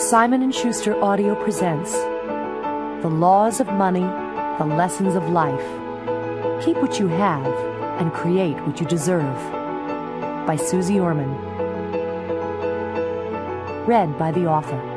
Simon & Schuster Audio presents The Laws of Money, The Lessons of Life. Keep what you have and create what you deserve. By Suze Orman. Read by the author.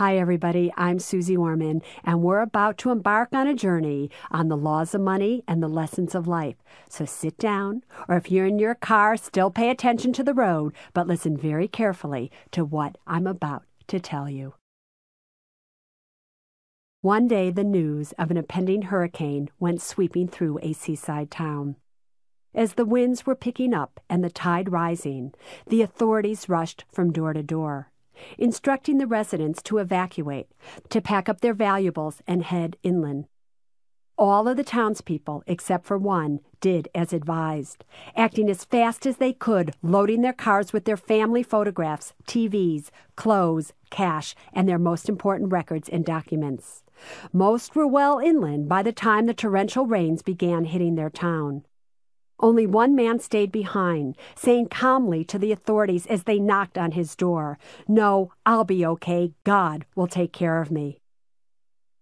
Hi, everybody. I'm Suze Orman, and we're about to embark on a journey on the laws of money and the lessons of life. So sit down, or if you're in your car, still pay attention to the road, but listen very carefully to what I'm about to tell you. One day, the news of an impending hurricane went sweeping through a seaside town. As the winds were picking up and the tide rising, the authorities rushed from door to door instructing the residents to evacuate, to pack up their valuables and head inland. All of the townspeople, except for one, did as advised, acting as fast as they could, loading their cars with their family photographs, TVs, clothes, cash, and their most important records and documents. Most were well inland by the time the torrential rains began hitting their town. Only one man stayed behind, saying calmly to the authorities as they knocked on his door, No, I'll be okay. God will take care of me.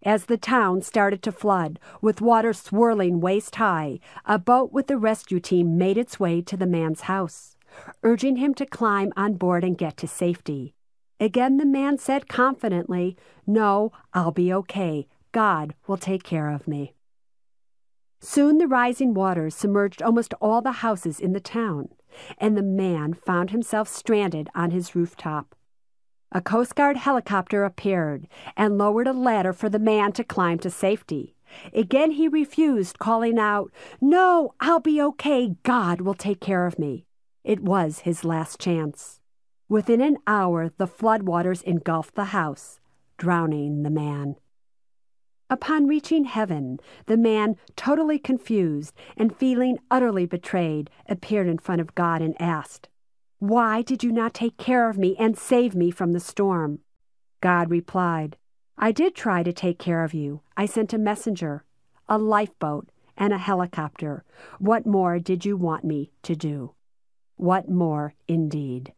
As the town started to flood, with water swirling waist high, a boat with the rescue team made its way to the man's house, urging him to climb on board and get to safety. Again, the man said confidently, No, I'll be okay. God will take care of me. Soon the rising waters submerged almost all the houses in the town, and the man found himself stranded on his rooftop. A Coast Guard helicopter appeared and lowered a ladder for the man to climb to safety. Again he refused, calling out, No, I'll be okay. God will take care of me. It was his last chance. Within an hour, the floodwaters engulfed the house, drowning the man. Upon reaching heaven, the man, totally confused and feeling utterly betrayed, appeared in front of God and asked, Why did you not take care of me and save me from the storm? God replied, I did try to take care of you. I sent a messenger, a lifeboat, and a helicopter. What more did you want me to do? What more, indeed?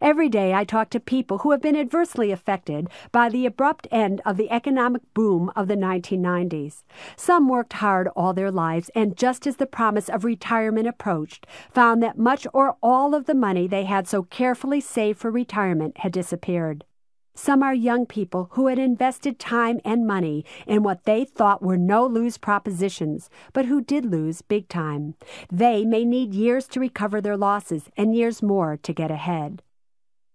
Every day I talk to people who have been adversely affected by the abrupt end of the economic boom of the 1990s. Some worked hard all their lives and just as the promise of retirement approached, found that much or all of the money they had so carefully saved for retirement had disappeared. Some are young people who had invested time and money in what they thought were no lose propositions, but who did lose big time. They may need years to recover their losses and years more to get ahead.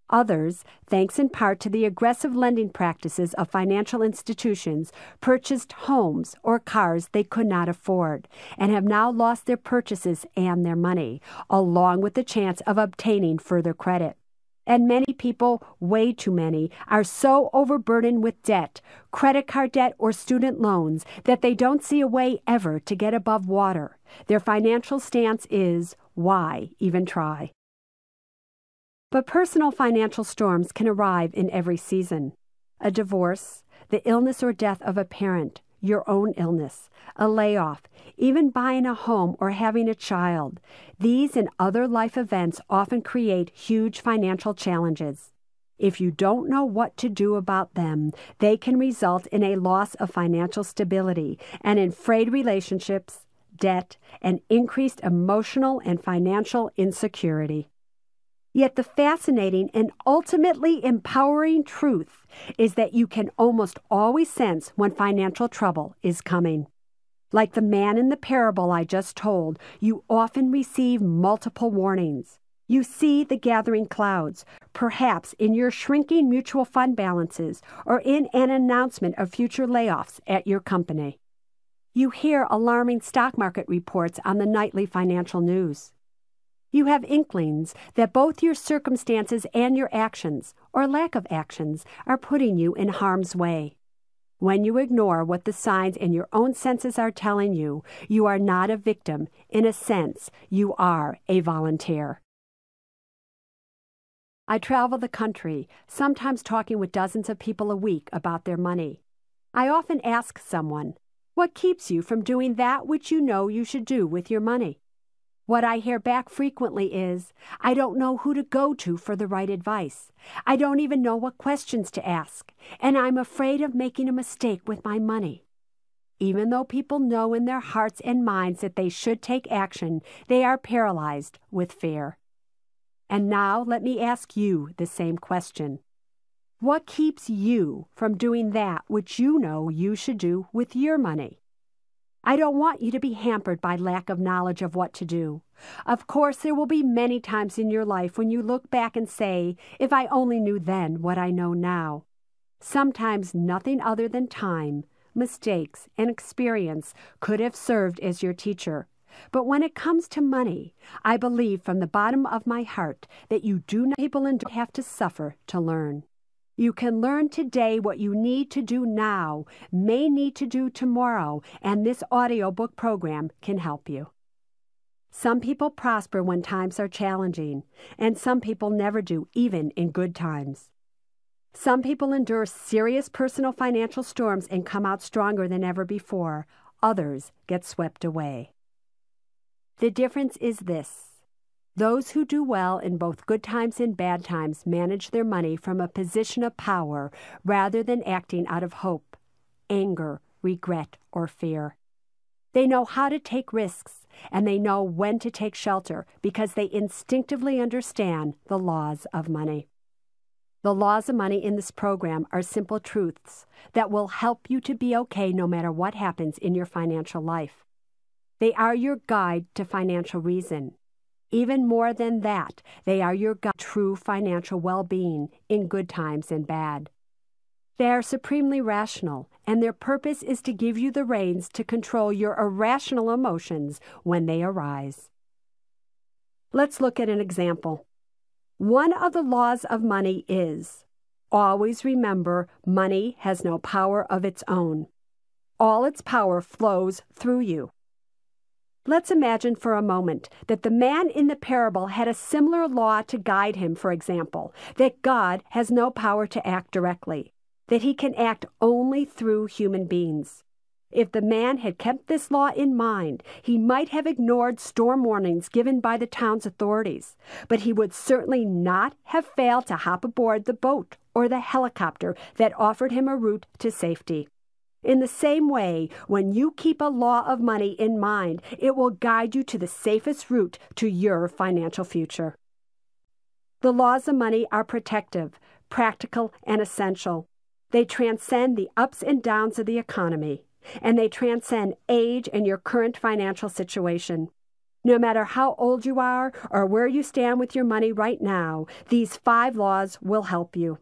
Others, thanks in part to the aggressive lending practices of financial institutions, purchased homes or cars they could not afford and have now lost their purchases and their money, along with the chance of obtaining further credit. And many people, way too many, are so overburdened with debt, credit card debt or student loans, that they don't see a way ever to get above water. Their financial stance is why even try? But personal financial storms can arrive in every season. A divorce, the illness or death of a parent, your own illness, a layoff, even buying a home or having a child. These and other life events often create huge financial challenges. If you don't know what to do about them, they can result in a loss of financial stability and in frayed relationships, debt, and increased emotional and financial insecurity. Yet the fascinating and ultimately empowering truth is that you can almost always sense when financial trouble is coming. Like the man in the parable I just told, you often receive multiple warnings. You see the gathering clouds, perhaps in your shrinking mutual fund balances or in an announcement of future layoffs at your company. You hear alarming stock market reports on the nightly financial news. You have inklings that both your circumstances and your actions, or lack of actions, are putting you in harm's way. When you ignore what the signs and your own senses are telling you, you are not a victim. In a sense, you are a volunteer. I travel the country, sometimes talking with dozens of people a week about their money. I often ask someone, What keeps you from doing that which you know you should do with your money? What I hear back frequently is, I don't know who to go to for the right advice. I don't even know what questions to ask, and I'm afraid of making a mistake with my money. Even though people know in their hearts and minds that they should take action, they are paralyzed with fear. And now let me ask you the same question. What keeps you from doing that which you know you should do with your money? I don't want you to be hampered by lack of knowledge of what to do. Of course, there will be many times in your life when you look back and say, if I only knew then what I know now. Sometimes nothing other than time, mistakes, and experience could have served as your teacher. But when it comes to money, I believe from the bottom of my heart that you do not people have to suffer to learn. You can learn today what you need to do now, may need to do tomorrow, and this audiobook program can help you. Some people prosper when times are challenging, and some people never do, even in good times. Some people endure serious personal financial storms and come out stronger than ever before. Others get swept away. The difference is this those who do well in both good times and bad times manage their money from a position of power rather than acting out of hope, anger, regret, or fear. They know how to take risks and they know when to take shelter because they instinctively understand the laws of money. The laws of money in this program are simple truths that will help you to be okay no matter what happens in your financial life. They are your guide to financial reason. Even more than that, they are your true financial well being in good times and bad. They are supremely rational, and their purpose is to give you the reins to control your irrational emotions when they arise. Let's look at an example. One of the laws of money is always remember money has no power of its own. All its power flows through you. Let's imagine for a moment that the man in the parable had a similar law to guide him, for example, that God has no power to act directly, that he can act only through human beings. If the man had kept this law in mind, he might have ignored storm warnings given by the town's authorities, but he would certainly not have failed to hop aboard the boat or the helicopter that offered him a route to safety. In the same way, when you keep a law of money in mind, it will guide you to the safest route to your financial future. The laws of money are protective, practical, and essential. They transcend the ups and downs of the economy, and they transcend age and your current financial situation. No matter how old you are or where you stand with your money right now, these five laws will help you.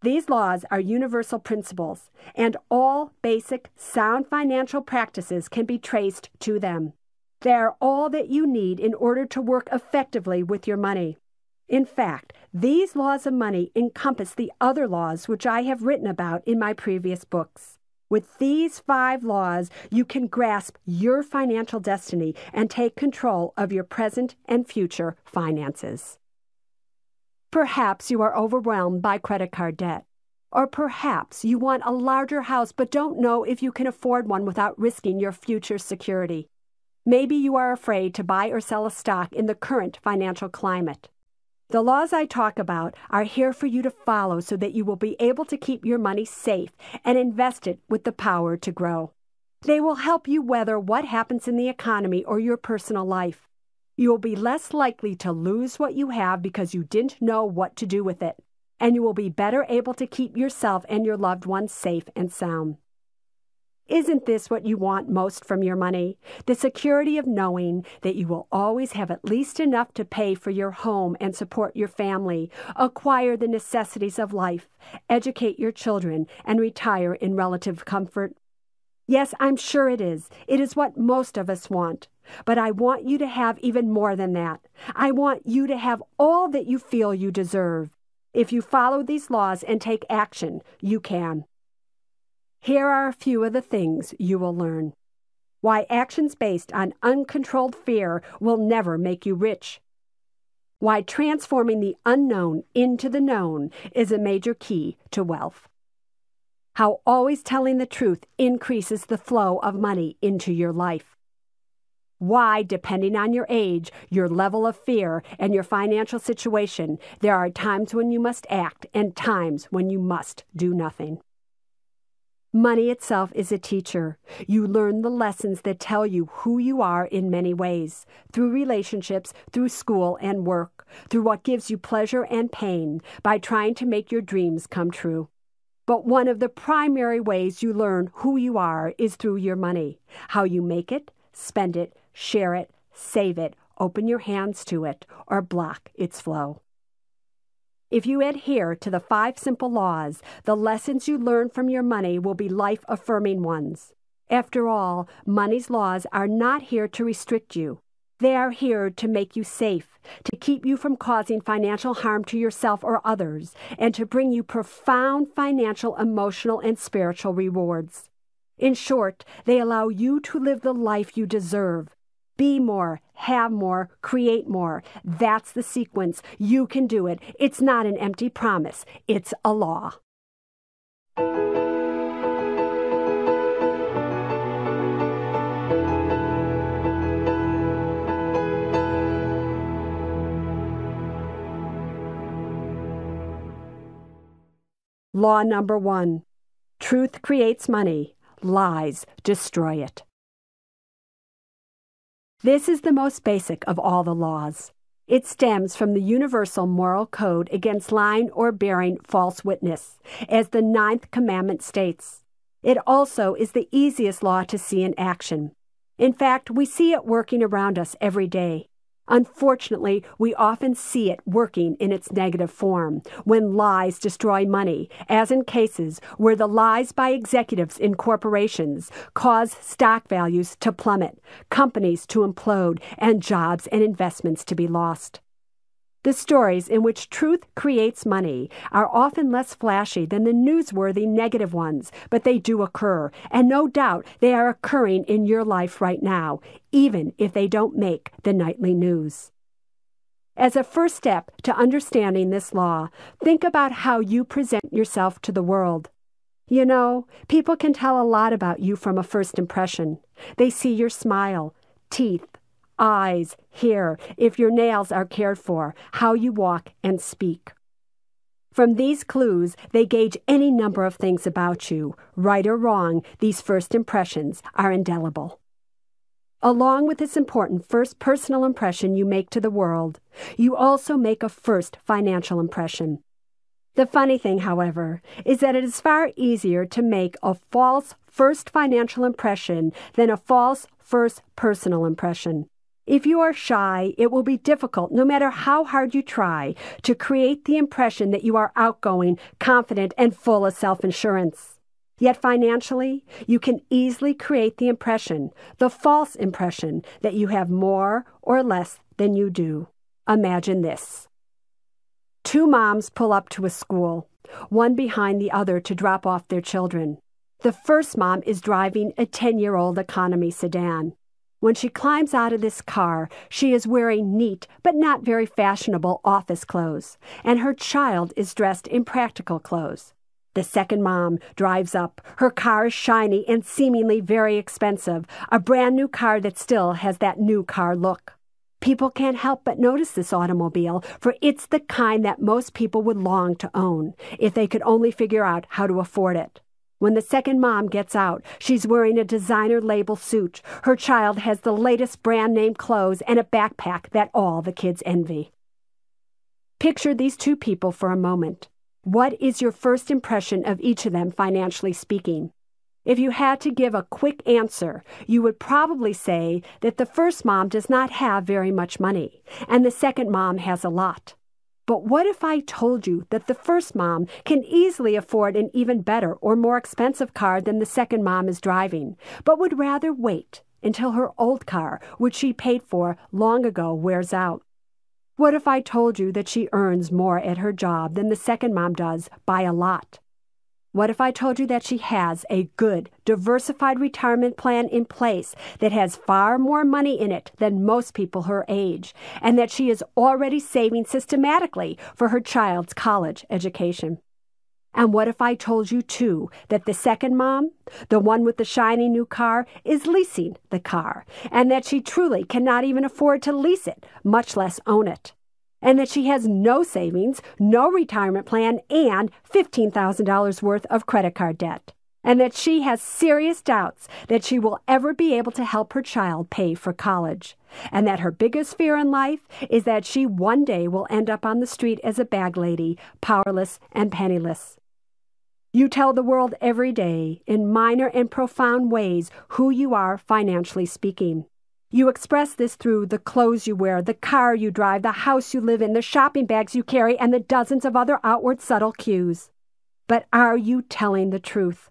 These laws are universal principles, and all basic, sound financial practices can be traced to them. They are all that you need in order to work effectively with your money. In fact, these laws of money encompass the other laws which I have written about in my previous books. With these five laws, you can grasp your financial destiny and take control of your present and future finances. Perhaps you are overwhelmed by credit card debt. Or perhaps you want a larger house but don't know if you can afford one without risking your future security. Maybe you are afraid to buy or sell a stock in the current financial climate. The laws I talk about are here for you to follow so that you will be able to keep your money safe and invest it with the power to grow. They will help you weather what happens in the economy or your personal life. You will be less likely to lose what you have because you didn't know what to do with it, and you will be better able to keep yourself and your loved ones safe and sound. Isn't this what you want most from your money? The security of knowing that you will always have at least enough to pay for your home and support your family, acquire the necessities of life, educate your children, and retire in relative comfort? Yes, I'm sure it is. It is what most of us want. But I want you to have even more than that. I want you to have all that you feel you deserve. If you follow these laws and take action, you can. Here are a few of the things you will learn. Why actions based on uncontrolled fear will never make you rich. Why transforming the unknown into the known is a major key to wealth. How always telling the truth increases the flow of money into your life. Why, depending on your age, your level of fear, and your financial situation, there are times when you must act and times when you must do nothing. Money itself is a teacher. You learn the lessons that tell you who you are in many ways through relationships, through school and work, through what gives you pleasure and pain, by trying to make your dreams come true. But one of the primary ways you learn who you are is through your money how you make it, spend it, share it, save it, open your hands to it, or block its flow. If you adhere to the five simple laws, the lessons you learn from your money will be life affirming ones. After all, money's laws are not here to restrict you. They are here to make you safe, to keep you from causing financial harm to yourself or others, and to bring you profound financial, emotional, and spiritual rewards. In short, they allow you to live the life you deserve. Be more, have more, create more. That's the sequence. You can do it. It's not an empty promise, it's a law. Law number one Truth creates money, lies destroy it. This is the most basic of all the laws. It stems from the universal moral code against lying or bearing false witness, as the ninth commandment states. It also is the easiest law to see in action. In fact, we see it working around us every day. Unfortunately, we often see it working in its negative form when lies destroy money, as in cases where the lies by executives in corporations cause stock values to plummet, companies to implode, and jobs and investments to be lost. The stories in which truth creates money are often less flashy than the newsworthy negative ones, but they do occur, and no doubt they are occurring in your life right now, even if they don't make the nightly news. As a first step to understanding this law, think about how you present yourself to the world. You know, people can tell a lot about you from a first impression. They see your smile, teeth, eyes, hair, if your nails are cared for, how you walk and speak. From these clues, they gauge any number of things about you. Right or wrong, these first impressions are indelible. Along with this important first personal impression you make to the world, you also make a first financial impression. The funny thing, however, is that it is far easier to make a false first financial impression than a false first personal impression. If you are shy, it will be difficult, no matter how hard you try, to create the impression that you are outgoing, confident, and full of self assurance. Yet financially, you can easily create the impression, the false impression, that you have more or less than you do. Imagine this. Two moms pull up to a school, one behind the other to drop off their children. The first mom is driving a 10 year old economy sedan. When she climbs out of this car, she is wearing neat but not very fashionable office clothes, and her child is dressed in practical clothes. The second mom drives up. Her car is shiny and seemingly very expensive, a brand new car that still has that new car look. People can't help but notice this automobile, for it's the kind that most people would long to own, if they could only figure out how to afford it. When the second mom gets out, she's wearing a designer label suit. Her child has the latest brand name clothes and a backpack that all the kids envy. Picture these two people for a moment. What is your first impression of each of them, financially speaking? If you had to give a quick answer, you would probably say that the first mom does not have very much money, and the second mom has a lot. But what if I told you that the first mom can easily afford an even better or more expensive car than the second mom is driving, but would rather wait until her old car, which she paid for long ago, wears out? What if I told you that she earns more at her job than the second mom does by a lot? What if I told you that she has a good, diversified retirement plan in place that has far more money in it than most people her age, and that she is already saving systematically for her child's college education? And what if I told you, too, that the second mom, the one with the shiny new car, is leasing the car, and that she truly cannot even afford to lease it, much less own it? And that she has no savings, no retirement plan, and $15,000 worth of credit card debt? And that she has serious doubts that she will ever be able to help her child pay for college? and that her biggest fear in life is that she one day will end up on the street as a bag lady, powerless and penniless. You tell the world every day, in minor and profound ways, who you are financially speaking. You express this through the clothes you wear, the car you drive, the house you live in, the shopping bags you carry, and the dozens of other outward subtle cues. But are you telling the truth?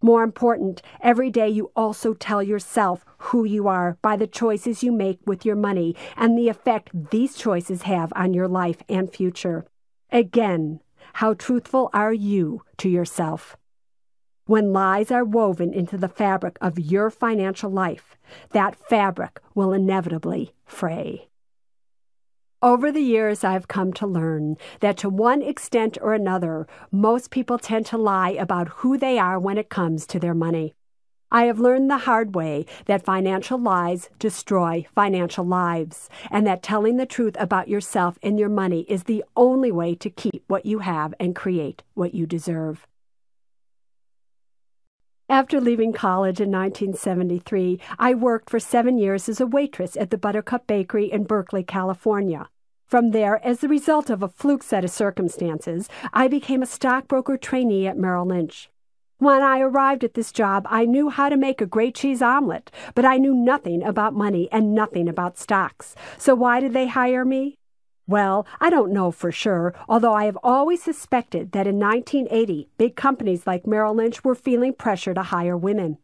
More important, every day you also tell yourself who you are by the choices you make with your money and the effect these choices have on your life and future. Again, how truthful are you to yourself? When lies are woven into the fabric of your financial life, that fabric will inevitably fray. Over the years, I've come to learn that to one extent or another, most people tend to lie about who they are when it comes to their money. I have learned the hard way that financial lies destroy financial lives, and that telling the truth about yourself and your money is the only way to keep what you have and create what you deserve. After leaving college in 1973, I worked for seven years as a waitress at the Buttercup Bakery in Berkeley, California. From there, as the result of a fluke set of circumstances, I became a stockbroker trainee at Merrill Lynch. When I arrived at this job, I knew how to make a great cheese omelet, but I knew nothing about money and nothing about stocks. So why did they hire me? Well, I don't know for sure, although I have always suspected that in 1980, big companies like Merrill Lynch were feeling pressure to hire women.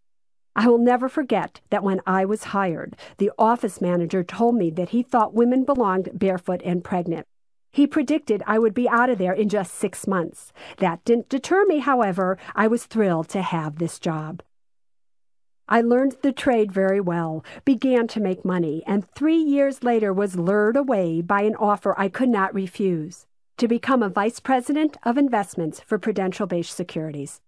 I will never forget that when I was hired, the office manager told me that he thought women belonged barefoot and pregnant. He predicted I would be out of there in just six months. That didn't deter me, however. I was thrilled to have this job. I learned the trade very well, began to make money, and three years later was lured away by an offer I could not refuse to become a vice president of investments for Prudential Bache Securities.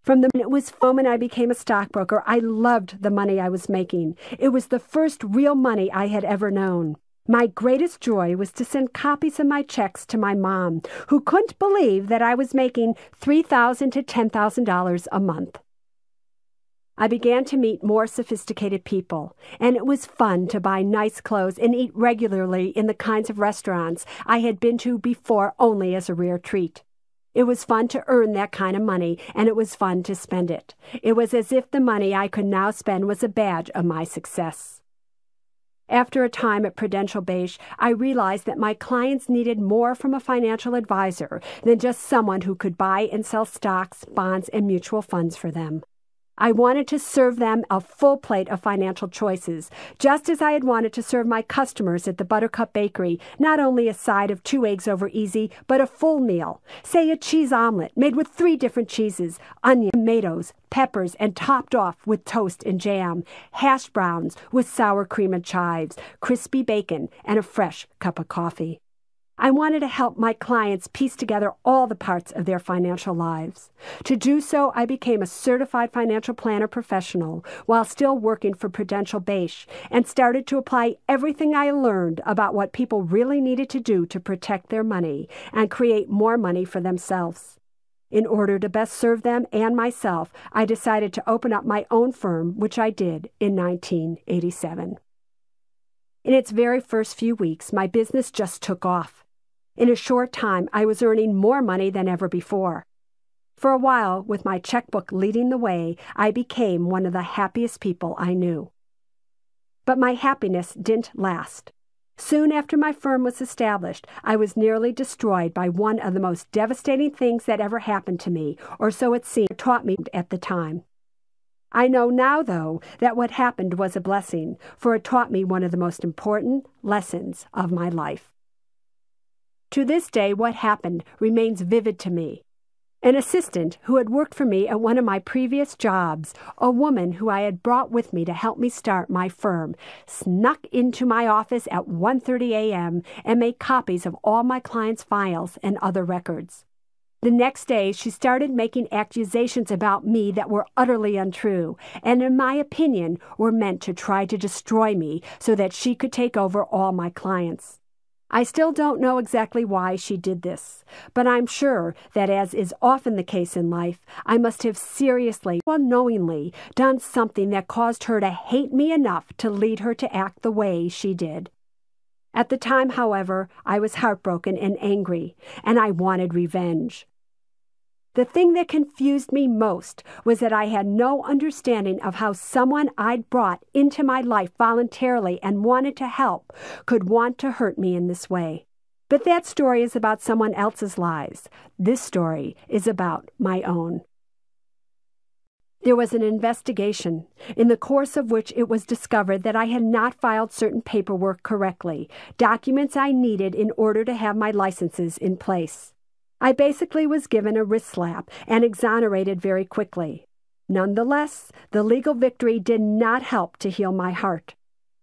From the minute it was moment I became a stockbroker, I loved the money I was making. It was the first real money I had ever known. My greatest joy was to send copies of my checks to my mom, who couldn't believe that I was making $3,000 to $10,000 a month. I began to meet more sophisticated people, and it was fun to buy nice clothes and eat regularly in the kinds of restaurants I had been to before only as a rare treat. It was fun to earn that kind of money, and it was fun to spend it. It was as if the money I could now spend was a badge of my success. After a time at Prudential Bache, I realized that my clients needed more from a financial advisor than just someone who could buy and sell stocks, bonds, and mutual funds for them. I wanted to serve them a full plate of financial choices, just as I had wanted to serve my customers at the Buttercup Bakery not only a side of two eggs over easy, but a full meal. Say a cheese omelet made with three different cheeses, onion, tomatoes, peppers, and topped off with toast and jam, hash browns with sour cream and chives, crispy bacon, and a fresh cup of coffee. I wanted to help my clients piece together all the parts of their financial lives. To do so, I became a certified financial planner professional while still working for Prudential Bache and started to apply everything I learned about what people really needed to do to protect their money and create more money for themselves. In order to best serve them and myself, I decided to open up my own firm, which I did in 1987. In its very first few weeks, my business just took off. In a short time, I was earning more money than ever before. For a while, with my checkbook leading the way, I became one of the happiest people I knew. But my happiness didn't last. Soon after my firm was established, I was nearly destroyed by one of the most devastating things that ever happened to me, or so it seemed taught me at the time. I know now, though, that what happened was a blessing, for it taught me one of the most important lessons of my life. To this day, what happened remains vivid to me. An assistant who had worked for me at one of my previous jobs, a woman who I had brought with me to help me start my firm, snuck into my office at 1:30 a.m. and made copies of all my clients' files and other records. The next day, she started making accusations about me that were utterly untrue, and in my opinion, were meant to try to destroy me so that she could take over all my clients. I still don't know exactly why she did this, but I'm sure that, as is often the case in life, I must have seriously, unknowingly, done something that caused her to hate me enough to lead her to act the way she did. At the time, however, I was heartbroken and angry, and I wanted revenge. The thing that confused me most was that I had no understanding of how someone I'd brought into my life voluntarily and wanted to help could want to hurt me in this way. But that story is about someone else's lives. This story is about my own. There was an investigation, in the course of which it was discovered that I had not filed certain paperwork correctly, documents I needed in order to have my licenses in place. I basically was given a wrist slap and exonerated very quickly. Nonetheless, the legal victory did not help to heal my heart.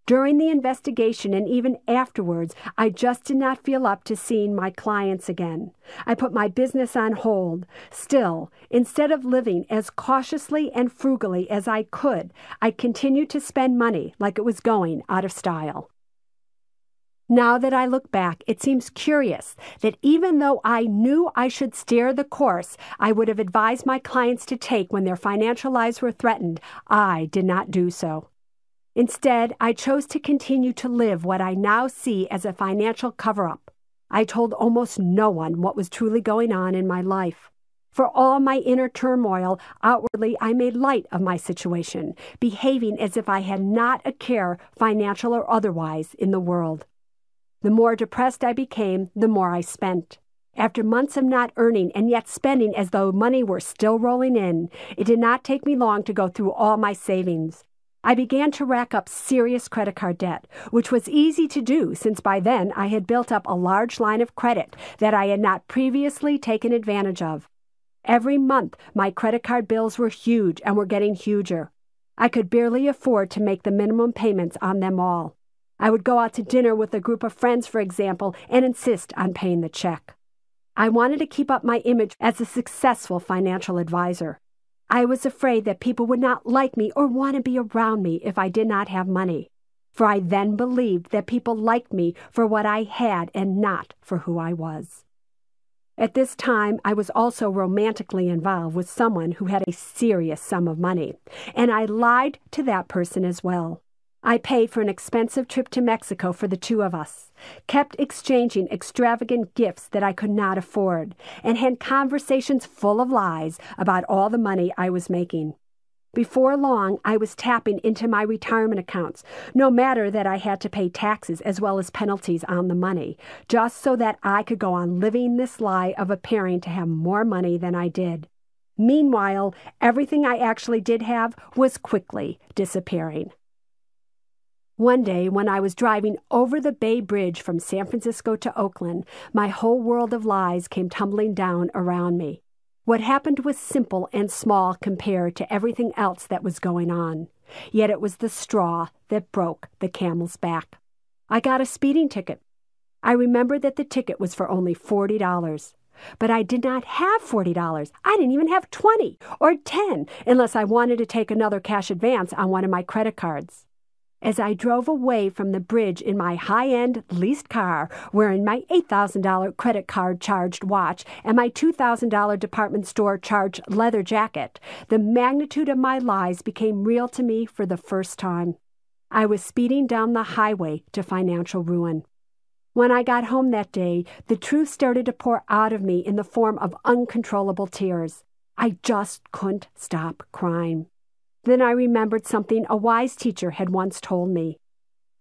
During the investigation and even afterwards, I just did not feel up to seeing my clients again. I put my business on hold. Still, instead of living as cautiously and frugally as I could, I continued to spend money like it was going out of style. Now that I look back, it seems curious that even though I knew I should steer the course I would have advised my clients to take when their financial lives were threatened, I did not do so. Instead, I chose to continue to live what I now see as a financial cover up. I told almost no one what was truly going on in my life. For all my inner turmoil, outwardly I made light of my situation, behaving as if I had not a care, financial or otherwise, in the world. The more depressed I became, the more I spent. After months of not earning and yet spending as though money were still rolling in, it did not take me long to go through all my savings. I began to rack up serious credit card debt, which was easy to do since by then I had built up a large line of credit that I had not previously taken advantage of. Every month, my credit card bills were huge and were getting huger. I could barely afford to make the minimum payments on them all. I would go out to dinner with a group of friends, for example, and insist on paying the check. I wanted to keep up my image as a successful financial advisor. I was afraid that people would not like me or want to be around me if I did not have money, for I then believed that people liked me for what I had and not for who I was. At this time, I was also romantically involved with someone who had a serious sum of money, and I lied to that person as well. I paid for an expensive trip to Mexico for the two of us, kept exchanging extravagant gifts that I could not afford, and had conversations full of lies about all the money I was making. Before long, I was tapping into my retirement accounts, no matter that I had to pay taxes as well as penalties on the money, just so that I could go on living this lie of appearing to have more money than I did. Meanwhile, everything I actually did have was quickly disappearing. One day, when I was driving over the Bay Bridge from San Francisco to Oakland, my whole world of lies came tumbling down around me. What happened was simple and small compared to everything else that was going on. Yet it was the straw that broke the camel's back. I got a speeding ticket. I remembered that the ticket was for only $40. But I did not have $40. I didn't even have 20 or 10 unless I wanted to take another cash advance on one of my credit cards. As I drove away from the bridge in my high end leased car, wearing my $8,000 credit card charged watch and my $2,000 department store charged leather jacket, the magnitude of my lies became real to me for the first time. I was speeding down the highway to financial ruin. When I got home that day, the truth started to pour out of me in the form of uncontrollable tears. I just couldn't stop crying. Then I remembered something a wise teacher had once told me.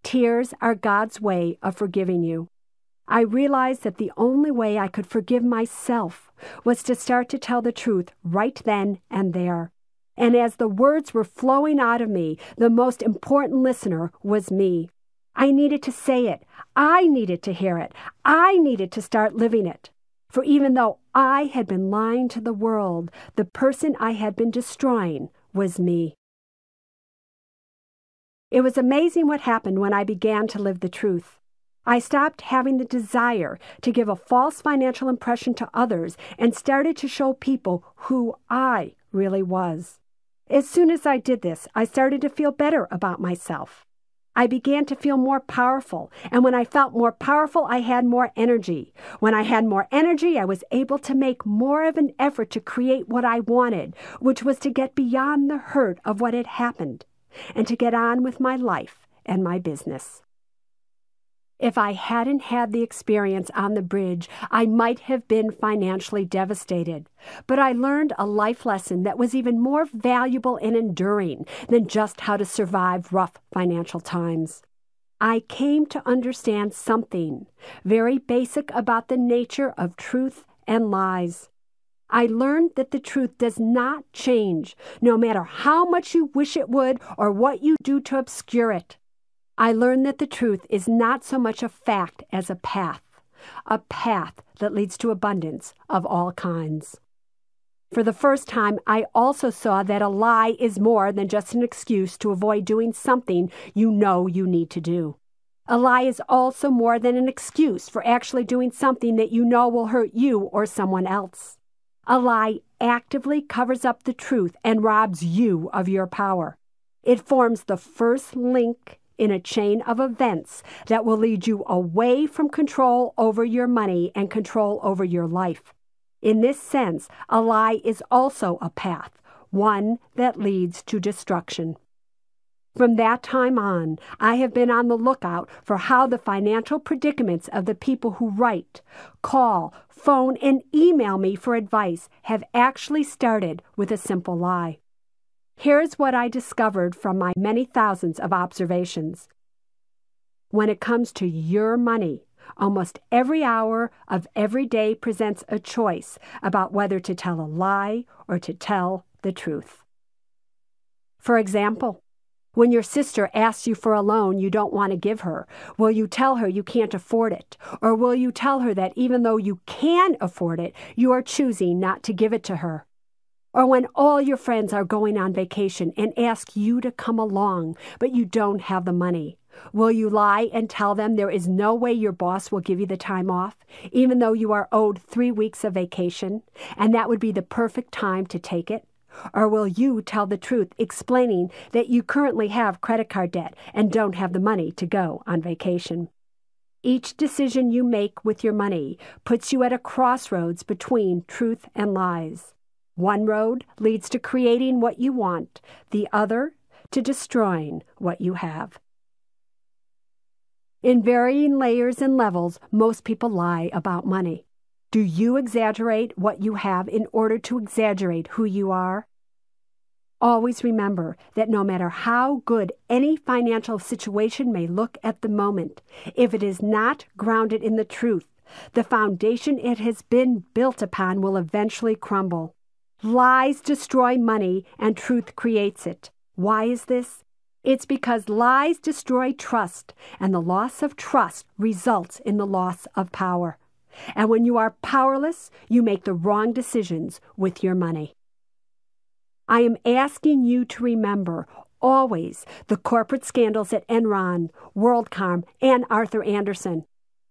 Tears are God's way of forgiving you. I realized that the only way I could forgive myself was to start to tell the truth right then and there. And as the words were flowing out of me, the most important listener was me. I needed to say it. I needed to hear it. I needed to start living it. For even though I had been lying to the world, the person I had been destroying was me. It was amazing what happened when I began to live the truth. I stopped having the desire to give a false financial impression to others and started to show people who I really was. As soon as I did this, I started to feel better about myself. I began to feel more powerful, and when I felt more powerful, I had more energy. When I had more energy, I was able to make more of an effort to create what I wanted, which was to get beyond the hurt of what had happened and to get on with my life and my business. If I hadn't had the experience on the bridge, I might have been financially devastated. But I learned a life lesson that was even more valuable and enduring than just how to survive rough financial times. I came to understand something very basic about the nature of truth and lies. I learned that the truth does not change, no matter how much you wish it would or what you do to obscure it. I learned that the truth is not so much a fact as a path, a path that leads to abundance of all kinds. For the first time, I also saw that a lie is more than just an excuse to avoid doing something you know you need to do. A lie is also more than an excuse for actually doing something that you know will hurt you or someone else. A lie actively covers up the truth and robs you of your power. It forms the first link in a chain of events that will lead you away from control over your money and control over your life. In this sense, a lie is also a path, one that leads to destruction. From that time on, I have been on the lookout for how the financial predicaments of the people who write, call, phone, and email me for advice have actually started with a simple lie. Here's what I discovered from my many thousands of observations. When it comes to your money, almost every hour of every day presents a choice about whether to tell a lie or to tell the truth. For example, when your sister asks you for a loan you don't want to give her, will you tell her you can't afford it? Or will you tell her that even though you can afford it, you are choosing not to give it to her? Or when all your friends are going on vacation and ask you to come along, but you don't have the money. Will you lie and tell them there is no way your boss will give you the time off, even though you are owed three weeks of vacation, and that would be the perfect time to take it? Or will you tell the truth, explaining that you currently have credit card debt and don't have the money to go on vacation? Each decision you make with your money puts you at a crossroads between truth and lies. One road leads to creating what you want, the other to destroying what you have. In varying layers and levels, most people lie about money. Do you exaggerate what you have in order to exaggerate who you are? Always remember that no matter how good any financial situation may look at the moment, if it is not grounded in the truth, the foundation it has been built upon will eventually crumble. Lies destroy money and truth creates it. Why is this? It's because lies destroy trust, and the loss of trust results in the loss of power. And when you are powerless, you make the wrong decisions with your money. I am asking you to remember always the corporate scandals at Enron, WorldCom, and Arthur Andersen.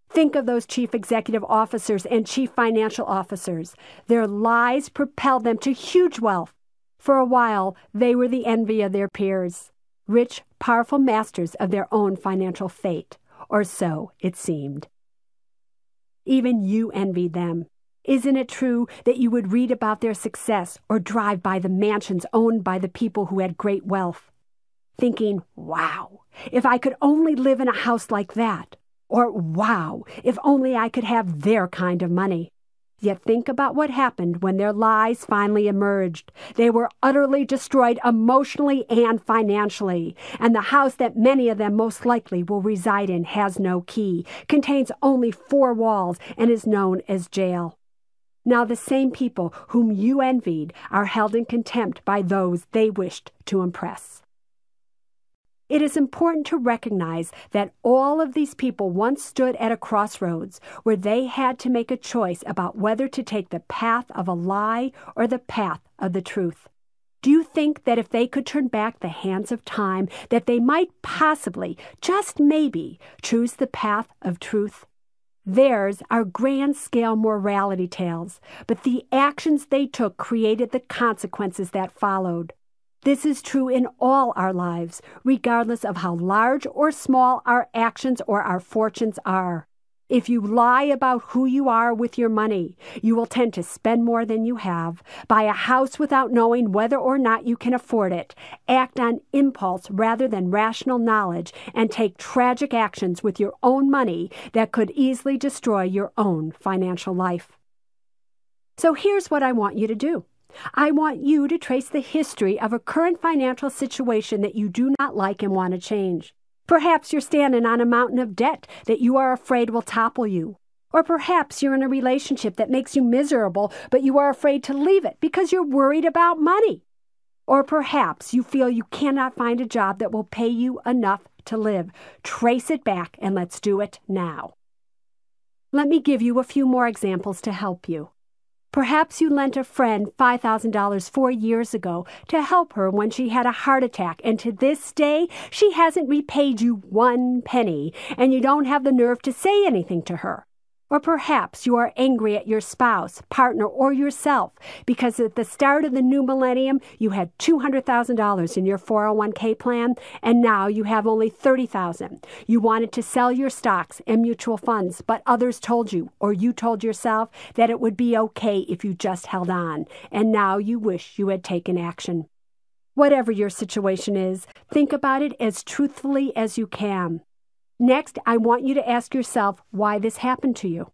Think of those chief executive officers and chief financial officers. Their lies propelled them to huge wealth. For a while, they were the envy of their peers, rich, powerful masters of their own financial fate, or so it seemed. Even you envied them. Isn't it true that you would read about their success or drive by the mansions owned by the people who had great wealth? Thinking, wow, if I could only live in a house like that. Or, wow, if only I could have their kind of money. Yet think about what happened when their lies finally emerged. They were utterly destroyed emotionally and financially, and the house that many of them most likely will reside in has no key, contains only four walls, and is known as jail. Now the same people whom you envied are held in contempt by those they wished to impress. It is important to recognize that all of these people once stood at a crossroads where they had to make a choice about whether to take the path of a lie or the path of the truth. Do you think that if they could turn back the hands of time, that they might possibly, just maybe, choose the path of truth? Theirs are grand scale morality tales, but the actions they took created the consequences that followed. This is true in all our lives, regardless of how large or small our actions or our fortunes are. If you lie about who you are with your money, you will tend to spend more than you have, buy a house without knowing whether or not you can afford it, act on impulse rather than rational knowledge, and take tragic actions with your own money that could easily destroy your own financial life. So here's what I want you to do. I want you to trace the history of a current financial situation that you do not like and want to change. Perhaps you're standing on a mountain of debt that you are afraid will topple you. Or perhaps you're in a relationship that makes you miserable, but you are afraid to leave it because you're worried about money. Or perhaps you feel you cannot find a job that will pay you enough to live. Trace it back and let's do it now. Let me give you a few more examples to help you. Perhaps you lent a friend $5,000 four years ago to help her when she had a heart attack, and to this day she hasn't repaid you one penny, and you don't have the nerve to say anything to her. Or perhaps you are angry at your spouse, partner, or yourself because at the start of the new millennium you had $200,000 in your 401k plan and now you have only 30,000. You wanted to sell your stocks and mutual funds, but others told you or you told yourself that it would be okay if you just held on, and now you wish you had taken action. Whatever your situation is, think about it as truthfully as you can. Next, I want you to ask yourself why this happened to you.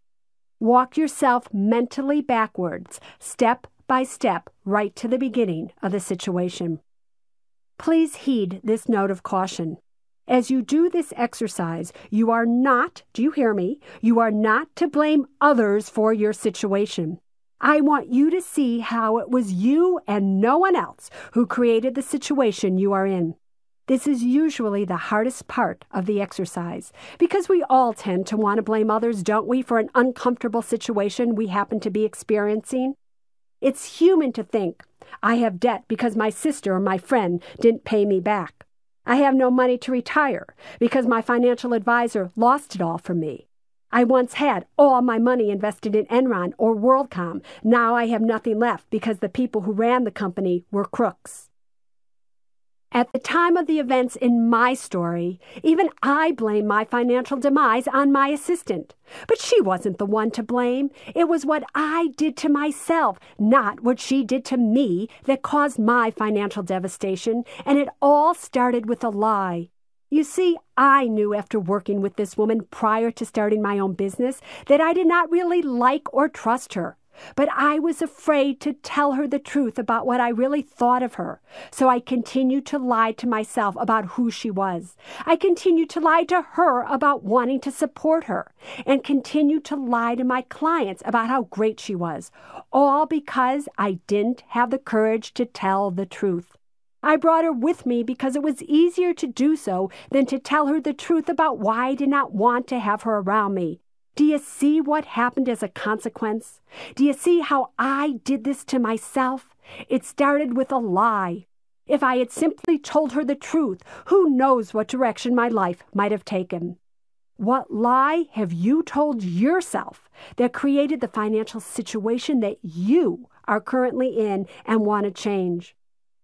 Walk yourself mentally backwards, step by step, right to the beginning of the situation. Please heed this note of caution. As you do this exercise, you are not, do you hear me? You are not to blame others for your situation. I want you to see how it was you and no one else who created the situation you are in. This is usually the hardest part of the exercise because we all tend to want to blame others, don't we, for an uncomfortable situation we happen to be experiencing? It's human to think, I have debt because my sister or my friend didn't pay me back. I have no money to retire because my financial advisor lost it all for me. I once had all my money invested in Enron or WorldCom. Now I have nothing left because the people who ran the company were crooks. At the time of the events in my story, even I blame my financial demise on my assistant. But she wasn't the one to blame. It was what I did to myself, not what she did to me, that caused my financial devastation, and it all started with a lie. You see, I knew after working with this woman prior to starting my own business that I did not really like or trust her. But I was afraid to tell her the truth about what I really thought of her. So I continued to lie to myself about who she was. I continued to lie to her about wanting to support her. And continued to lie to my clients about how great she was. All because I didn't have the courage to tell the truth. I brought her with me because it was easier to do so than to tell her the truth about why I did not want to have her around me. Do you see what happened as a consequence? Do you see how I did this to myself? It started with a lie. If I had simply told her the truth, who knows what direction my life might have taken? What lie have you told yourself that created the financial situation that you are currently in and want to change?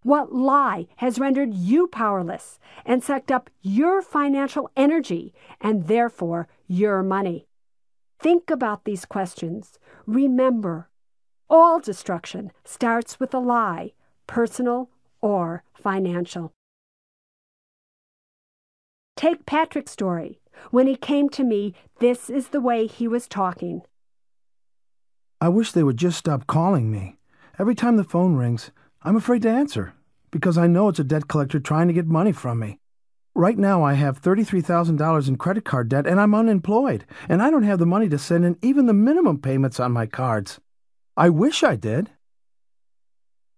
What lie has rendered you powerless and sucked up your financial energy and therefore your money? Think about these questions. Remember, all destruction starts with a lie, personal or financial. Take Patrick's story. When he came to me, this is the way he was talking. I wish they would just stop calling me. Every time the phone rings, I'm afraid to answer because I know it's a debt collector trying to get money from me. Right now, I have $33,000 in credit card debt and I'm unemployed, and I don't have the money to send in even the minimum payments on my cards. I wish I did.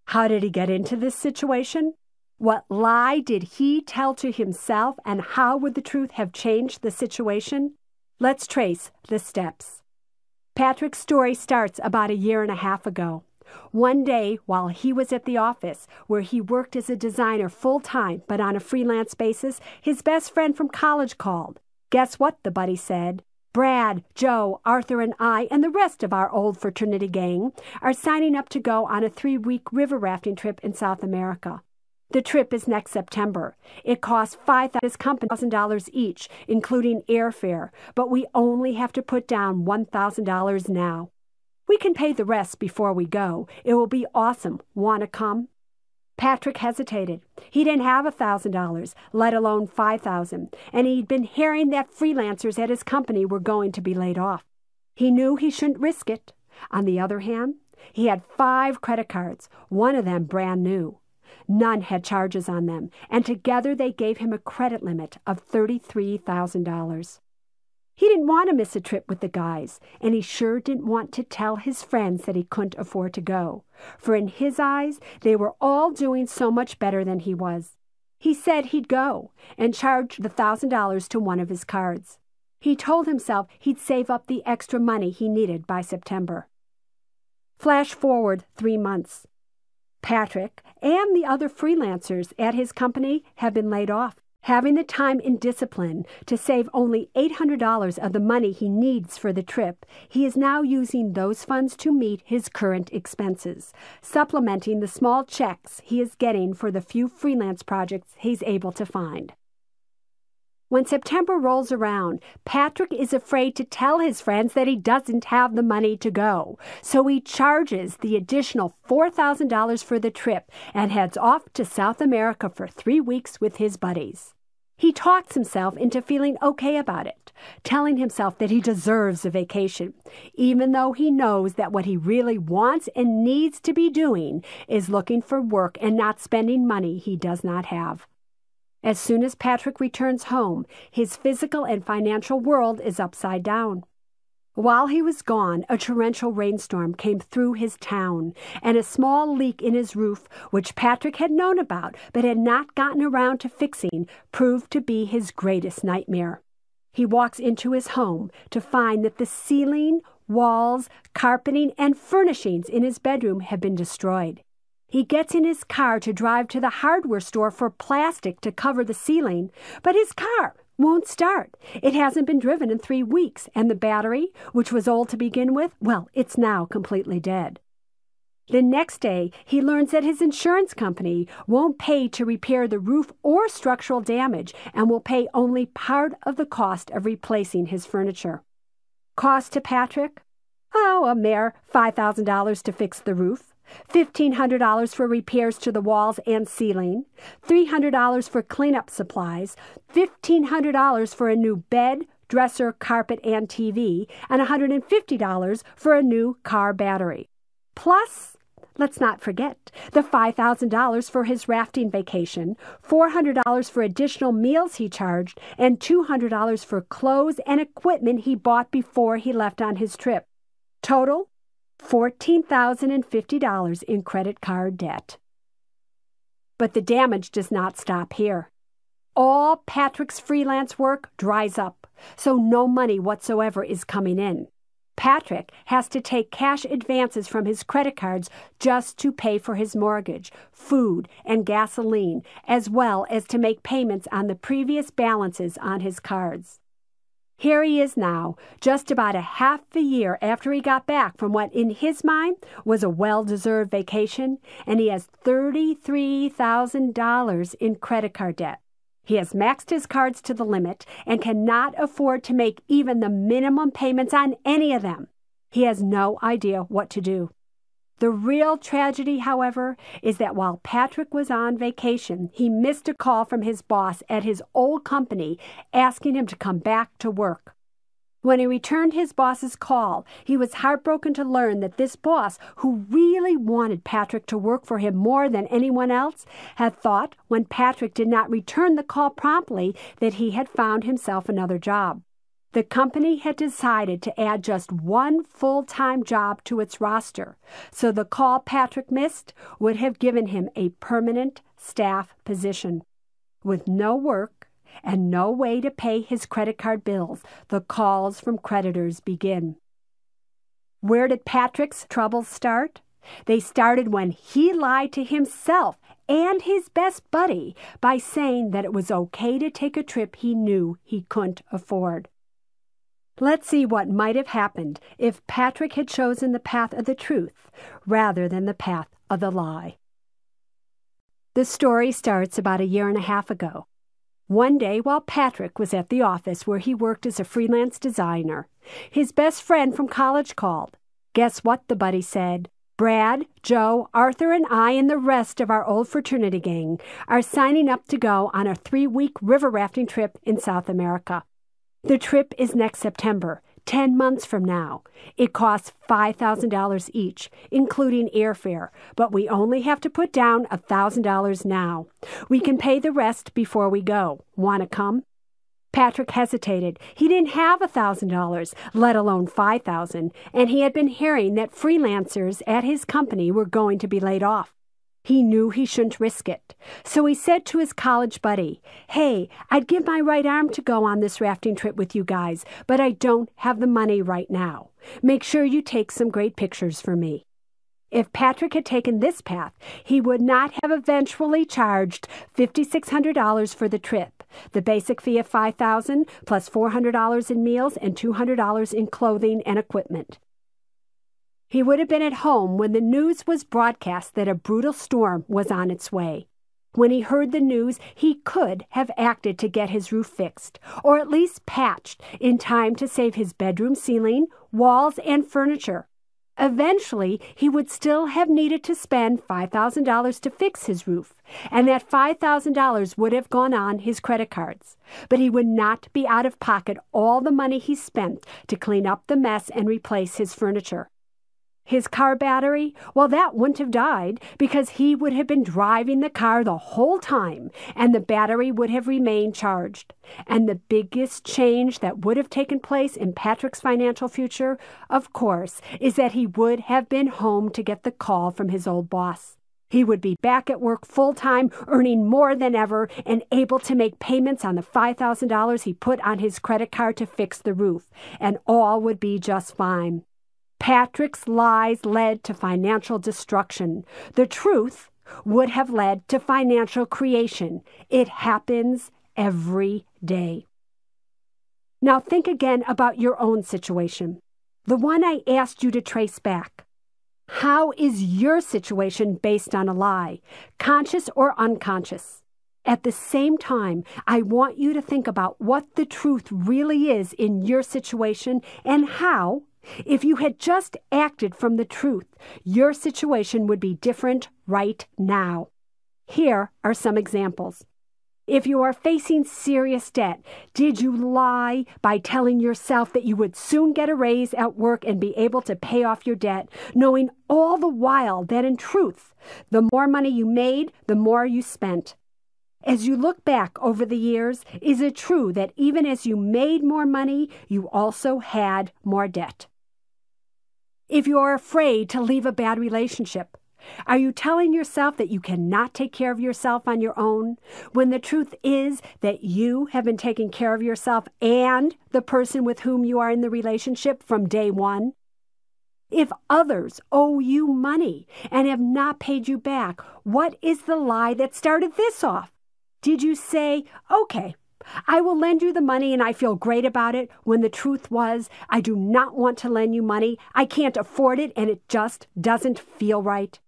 How did he get into this situation? What lie did he tell to himself, and how would the truth have changed the situation? Let's trace the steps. Patrick's story starts about a year and a half ago. One day, while he was at the office, where he worked as a designer full time but on a freelance basis, his best friend from college called. Guess what? the buddy said. Brad, Joe, Arthur, and I, and the rest of our old fraternity gang, are signing up to go on a three week river rafting trip in South America. The trip is next September. It costs $5,000 each, including airfare, but we only have to put down $1,000 now. We can pay the rest before we go. It will be awesome. Want to come? Patrick hesitated. He didn't have a thousand dollars, let alone five thousand, and he'd been hearing that freelancers at his company were going to be laid off. He knew he shouldn't risk it. On the other hand, he had five credit cards, one of them brand new. None had charges on them, and together they gave him a credit limit of $33,000. He didn't want to miss a trip with the guys, and he sure didn't want to tell his friends that he couldn't afford to go, for in his eyes they were all doing so much better than he was. He said he'd go and charge the thousand dollars to one of his cards. He told himself he'd save up the extra money he needed by September. Flash forward three months. Patrick and the other freelancers at his company have been laid off having the time and discipline to save only $800 of the money he needs for the trip, he is now using those funds to meet his current expenses, supplementing the small checks he is getting for the few freelance projects he's able to find. When September rolls around, Patrick is afraid to tell his friends that he doesn't have the money to go. So he charges the additional $4,000 for the trip and heads off to South America for three weeks with his buddies. He talks himself into feeling okay about it, telling himself that he deserves a vacation, even though he knows that what he really wants and needs to be doing is looking for work and not spending money he does not have. As soon as Patrick returns home, his physical and financial world is upside down. While he was gone, a torrential rainstorm came through his town, and a small leak in his roof, which Patrick had known about but had not gotten around to fixing, proved to be his greatest nightmare. He walks into his home to find that the ceiling, walls, carpeting, and furnishings in his bedroom have been destroyed. He gets in his car to drive to the hardware store for plastic to cover the ceiling, but his car won't start. It hasn't been driven in three weeks, and the battery, which was old to begin with, well, it's now completely dead. The next day, he learns that his insurance company won't pay to repair the roof or structural damage and will pay only part of the cost of replacing his furniture. Cost to Patrick? Oh, a mere $5,000 to fix the roof. $1,500 for repairs to the walls and ceiling, $300 for cleanup supplies, $1,500 for a new bed, dresser, carpet, and TV, and $150 for a new car battery. Plus, let's not forget the $5,000 for his rafting vacation, $400 for additional meals he charged, and $200 for clothes and equipment he bought before he left on his trip. Total $14,050 in credit card debt. But the damage does not stop here. All Patrick's freelance work dries up, so no money whatsoever is coming in. Patrick has to take cash advances from his credit cards just to pay for his mortgage, food, and gasoline, as well as to make payments on the previous balances on his cards. Here he is now, just about a half a year after he got back from what, in his mind, was a well deserved vacation, and he has $33,000 in credit card debt. He has maxed his cards to the limit and cannot afford to make even the minimum payments on any of them. He has no idea what to do. The real tragedy, however, is that while Patrick was on vacation, he missed a call from his boss at his old company asking him to come back to work. When he returned his boss's call, he was heartbroken to learn that this boss, who really wanted Patrick to work for him more than anyone else, had thought, when Patrick did not return the call promptly, that he had found himself another job. The company had decided to add just one full time job to its roster, so the call Patrick missed would have given him a permanent staff position. With no work and no way to pay his credit card bills, the calls from creditors begin. Where did Patrick's troubles start? They started when he lied to himself and his best buddy by saying that it was okay to take a trip he knew he couldn't afford. Let's see what might have happened if Patrick had chosen the path of the truth rather than the path of the lie. The story starts about a year and a half ago. One day, while Patrick was at the office where he worked as a freelance designer, his best friend from college called. Guess what? the buddy said. Brad, Joe, Arthur, and I, and the rest of our old fraternity gang are signing up to go on a three week river rafting trip in South America. The trip is next September, 10 months from now. It costs $5,000 each, including airfare, but we only have to put down $1,000 now. We can pay the rest before we go. Want to come? Patrick hesitated. He didn't have a $1,000, let alone 5000 and he had been hearing that freelancers at his company were going to be laid off. He knew he shouldn't risk it. So he said to his college buddy, Hey, I'd give my right arm to go on this rafting trip with you guys, but I don't have the money right now. Make sure you take some great pictures for me. If Patrick had taken this path, he would not have eventually charged $5,600 for the trip, the basic fee of $5,000 plus $400 in meals and $200 in clothing and equipment. He would have been at home when the news was broadcast that a brutal storm was on its way. When he heard the news, he could have acted to get his roof fixed, or at least patched, in time to save his bedroom ceiling, walls, and furniture. Eventually, he would still have needed to spend $5,000 to fix his roof, and that $5,000 would have gone on his credit cards. But he would not be out of pocket all the money he spent to clean up the mess and replace his furniture. His car battery, well, that wouldn't have died because he would have been driving the car the whole time and the battery would have remained charged. And the biggest change that would have taken place in Patrick's financial future, of course, is that he would have been home to get the call from his old boss. He would be back at work full time, earning more than ever, and able to make payments on the $5,000 he put on his credit card to fix the roof, and all would be just fine. Patrick's lies led to financial destruction. The truth would have led to financial creation. It happens every day. Now think again about your own situation, the one I asked you to trace back. How is your situation based on a lie, conscious or unconscious? At the same time, I want you to think about what the truth really is in your situation and how, if you had just acted from the truth, your situation would be different right now. Here are some examples. If you are facing serious debt, did you lie by telling yourself that you would soon get a raise at work and be able to pay off your debt, knowing all the while that in truth, the more money you made, the more you spent? As you look back over the years, is it true that even as you made more money, you also had more debt? If you are afraid to leave a bad relationship, are you telling yourself that you cannot take care of yourself on your own when the truth is that you have been taking care of yourself and the person with whom you are in the relationship from day one? If others owe you money and have not paid you back, what is the lie that started this off? Did you say, okay, I will lend you the money and I feel great about it when the truth was I do not want to lend you money. I can't afford it and it just doesn't feel right.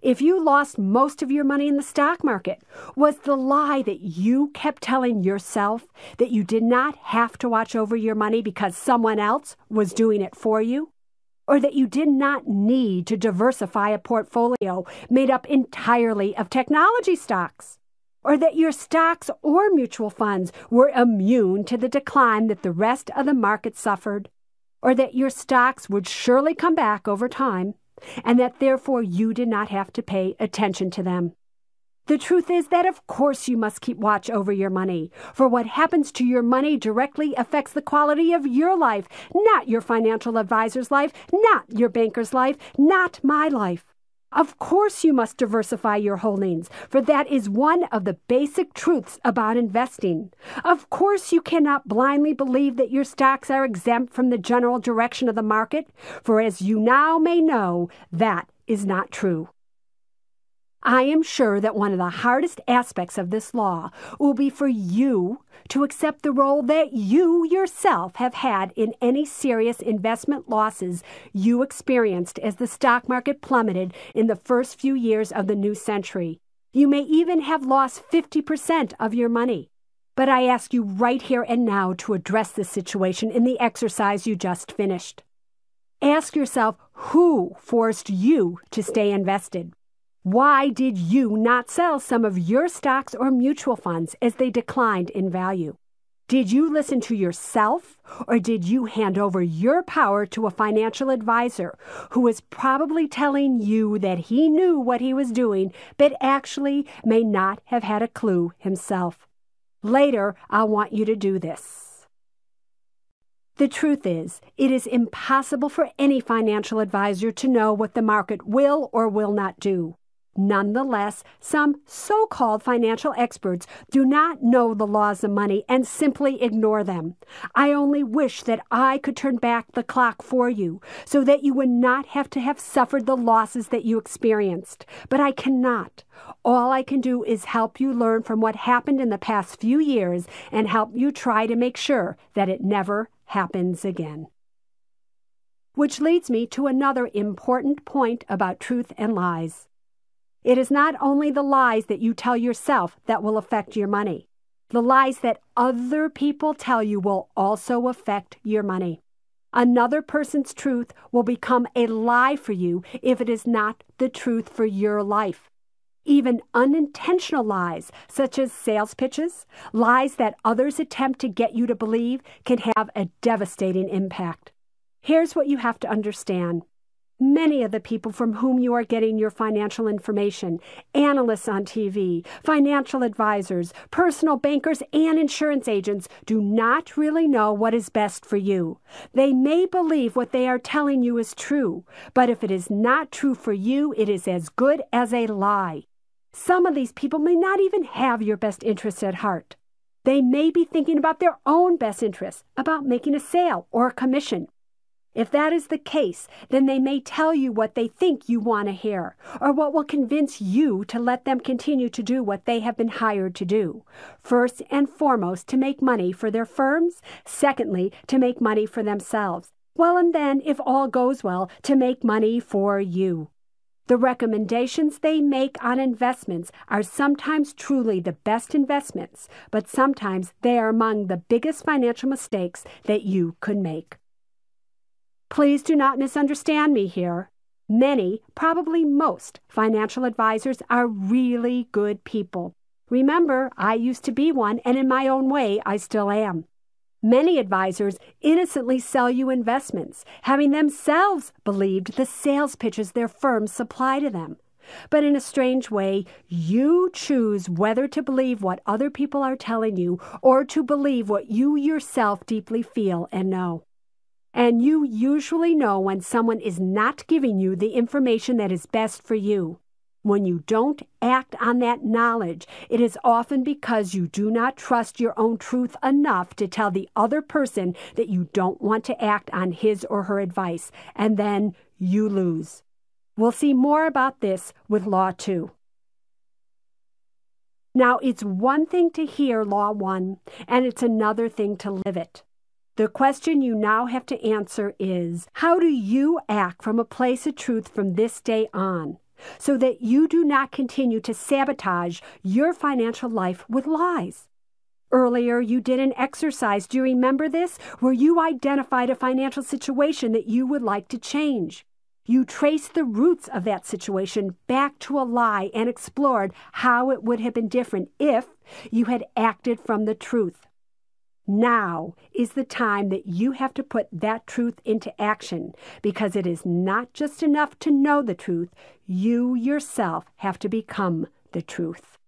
If you lost most of your money in the stock market, was the lie that you kept telling yourself that you did not have to watch over your money because someone else was doing it for you? Or that you did not need to diversify a portfolio made up entirely of technology stocks? Or that your stocks or mutual funds were immune to the decline that the rest of the market suffered, or that your stocks would surely come back over time, and that therefore you did not have to pay attention to them. The truth is that of course you must keep watch over your money, for what happens to your money directly affects the quality of your life, not your financial advisor's life, not your banker's life, not my life. Of course, you must diversify your holdings, for that is one of the basic truths about investing. Of course, you cannot blindly believe that your stocks are exempt from the general direction of the market, for as you now may know, that is not true. I am sure that one of the hardest aspects of this law will be for you to accept the role that you yourself have had in any serious investment losses you experienced as the stock market plummeted in the first few years of the new century. You may even have lost 50% of your money. But I ask you right here and now to address this situation in the exercise you just finished. Ask yourself who forced you to stay invested. Why did you not sell some of your stocks or mutual funds as they declined in value? Did you listen to yourself or did you hand over your power to a financial advisor who was probably telling you that he knew what he was doing but actually may not have had a clue himself? Later, I want you to do this. The truth is, it is impossible for any financial advisor to know what the market will or will not do. Nonetheless, some so called financial experts do not know the laws of money and simply ignore them. I only wish that I could turn back the clock for you so that you would not have to have suffered the losses that you experienced. But I cannot. All I can do is help you learn from what happened in the past few years and help you try to make sure that it never happens again. Which leads me to another important point about truth and lies. It is not only the lies that you tell yourself that will affect your money. The lies that other people tell you will also affect your money. Another person's truth will become a lie for you if it is not the truth for your life. Even unintentional lies, such as sales pitches, lies that others attempt to get you to believe, can have a devastating impact. Here's what you have to understand Many of the people from whom you are getting your financial information, analysts on TV, financial advisors, personal bankers, and insurance agents, do not really know what is best for you. They may believe what they are telling you is true, but if it is not true for you, it is as good as a lie. Some of these people may not even have your best interests at heart. They may be thinking about their own best interests, about making a sale or a commission. If that is the case, then they may tell you what they think you want to hear, or what will convince you to let them continue to do what they have been hired to do. First and foremost, to make money for their firms. Secondly, to make money for themselves. Well, and then, if all goes well, to make money for you. The recommendations they make on investments are sometimes truly the best investments, but sometimes they are among the biggest financial mistakes that you could make. Please do not misunderstand me here. Many, probably most, financial advisors are really good people. Remember, I used to be one, and in my own way, I still am. Many advisors innocently sell you investments, having themselves believed the sales pitches their firms supply to them. But in a strange way, you choose whether to believe what other people are telling you or to believe what you yourself deeply feel and know. And you usually know when someone is not giving you the information that is best for you. When you don't act on that knowledge, it is often because you do not trust your own truth enough to tell the other person that you don't want to act on his or her advice, and then you lose. We'll see more about this with Law 2. Now, it's one thing to hear Law 1, and it's another thing to live it. The question you now have to answer is How do you act from a place of truth from this day on so that you do not continue to sabotage your financial life with lies? Earlier, you did an exercise. Do you remember this? Where you identified a financial situation that you would like to change. You traced the roots of that situation back to a lie and explored how it would have been different if you had acted from the truth. Now is the time that you have to put that truth into action because it is not just enough to know the truth, you yourself have to become the truth.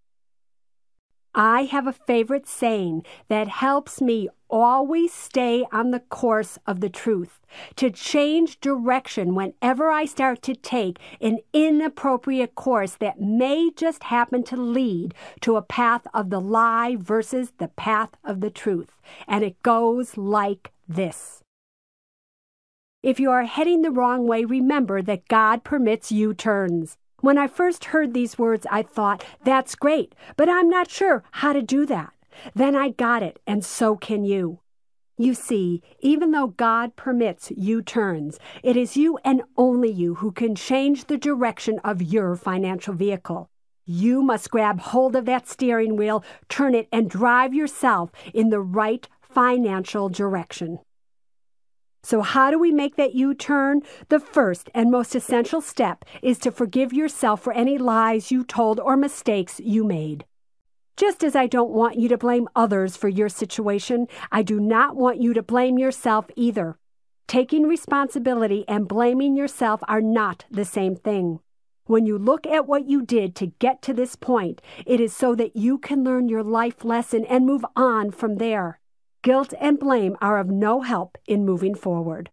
I have a favorite saying that helps me always stay on the course of the truth, to change direction whenever I start to take an inappropriate course that may just happen to lead to a path of the lie versus the path of the truth. And it goes like this. If you are heading the wrong way, remember that God permits U turns. When I first heard these words, I thought, that's great, but I'm not sure how to do that. Then I got it, and so can you. You see, even though God permits U turns, it is you and only you who can change the direction of your financial vehicle. You must grab hold of that steering wheel, turn it, and drive yourself in the right financial direction. So, how do we make that U turn? The first and most essential step is to forgive yourself for any lies you told or mistakes you made. Just as I don't want you to blame others for your situation, I do not want you to blame yourself either. Taking responsibility and blaming yourself are not the same thing. When you look at what you did to get to this point, it is so that you can learn your life lesson and move on from there guilt and blame are of no help in moving forward.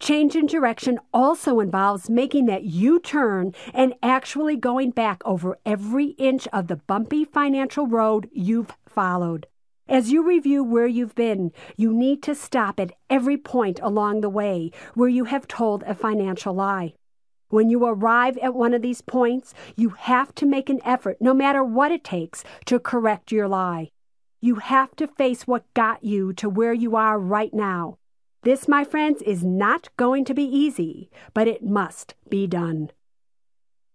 Change in direction also involves making that U turn and actually going back over every inch of the bumpy financial road you've followed. As you review where you've been, you need to stop at every point along the way where you have told a financial lie. When you arrive at one of these points, you have to make an effort, no matter what it takes, to correct your lie. You have to face what got you to where you are right now. This, my friends, is not going to be easy, but it must be done.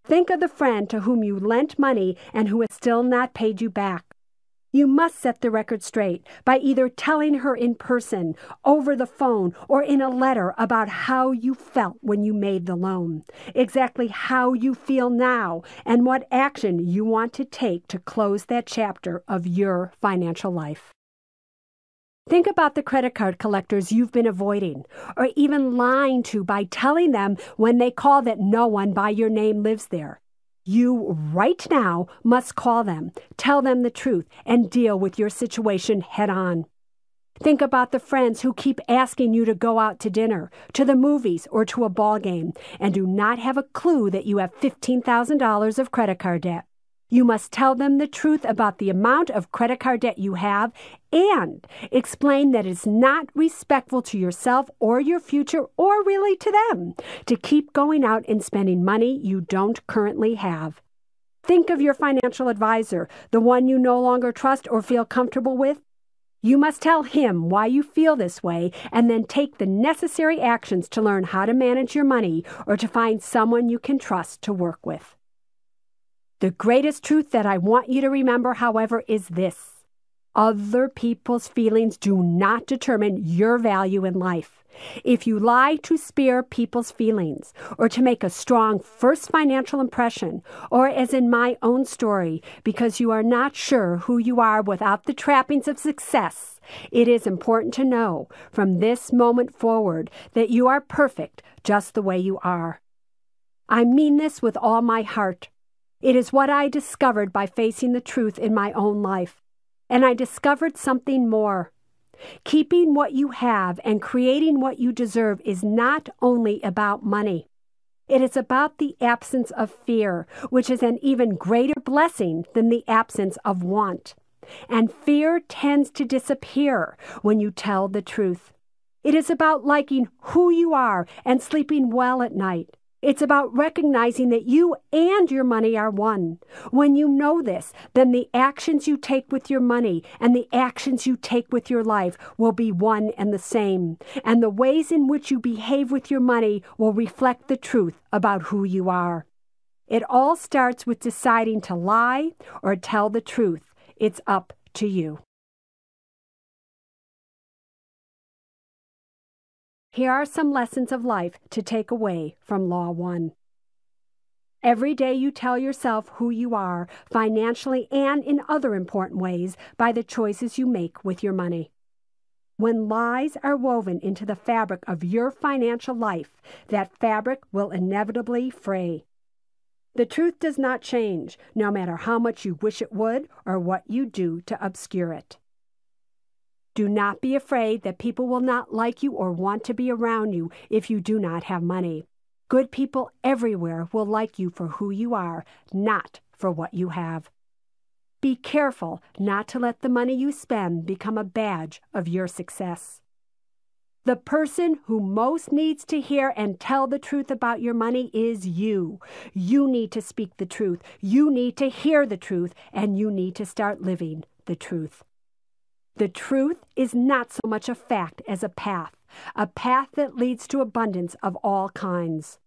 Think of the friend to whom you lent money and who has still not paid you back. You must set the record straight by either telling her in person, over the phone, or in a letter about how you felt when you made the loan, exactly how you feel now, and what action you want to take to close that chapter of your financial life. Think about the credit card collectors you've been avoiding, or even lying to by telling them when they call that no one by your name lives there. You right now must call them, tell them the truth, and deal with your situation head on. Think about the friends who keep asking you to go out to dinner, to the movies, or to a ball game, and do not have a clue that you have $15,000 of credit card debt. You must tell them the truth about the amount of credit card debt you have and explain that it's not respectful to yourself or your future or really to them to keep going out and spending money you don't currently have. Think of your financial advisor, the one you no longer trust or feel comfortable with. You must tell him why you feel this way and then take the necessary actions to learn how to manage your money or to find someone you can trust to work with. The greatest truth that I want you to remember, however, is this other people's feelings do not determine your value in life. If you lie to spare people's feelings, or to make a strong first financial impression, or as in my own story, because you are not sure who you are without the trappings of success, it is important to know from this moment forward that you are perfect just the way you are. I mean this with all my heart. It is what I discovered by facing the truth in my own life. And I discovered something more. Keeping what you have and creating what you deserve is not only about money. It is about the absence of fear, which is an even greater blessing than the absence of want. And fear tends to disappear when you tell the truth. It is about liking who you are and sleeping well at night. It's about recognizing that you and your money are one. When you know this, then the actions you take with your money and the actions you take with your life will be one and the same. And the ways in which you behave with your money will reflect the truth about who you are. It all starts with deciding to lie or tell the truth. It's up to you. Here are some lessons of life to take away from Law 1. Every day you tell yourself who you are, financially and in other important ways, by the choices you make with your money. When lies are woven into the fabric of your financial life, that fabric will inevitably fray. The truth does not change, no matter how much you wish it would or what you do to obscure it. Do not be afraid that people will not like you or want to be around you if you do not have money. Good people everywhere will like you for who you are, not for what you have. Be careful not to let the money you spend become a badge of your success. The person who most needs to hear and tell the truth about your money is you. You need to speak the truth. You need to hear the truth, and you need to start living the truth. The truth is not so much a fact as a path, a path that leads to abundance of all kinds.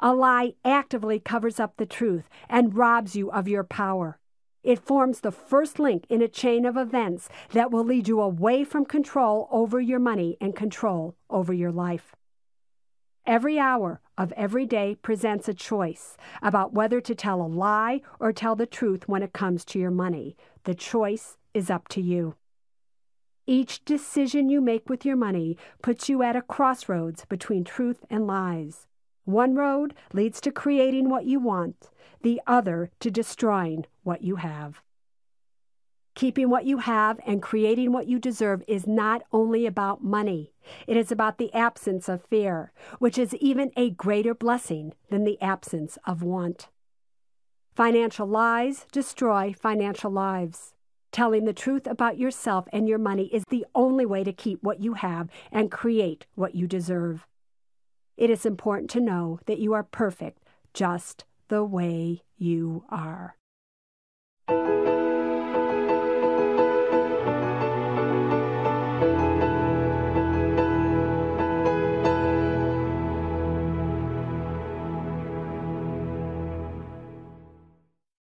A lie actively covers up the truth and robs you of your power. It forms the first link in a chain of events that will lead you away from control over your money and control over your life. Every hour of every day presents a choice about whether to tell a lie or tell the truth when it comes to your money. The choice is up to you. Each decision you make with your money puts you at a crossroads between truth and lies. One road leads to creating what you want, the other to destroying what you have. Keeping what you have and creating what you deserve is not only about money, it is about the absence of fear, which is even a greater blessing than the absence of want. Financial lies destroy financial lives. Telling the truth about yourself and your money is the only way to keep what you have and create what you deserve. It is important to know that you are perfect just the way you are.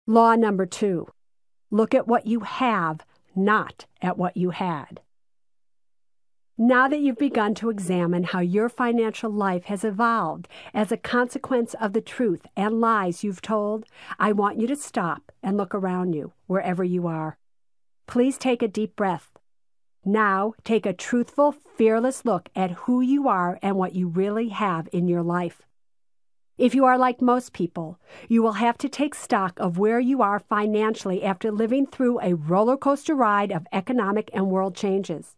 Law number two look at what you have, not at what you had. Now that you've begun to examine how your financial life has evolved as a consequence of the truth and lies you've told, I want you to stop and look around you, wherever you are. Please take a deep breath. Now, take a truthful, fearless look at who you are and what you really have in your life. If you are like most people, you will have to take stock of where you are financially after living through a roller coaster ride of economic and world changes.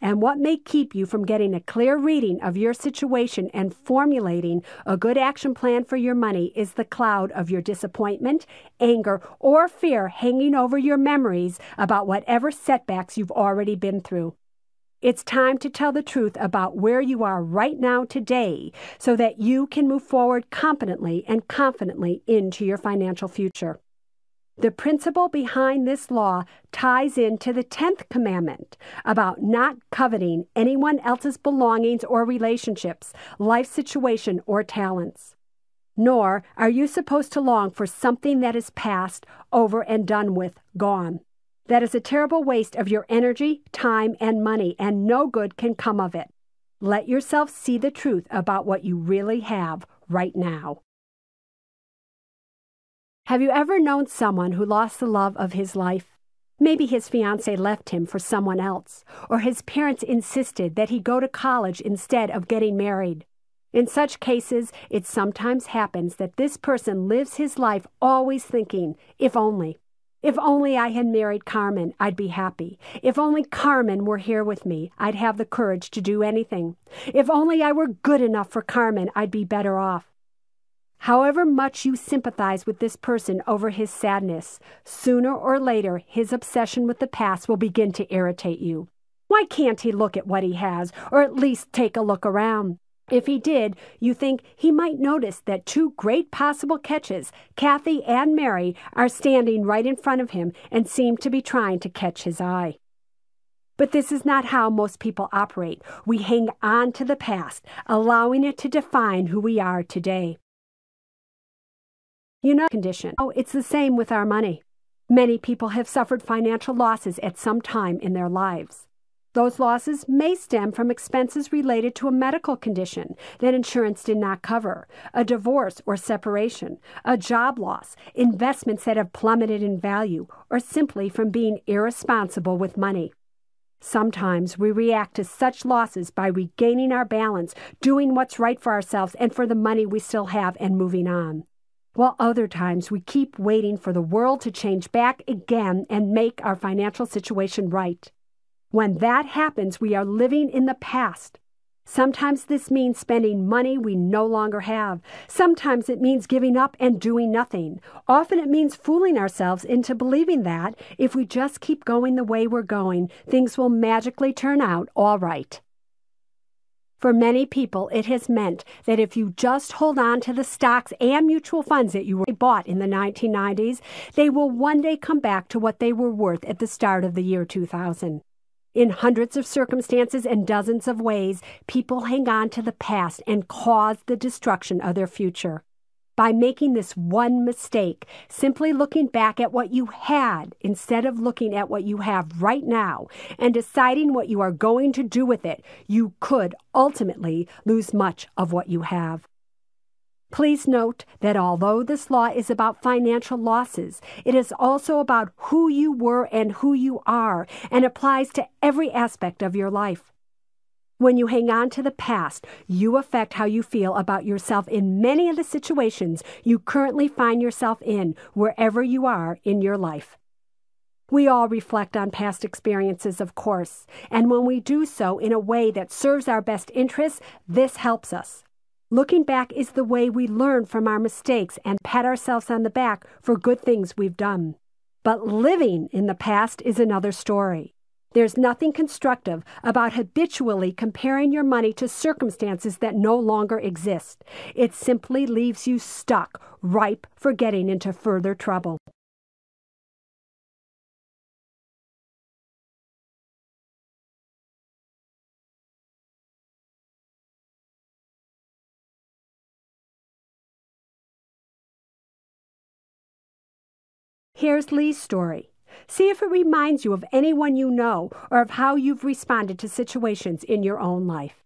And what may keep you from getting a clear reading of your situation and formulating a good action plan for your money is the cloud of your disappointment, anger, or fear hanging over your memories about whatever setbacks you've already been through. It's time to tell the truth about where you are right now today so that you can move forward competently and confidently into your financial future. The principle behind this law ties into the 10th commandment about not coveting anyone else's belongings or relationships, life situation, or talents. Nor are you supposed to long for something that is past, over, and done with, gone. That is a terrible waste of your energy, time, and money, and no good can come of it. Let yourself see the truth about what you really have right now. Have you ever known someone who lost the love of his life? Maybe his fiancee left him for someone else, or his parents insisted that he go to college instead of getting married. In such cases, it sometimes happens that this person lives his life always thinking, if only. If only I had married Carmen, I'd be happy. If only Carmen were here with me, I'd have the courage to do anything. If only I were good enough for Carmen, I'd be better off. However much you sympathize with this person over his sadness, sooner or later his obsession with the past will begin to irritate you. Why can't he look at what he has, or at least take a look around? If he did, you think he might notice that two great possible catches, Kathy and Mary, are standing right in front of him and seem to be trying to catch his eye. But this is not how most people operate. We hang on to the past, allowing it to define who we are today. You know, condition. Oh, it's the same with our money. Many people have suffered financial losses at some time in their lives. Those losses may stem from expenses related to a medical condition that insurance did not cover, a divorce or separation, a job loss, investments that have plummeted in value, or simply from being irresponsible with money. Sometimes we react to such losses by regaining our balance, doing what's right for ourselves and for the money we still have, and moving on. while other times we keep waiting for the world to change back again and make our financial situation right. When that happens, we are living in the past. Sometimes this means spending money we no longer have. Sometimes it means giving up and doing nothing. Often it means fooling ourselves into believing that if we just keep going the way we're going, things will magically turn out all right. For many people, it has meant that if you just hold on to the stocks and mutual funds that you bought in the 1990s, they will one day come back to what they were worth at the start of the year 2000. In hundreds of circumstances and dozens of ways, people hang on to the past and cause the destruction of their future. By making this one mistake, simply looking back at what you had instead of looking at what you have right now and deciding what you are going to do with it, you could ultimately lose much of what you have. Please note that although this law is about financial losses, it is also about who you were and who you are and applies to every aspect of your life. When you hang on to the past, you affect how you feel about yourself in many of the situations you currently find yourself in, wherever you are in your life. We all reflect on past experiences, of course, and when we do so in a way that serves our best interests, this helps us. Looking back is the way we learn from our mistakes and pat ourselves on the back for good things we've done. But living in the past is another story. There's nothing constructive about habitually comparing your money to circumstances that no longer exist. It simply leaves you stuck, ripe for getting into further trouble. Here's Lee's story. See if it reminds you of anyone you know or of how you've responded to situations in your own life.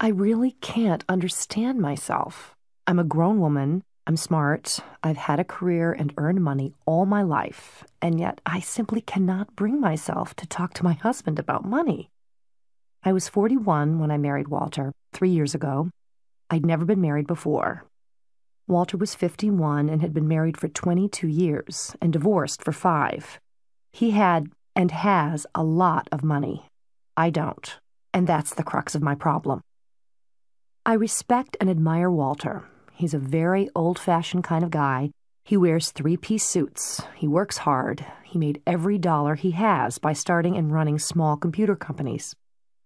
I really can't understand myself. I'm a grown woman. I'm smart. I've had a career and earned money all my life, and yet I simply cannot bring myself to talk to my husband about money. I was 41 when I married Walter, three years ago. I'd never been married before, Walter was 51 and had been married for 22 years and divorced for five. He had and has a lot of money. I don't, and that's the crux of my problem. I respect and admire Walter. He's a very old fashioned kind of guy. He wears three piece suits. He works hard. He made every dollar he has by starting and running small computer companies.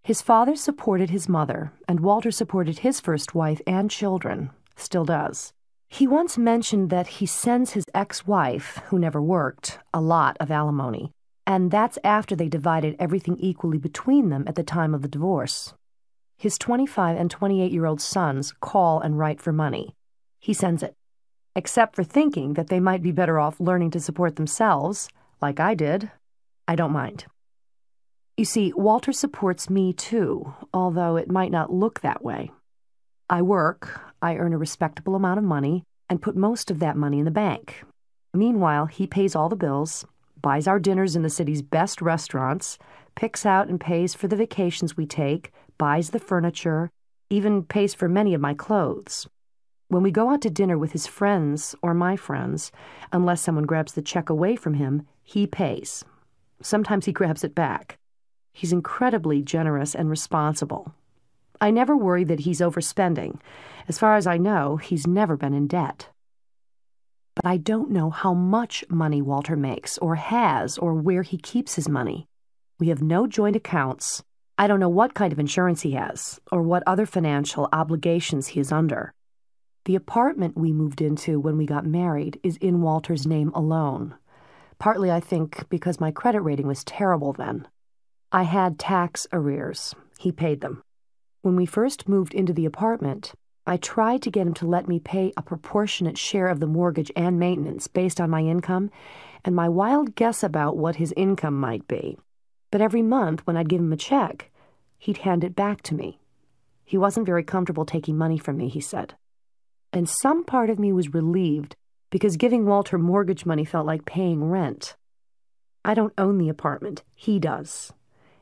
His father supported his mother, and Walter supported his first wife and children, still does. He once mentioned that he sends his ex wife, who never worked, a lot of alimony, and that's after they divided everything equally between them at the time of the divorce. His 25 and 28 year old sons call and write for money. He sends it, except for thinking that they might be better off learning to support themselves, like I did. I don't mind. You see, Walter supports me too, although it might not look that way. I work, I earn a respectable amount of money and put most of that money in the bank. Meanwhile, he pays all the bills, buys our dinners in the city's best restaurants, picks out and pays for the vacations we take, buys the furniture, even pays for many of my clothes. When we go out to dinner with his friends or my friends, unless someone grabs the check away from him, he pays. Sometimes he grabs it back. He's incredibly generous and responsible. I never worry that he's overspending. As far as I know, he's never been in debt. But I don't know how much money Walter makes, or has, or where he keeps his money. We have no joint accounts. I don't know what kind of insurance he has, or what other financial obligations he is under. The apartment we moved into when we got married is in Walter's name alone. Partly, I think, because my credit rating was terrible then. I had tax arrears. He paid them. When we first moved into the apartment, I tried to get him to let me pay a proportionate share of the mortgage and maintenance based on my income and my wild guess about what his income might be. But every month, when I'd give him a check, he'd hand it back to me. He wasn't very comfortable taking money from me, he said. And some part of me was relieved because giving Walter mortgage money felt like paying rent. I don't own the apartment, he does.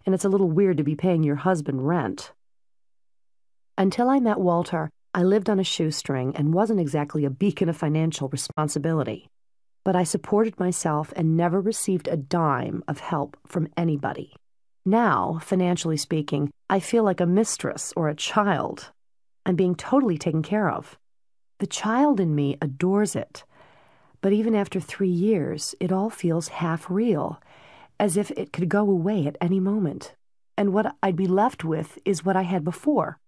And it's a little weird to be paying your husband rent. Until I met Walter, I lived on a shoestring and wasn't exactly a beacon of financial responsibility. But I supported myself and never received a dime of help from anybody. Now, financially speaking, I feel like a mistress or a child. I'm being totally taken care of. The child in me adores it. But even after three years, it all feels half real, as if it could go away at any moment. And what I'd be left with is what I had before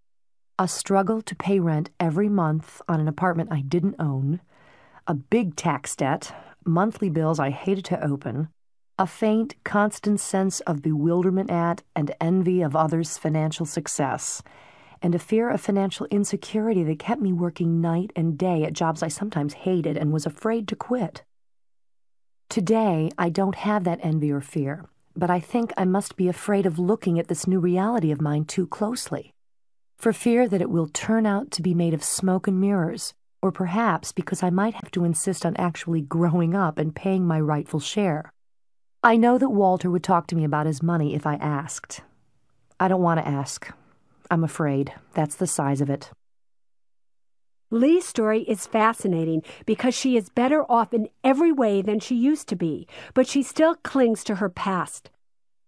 a struggle to pay rent every month on an apartment I didn't own, a big tax debt, monthly bills I hated to open, a faint, constant sense of bewilderment at and envy of others' financial success, and a fear of financial insecurity that kept me working night and day at jobs I sometimes hated and was afraid to quit. Today, I don't have that envy or fear, but I think I must be afraid of looking at this new reality of mine too closely for fear that it will turn out to be made of smoke and mirrors, or perhaps because I might have to insist on actually growing up and paying my rightful share. I know that Walter would talk to me about his money if I asked. I don't want to ask. I'm afraid. That's the size of it. Lee's story is fascinating because she is better off in every way than she used to be, but she still clings to her past.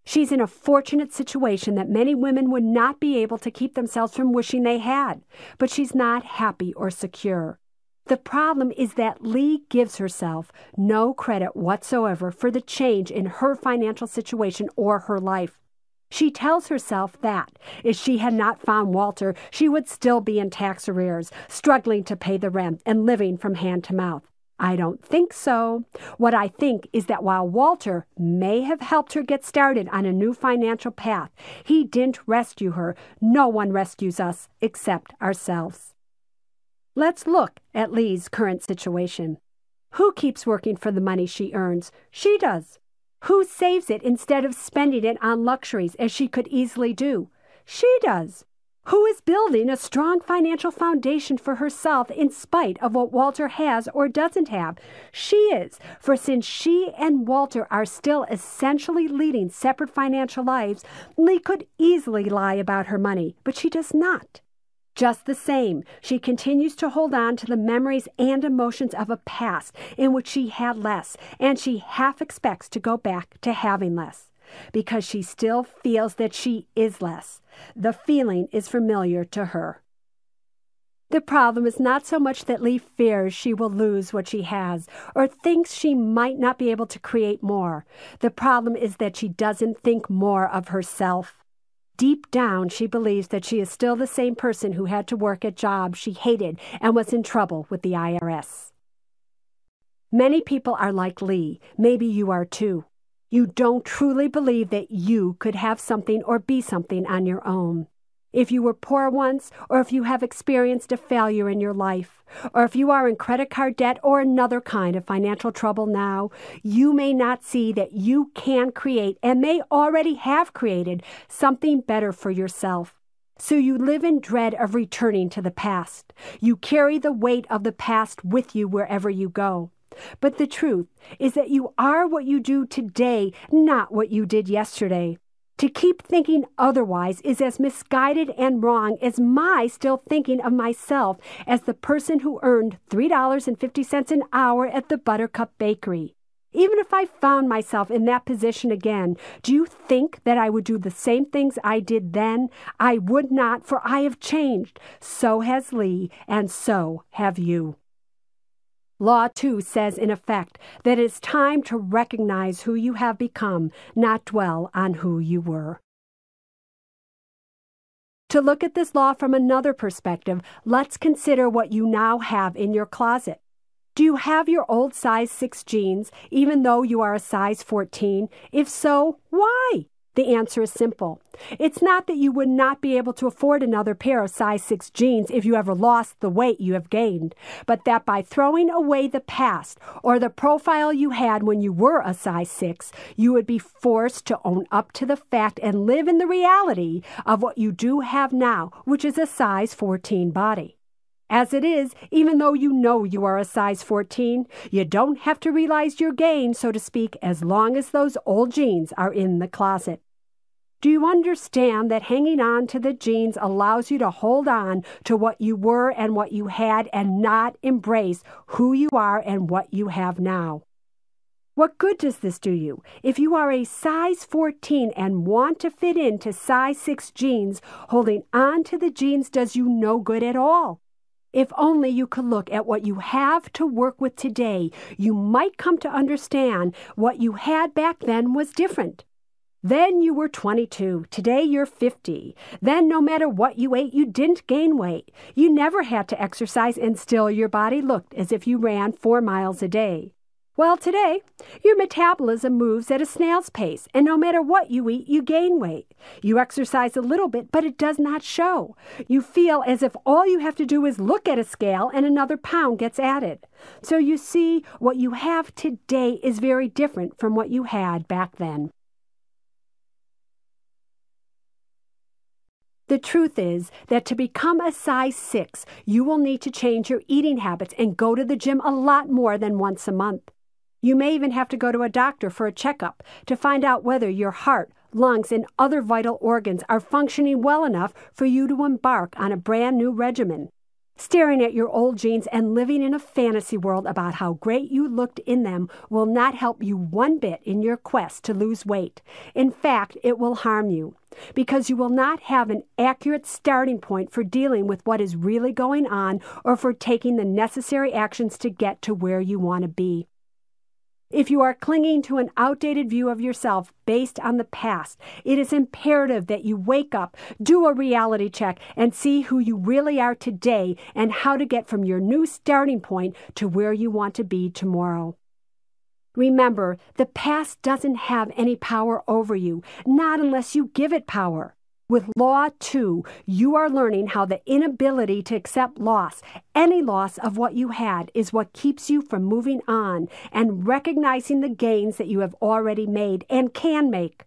She's in a fortunate situation that many women would not be able to keep themselves from wishing they had, but she's not happy or secure. The problem is that Lee gives herself no credit whatsoever for the change in her financial situation or her life. She tells herself that if she had not found Walter, she would still be in tax arrears, struggling to pay the rent and living from hand to mouth. I don't think so. What I think is that while Walter may have helped her get started on a new financial path, he didn't rescue her. No one rescues us except ourselves. Let's look at Lee's current situation. Who keeps working for the money she earns? She does. Who saves it instead of spending it on luxuries as she could easily do? She does who is building a strong financial foundation for herself in spite of what Walter has or doesn't have. She is, for since she and Walter are still essentially leading separate financial lives, Lee could easily lie about her money, but she does not. Just the same, she continues to hold on to the memories and emotions of a past in which she had less, and she half expects to go back to having less because she still feels that she is less. The feeling is familiar to her. The problem is not so much that Lee fears she will lose what she has or thinks she might not be able to create more. The problem is that she doesn't think more of herself. Deep down, she believes that she is still the same person who had to work at jobs she hated and was in trouble with the IRS. Many people are like Lee. Maybe you are too. You don't truly believe that you could have something or be something on your own. If you were poor once, or if you have experienced a failure in your life, or if you are in credit card debt or another kind of financial trouble now, you may not see that you can create and may already have created something better for yourself. So you live in dread of returning to the past. You carry the weight of the past with you wherever you go. But the truth is that you are what you do today, not what you did yesterday. To keep thinking otherwise is as misguided and wrong as my still thinking of myself as the person who earned $3.50 an hour at the Buttercup Bakery. Even if I found myself in that position again, do you think that I would do the same things I did then? I would not, for I have changed. So has Lee, and so have you. Law 2 says, in effect, that it's time to recognize who you have become, not dwell on who you were. To look at this law from another perspective, let's consider what you now have in your closet. Do you have your old size 6 jeans, even though you are a size 14? If so, why? The answer is simple. It's not that you would not be able to afford another pair of size 6 jeans if you ever lost the weight you have gained, but that by throwing away the past or the profile you had when you were a size 6, you would be forced to own up to the fact and live in the reality of what you do have now, which is a size 14 body. As it is, even though you know you are a size 14, you don't have to realize your gain, so to speak, as long as those old jeans are in the closet. Do you understand that hanging on to the jeans allows you to hold on to what you were and what you had and not embrace who you are and what you have now? What good does this do you? If you are a size 14 and want to fit into size 6 jeans, holding on to the jeans does you no good at all. If only you could look at what you have to work with today, you might come to understand what you had back then was different. Then you were 22. Today you're 50. Then, no matter what you ate, you didn't gain weight. You never had to exercise, and still your body looked as if you ran four miles a day. Well, today, your metabolism moves at a snail's pace, and no matter what you eat, you gain weight. You exercise a little bit, but it does not show. You feel as if all you have to do is look at a scale and another pound gets added. So you see, what you have today is very different from what you had back then. The truth is that to become a size 6, you will need to change your eating habits and go to the gym a lot more than once a month. You may even have to go to a doctor for a checkup to find out whether your heart, lungs, and other vital organs are functioning well enough for you to embark on a brand new regimen. Staring at your old jeans and living in a fantasy world about how great you looked in them will not help you one bit in your quest to lose weight. In fact, it will harm you because you will not have an accurate starting point for dealing with what is really going on or for taking the necessary actions to get to where you want to be. If you are clinging to an outdated view of yourself based on the past, it is imperative that you wake up, do a reality check, and see who you really are today and how to get from your new starting point to where you want to be tomorrow. Remember, the past doesn't have any power over you, not unless you give it power. With Law 2, you are learning how the inability to accept loss, any loss of what you had, is what keeps you from moving on and recognizing the gains that you have already made and can make.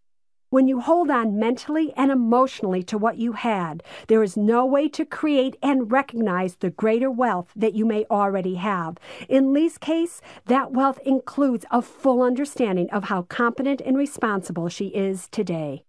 When you hold on mentally and emotionally to what you had, there is no way to create and recognize the greater wealth that you may already have. In Lee's case, that wealth includes a full understanding of how competent and responsible she is today.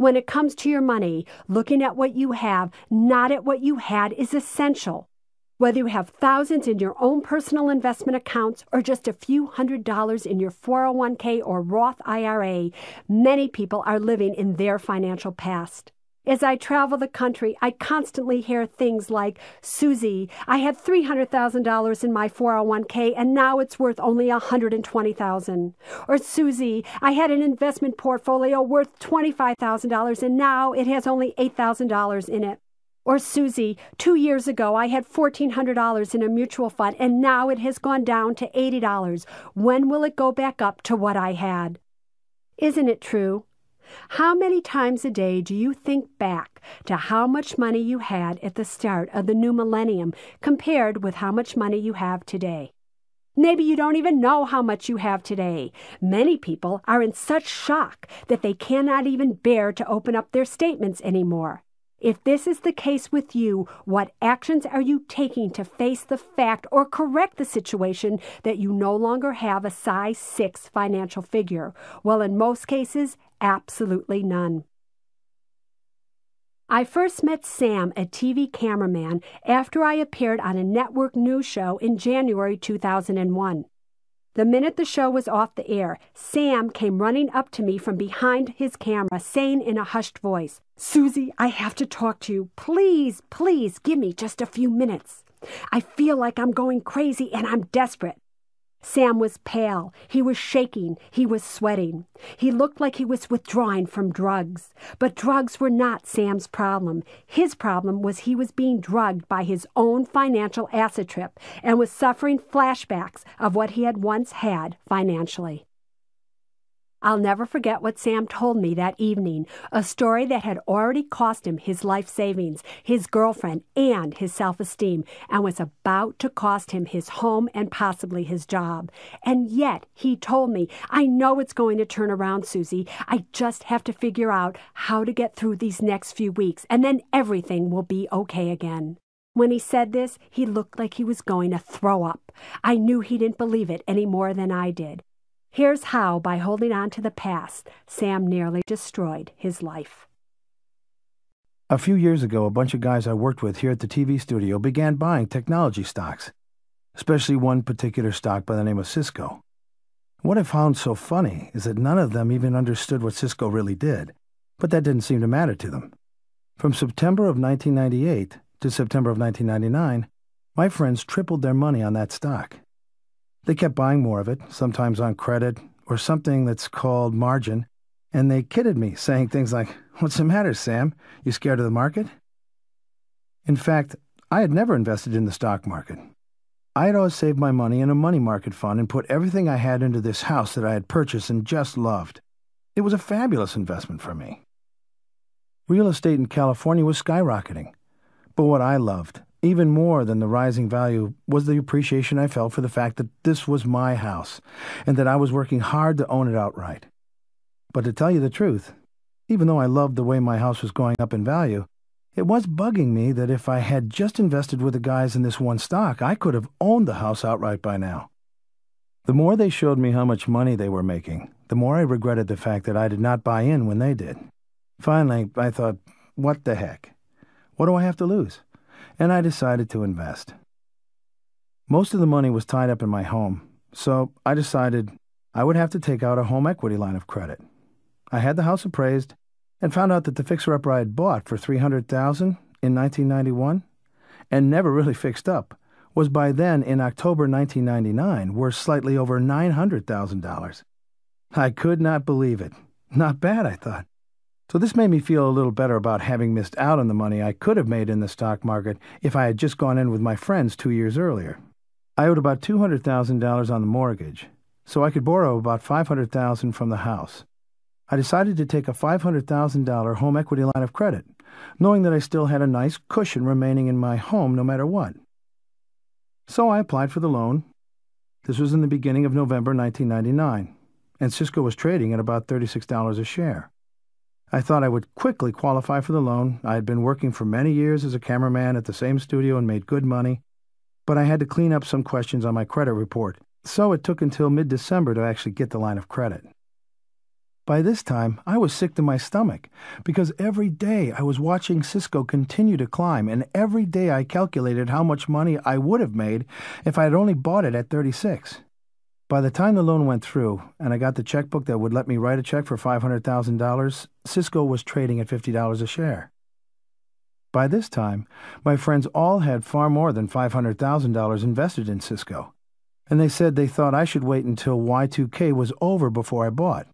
When it comes to your money, looking at what you have, not at what you had, is essential. Whether you have thousands in your own personal investment accounts or just a few hundred dollars in your 401k or Roth IRA, many people are living in their financial past. As I travel the country, I constantly hear things like, Suze, I had $300,000 in my 401k and now it's worth only $120,000. Or Suze, I had an investment portfolio worth $25,000 and now it has only $8,000 in it. Or Suze, two years ago I had $1,400 in a mutual fund and now it has gone down to $80. When will it go back up to what I had? Isn't it true? How many times a day do you think back to how much money you had at the start of the new millennium compared with how much money you have today? Maybe you don't even know how much you have today. Many people are in such shock that they cannot even bear to open up their statements anymore. If this is the case with you, what actions are you taking to face the fact or correct the situation that you no longer have a size 6 financial figure? Well, in most cases, absolutely none. I first met Sam, a TV cameraman, after I appeared on a network news show in January 2001. The minute the show was off the air, Sam came running up to me from behind his camera, saying in a hushed voice, Suze, I have to talk to you. Please, please give me just a few minutes. I feel like I'm going crazy and I'm desperate. Sam was pale. He was shaking. He was sweating. He looked like he was withdrawing from drugs. But drugs were not Sam's problem. His problem was he was being drugged by his own financial acid trip and was suffering flashbacks of what he had once had financially. I'll never forget what Sam told me that evening, a story that had already cost him his life savings, his girlfriend, and his self esteem, and was about to cost him his home and possibly his job. And yet, he told me, I know it's going to turn around, Suze. I just have to figure out how to get through these next few weeks, and then everything will be okay again. When he said this, he looked like he was going to throw up. I knew he didn't believe it any more than I did. Here's how, by holding on to the past, Sam nearly destroyed his life. A few years ago, a bunch of guys I worked with here at the TV studio began buying technology stocks, especially one particular stock by the name of Cisco. What I found so funny is that none of them even understood what Cisco really did, but that didn't seem to matter to them. From September of 1998 to September of 1999, my friends tripled their money on that stock. They kept buying more of it, sometimes on credit or something that's called margin, and they kidded me, saying things like, What's the matter, Sam? You scared of the market? In fact, I had never invested in the stock market. I had always saved my money in a money market fund and put everything I had into this house that I had purchased and just loved. It was a fabulous investment for me. Real estate in California was skyrocketing. But what I loved, even more than the rising value, was the appreciation I felt for the fact that this was my house and that I was working hard to own it outright. But to tell you the truth, even though I loved the way my house was going up in value, it was bugging me that if I had just invested with the guys in this one stock, I could have owned the house outright by now. The more they showed me how much money they were making, the more I regretted the fact that I did not buy in when they did. Finally, I thought, what the heck? What do I have to lose? And I decided to invest. Most of the money was tied up in my home, so I decided I would have to take out a home equity line of credit. I had the house appraised and found out that the fixer-upper I had bought for 300000 in 1991 and never really fixed up was by then, in October 1999, worth slightly over $900,000. I could not believe it. Not bad, I thought. So this made me feel a little better about having missed out on the money I could have made in the stock market if I had just gone in with my friends two years earlier. I owed about $200,000 on the mortgage, so I could borrow about 500,000 from the house. I decided to take a $500,000 home equity line of credit, knowing that I still had a nice cushion remaining in my home no matter what. So I applied for the loan. This was in the beginning of November 1999, and Cisco was trading at about $36 a share. I thought I would quickly qualify for the loan. I had been working for many years as a cameraman at the same studio and made good money, but I had to clean up some questions on my credit report, so it took until mid December to actually get the line of credit. By this time, I was sick to my stomach because every day I was watching Cisco continue to climb, and every day I calculated how much money I would have made if I had only bought it at 36. By the time the loan went through and I got the checkbook that would let me write a check for $500,000, Cisco was trading at $50 a share. By this time, my friends all had far more than $500,000 invested in Cisco, and they said they thought I should wait until Y2K was over before I bought.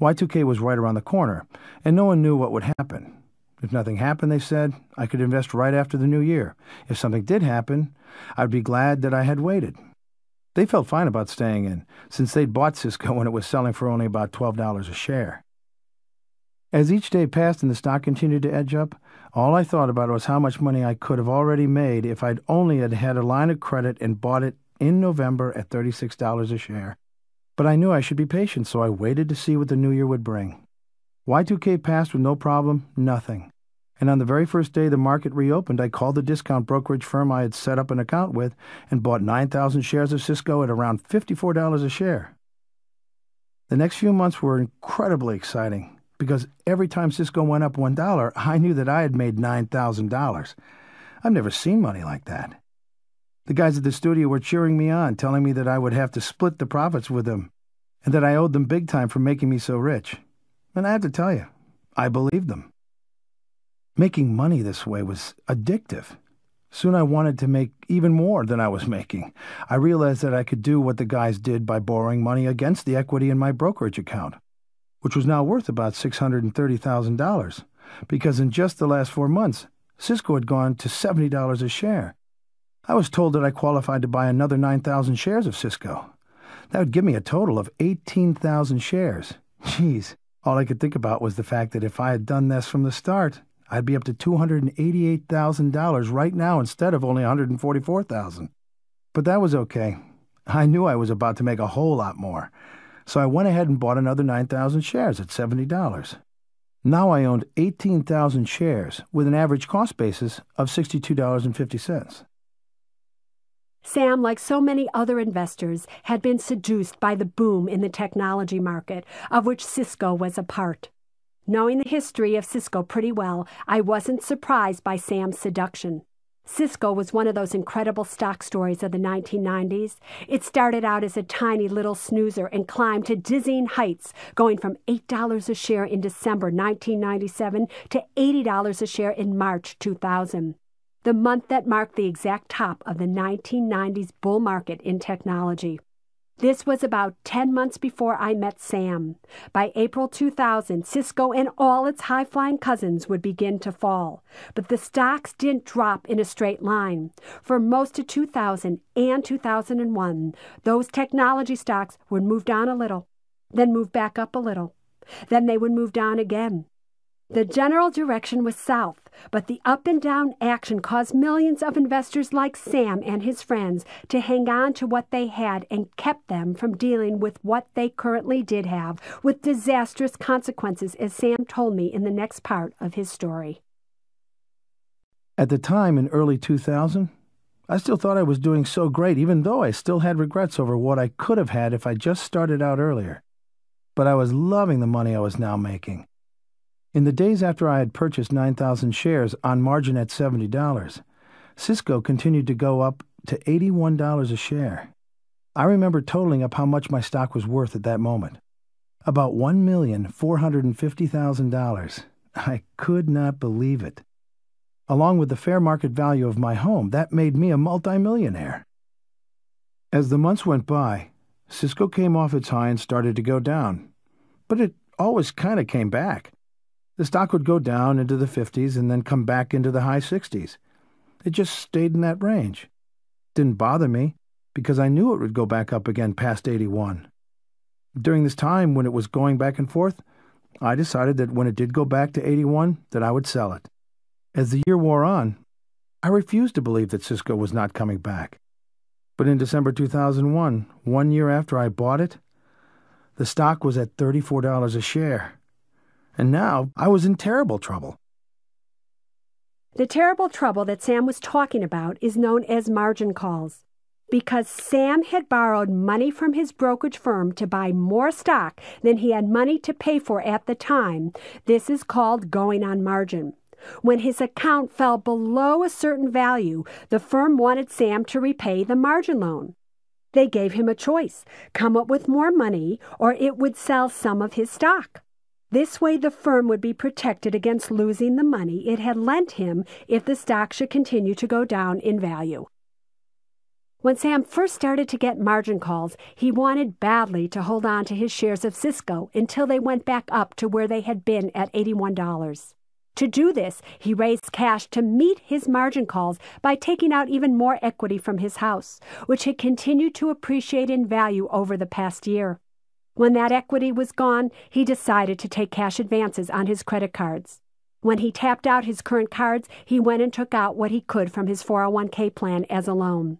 Y2K was right around the corner, and no one knew what would happen. If nothing happened, they said, I could invest right after the new year. If something did happen, I'd be glad that I had waited. They felt fine about staying in, since they'd bought Cisco when it was selling for only about $12 a share. As each day passed and the stock continued to edge up, all I thought about was how much money I could have already made if I'd only had had a line of credit and bought it in November at $36 a share but I knew I should be patient, so I waited to see what the new year would bring. Y2K passed with no problem, nothing. And on the very first day the market reopened, I called the discount brokerage firm I had set up an account with and bought 9,000 shares of Cisco at around $54 a share. The next few months were incredibly exciting because every time Cisco went up $1, I knew that I had made $9,000. I've never seen money like that. The guys at the studio were cheering me on, telling me that I would have to split the profits with them, and that I owed them big time for making me so rich. And I have to tell you, I believed them. Making money this way was addictive. Soon I wanted to make even more than I was making. I realized that I could do what the guys did by borrowing money against the equity in my brokerage account, which was now worth about $630,000, because in just the last four months, Cisco had gone to $70 a share, I was told that I qualified to buy another 9,000 shares of Cisco. That would give me a total of 18,000 shares. Geez, all I could think about was the fact that if I had done this from the start, I'd be up to $288,000 right now instead of only 144,000. But that was okay. I knew I was about to make a whole lot more. So I went ahead and bought another 9,000 shares at $70. Now I owned 18,000 shares with an average cost basis of $62.50. Sam, like so many other investors, had been seduced by the boom in the technology market, of which Cisco was a part. Knowing the history of Cisco pretty well, I wasn't surprised by Sam's seduction. Cisco was one of those incredible stock stories of the 1990s. It started out as a tiny little snoozer and climbed to dizzying heights, going from $8 a share in December 1997 to $80 a share in March 2000, the month that marked the exact top of the 1990s bull market in technology. This was about 10 months before I met Sam. By April 2000, Cisco and all its high flying cousins would begin to fall. But the stocks didn't drop in a straight line. For most of 2000 and 2001, those technology stocks would move down a little, then move back up a little. Then they would move down again. The general direction was south, but the up and down action caused millions of investors like Sam and his friends to hang on to what they had and kept them from dealing with what they currently did have, with disastrous consequences, as Sam told me in the next part of his story. At the time in early 2000, I still thought I was doing so great, even though I still had regrets over what I could have had if I just started out earlier. But I was loving the money I was now making. In the days after I had purchased 9,000 shares on margin at $70, Cisco continued to go up to $81 a share. I remember totaling up how much my stock was worth at that moment. About $1,450,000. I could not believe it. Along with the fair market value of my home, that made me a multimillionaire. As the months went by, Cisco came off its high and started to go down. But it always kind of came back. The stock would go down into the 50s and then come back into the high 60s. It just stayed in that range. Didn't bother me because I knew it would go back up again past 81. During this time when it was going back and forth, I decided that when it did go back to 81 that I would sell it. As the year wore on, I refused to believe that Cisco was not coming back. But in December 2001, one year after I bought it, the stock was at $34 a share and now I was in terrible trouble. The terrible trouble that Sam was talking about is known as margin calls. Because Sam had borrowed money from his brokerage firm to buy more stock than he had money to pay for at the time, this is called going on margin. When his account fell below a certain value, the firm wanted Sam to repay the margin loan. They gave him a choice come up with more money, or it would sell some of his stock. This way, the firm would be protected against losing the money it had lent him if the stock should continue to go down in value. When Sam first started to get margin calls, he wanted badly to hold on to his shares of Cisco until they went back up to where they had been at $81. To do this, he raised cash to meet his margin calls by taking out even more equity from his house, which had continued to appreciate in value over the past year. When that equity was gone, he decided to take cash advances on his credit cards. When he tapped out his current cards, he went and took out what he could from his 401k plan as a loan.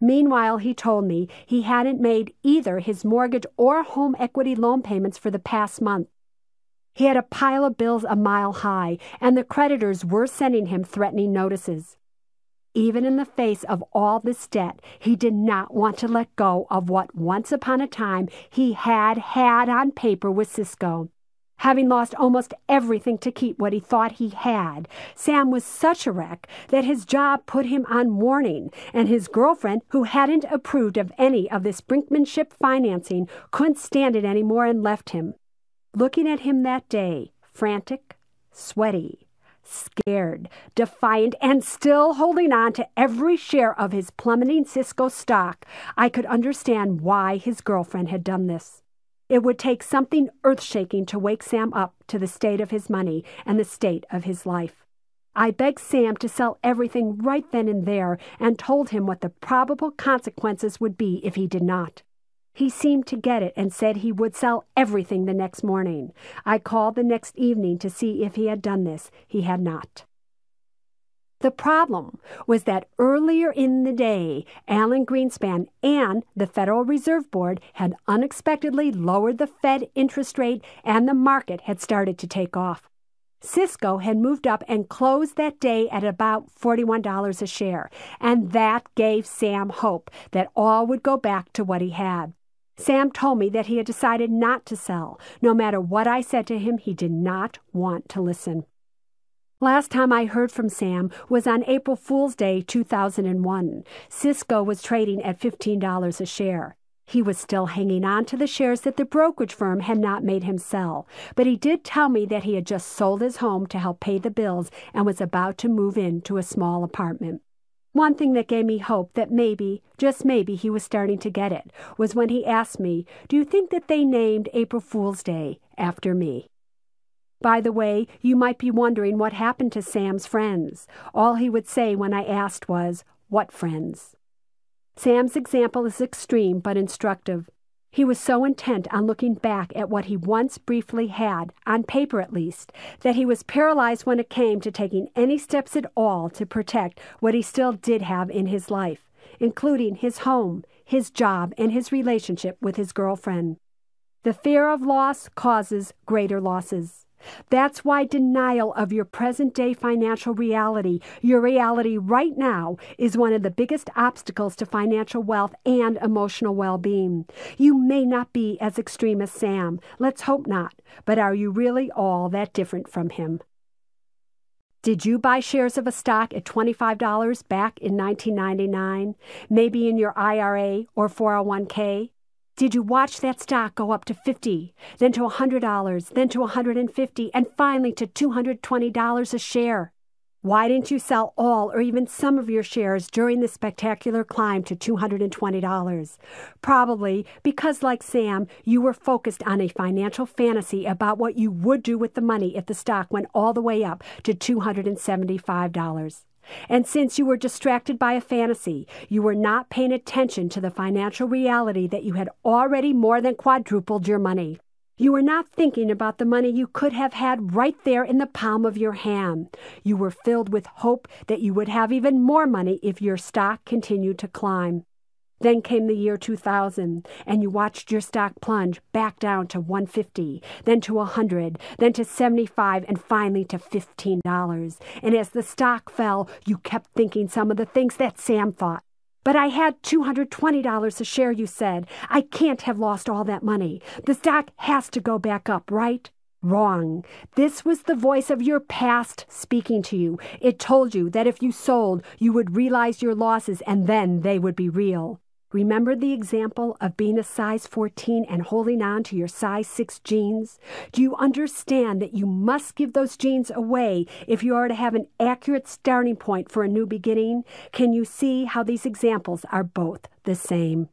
Meanwhile, he told me he hadn't made either his mortgage or home equity loan payments for the past month. He had a pile of bills a mile high, and the creditors were sending him threatening notices. Even in the face of all this debt, he did not want to let go of what once upon a time he had had on paper with Cisco. Having lost almost everything to keep what he thought he had, Sam was such a wreck that his job put him on warning, and his girlfriend, who hadn't approved of any of this brinkmanship financing, couldn't stand it any more and left him. Looking at him that day, frantic, sweaty, scared, defiant, and still holding on to every share of his plummeting Cisco stock, I could understand why his girlfriend had done this. It would take something earth shaking to wake Sam up to the state of his money and the state of his life. I begged Sam to sell everything right then and there and told him what the probable consequences would be if he did not. He seemed to get it and said he would sell everything the next morning. I called the next evening to see if he had done this. He had not. The problem was that earlier in the day, Alan Greenspan and the Federal Reserve Board had unexpectedly lowered the Fed interest rate and the market had started to take off. Cisco had moved up and closed that day at about $41 a share, and that gave Sam hope that all would go back to what he had. Sam told me that he had decided not to sell. No matter what I said to him, he did not want to listen. Last time I heard from Sam was on April Fool's Day 2001. Cisco was trading at $15 a share. He was still hanging on to the shares that the brokerage firm had not made him sell, but he did tell me that he had just sold his home to help pay the bills and was about to move into a small apartment. One thing that gave me hope that maybe, just maybe, he was starting to get it was when he asked me, Do you think that they named April Fool's Day after me? By the way, you might be wondering what happened to Sam's friends. All he would say when I asked was, What friends? Sam's example is extreme but instructive. He was so intent on looking back at what he once briefly had, on paper at least, that he was paralyzed when it came to taking any steps at all to protect what he still did have in his life, including his home, his job, and his relationship with his girlfriend. The fear of loss causes greater losses. That's why denial of your present day financial reality, your reality right now, is one of the biggest obstacles to financial wealth and emotional well being. You may not be as extreme as Sam. Let's hope not. But are you really all that different from him? Did you buy shares of a stock at $25 back in 1999? Maybe in your IRA or 401k? Did you watch that stock go up to 50, then to $100, then to 150, and finally to $220 a share? Why didn't you sell all or even some of your shares during the spectacular climb to $220? Probably because, like Sam, you were focused on a financial fantasy about what you would do with the money if the stock went all the way up to $275. And since you were distracted by a fantasy, you were not paying attention to the financial reality that you had already more than quadrupled your money. You were not thinking about the money you could have had right there in the palm of your hand. You were filled with hope that you would have even more money if your stock continued to climb. Then came the year 2000, and you watched your stock plunge back down to 150, then to 100, then to 75, and finally to $15. And as the stock fell, you kept thinking some of the things that Sam thought. But I had $220 a share, you said. I can't have lost all that money. The stock has to go back up, right? Wrong. This was the voice of your past speaking to you. It told you that if you sold, you would realize your losses and then they would be real. Remember the example of being a size 14 and holding on to your size 6 jeans? Do you understand that you must give those jeans away if you are to have an accurate starting point for a new beginning? Can you see how these examples are both the same?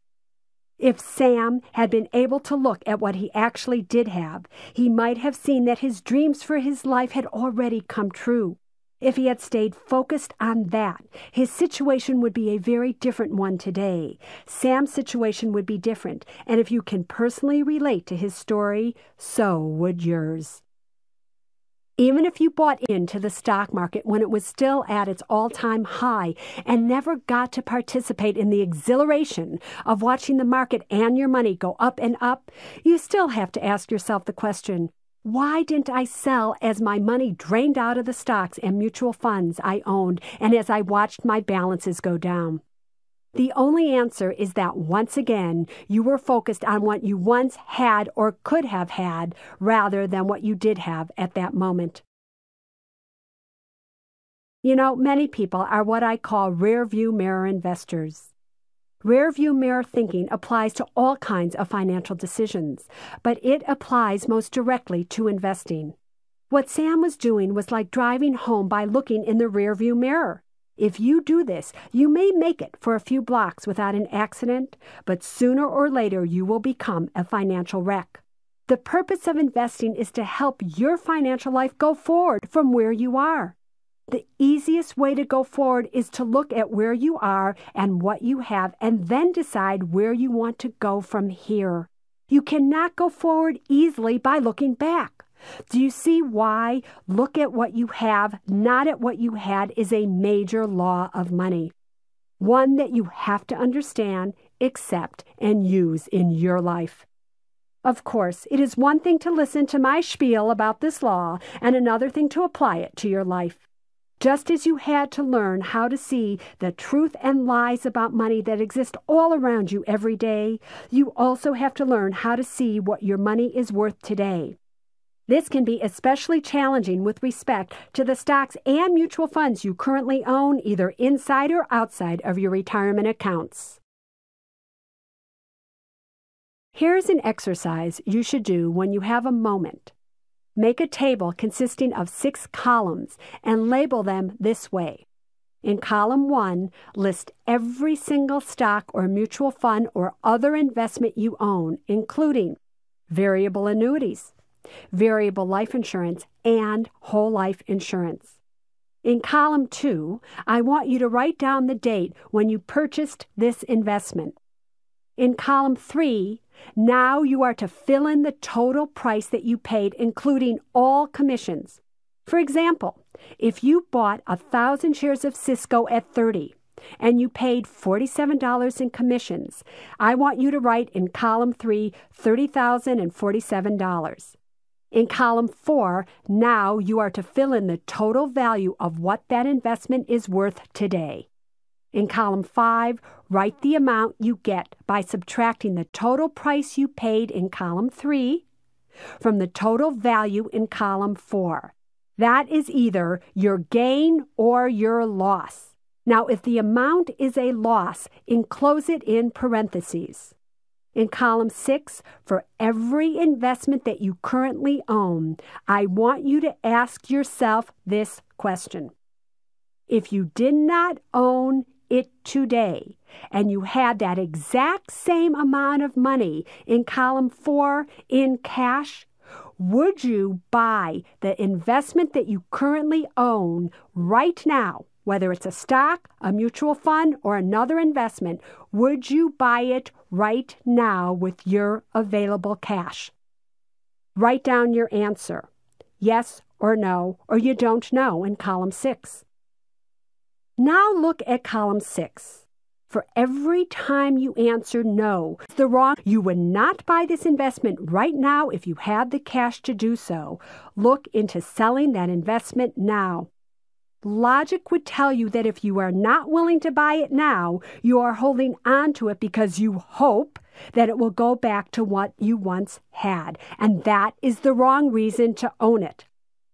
If Sam had been able to look at what he actually did have, he might have seen that his dreams for his life had already come true. If he had stayed focused on that, his situation would be a very different one today. Sam's situation would be different, and if you can personally relate to his story, so would yours. Even if you bought into the stock market when it was still at its all time high and never got to participate in the exhilaration of watching the market and your money go up and up, you still have to ask yourself the question why didn't I sell as my money drained out of the stocks and mutual funds I owned and as I watched my balances go down? The only answer is that once again, you were focused on what you once had or could have had rather than what you did have at that moment. You know, many people are what I call rear view mirror investors. Rear view mirror thinking applies to all kinds of financial decisions, but it applies most directly to investing. What Sam was doing was like driving home by looking in the rear view mirror. If you do this, you may make it for a few blocks without an accident, but sooner or later you will become a financial wreck. The purpose of investing is to help your financial life go forward from where you are. The easiest way to go forward is to look at where you are and what you have and then decide where you want to go from here. You cannot go forward easily by looking back. Do you see why look at what you have, not at what you had, is a major law of money? One that you have to understand, accept, and use in your life. Of course, it is one thing to listen to my spiel about this law and another thing to apply it to your life. Just as you had to learn how to see the truth and lies about money that exist all around you every day, you also have to learn how to see what your money is worth today. This can be especially challenging with respect to the stocks and mutual funds you currently own, either inside or outside of your retirement accounts. Here's an exercise you should do when you have a moment. Make a table consisting of six columns and label them this way. In column one, list every single stock or mutual fund or other investment you own, including variable annuities, variable life insurance, and whole life insurance. In column two, I want you to write down the date when you purchased this investment. In column three, now you are to fill in the total price that you paid, including all commissions. For example, if you bought a thousand shares of Cisco at 30 and you paid $47 in commissions, I want you to write in column 3 $30,047. In column 4, now you are to fill in the total value of what that investment is worth today. In column 5, write the amount you get by subtracting the total price you paid in column 3 from the total value in column 4. That is either your gain or your loss. Now, if the amount is a loss, enclose it in parentheses. In column 6, for every investment that you currently own, I want you to ask yourself this question. If you did not own it today and you had that exact same amount of money in column four in cash, would you buy the investment that you currently own right now, whether it's a stock, a mutual fund, or another investment? Would you buy it right now with your available cash? Write down your answer yes or no, or you don't know in column six. Now look at column 6. For every time you answer no, the wrong, you would not buy this investment right now if you had the cash to do so. Look into selling that investment now. Logic would tell you that if you are not willing to buy it now, you are holding on to it because you hope that it will go back to what you once had. And that is the wrong reason to own it.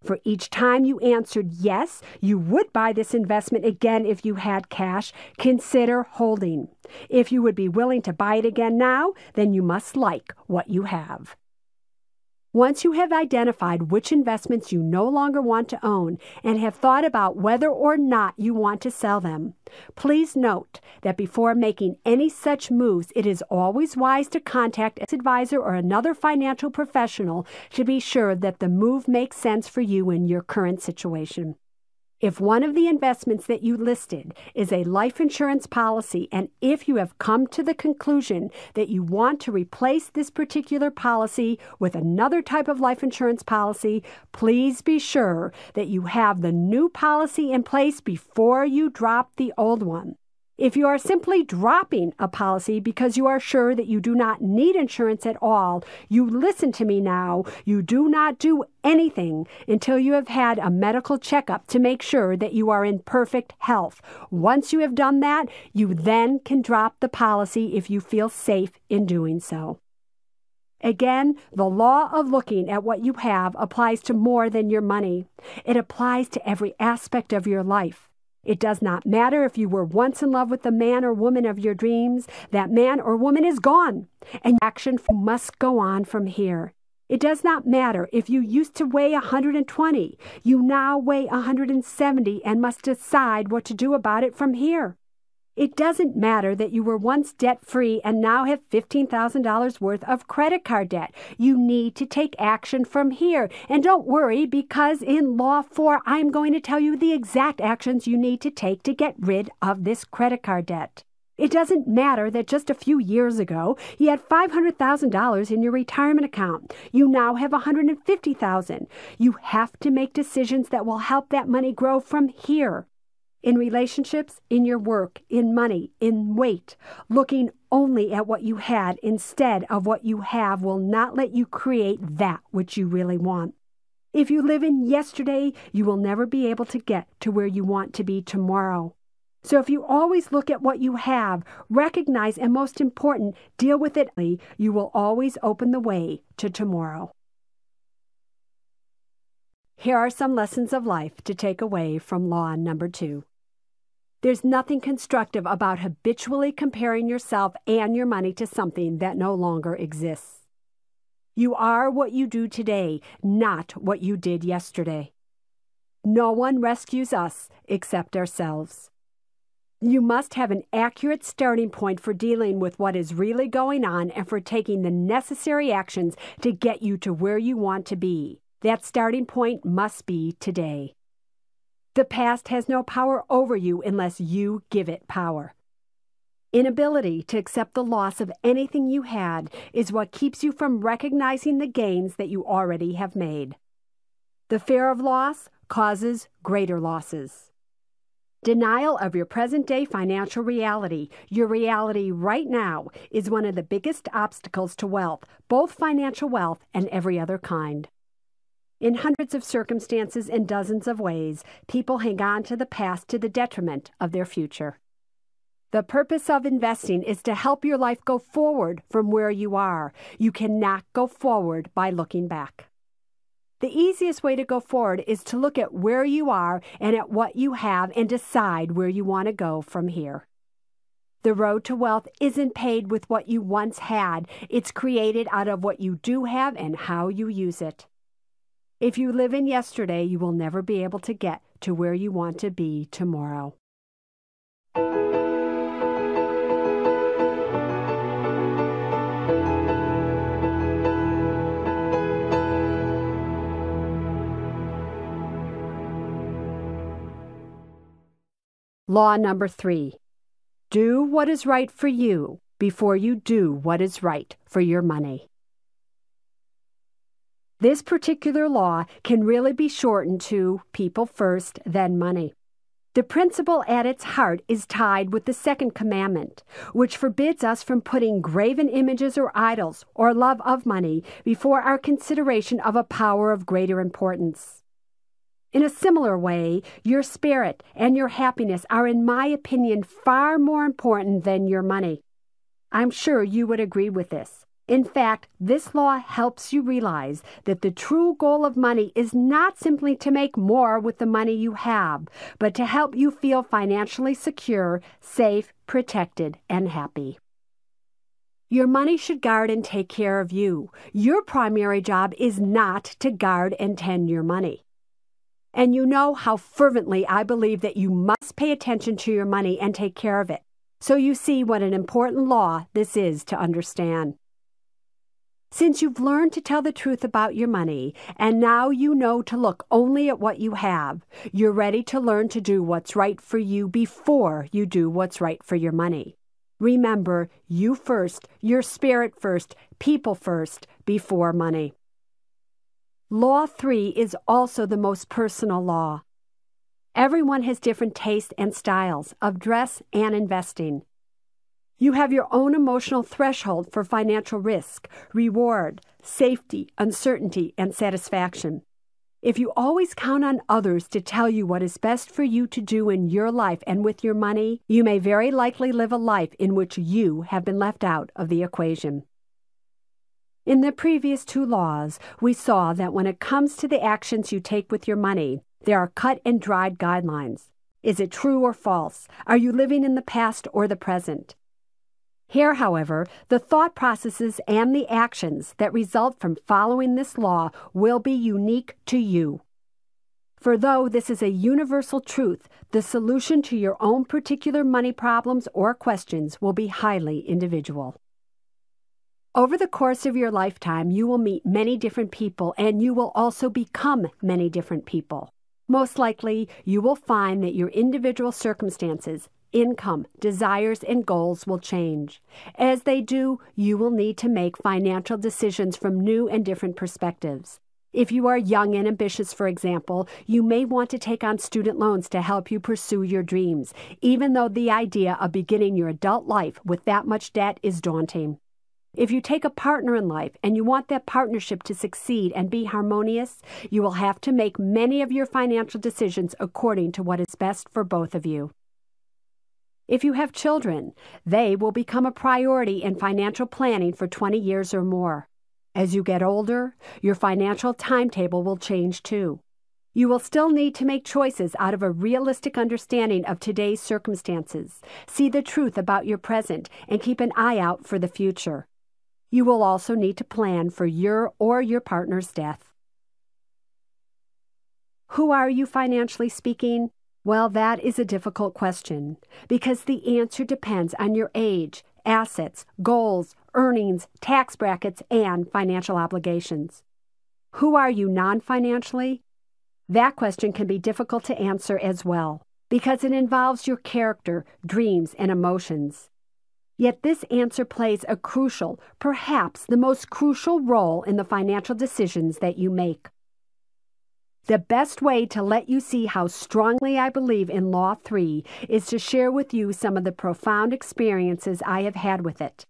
For each time you answered yes, you would buy this investment again if you had cash, consider holding. If you would be willing to buy it again now, then you must like what you have. Once you have identified which investments you no longer want to own and have thought about whether or not you want to sell them, please note that before making any such moves, it is always wise to contact an advisor or another financial professional to be sure that the move makes sense for you in your current situation. If one of the investments that you listed is a life insurance policy, and if you have come to the conclusion that you want to replace this particular policy with another type of life insurance policy, please be sure that you have the new policy in place before you drop the old one. If you are simply dropping a policy because you are sure that you do not need insurance at all, you listen to me now. You do not do anything until you have had a medical checkup to make sure that you are in perfect health. Once you have done that, you then can drop the policy if you feel safe in doing so. Again, the law of looking at what you have applies to more than your money. It applies to every aspect of your life. It does not matter if you were once in love with the man or woman of your dreams, that man or woman is gone, and action must go on from here. It does not matter if you used to weigh 120, you now weigh 170 and must decide what to do about it from here. It doesn't matter that you were once debt free and now have $15,000 worth of credit card debt. You need to take action from here. And don't worry, because in Law 4, I'm going to tell you the exact actions you need to take to get rid of this credit card debt. It doesn't matter that just a few years ago you had $500,000 in your retirement account. You now have $150,000. You have to make decisions that will help that money grow from here. In relationships, in your work, in money, in weight. Looking only at what you had instead of what you have will not let you create that which you really want. If you live in yesterday, you will never be able to get to where you want to be tomorrow. So if you always look at what you have, recognize, and most important, deal with it, you will always open the way to tomorrow. Here are some lessons of life to take away from law number two. There's nothing constructive about habitually comparing yourself and your money to something that no longer exists. You are what you do today, not what you did yesterday. No one rescues us except ourselves. You must have an accurate starting point for dealing with what is really going on and for taking the necessary actions to get you to where you want to be. That starting point must be today. The past has no power over you unless you give it power. Inability to accept the loss of anything you had is what keeps you from recognizing the gains that you already have made. The fear of loss causes greater losses. Denial of your present day financial reality, your reality right now, is one of the biggest obstacles to wealth, both financial wealth and every other kind. In hundreds of circumstances and dozens of ways, people hang on to the past to the detriment of their future. The purpose of investing is to help your life go forward from where you are. You cannot go forward by looking back. The easiest way to go forward is to look at where you are and at what you have and decide where you want to go from here. The road to wealth isn't paid with what you once had, it's created out of what you do have and how you use it. If you live in yesterday, you will never be able to get to where you want to be tomorrow. Law number three do what is right for you before you do what is right for your money. This particular law can really be shortened to people first, then money. The principle at its heart is tied with the second commandment, which forbids us from putting graven images or idols or love of money before our consideration of a power of greater importance. In a similar way, your spirit and your happiness are, in my opinion, far more important than your money. I'm sure you would agree with this. In fact, this law helps you realize that the true goal of money is not simply to make more with the money you have, but to help you feel financially secure, safe, protected, and happy. Your money should guard and take care of you. Your primary job is not to guard and tend your money. And you know how fervently I believe that you must pay attention to your money and take care of it. So you see what an important law this is to understand. Since you've learned to tell the truth about your money, and now you know to look only at what you have, you're ready to learn to do what's right for you before you do what's right for your money. Remember, you first, your spirit first, people first, before money. Law 3 is also the most personal law. Everyone has different tastes and styles of dress and investing. You have your own emotional threshold for financial risk, reward, safety, uncertainty, and satisfaction. If you always count on others to tell you what is best for you to do in your life and with your money, you may very likely live a life in which you have been left out of the equation. In the previous two laws, we saw that when it comes to the actions you take with your money, there are cut and dried guidelines. Is it true or false? Are you living in the past or the present? Here, however, the thought processes and the actions that result from following this law will be unique to you. For though this is a universal truth, the solution to your own particular money problems or questions will be highly individual. Over the course of your lifetime, you will meet many different people and you will also become many different people. Most likely, you will find that your individual circumstances, income, desires, and goals will change. As they do, you will need to make financial decisions from new and different perspectives. If you are young and ambitious, for example, you may want to take on student loans to help you pursue your dreams, even though the idea of beginning your adult life with that much debt is daunting. If you take a partner in life and you want that partnership to succeed and be harmonious, you will have to make many of your financial decisions according to what is best for both of you. If you have children, they will become a priority in financial planning for 20 years or more. As you get older, your financial timetable will change too. You will still need to make choices out of a realistic understanding of today's circumstances, see the truth about your present, and keep an eye out for the future. You will also need to plan for your or your partner's death. Who are you financially speaking? Well, that is a difficult question because the answer depends on your age, assets, goals, earnings, tax brackets, and financial obligations. Who are you non financially? That question can be difficult to answer as well because it involves your character, dreams, and emotions. Yet this answer plays a crucial, perhaps the most crucial role in the financial decisions that you make. The best way to let you see how strongly I believe in Law 3 is to share with you some of the profound experiences I have had with it.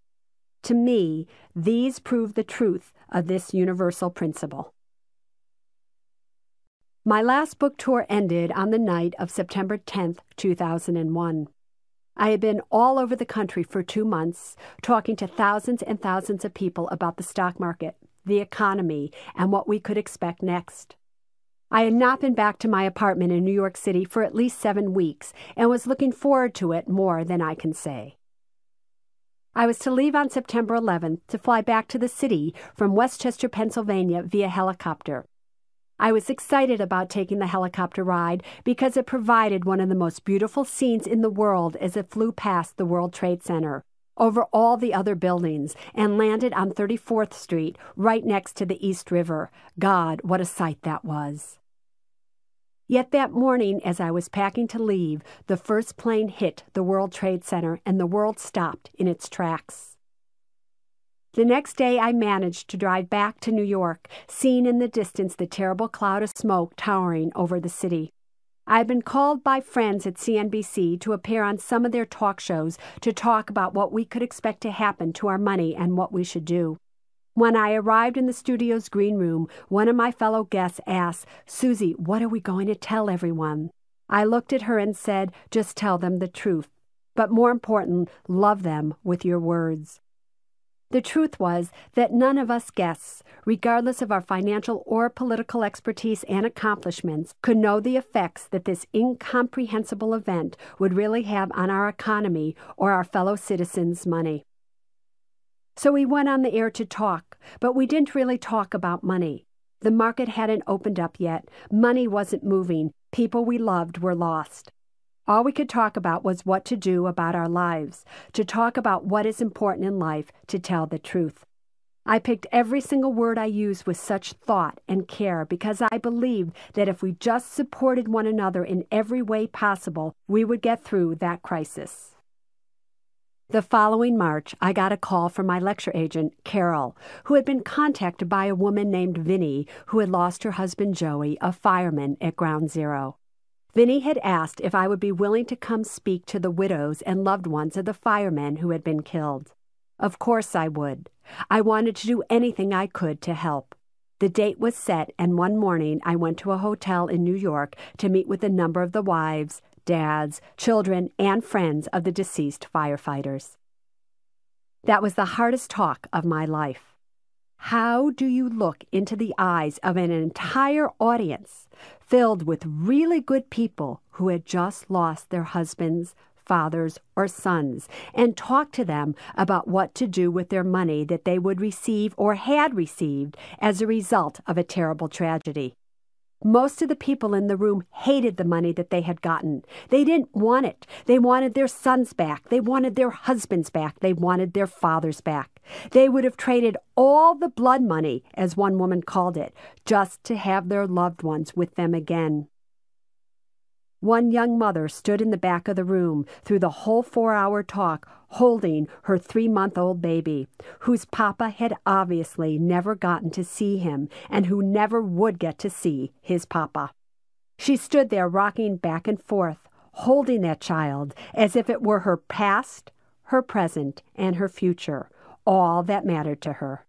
To me, these prove the truth of this universal principle. My last book tour ended on the night of September 10, 2001. I had been all over the country for two months, talking to thousands and thousands of people about the stock market, the economy, and what we could expect next. I had not been back to my apartment in New York City for at least seven weeks and was looking forward to it more than I can say. I was to leave on September 11th to fly back to the city from West Chester, Pennsylvania via helicopter. I was excited about taking the helicopter ride because it provided one of the most beautiful scenes in the world as it flew past the World Trade Center, over all the other buildings, and landed on 34th Street right next to the East River. God, what a sight that was! Yet that morning, as I was packing to leave, the first plane hit the World Trade Center and the world stopped in its tracks. The next day, I managed to drive back to New York, seeing in the distance the terrible cloud of smoke towering over the city. I had been called by friends at CNBC to appear on some of their talk shows to talk about what we could expect to happen to our money and what we should do. When I arrived in the studio's green room, one of my fellow guests asked, Suze, what are we going to tell everyone? I looked at her and said, just tell them the truth. But more important, love them with your words. The truth was that none of us guests, regardless of our financial or political expertise and accomplishments, could know the effects that this incomprehensible event would really have on our economy or our fellow citizens' money. So we went on the air to talk, but we didn't really talk about money. The market hadn't opened up yet. Money wasn't moving. People we loved were lost. All we could talk about was what to do about our lives, to talk about what is important in life, to tell the truth. I picked every single word I used with such thought and care because I believed that if we just supported one another in every way possible, we would get through that crisis. The following March, I got a call from my lecture agent, Carol, who had been contacted by a woman named Vinnie who had lost her husband Joey, a fireman at Ground Zero. Vinnie had asked if I would be willing to come speak to the widows and loved ones of the firemen who had been killed. Of course I would. I wanted to do anything I could to help. The date was set, and one morning I went to a hotel in New York to meet with a number of the wives, dads, children, and friends of the deceased firefighters. That was the hardest talk of my life. How do you look into the eyes of an entire audience filled with really good people who had just lost their husbands, fathers, or sons and talk to them about what to do with their money that they would receive or had received as a result of a terrible tragedy? Most of the people in the room hated the money that they had gotten. They didn't want it. They wanted their sons back. They wanted their husbands back. They wanted their fathers back. They would have traded all the blood money, as one woman called it, just to have their loved ones with them again. One young mother stood in the back of the room through the whole four hour talk, holding her three month old baby, whose papa had obviously never gotten to see him and who never would get to see his papa. She stood there rocking back and forth, holding that child as if it were her past, her present, and her future, all that mattered to her.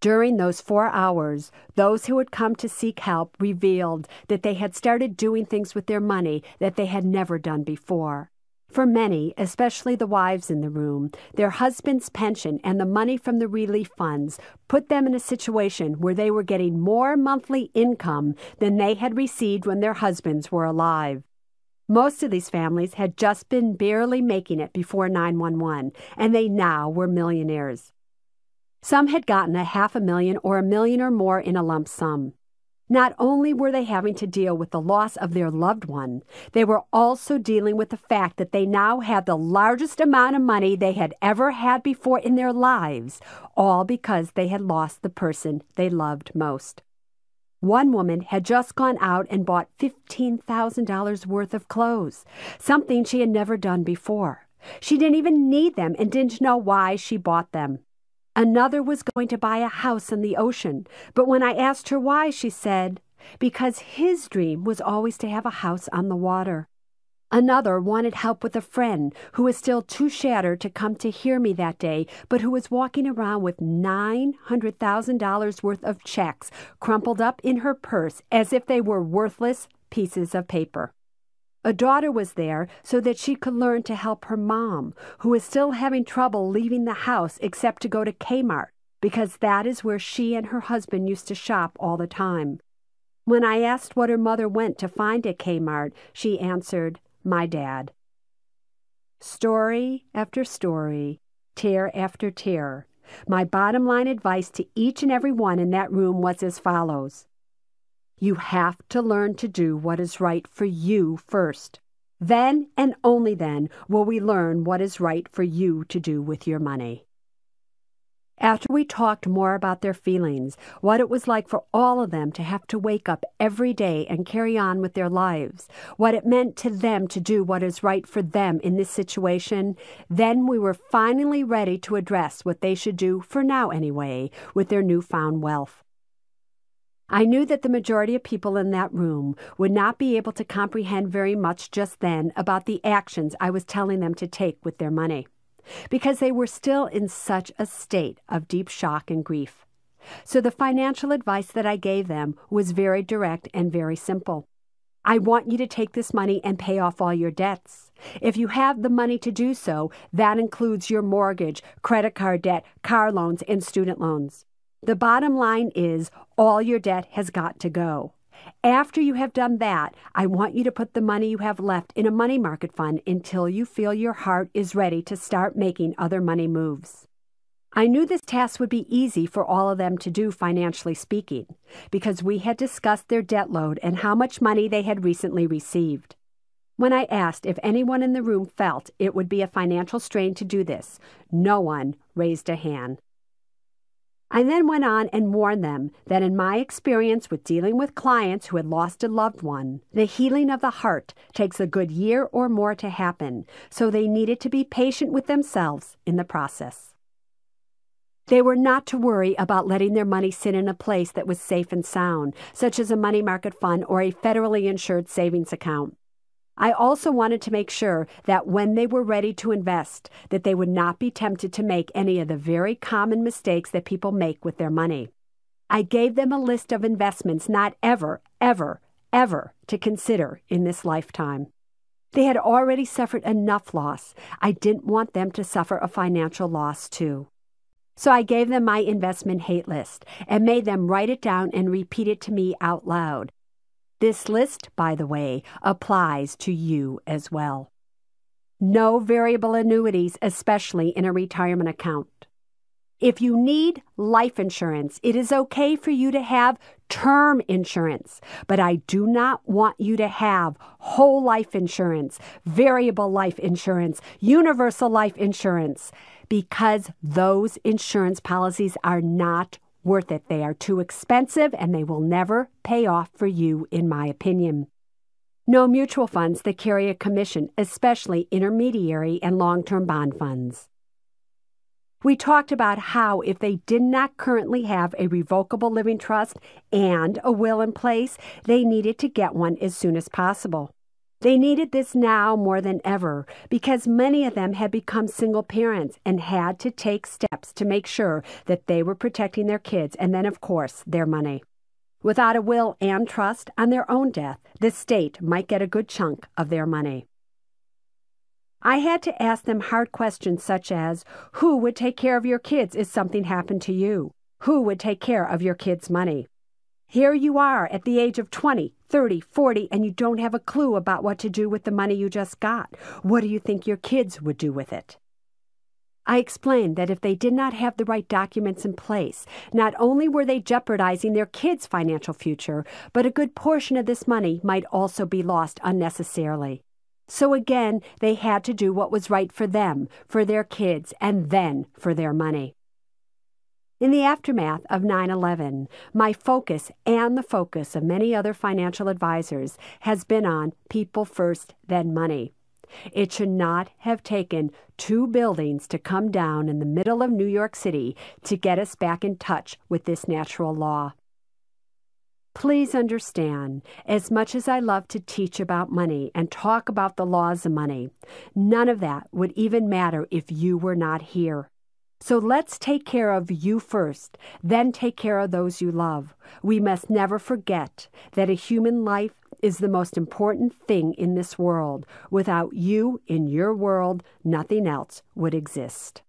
During those four hours, those who had come to seek help revealed that they had started doing things with their money that they had never done before. For many, especially the wives in the room, their husband's pension and the money from the relief funds put them in a situation where they were getting more monthly income than they had received when their husbands were alive. Most of these families had just been barely making it before 911, and they now were millionaires. Some had gotten a half a million or a million or more in a lump sum. Not only were they having to deal with the loss of their loved one, they were also dealing with the fact that they now had the largest amount of money they had ever had before in their lives, all because they had lost the person they loved most. One woman had just gone out and bought $15,000 worth of clothes, something she had never done before. She didn't even need them and didn't know why she bought them. Another was going to buy a house in the ocean, but when I asked her why, she said, because his dream was always to have a house on the water. Another wanted help with a friend who was still too shattered to come to hear me that day, but who was walking around with $900,000 worth of checks crumpled up in her purse as if they were worthless pieces of paper. A daughter was there so that she could learn to help her mom, who is still having trouble leaving the house except to go to Kmart, because that is where she and her husband used to shop all the time. When I asked what her mother went to find at Kmart, she answered, My dad. Story after story, tear after tear. My bottom line advice to each and every one in that room was as follows you have to learn to do what is right for you first. Then and only then will we learn what is right for you to do with your money. After we talked more about their feelings, what it was like for all of them to have to wake up every day and carry on with their lives, what it meant to them to do what is right for them in this situation, then we were finally ready to address what they should do, for now anyway, with their newfound wealth. I knew that the majority of people in that room would not be able to comprehend very much just then about the actions I was telling them to take with their money, because they were still in such a state of deep shock and grief. So the financial advice that I gave them was very direct and very simple. I want you to take this money and pay off all your debts. If you have the money to do so, that includes your mortgage, credit card debt, car loans, and student loans. The bottom line is all your debt has got to go. After you have done that, I want you to put the money you have left in a money market fund until you feel your heart is ready to start making other money moves. I knew this task would be easy for all of them to do financially speaking, because we had discussed their debt load and how much money they had recently received. When I asked if anyone in the room felt it would be a financial strain to do this, no one raised a hand. I then went on and warned them that in my experience with dealing with clients who had lost a loved one, the healing of the heart takes a good year or more to happen, so they needed to be patient with themselves in the process. They were not to worry about letting their money sit in a place that was safe and sound, such as a money market fund or a federally insured savings account. I also wanted to make sure that when they were ready to invest, that they would not be tempted to make any of the very common mistakes that people make with their money. I gave them a list of investments not ever, ever, ever to consider in this lifetime. They had already suffered enough loss. I didn't want them to suffer a financial loss too. So I gave them my investment hate list and made them write it down and repeat it to me out loud. This list, by the way, applies to you as well. No variable annuities, especially in a retirement account. If you need life insurance, it is okay for you to have term insurance, but I do not want you to have whole life insurance, variable life insurance, universal life insurance, because those insurance policies are not worth it. They are too expensive and they will never pay off for you, in my opinion. No mutual funds that carry a commission, especially intermediary and long term bond funds. We talked about how if they did not currently have a revocable living trust and a will in place, they needed to get one as soon as possible. They needed this now more than ever because many of them had become single parents and had to take steps to make sure that they were protecting their kids and then, of course, their money. Without a will and trust, on their own death, the state might get a good chunk of their money. I had to ask them hard questions such as Who would take care of your kids if something happened to you? Who would take care of your kids' money? Here you are at the age of 20, 30, 40, and you don't have a clue about what to do with the money you just got. What do you think your kids would do with it? I explained that if they did not have the right documents in place, not only were they jeopardizing their kids' financial future, but a good portion of this money might also be lost unnecessarily. So again, they had to do what was right for them, for their kids, and then for their money. In the aftermath of 9 11, my focus and the focus of many other financial advisors has been on people first, then money. It should not have taken two buildings to come down in the middle of New York City to get us back in touch with this natural law. Please understand, as much as I love to teach about money and talk about the laws of money, none of that would even matter if you were not here. So let's take care of you first, then take care of those you love. We must never forget that a human life is the most important thing in this world. Without you in your world, nothing else would exist.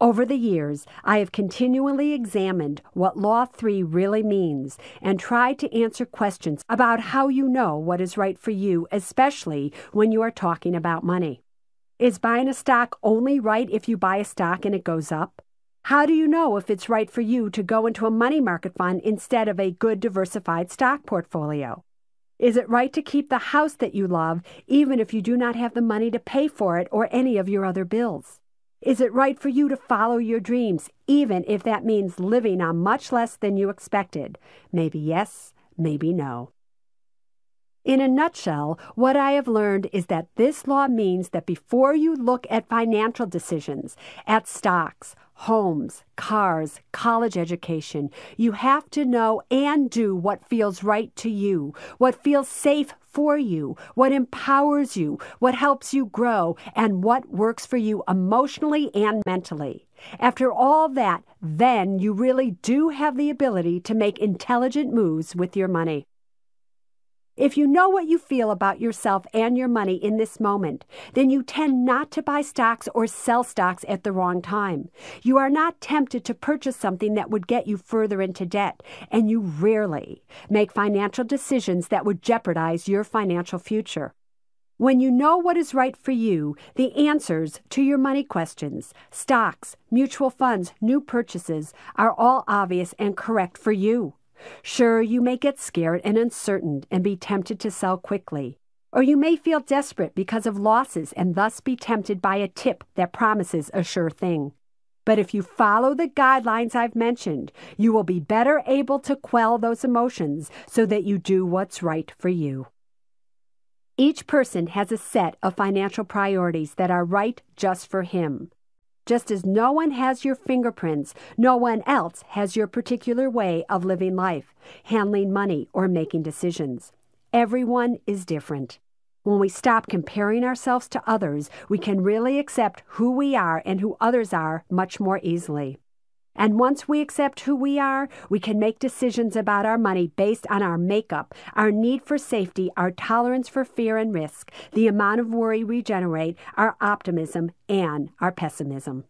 Over the years, I have continually examined what Law 3 really means and tried to answer questions about how you know what is right for you, especially when you are talking about money. Is buying a stock only right if you buy a stock and it goes up? How do you know if it's right for you to go into a money market fund instead of a good diversified stock portfolio? Is it right to keep the house that you love even if you do not have the money to pay for it or any of your other bills? Is it right for you to follow your dreams, even if that means living on much less than you expected? Maybe yes, maybe no. In a nutshell, what I have learned is that this law means that before you look at financial decisions, at stocks, homes, cars, college education. You have to know and do what feels right to you, what feels safe for you, what empowers you, what helps you grow, and what works for you emotionally and mentally. After all that, then you really do have the ability to make intelligent moves with your money. If you know what you feel about yourself and your money in this moment, then you tend not to buy stocks or sell stocks at the wrong time. You are not tempted to purchase something that would get you further into debt, and you rarely make financial decisions that would jeopardize your financial future. When you know what is right for you, the answers to your money questions, stocks, mutual funds, new purchases, are all obvious and correct for you. Sure, you may get scared and uncertain and be tempted to sell quickly. Or you may feel desperate because of losses and thus be tempted by a tip that promises a sure thing. But if you follow the guidelines I've mentioned, you will be better able to quell those emotions so that you do what's right for you. Each person has a set of financial priorities that are right just for him. Just as no one has your fingerprints, no one else has your particular way of living life, handling money, or making decisions. Everyone is different. When we stop comparing ourselves to others, we can really accept who we are and who others are much more easily. And once we accept who we are, we can make decisions about our money based on our makeup, our need for safety, our tolerance for fear and risk, the amount of worry we generate, our optimism, and our pessimism.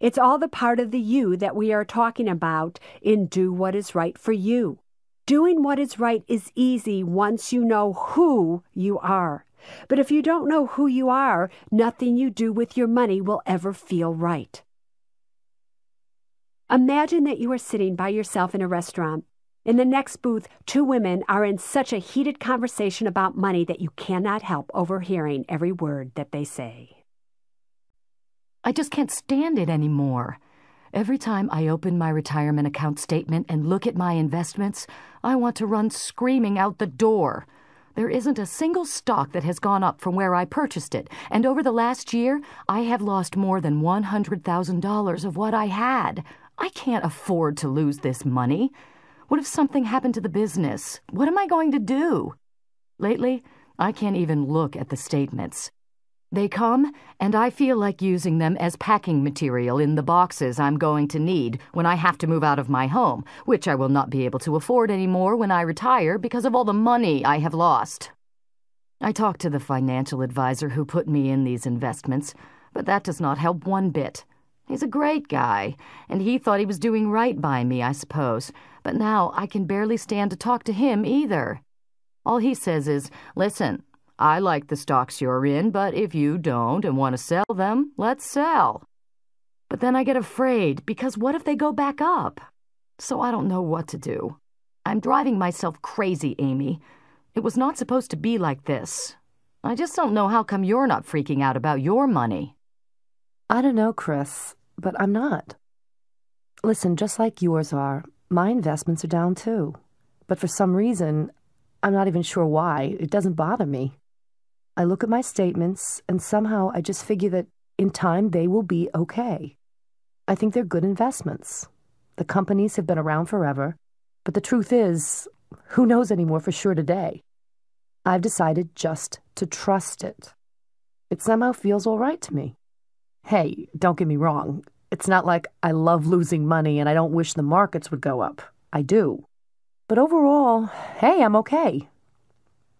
It's all the part of the you that we are talking about in Do What Is Right for You. Doing what is right is easy once you know who you are. But if you don't know who you are, nothing you do with your money will ever feel right. Imagine that you are sitting by yourself in a restaurant. In the next booth, two women are in such a heated conversation about money that you cannot help overhearing every word that they say. I just can't stand it anymore. Every time I open my retirement account statement and look at my investments, I want to run screaming out the door. There isn't a single stock that has gone up from where I purchased it, and over the last year, I have lost more than $100,000 of what I had. I can't afford to lose this money. What if something happened to the business? What am I going to do? Lately, I can't even look at the statements. They come, and I feel like using them as packing material in the boxes I'm going to need when I have to move out of my home, which I will not be able to afford anymore when I retire because of all the money I have lost. I talked to the financial advisor who put me in these investments, but that does not help one bit. He's a great guy, and he thought he was doing right by me, I suppose, but now I can barely stand to talk to him either. All he says is, Listen, I like the stocks you're in, but if you don't and want to sell them, let's sell. But then I get afraid because what if they go back up? So I don't know what to do. I'm driving myself crazy, Amy. It was not supposed to be like this. I just don't know how come you're not freaking out about your money. I don't know, Chris, but I'm not. Listen, just like yours are, my investments are down too. But for some reason, I'm not even sure why, it doesn't bother me. I look at my statements, and somehow I just figure that in time they will be okay. I think they're good investments. The companies have been around forever, but the truth is, who knows anymore for sure today? I've decided just to trust it. It somehow feels all right to me. Hey, don't get me wrong. It's not like I love losing money and I don't wish the markets would go up. I do. But overall, hey, I'm okay.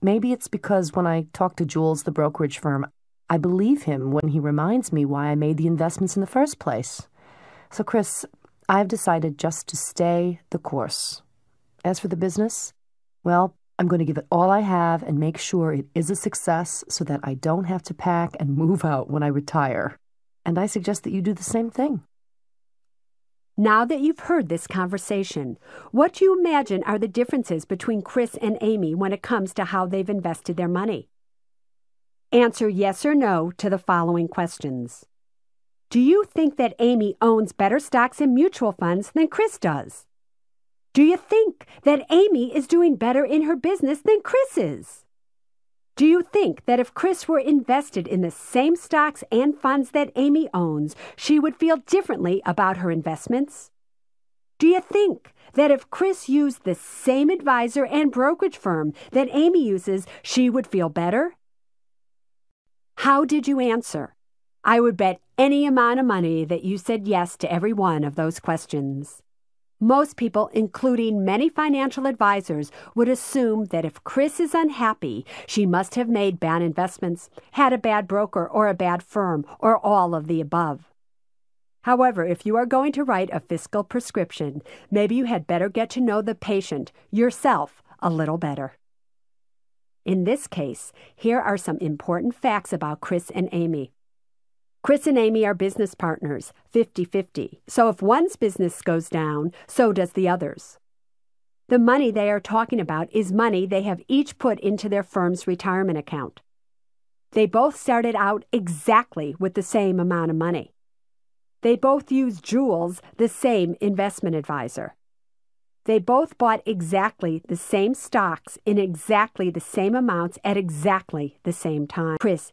Maybe it's because when I talk to Jules, the brokerage firm, I believe him when he reminds me why I made the investments in the first place. So, Chris, I've decided just to stay the course. As for the business, well, I'm going to give it all I have and make sure it is a success so that I don't have to pack and move out when I retire. And I suggest that you do the same thing. Now that you've heard this conversation, what do you imagine are the differences between Chris and Amy when it comes to how they've invested their money? Answer yes or no to the following questions. Do you think that Amy owns better stocks and mutual funds than Chris does? Do you think that Amy is doing better in her business than Chris is? Do you think that if Chris were invested in the same stocks and funds that Amy owns, she would feel differently about her investments? Do you think that if Chris used the same advisor and brokerage firm that Amy uses, she would feel better? How did you answer? I would bet any amount of money that you said yes to every one of those questions. Most people, including many financial advisors, would assume that if Chris is unhappy, she must have made bad investments, had a bad broker or a bad firm, or all of the above. However, if you are going to write a fiscal prescription, maybe you had better get to know the patient, yourself, a little better. In this case, here are some important facts about Chris and Amy. Chris and Amy are business partners, 50 50. So if one's business goes down, so does the other's. The money they are talking about is money they have each put into their firm's retirement account. They both started out exactly with the same amount of money. They both use Jules, the same investment advisor. They both bought exactly the same stocks in exactly the same amounts at exactly the same time. Chris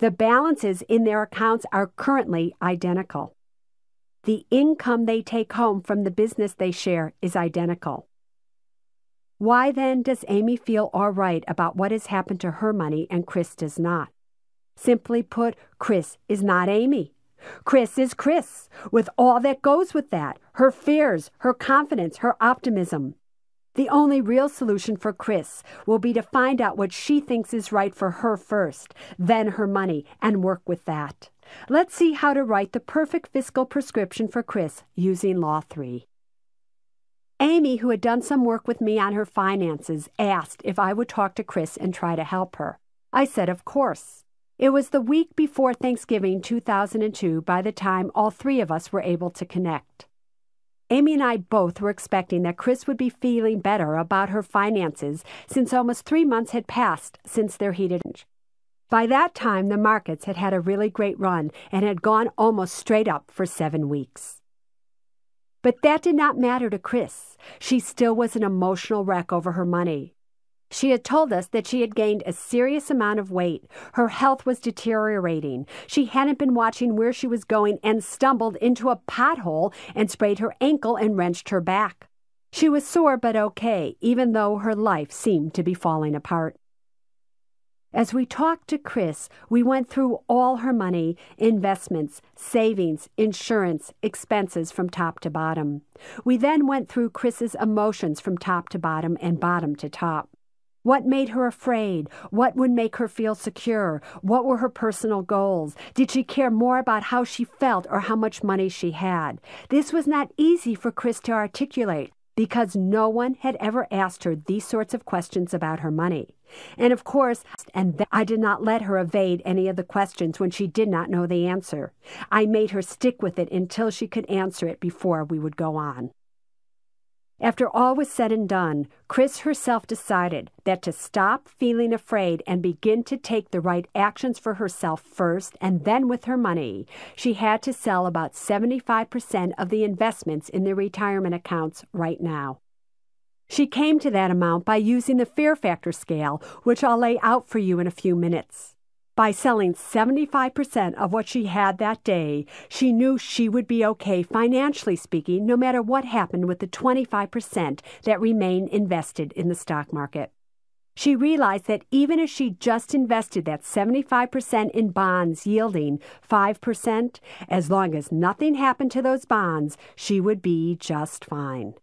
the balances in their accounts are currently identical. The income they take home from the business they share is identical. Why then does Amy feel all right about what has happened to her money and Chris does not? Simply put, Chris is not Amy. Chris is Chris, with all that goes with that her fears, her confidence, her optimism. The only real solution for Chris will be to find out what she thinks is right for her first, then her money, and work with that. Let's see how to write the perfect fiscal prescription for Chris using Law 3. Amy, who had done some work with me on her finances, asked if I would talk to Chris and try to help her. I said, of course. It was the week before Thanksgiving 2002 by the time all three of us were able to connect. Amy and I both were expecting that Chris would be feeling better about her finances since almost three months had passed since their heated. By that time, the markets had had a really great run and had gone almost straight up for seven weeks. But that did not matter to Chris. She still was an emotional wreck over her money. She had told us that she had gained a serious amount of weight. Her health was deteriorating. She hadn't been watching where she was going and stumbled into a pothole and sprayed her ankle and wrenched her back. She was sore but okay, even though her life seemed to be falling apart. As we talked to Chris, we went through all her money, investments, savings, insurance, expenses from top to bottom. We then went through Chris's emotions from top to bottom and bottom to top. What made her afraid? What would make her feel secure? What were her personal goals? Did she care more about how she felt or how much money she had? This was not easy for Chris to articulate because no one had ever asked her these sorts of questions about her money. And of course, and I did not let her evade any of the questions when she did not know the answer. I made her stick with it until she could answer it before we would go on. After all was said and done, Chris herself decided that to stop feeling afraid and begin to take the right actions for herself first and then with her money, she had to sell about 75% of the investments in the retirement accounts right now. She came to that amount by using the fear factor scale, which I'll lay out for you in a few minutes. By selling 75% of what she had that day, she knew she would be okay financially speaking, no matter what happened with the 25% that remained invested in the stock market. She realized that even if she just invested that 75% in bonds yielding 5%, as long as nothing happened to those bonds, she would be just fine.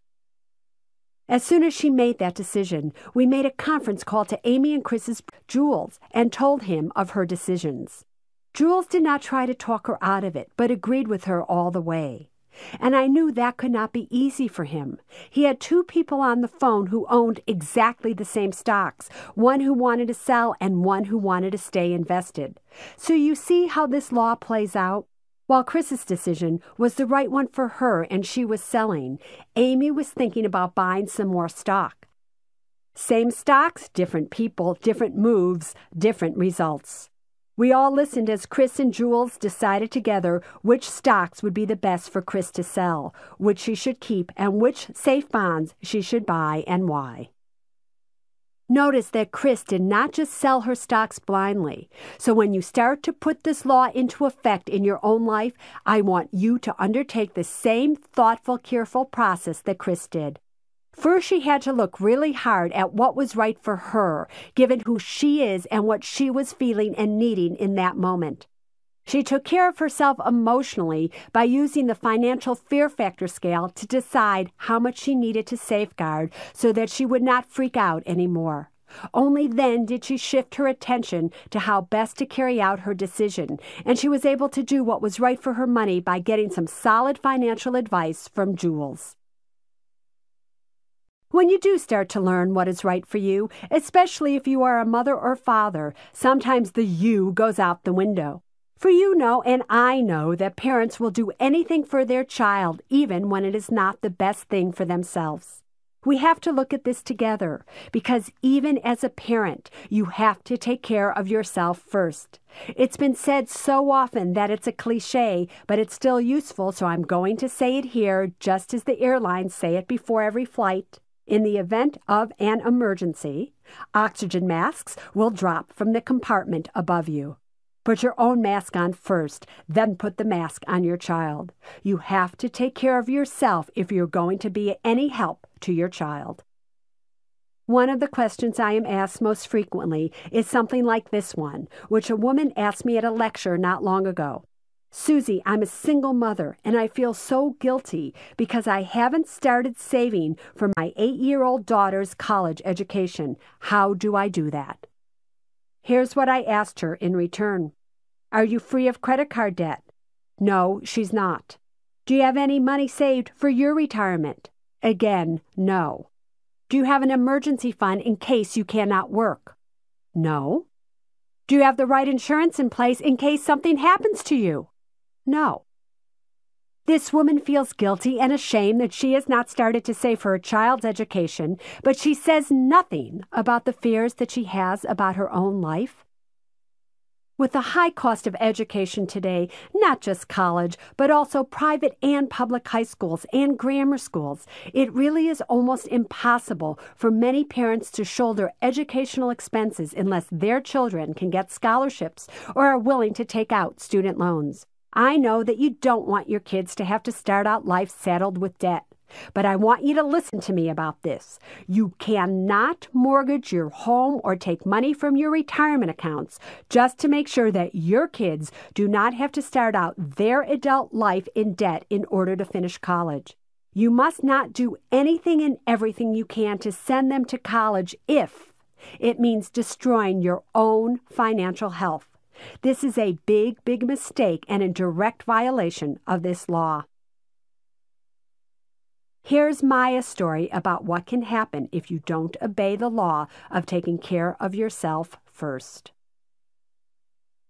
As soon as she made that decision, we made a conference call to Amy and Chris's Jules and told him of her decisions. Jules did not try to talk her out of it, but agreed with her all the way. And I knew that could not be easy for him. He had two people on the phone who owned exactly the same stocks one who wanted to sell and one who wanted to stay invested. So you see how this law plays out? While Chris's decision was the right one for her and she was selling, Amy was thinking about buying some more stock. Same stocks, different people, different moves, different results. We all listened as Chris and Jules decided together which stocks would be the best for Chris to sell, which she should keep, and which safe bonds she should buy and why. Notice that Chris did not just sell her stocks blindly. So when you start to put this law into effect in your own life, I want you to undertake the same thoughtful, careful process that Chris did. First, she had to look really hard at what was right for her, given who she is and what she was feeling and needing in that moment. She took care of herself emotionally by using the financial fear factor scale to decide how much she needed to safeguard so that she would not freak out anymore. Only then did she shift her attention to how best to carry out her decision, and she was able to do what was right for her money by getting some solid financial advice from Jules. When you do start to learn what is right for you, especially if you are a mother or father, sometimes the you goes out the window. For you know, and I know, that parents will do anything for their child, even when it is not the best thing for themselves. We have to look at this together because even as a parent, you have to take care of yourself first. It's been said so often that it's a cliche, but it's still useful, so I'm going to say it here just as the airlines say it before every flight. In the event of an emergency, oxygen masks will drop from the compartment above you. Put your own mask on first, then put the mask on your child. You have to take care of yourself if you're going to be any help to your child. One of the questions I am asked most frequently is something like this one, which a woman asked me at a lecture not long ago. Suze, I'm a single mother and I feel so guilty because I haven't started saving for my eight year old daughter's college education. How do I do that? Here's what I asked her in return are you free of credit card debt? No, she's not. Do you have any money saved for your retirement? Again, no. Do you have an emergency fund in case you cannot work? No. Do you have the right insurance in place in case something happens to you? No. This woman feels guilty and ashamed that she has not started to save for her child's education, but she says nothing about the fears that she has about her own life. With the high cost of education today, not just college, but also private and public high schools and grammar schools, it really is almost impossible for many parents to shoulder educational expenses unless their children can get scholarships or are willing to take out student loans. I know that you don't want your kids to have to start out life saddled with debt. But I want you to listen to me about this. You cannot mortgage your home or take money from your retirement accounts just to make sure that your kids do not have to start out their adult life in debt in order to finish college. You must not do anything and everything you can to send them to college if it means destroying your own financial health. This is a big, big mistake and a direct violation of this law. Here's Maya's story about what can happen if you don't obey the law of taking care of yourself first.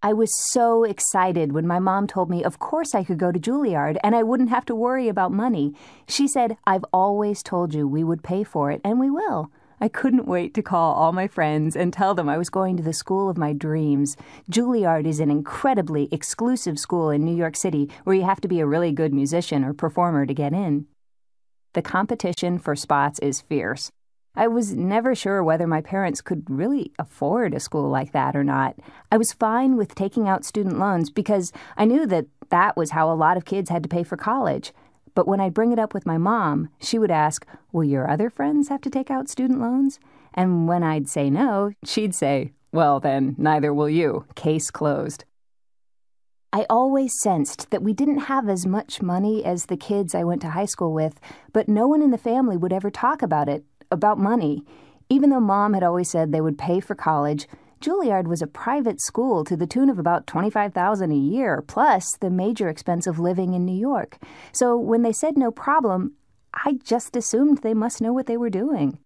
I was so excited when my mom told me, of course, I could go to Juilliard and I wouldn't have to worry about money. She said, I've always told you we would pay for it, and we will. I couldn't wait to call all my friends and tell them I was going to the school of my dreams. Juilliard is an incredibly exclusive school in New York City where you have to be a really good musician or performer to get in. The competition for spots is fierce. I was never sure whether my parents could really afford a school like that or not. I was fine with taking out student loans because I knew that that was how a lot of kids had to pay for college. But when I'd bring it up with my mom, she would ask, Will your other friends have to take out student loans? And when I'd say no, she'd say, Well, then, neither will you. Case closed. I always sensed that we didn't have as much money as the kids I went to high school with, but no one in the family would ever talk about it, about money. Even though mom had always said they would pay for college, Juilliard was a private school to the tune of about 25,000 a year plus the major expense of living in New York. So when they said no problem, I just assumed they must know what they were doing.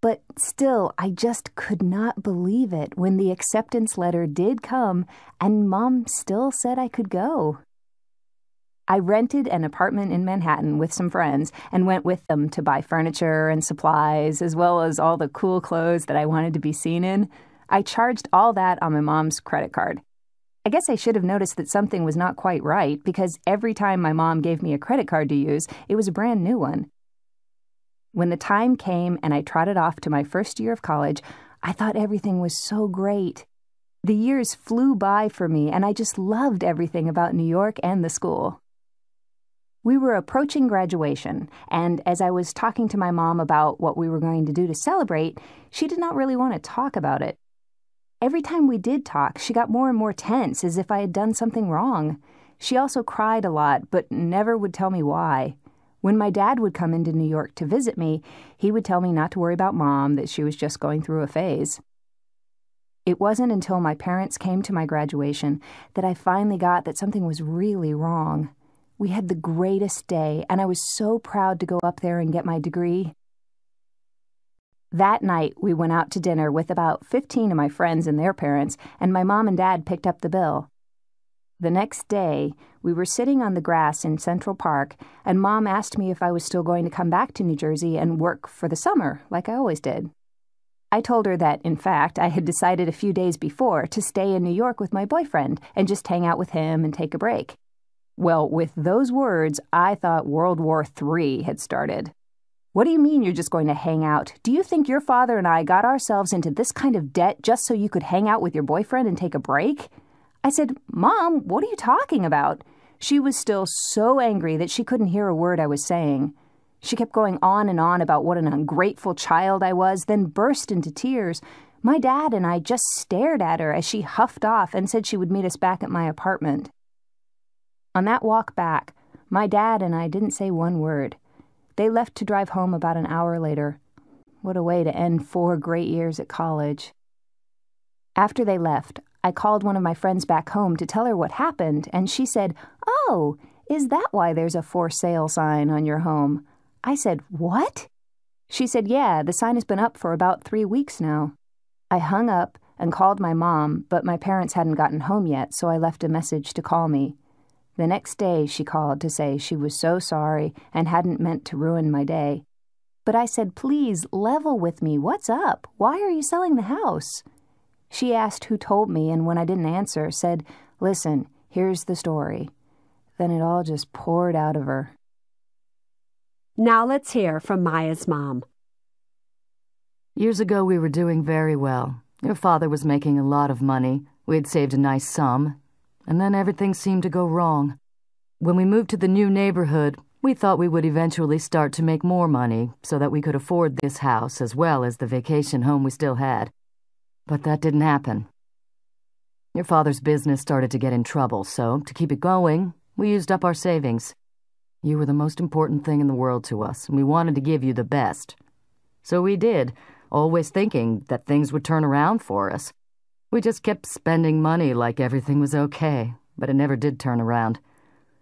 But still, I just could not believe it when the acceptance letter did come and Mom still said I could go. I rented an apartment in Manhattan with some friends and went with them to buy furniture and supplies, as well as all the cool clothes that I wanted to be seen in. I charged all that on my mom's credit card. I guess I should have noticed that something was not quite right because every time my mom gave me a credit card to use, it was a brand new one. When the time came and I trotted off to my first year of college, I thought everything was so great. The years flew by for me, and I just loved everything about New York and the school. We were approaching graduation, and as I was talking to my mom about what we were going to do to celebrate, she did not really want to talk about it. Every time we did talk, she got more and more tense, as if I had done something wrong. She also cried a lot, but never would tell me why. When my dad would come into New York to visit me, he would tell me not to worry about mom, that she was just going through a phase. It wasn't until my parents came to my graduation that I finally got that something was really wrong. We had the greatest day, and I was so proud to go up there and get my degree. That night, we went out to dinner with about 15 of my friends and their parents, and my mom and dad picked up the bill. The next day, we were sitting on the grass in Central Park, and Mom asked me if I was still going to come back to New Jersey and work for the summer, like I always did. I told her that, in fact, I had decided a few days before to stay in New York with my boyfriend and just hang out with him and take a break. Well, with those words, I thought World War III had started. What do you mean you're just going to hang out? Do you think your father and I got ourselves into this kind of debt just so you could hang out with your boyfriend and take a break? I said, Mom, what are you talking about? She was still so angry that she couldn't hear a word I was saying. She kept going on and on about what an ungrateful child I was, then burst into tears. My dad and I just stared at her as she huffed off and said she would meet us back at my apartment. On that walk back, my dad and I didn't say one word. They left to drive home about an hour later. What a way to end four great years at college. After they left, I called one of my friends back home to tell her what happened, and she said, Oh, is that why there's a for sale sign on your home? I said, What? She said, Yeah, the sign has been up for about three weeks now. I hung up and called my mom, but my parents hadn't gotten home yet, so I left a message to call me. The next day, she called to say she was so sorry and hadn't meant to ruin my day. But I said, Please level with me. What's up? Why are you selling the house? She asked who told me, and when I didn't answer, said, Listen, here's the story. Then it all just poured out of her. Now let's hear from Maya's mom. Years ago, we were doing very well. Your father was making a lot of money. We had saved a nice sum. And then everything seemed to go wrong. When we moved to the new neighborhood, we thought we would eventually start to make more money so that we could afford this house as well as the vacation home we still had. But that didn't happen. Your father's business started to get in trouble, so to keep it going, we used up our savings. You were the most important thing in the world to us, and we wanted to give you the best. So we did, always thinking that things would turn around for us. We just kept spending money like everything was okay, but it never did turn around.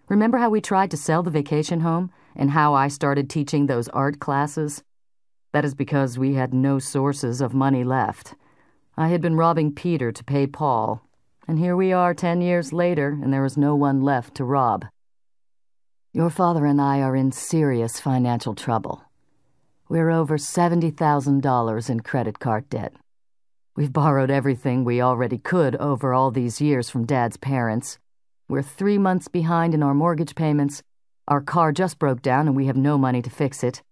Remember how we tried to sell the vacation home and how I started teaching those art classes? That is because we had no sources of money left. I had been robbing Peter to pay Paul, and here we are ten years later, and there is no one left to rob. Your father and I are in serious financial trouble. We're over $70,000 in credit card debt. We've borrowed everything we already could over all these years from Dad's parents, we're three months behind in our mortgage payments. Our car just broke down and we have no money to fix it.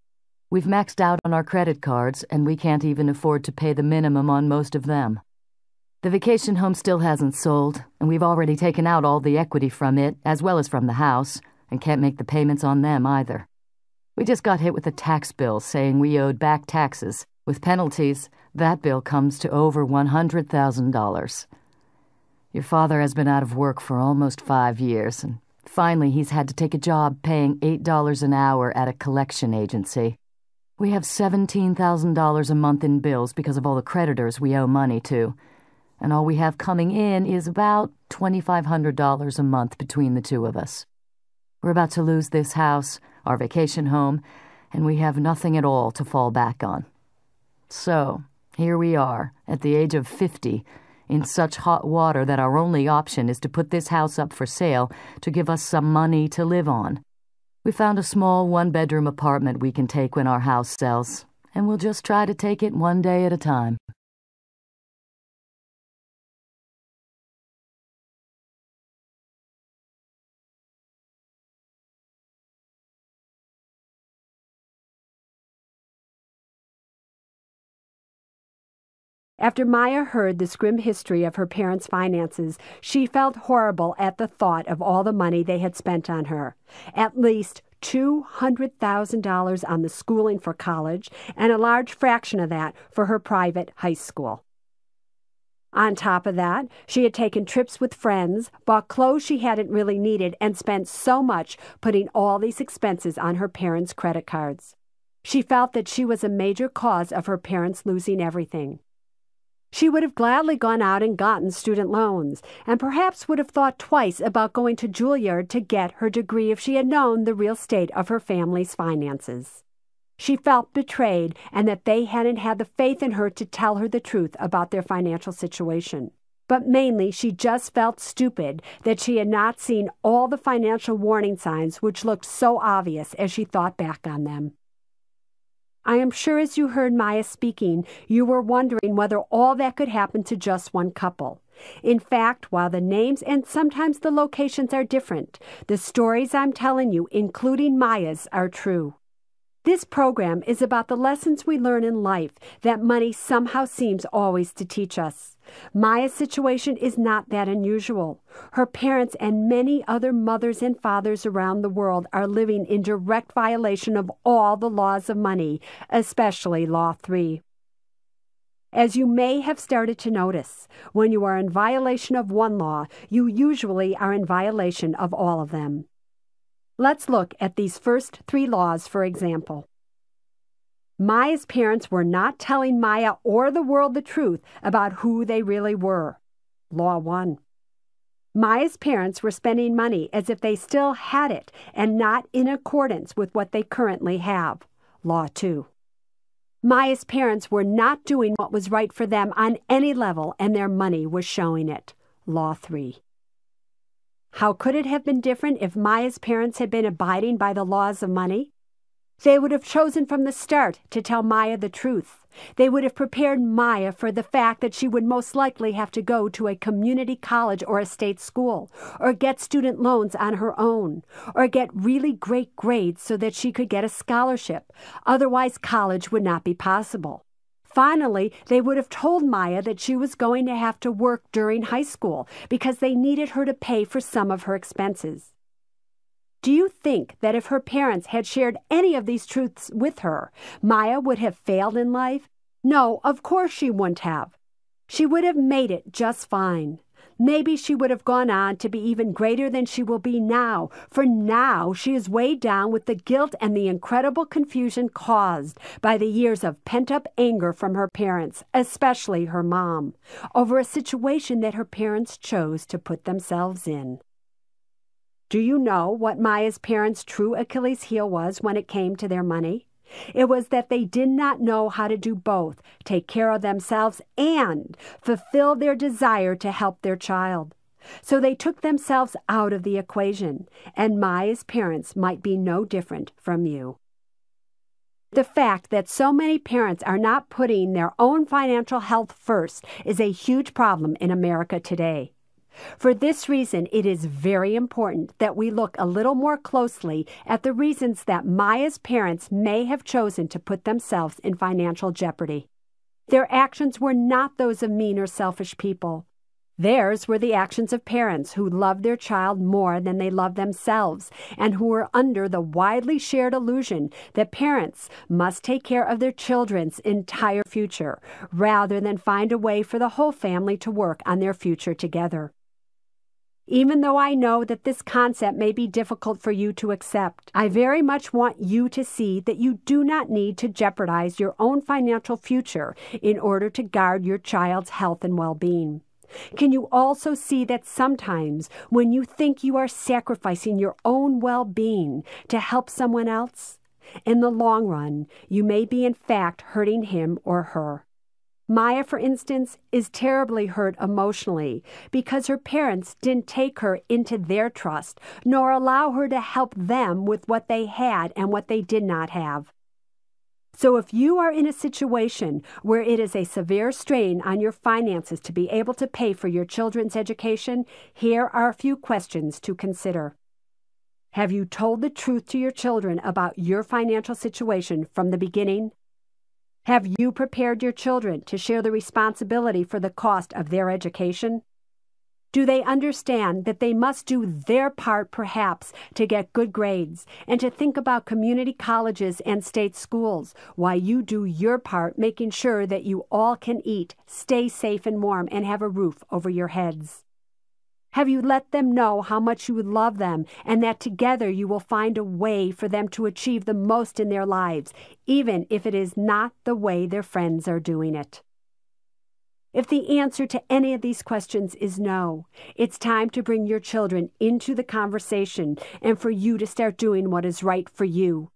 We've maxed out on our credit cards and we can't even afford to pay the minimum on most of them. The vacation home still hasn't sold, and we've already taken out all the equity from it, as well as from the house, and can't make the payments on them either. We just got hit with a tax bill saying we owed back taxes. With penalties, that bill comes to over $100,000. Your father has been out of work for almost five years, and finally he's had to take a job paying $8 an hour at a collection agency. We have $17,000 a month in bills because of all the creditors we owe money to, and all we have coming in is about $2,500 a month between the two of us. We're about to lose this house, our vacation home, and we have nothing at all to fall back on. So, here we are, at the age of 50, in such hot water that our only option is to put this house up for sale to give us some money to live on. We found a small one bedroom apartment we can take when our house sells, and we'll just try to take it one day at a time. After Maya heard the grim history of her parents' finances, she felt horrible at the thought of all the money they had spent on her. At least $200,000 on the schooling for college, and a large fraction of that for her private high school. On top of that, she had taken trips with friends, bought clothes she hadn't really needed, and spent so much putting all these expenses on her parents' credit cards. She felt that she was a major cause of her parents losing everything. She would have gladly gone out and gotten student loans, and perhaps would have thought twice about going to Juilliard to get her degree if she had known the real state of her family's finances. She felt betrayed and that they hadn't had the faith in her to tell her the truth about their financial situation. But mainly, she just felt stupid that she had not seen all the financial warning signs which looked so obvious as she thought back on them. I am sure as you heard Maya speaking, you were wondering whether all that could happen to just one couple. In fact, while the names and sometimes the locations are different, the stories I'm telling you, including Maya's, are true. This program is about the lessons we learn in life that money somehow seems always to teach us. Maya's situation is not that unusual. Her parents and many other mothers and fathers around the world are living in direct violation of all the laws of money, especially Law 3. As you may have started to notice, when you are in violation of one law, you usually are in violation of all of them. Let's look at these first three laws for example. Maya's parents were not telling Maya or the world the truth about who they really were. Law 1. Maya's parents were spending money as if they still had it and not in accordance with what they currently have. Law 2. Maya's parents were not doing what was right for them on any level, and their money was showing it. Law 3. How could it have been different if Maya's parents had been abiding by the laws of money? They would have chosen from the start to tell Maya the truth. They would have prepared Maya for the fact that she would most likely have to go to a community college or a state school, or get student loans on her own, or get really great grades so that she could get a scholarship. Otherwise, college would not be possible. Finally, they would have told Maya that she was going to have to work during high school because they needed her to pay for some of her expenses. Do you think that if her parents had shared any of these truths with her, Maya would have failed in life? No, of course she wouldn't have. She would have made it just fine. Maybe she would have gone on to be even greater than she will be now, for now she is weighed down with the guilt and the incredible confusion caused by the years of pent up anger from her parents, especially her mom, over a situation that her parents chose to put themselves in. Do you know what Maya's parents' true Achilles heel was when it came to their money? It was that they did not know how to do both take care of themselves and fulfill their desire to help their child. So they took themselves out of the equation, and Maya's parents might be no different from you. The fact that so many parents are not putting their own financial health first is a huge problem in America today. For this reason, it is very important that we look a little more closely at the reasons that Maya's parents may have chosen to put themselves in financial jeopardy. Their actions were not those of mean or selfish people. Theirs were the actions of parents who loved their child more than they loved themselves and who were under the widely shared illusion that parents must take care of their children's entire future rather than find a way for the whole family to work on their future together. Even though I know that this concept may be difficult for you to accept, I very much want you to see that you do not need to jeopardize your own financial future in order to guard your child's health and well being. Can you also see that sometimes when you think you are sacrificing your own well being to help someone else, in the long run, you may be in fact hurting him or her? Maya, for instance, is terribly hurt emotionally because her parents didn't take her into their trust nor allow her to help them with what they had and what they did not have. So, if you are in a situation where it is a severe strain on your finances to be able to pay for your children's education, here are a few questions to consider. Have you told the truth to your children about your financial situation from the beginning? Have you prepared your children to share the responsibility for the cost of their education? Do they understand that they must do their part, perhaps, to get good grades and to think about community colleges and state schools, while you do your part making sure that you all can eat, stay safe and warm, and have a roof over your heads? Have you let them know how much you would love them and that together you will find a way for them to achieve the most in their lives, even if it is not the way their friends are doing it? If the answer to any of these questions is no, it's time to bring your children into the conversation and for you to start doing what is right for you.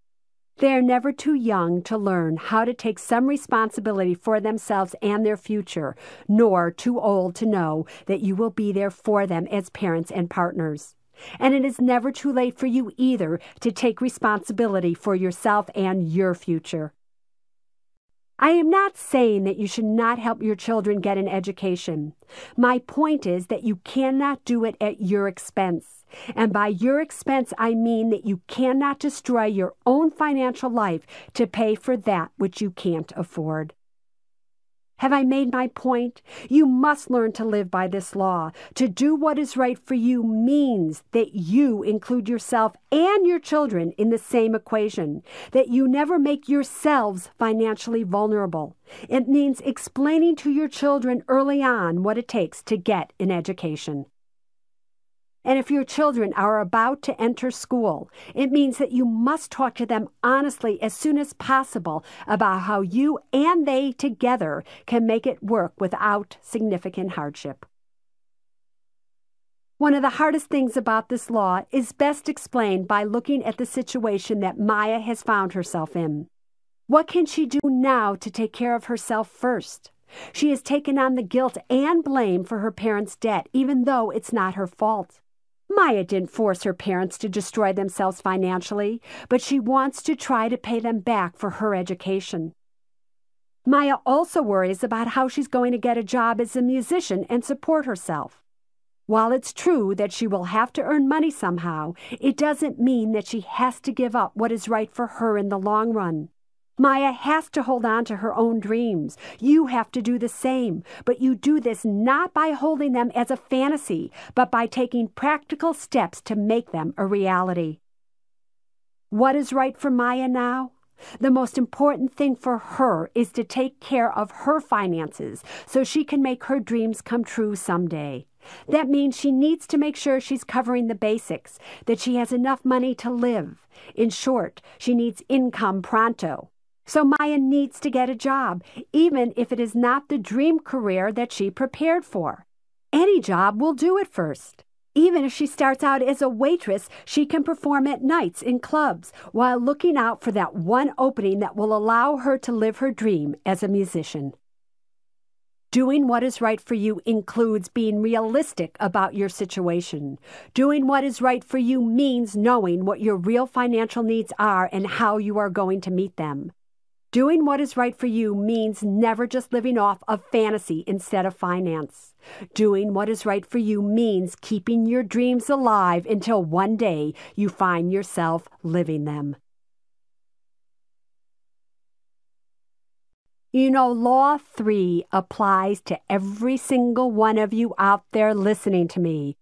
They are never too young to learn how to take some responsibility for themselves and their future, nor too old to know that you will be there for them as parents and partners. And it is never too late for you either to take responsibility for yourself and your future. I am not saying that you should not help your children get an education. My point is that you cannot do it at your expense. And by your expense, I mean that you cannot destroy your own financial life to pay for that which you can't afford. Have I made my point? You must learn to live by this law. To do what is right for you means that you include yourself and your children in the same equation, that you never make yourselves financially vulnerable. It means explaining to your children early on what it takes to get an education. And if your children are about to enter school, it means that you must talk to them honestly as soon as possible about how you and they together can make it work without significant hardship. One of the hardest things about this law is best explained by looking at the situation that Maya has found herself in. What can she do now to take care of herself first? She has taken on the guilt and blame for her parents' debt, even though it's not her fault. Maya didn't force her parents to destroy themselves financially, but she wants to try to pay them back for her education. Maya also worries about how she's going to get a job as a musician and support herself. While it's true that she will have to earn money somehow, it doesn't mean that she has to give up what is right for her in the long run. Maya has to hold on to her own dreams. You have to do the same, but you do this not by holding them as a fantasy, but by taking practical steps to make them a reality. What is right for Maya now? The most important thing for her is to take care of her finances so she can make her dreams come true someday. That means she needs to make sure she's covering the basics, that she has enough money to live. In short, she needs income pronto. So Maya needs to get a job, even if it is not the dream career that she prepared for. Any job will do at first. Even if she starts out as a waitress, she can perform at nights in clubs while looking out for that one opening that will allow her to live her dream as a musician. Doing what is right for you includes being realistic about your situation. Doing what is right for you means knowing what your real financial needs are and how you are going to meet them. Doing what is right for you means never just living off of fantasy instead of finance. Doing what is right for you means keeping your dreams alive until one day you find yourself living them. You know, Law 3 applies to every single one of you out there listening to me.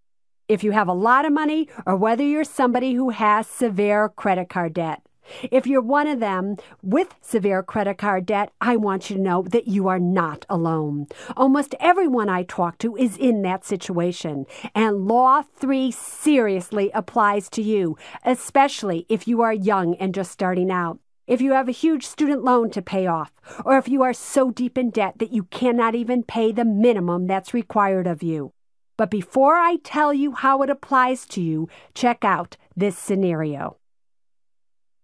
If you have a lot of money or whether you're somebody who has severe credit card debt. If you're one of them with severe credit card debt, I want you to know that you are not alone. Almost everyone I talk to is in that situation, and Law 3 seriously applies to you, especially if you are young and just starting out. If you have a huge student loan to pay off, or if you are so deep in debt that you cannot even pay the minimum that's required of you. But before I tell you how it applies to you, check out this scenario.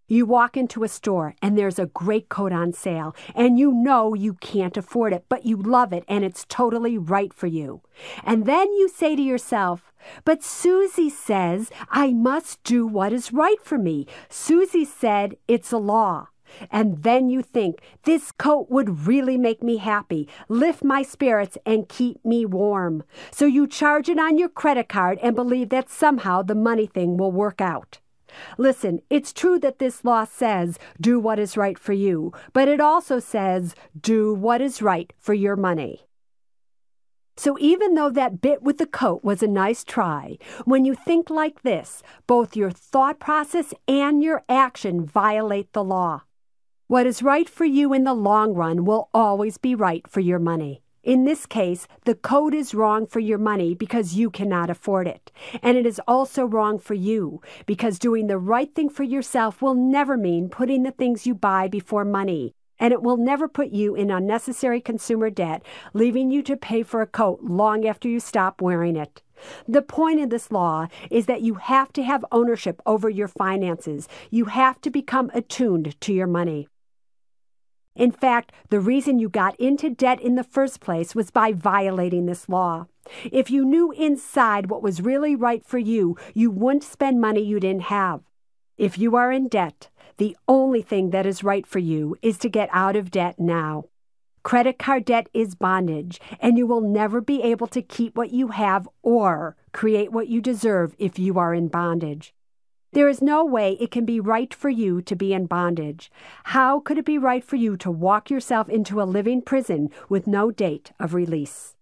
You walk into a store and there's a great coat on sale, and you know you can't afford it, but you love it and it's totally right for you. And then you say to yourself, But Suze says I must do what is right for me. Suze said it's a law. And then you think, this coat would really make me happy, lift my spirits, and keep me warm. So you charge it on your credit card and believe that somehow the money thing will work out. Listen, it's true that this law says do what is right for you, but it also says do what is right for your money. So even though that bit with the coat was a nice try, when you think like this, both your thought process and your action violate the law. What is right for you in the long run will always be right for your money. In this case, the code is wrong for your money because you cannot afford it. And it is also wrong for you because doing the right thing for yourself will never mean putting the things you buy before money. And it will never put you in unnecessary consumer debt, leaving you to pay for a coat long after you stop wearing it. The point of this law is that you have to have ownership over your finances. You have to become attuned to your money. In fact, the reason you got into debt in the first place was by violating this law. If you knew inside what was really right for you, you wouldn't spend money you didn't have. If you are in debt, the only thing that is right for you is to get out of debt now. Credit card debt is bondage, and you will never be able to keep what you have or create what you deserve if you are in bondage. There is no way it can be right for you to be in bondage. How could it be right for you to walk yourself into a living prison with no date of release?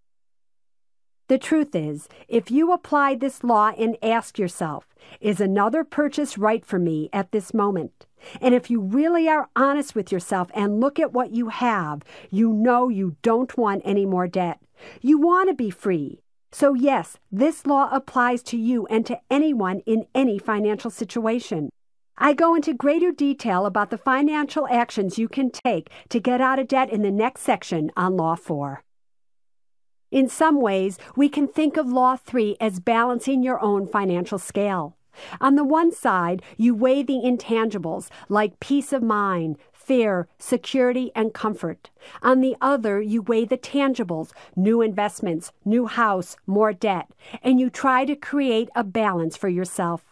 The truth is, if you apply this law and ask yourself, is another purchase right for me at this moment? And if you really are honest with yourself and look at what you have, you know you don't want any more debt. You want to be free. So, yes, this law applies to you and to anyone in any financial situation. I go into greater detail about the financial actions you can take to get out of debt in the next section on Law 4. In some ways, we can think of Law 3 as balancing your own financial scale. On the one side, you weigh the intangibles like peace of mind, fear, security, and comfort. On the other, you weigh the tangibles, new investments, new house, more debt, and you try to create a balance for yourself.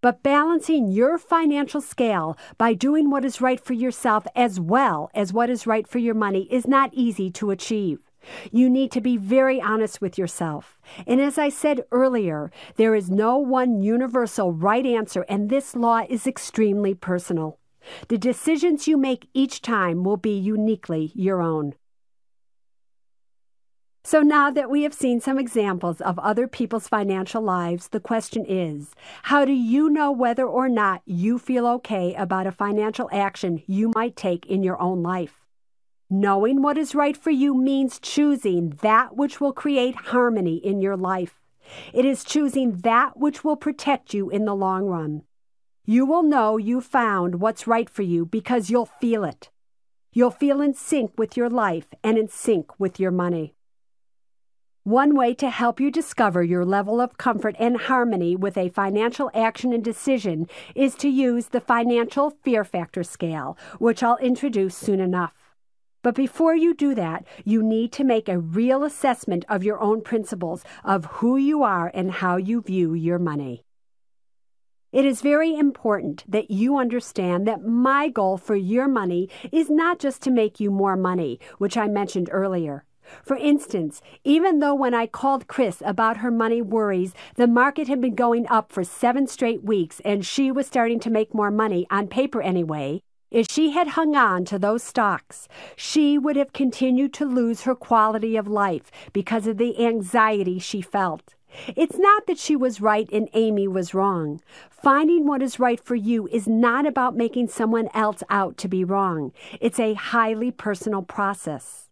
But balancing your financial scale by doing what is right for yourself as well as what is right for your money is not easy to achieve. You need to be very honest with yourself. And as I said earlier, there is no one universal right answer, and this law is extremely personal. The decisions you make each time will be uniquely your own. So now that we have seen some examples of other people's financial lives, the question is how do you know whether or not you feel okay about a financial action you might take in your own life? Knowing what is right for you means choosing that which will create harmony in your life. It is choosing that which will protect you in the long run. You will know you found what's right for you because you'll feel it. You'll feel in sync with your life and in sync with your money. One way to help you discover your level of comfort and harmony with a financial action and decision is to use the Financial Fear Factor Scale, which I'll introduce soon enough. But before you do that, you need to make a real assessment of your own principles of who you are and how you view your money. It is very important that you understand that my goal for your money is not just to make you more money, which I mentioned earlier. For instance, even though when I called Chris about her money worries, the market had been going up for seven straight weeks and she was starting to make more money, on paper anyway, if she had hung on to those stocks, she would have continued to lose her quality of life because of the anxiety she felt. It's not that she was right and Amy was wrong. Finding what is right for you is not about making someone else out to be wrong. It's a highly personal process.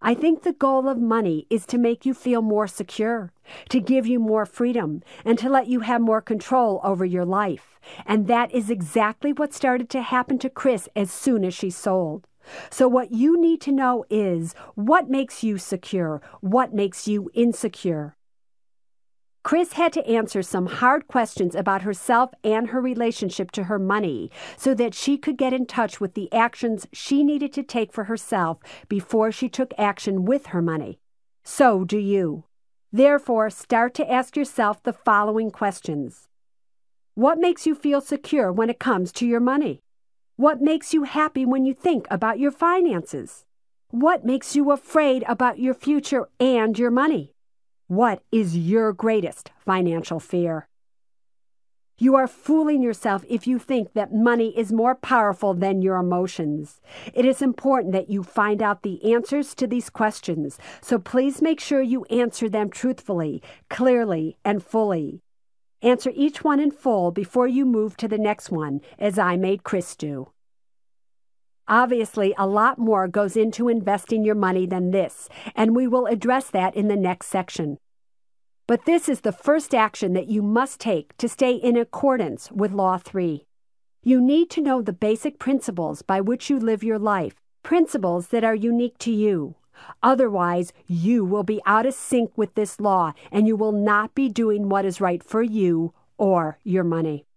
I think the goal of money is to make you feel more secure, to give you more freedom, and to let you have more control over your life. And that is exactly what started to happen to Chris as soon as she sold. So, what you need to know is what makes you secure, what makes you insecure. Chris had to answer some hard questions about herself and her relationship to her money so that she could get in touch with the actions she needed to take for herself before she took action with her money. So do you. Therefore, start to ask yourself the following questions What makes you feel secure when it comes to your money? What makes you happy when you think about your finances? What makes you afraid about your future and your money? What is your greatest financial fear? You are fooling yourself if you think that money is more powerful than your emotions. It is important that you find out the answers to these questions, so please make sure you answer them truthfully, clearly, and fully. Answer each one in full before you move to the next one, as I made Chris do. Obviously, a lot more goes into investing your money than this, and we will address that in the next section. But this is the first action that you must take to stay in accordance with Law 3. You need to know the basic principles by which you live your life, principles that are unique to you. Otherwise, you will be out of sync with this law and you will not be doing what is right for you or your money.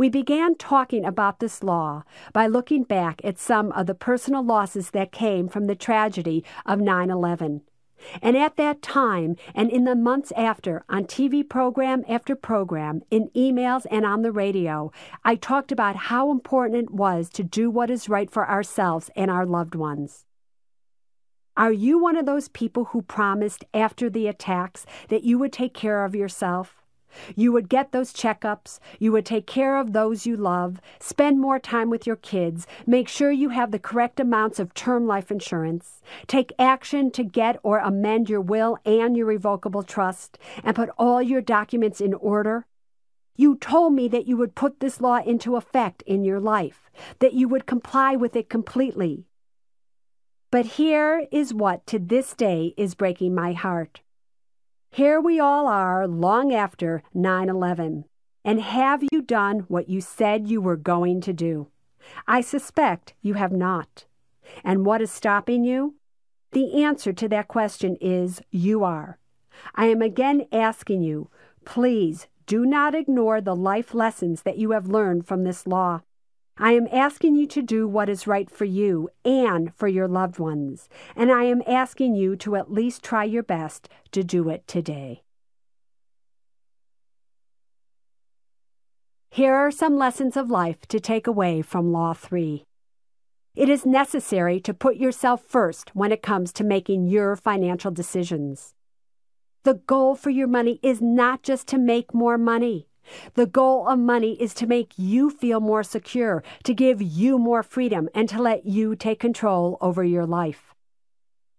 We began talking about this law by looking back at some of the personal losses that came from the tragedy of 9 11. And at that time, and in the months after, on TV program after program, in emails and on the radio, I talked about how important it was to do what is right for ourselves and our loved ones. Are you one of those people who promised after the attacks that you would take care of yourself? You would get those checkups, you would take care of those you love, spend more time with your kids, make sure you have the correct amounts of term life insurance, take action to get or amend your will and your revocable trust, and put all your documents in order. You told me that you would put this law into effect in your life, that you would comply with it completely. But here is what to this day is breaking my heart. Here we all are long after 9 11. And have you done what you said you were going to do? I suspect you have not. And what is stopping you? The answer to that question is you are. I am again asking you, please do not ignore the life lessons that you have learned from this law. I am asking you to do what is right for you and for your loved ones, and I am asking you to at least try your best to do it today. Here are some lessons of life to take away from Law 3. It is necessary to put yourself first when it comes to making your financial decisions. The goal for your money is not just to make more money. The goal of money is to make you feel more secure, to give you more freedom, and to let you take control over your life.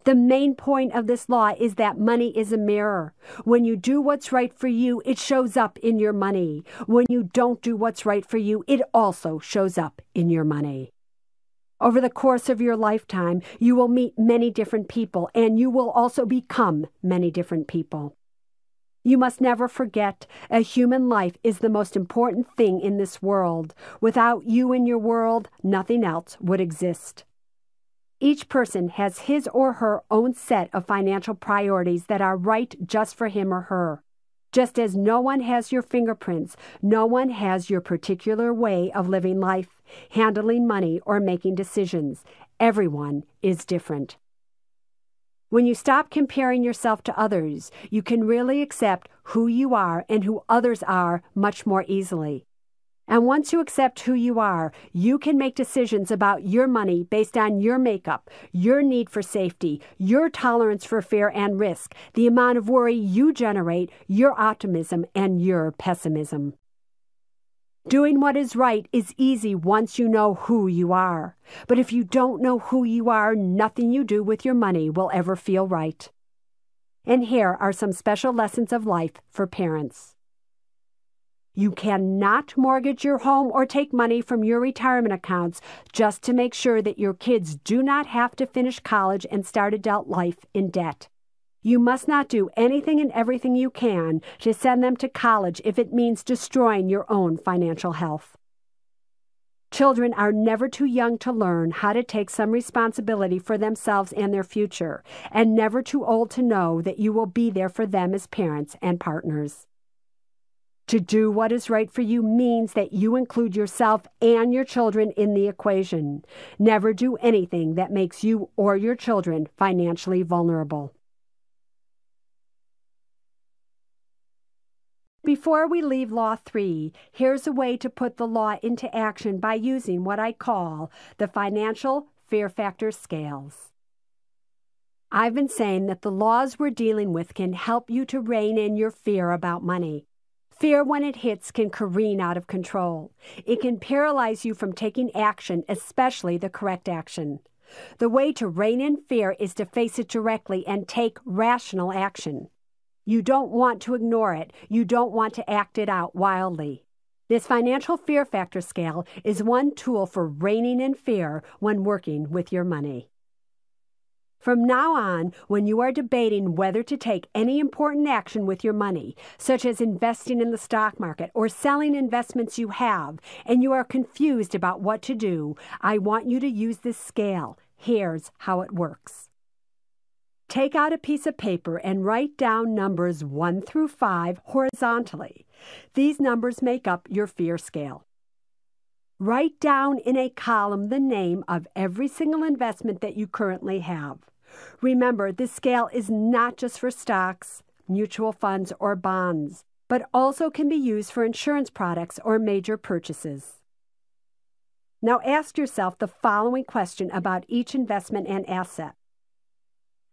The main point of this law is that money is a mirror. When you do what's right for you, it shows up in your money. When you don't do what's right for you, it also shows up in your money. Over the course of your lifetime, you will meet many different people and you will also become many different people. You must never forget a human life is the most important thing in this world. Without you in your world, nothing else would exist. Each person has his or her own set of financial priorities that are right just for him or her. Just as no one has your fingerprints, no one has your particular way of living life, handling money, or making decisions. Everyone is different. When you stop comparing yourself to others, you can really accept who you are and who others are much more easily. And once you accept who you are, you can make decisions about your money based on your makeup, your need for safety, your tolerance for fear and risk, the amount of worry you generate, your optimism, and your pessimism. Doing what is right is easy once you know who you are. But if you don't know who you are, nothing you do with your money will ever feel right. And here are some special lessons of life for parents. You cannot mortgage your home or take money from your retirement accounts just to make sure that your kids do not have to finish college and start adult life in debt. You must not do anything and everything you can to send them to college if it means destroying your own financial health. Children are never too young to learn how to take some responsibility for themselves and their future, and never too old to know that you will be there for them as parents and partners. To do what is right for you means that you include yourself and your children in the equation. Never do anything that makes you or your children financially vulnerable. Before we leave Law 3, here's a way to put the law into action by using what I call the financial fear factor scales. I've been saying that the laws we're dealing with can help you to rein in your fear about money. Fear, when it hits, can careen out of control. It can paralyze you from taking action, especially the correct action. The way to rein in fear is to face it directly and take rational action. You don't want to ignore it. You don't want to act it out wildly. This financial fear factor scale is one tool for reigning in fear when working with your money. From now on, when you are debating whether to take any important action with your money, such as investing in the stock market or selling investments you have, and you are confused about what to do, I want you to use this scale. Here's how it works. Take out a piece of paper and write down numbers 1 through 5 horizontally. These numbers make up your fear scale. Write down in a column the name of every single investment that you currently have. Remember, this scale is not just for stocks, mutual funds, or bonds, but also can be used for insurance products or major purchases. Now ask yourself the following question about each investment and asset.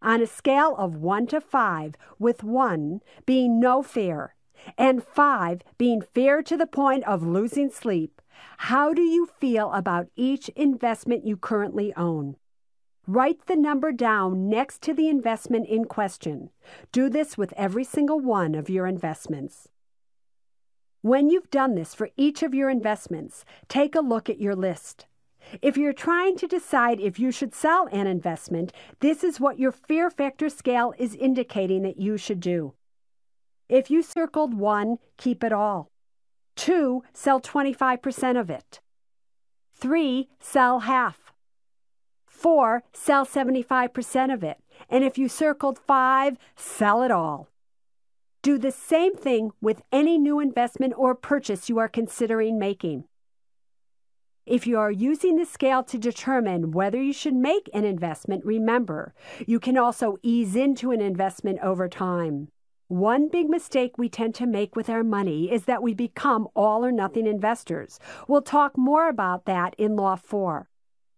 On a scale of 1 to 5, with 1 being no fear and 5 being fear to the point of losing sleep, how do you feel about each investment you currently own? Write the number down next to the investment in question. Do this with every single one of your investments. When you've done this for each of your investments, take a look at your list. If you're trying to decide if you should sell an investment, this is what your fear factor scale is indicating that you should do. If you circled one, keep it all. Two, sell 25% of it. Three, sell half. Four, sell 75% of it. And if you circled five, sell it all. Do the same thing with any new investment or purchase you are considering making. If you are using the scale to determine whether you should make an investment, remember, you can also ease into an investment over time. One big mistake we tend to make with our money is that we become all or nothing investors. We'll talk more about that in Law 4.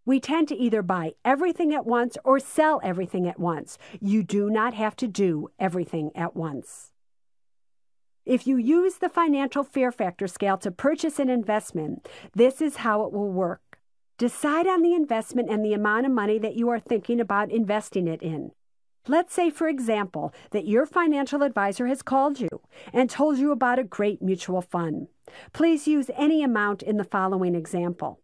We tend to either buy everything at once or sell everything at once. You do not have to do everything at once. If you use the financial fear factor scale to purchase an investment, this is how it will work. Decide on the investment and the amount of money that you are thinking about investing it in. Let's say, for example, that your financial advisor has called you and told you about a great mutual fund. Please use any amount in the following example.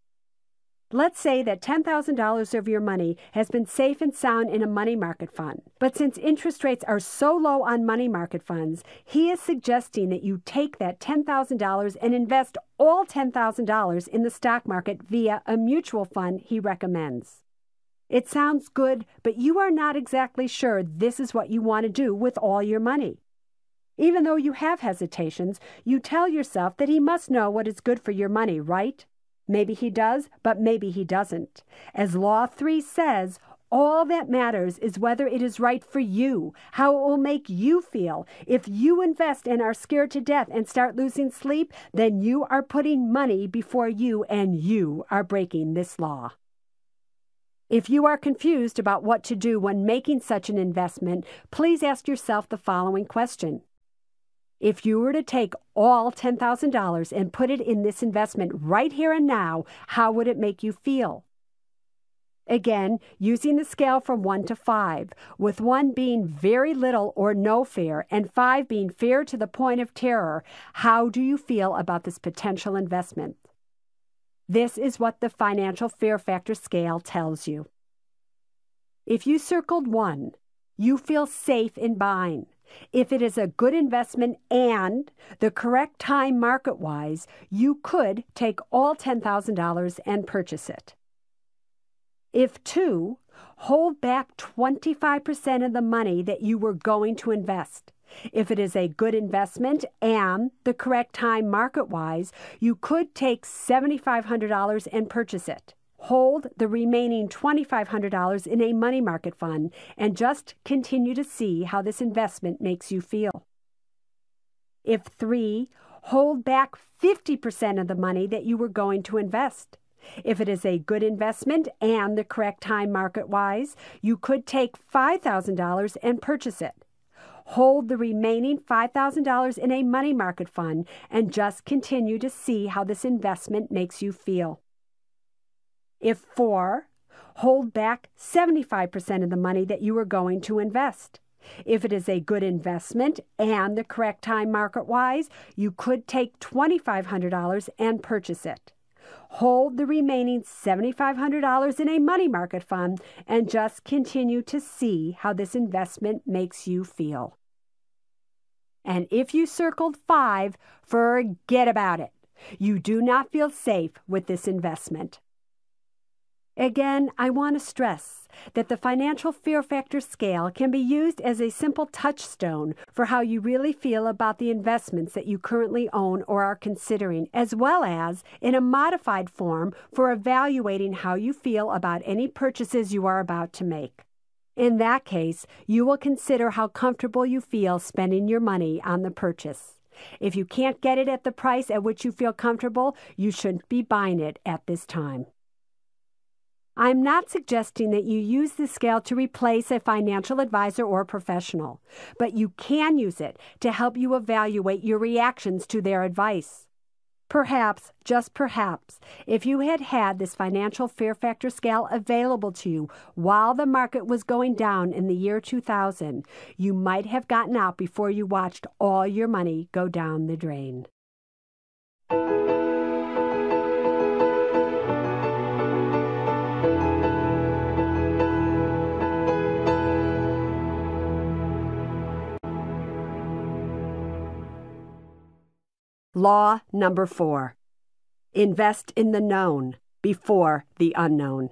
Let's say that $10,000 of your money has been safe and sound in a money market fund. But since interest rates are so low on money market funds, he is suggesting that you take that $10,000 and invest all $10,000 in the stock market via a mutual fund he recommends. It sounds good, but you are not exactly sure this is what you want to do with all your money. Even though you have hesitations, you tell yourself that he must know what is good for your money, right? Maybe he does, but maybe he doesn't. As Law 3 says, all that matters is whether it is right for you, how it will make you feel. If you invest and are scared to death and start losing sleep, then you are putting money before you and you are breaking this law. If you are confused about what to do when making such an investment, please ask yourself the following question if you were to take all $10,000 and put it in this investment right here and now, how would it make you feel? Again, using the scale from 1 to 5, with 1 being very little or no fear and 5 being fear to the point of terror, how do you feel about this potential investment? This is what the financial fear factor scale tells you. If you circled 1, you feel safe in buying. If it is a good investment and the correct time market wise, you could take all $10,000 and purchase it. If two, hold back 25% of the money that you were going to invest. If it is a good investment and the correct time market wise, you could take $7,500 and purchase it hold the remaining $2,500 in a money market fund, and just continue to see how this investment makes you feel. If three, hold back 50% of the money that you were going to invest. If it is a good investment and the correct time market wise, you could take $5,000 and purchase it. Hold the remaining $5,000 in a money market fund and just continue to see how this investment makes you feel. If four, hold back 75% of the money that you are going to invest. If it is a good investment and the correct time market wise, you could take $2,500 and purchase it. Hold the remaining $7,500 in a money market fund and just continue to see how this investment makes you feel. And if you circled five, forget about it. You do not feel safe with this investment. Again, I want to stress that the financial fear factor scale can be used as a simple touchstone for how you really feel about the investments that you currently own or are considering, as well as in a modified form for evaluating how you feel about any purchases you are about to make. In that case, you will consider how comfortable you feel spending your money on the purchase. If you can't get it at the price at which you feel comfortable, you shouldn't be buying it at this time. I'm not suggesting that you use the scale to replace a financial advisor or professional, but you can use it to help you evaluate your reactions to their advice. Perhaps, just perhaps, if you had had this financial fear factor scale available to you while the market was going down in the year 2000, you might have gotten out before you watched all your money go down the drain. Law number four invest in the known before the unknown.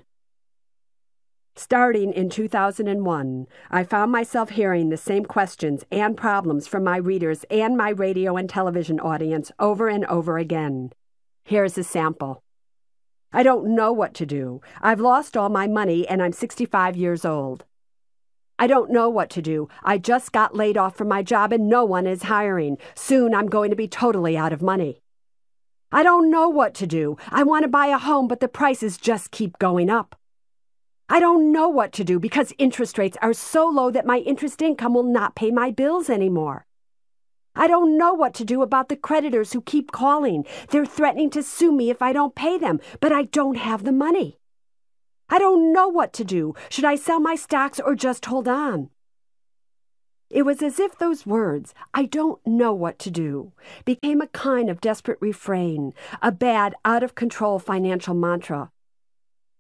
Starting in 2001, I found myself hearing the same questions and problems from my readers and my radio and television audience over and over again. Here's a sample. I don't know what to do. I've lost all my money and I'm 65 years old. I don't know what to do. I just got laid off from my job and no one is hiring. Soon I'm going to be totally out of money. I don't know what to do. I want to buy a home, but the prices just keep going up. I don't know what to do because interest rates are so low that my interest income will not pay my bills anymore. I don't know what to do about the creditors who keep calling. They're threatening to sue me if I don't pay them, but I don't have the money. I don't know what to do. Should I sell my stocks or just hold on? It was as if those words, I don't know what to do, became a kind of desperate refrain, a bad, out of control financial mantra.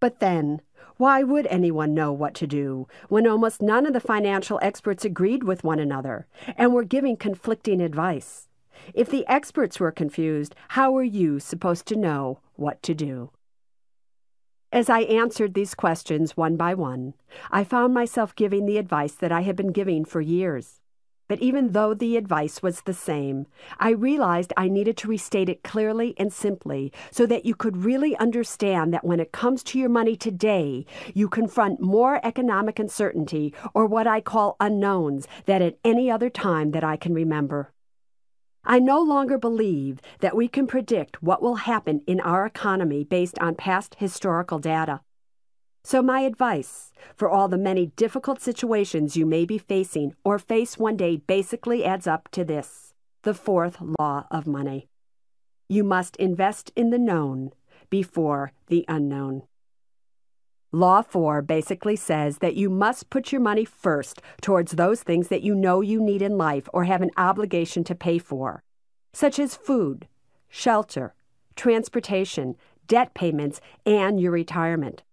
But then, why would anyone know what to do when almost none of the financial experts agreed with one another and were giving conflicting advice? If the experts were confused, how were you supposed to know what to do? As I answered these questions one by one, I found myself giving the advice that I had been giving for years. But even though the advice was the same, I realized I needed to restate it clearly and simply so that you could really understand that when it comes to your money today, you confront more economic uncertainty, or what I call unknowns, than at any other time that I can remember. I no longer believe that we can predict what will happen in our economy based on past historical data. So, my advice for all the many difficult situations you may be facing or face one day basically adds up to this the fourth law of money. You must invest in the known before the unknown. Law 4 basically says that you must put your money first towards those things that you know you need in life or have an obligation to pay for, such as food, shelter, transportation, debt payments, and your retirement.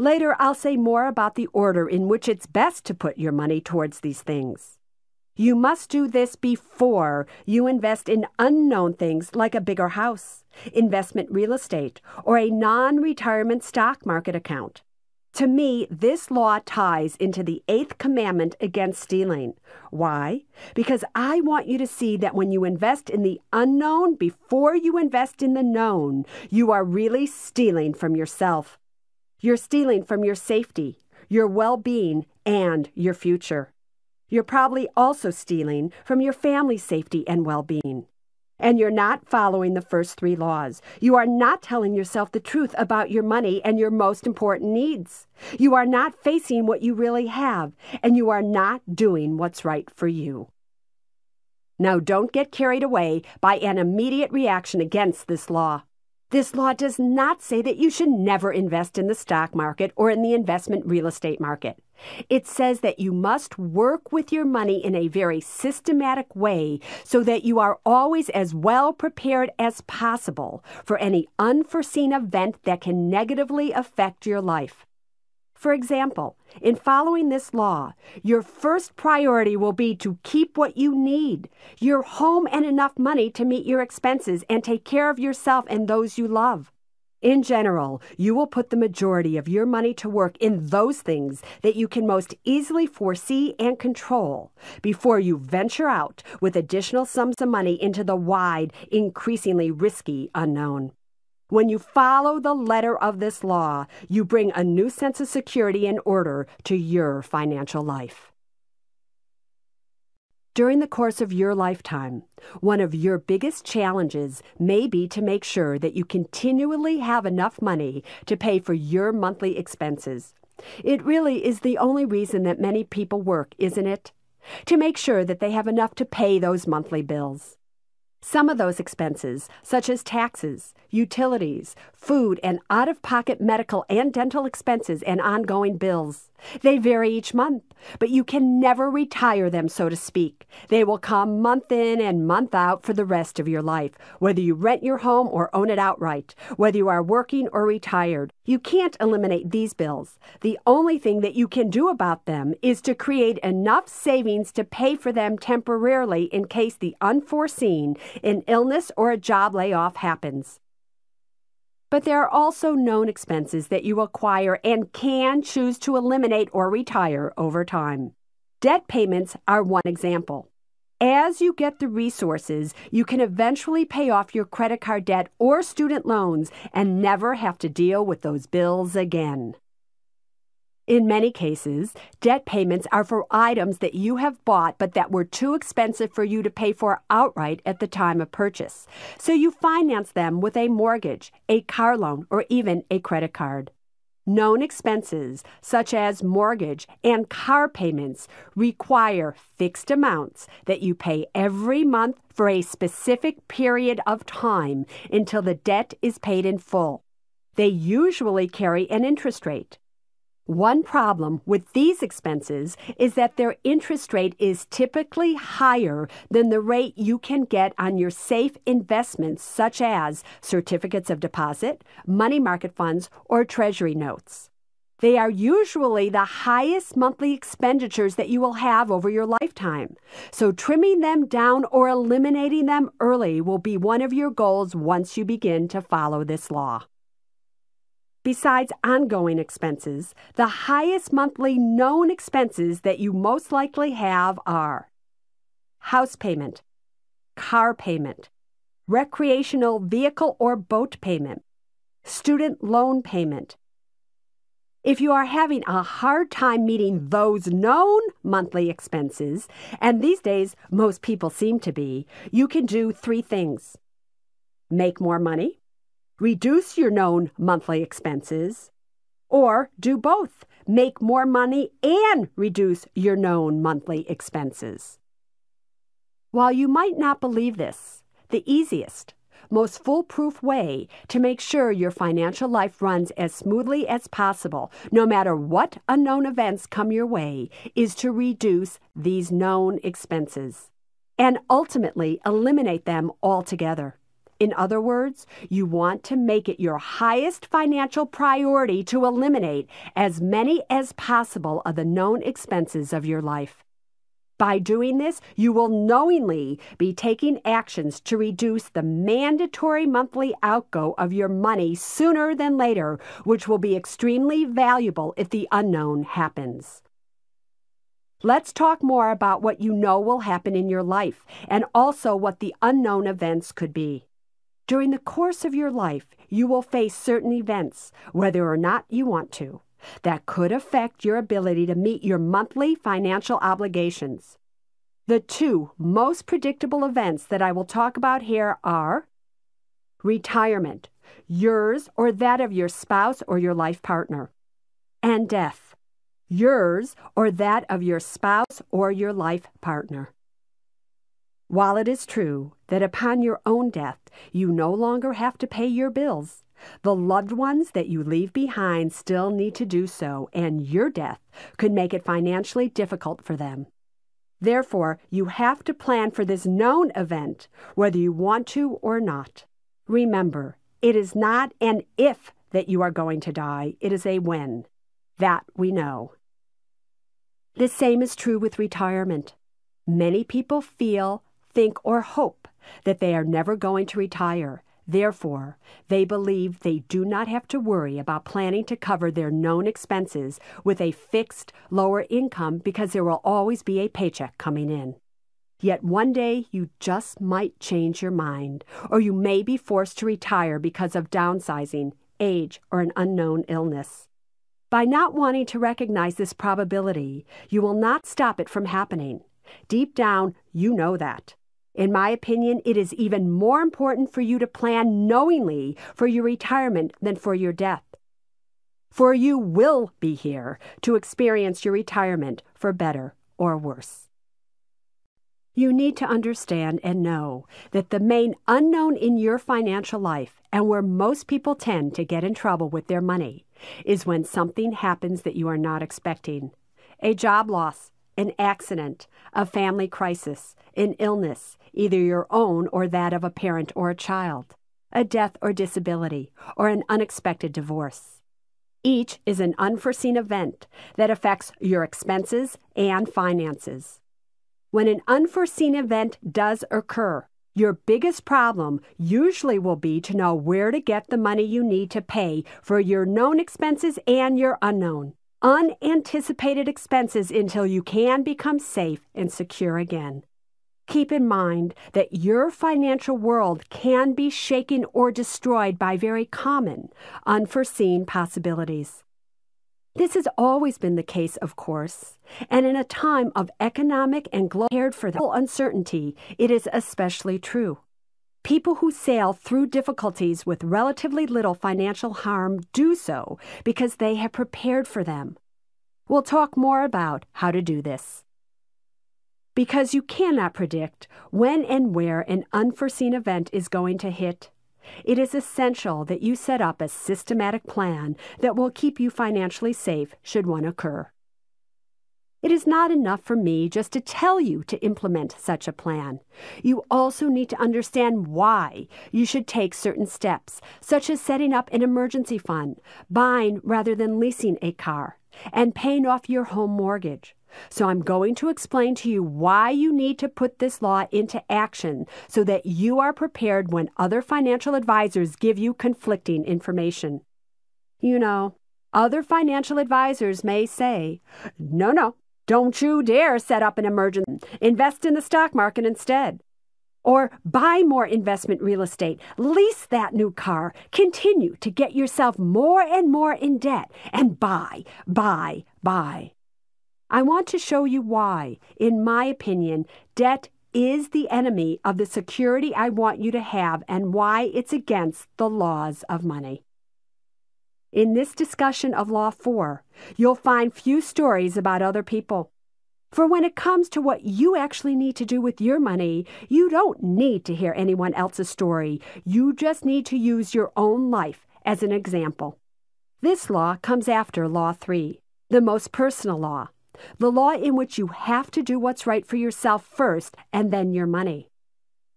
Later, I'll say more about the order in which it's best to put your money towards these things. You must do this before you invest in unknown things like a bigger house, investment real estate, or a non retirement stock market account. To me, this law ties into the eighth commandment against stealing. Why? Because I want you to see that when you invest in the unknown before you invest in the known, you are really stealing from yourself. You're stealing from your safety, your well being, and your future. You're probably also stealing from your family's safety and well being. And you're not following the first three laws. You are not telling yourself the truth about your money and your most important needs. You are not facing what you really have, and you are not doing what's right for you. Now, don't get carried away by an immediate reaction against this law. This law does not say that you should never invest in the stock market or in the investment real estate market. It says that you must work with your money in a very systematic way so that you are always as well prepared as possible for any unforeseen event that can negatively affect your life. For example, in following this law, your first priority will be to keep what you need your home and enough money to meet your expenses and take care of yourself and those you love. In general, you will put the majority of your money to work in those things that you can most easily foresee and control before you venture out with additional sums of money into the wide, increasingly risky unknown. When you follow the letter of this law, you bring a new sense of security and order to your financial life. During the course of your lifetime, one of your biggest challenges may be to make sure that you continually have enough money to pay for your monthly expenses. It really is the only reason that many people work, isn't it? To make sure that they have enough to pay those monthly bills. Some of those expenses, such as taxes, utilities, food, and out of pocket medical and dental expenses and ongoing bills, they vary each month, but you can never retire them, so to speak. They will come month in and month out for the rest of your life, whether you rent your home or own it outright, whether you are working or retired. You can't eliminate these bills. The only thing that you can do about them is to create enough savings to pay for them temporarily in case the unforeseen, an illness or a job layoff happens. But there are also known expenses that you acquire and can choose to eliminate or retire over time. Debt payments are one example. As you get the resources, you can eventually pay off your credit card debt or student loans and never have to deal with those bills again. In many cases, debt payments are for items that you have bought but that were too expensive for you to pay for outright at the time of purchase. So you finance them with a mortgage, a car loan, or even a credit card. Known expenses, such as mortgage and car payments, require fixed amounts that you pay every month for a specific period of time until the debt is paid in full. They usually carry an interest rate. One problem with these expenses is that their interest rate is typically higher than the rate you can get on your safe investments, such as certificates of deposit, money market funds, or treasury notes. They are usually the highest monthly expenditures that you will have over your lifetime. So, trimming them down or eliminating them early will be one of your goals once you begin to follow this law. Besides ongoing expenses, the highest monthly known expenses that you most likely have are house payment, car payment, recreational vehicle or boat payment, student loan payment. If you are having a hard time meeting those known monthly expenses, and these days most people seem to be, you can do three things make more money, reduce your known monthly expenses, or do both, make more money and reduce your known monthly expenses. While you might not believe this, the easiest, most foolproof way to make sure your financial life runs as smoothly as possible, no matter what unknown events come your way, is to reduce these known expenses and ultimately eliminate them altogether. In other words, you want to make it your highest financial priority to eliminate as many as possible of the known expenses of your life. By doing this, you will knowingly be taking actions to reduce the mandatory monthly outgo of your money sooner than later, which will be extremely valuable if the unknown happens. Let's talk more about what you know will happen in your life and also what the unknown events could be. During the course of your life, you will face certain events, whether or not you want to, that could affect your ability to meet your monthly financial obligations. The two most predictable events that I will talk about here are retirement, yours or that of your spouse or your life partner, and death, yours or that of your spouse or your life partner. While it is true that upon your own death you no longer have to pay your bills, the loved ones that you leave behind still need to do so, and your death could make it financially difficult for them. Therefore, you have to plan for this known event, whether you want to or not. Remember, it is not an if that you are going to die, it is a when. That we know. The same is true with retirement. Many people feel think, or hope that they are never going to retire. Therefore, they believe they do not have to worry about planning to cover their known expenses with a fixed, lower income because there will always be a paycheck coming in. Yet one day you just might change your mind, or you may be forced to retire because of downsizing, age, or an unknown illness. By not wanting to recognize this probability, you will not stop it from happening. Deep down, you know that. In my opinion, it is even more important for you to plan knowingly for your retirement than for your death. For you will be here to experience your retirement for better or worse. You need to understand and know that the main unknown in your financial life, and where most people tend to get in trouble with their money, is when something happens that you are not expecting a job loss, an accident, a family crisis, an illness, either your own or that of a parent or a child, a death or disability, or an unexpected divorce. Each is an unforeseen event that affects your expenses and finances. When an unforeseen event does occur, Your biggest problem usually will be to know where to get the money you need to pay for your known expenses and your unknown, unanticipated expenses until you can become safe and secure again. Keep in mind that your financial world can be shaken or destroyed by very common, unforeseen possibilities. This has always been the case, of course, and in a time of economic and global for the uncertainty, it is especially true. People who sail through difficulties with relatively little financial harm do so because they have prepared for them. We'll talk more about how to do this because you cannot predict when and where an unforeseen event is going to hit. It is essential that you set up a systematic plan that will keep you financially safe should one occur. It is not enough for me just to tell you to implement such a plan. You also need to understand why you should take certain steps, such as setting up an emergency fund, buying rather than leasing a car, and paying off your home mortgage. So I'm going to explain to you why you need to put this law into action so that you are prepared when other financial advisors give you conflicting information. You know, other financial advisors may say, no, no, don't you dare set up an emergency. Invest in the stock market instead. Or buy more investment real estate, lease that new car, continue to get yourself more and more in debt, and buy, buy, buy. I want to show you why, in my opinion, debt is the enemy of the security I want you to have and why it's against the laws of money. In this discussion of Law 4, you'll find few stories about other people. For when it comes to what you actually need to do with your money, you don't need to hear anyone else's story. You just need to use your own life as an example. This law comes after Law 3, the most personal law the law in which you have to do what's right for yourself first and then your money.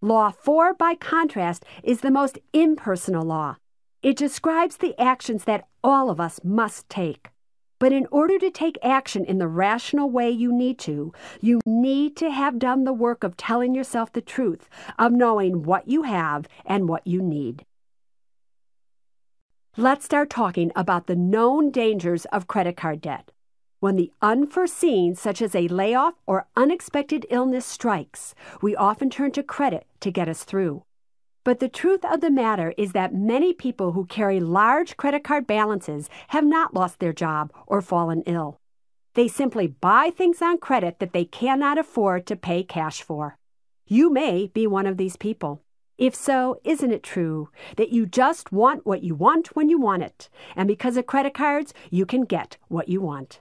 Law 4, by contrast, is the most impersonal law. It describes the actions that all of us must take. But in order to take action in the rational way you need to, you need to have done the work of telling yourself the truth, of knowing what you have and what you need. Let's start talking about the known dangers of credit card debt. When the unforeseen, such as a layoff or unexpected illness, strikes, we often turn to credit to get us through. But the truth of the matter is that many people who carry large credit card balances have not lost their job or fallen ill. They simply buy things on credit that they cannot afford to pay cash for. You may be one of these people. If so, isn't it true that you just want what you want when you want it, and because of credit cards, you can get what you want?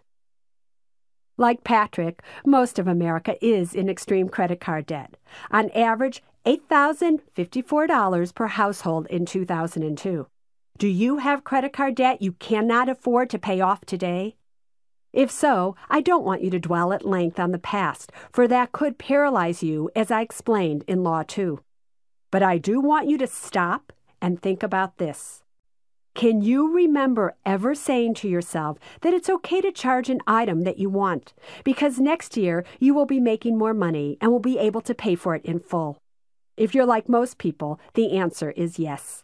Like Patrick, most of America is in extreme credit card debt. On average, $8,054 per household in 2002. Do you have credit card debt you cannot afford to pay off today? If so, I don't want you to dwell at length on the past, for that could paralyze you, as I explained in Law 2. But I do want you to stop and think about this. Can you remember ever saying to yourself that it's okay to charge an item that you want because next year you will be making more money and will be able to pay for it in full? If you're like most people, the answer is yes.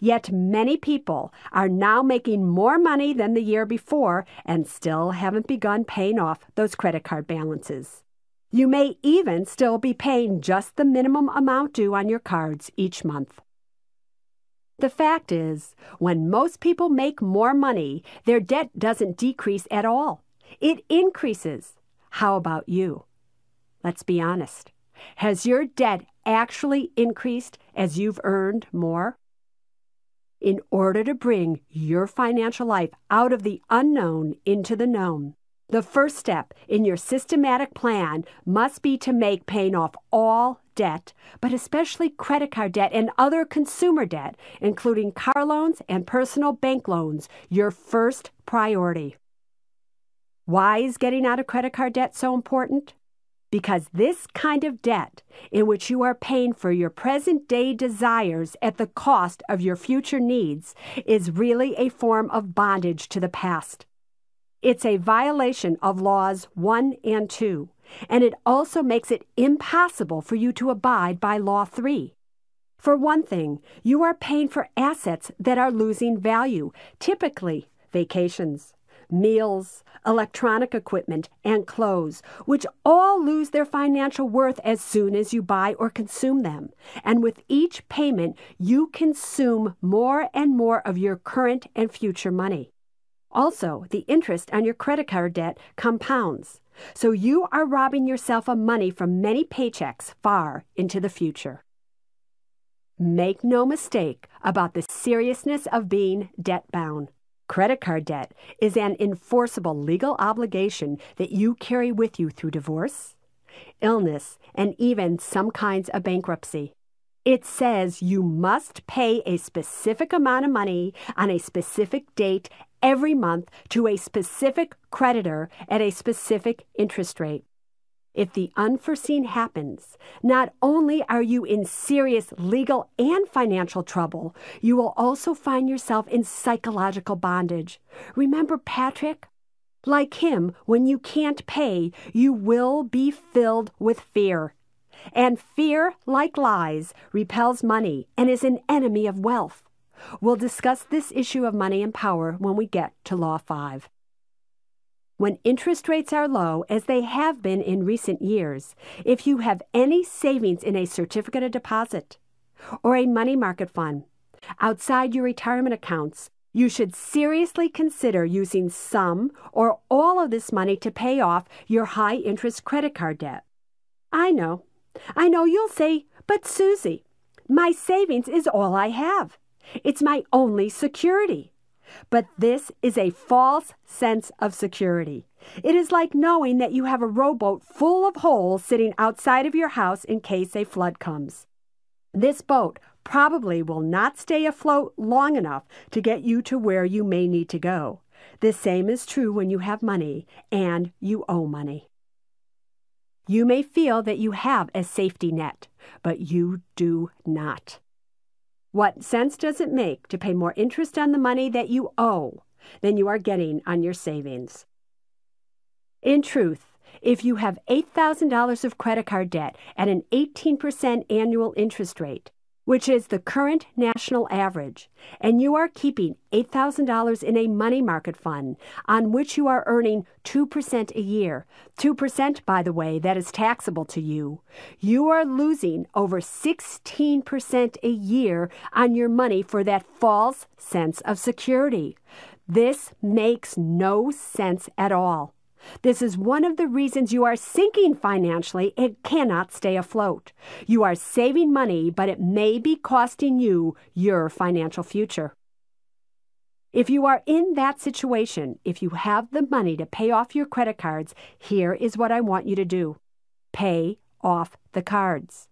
Yet many people are now making more money than the year before and still haven't begun paying off those credit card balances. You may even still be paying just the minimum amount due on your cards each month. The fact is, when most people make more money, their debt doesn't decrease at all. It increases. How about you? Let's be honest. Has your debt actually increased as you've earned more? In order to bring your financial life out of the unknown into the known, the first step in your systematic plan must be to make paying off all debt, but especially credit card debt and other consumer debt, including car loans and personal bank loans, your first priority. Why is getting out of credit card debt so important? Because this kind of debt, in which you are paying for your present day desires at the cost of your future needs, is really a form of bondage to the past. It's a violation of laws 1 and 2 and it also makes it impossible for you to abide by Law 3. For one thing, you are paying for assets that are losing value, typically vacations, meals, electronic equipment, and clothes, which all lose their financial worth as soon as you buy or consume them. And with each payment, you consume more and more of your current and future money. Also, the interest on your credit card debt compounds. So you are robbing yourself of money from many paychecks far into the future. Make no mistake about the seriousness of being debt bound. Credit card debt is an enforceable legal obligation that you carry with you through divorce, illness, and even some kinds of bankruptcy. It says you must pay a specific amount of money on a specific date every month to a specific creditor at a specific interest rate. If the unforeseen happens, not only are you in serious legal and financial trouble, you will also find yourself in psychological bondage. Remember Patrick? Like him, when you can't pay, you will be filled with fear. And fear, like lies, repels money and is an enemy of wealth. We'll discuss this issue of money and power when we get to Law 5. When interest rates are low, as they have been in recent years, if you have any savings in a certificate of deposit or a money market fund outside your retirement accounts, you should seriously consider using some or all of this money to pay off your high interest credit card debt. I know. I know you'll say, but Suze, my savings is all I have. It's my only security. But this is a false sense of security. It is like knowing that you have a rowboat full of holes sitting outside of your house in case a flood comes. This boat probably will not stay afloat long enough to get you to where you may need to go. The same is true when you have money and you owe money. You may feel that you have a safety net, but you do not. What sense does it make to pay more interest on the money that you owe than you are getting on your savings? In truth, if you have $8,000 of credit card debt at an 18% annual interest rate, which is the current national average, and you are keeping $8,000 in a money market fund on which you are earning 2% a year, 2%, by the way, that is taxable to you, you are losing over 16% a year on your money for that false sense of security. This makes no sense at all. This is one of the reasons you are sinking financially and cannot stay afloat. You are saving money, but it may be costing you your financial future. If you are in that situation, if you have the money to pay off your credit cards, here is what I want you to do pay off the cards.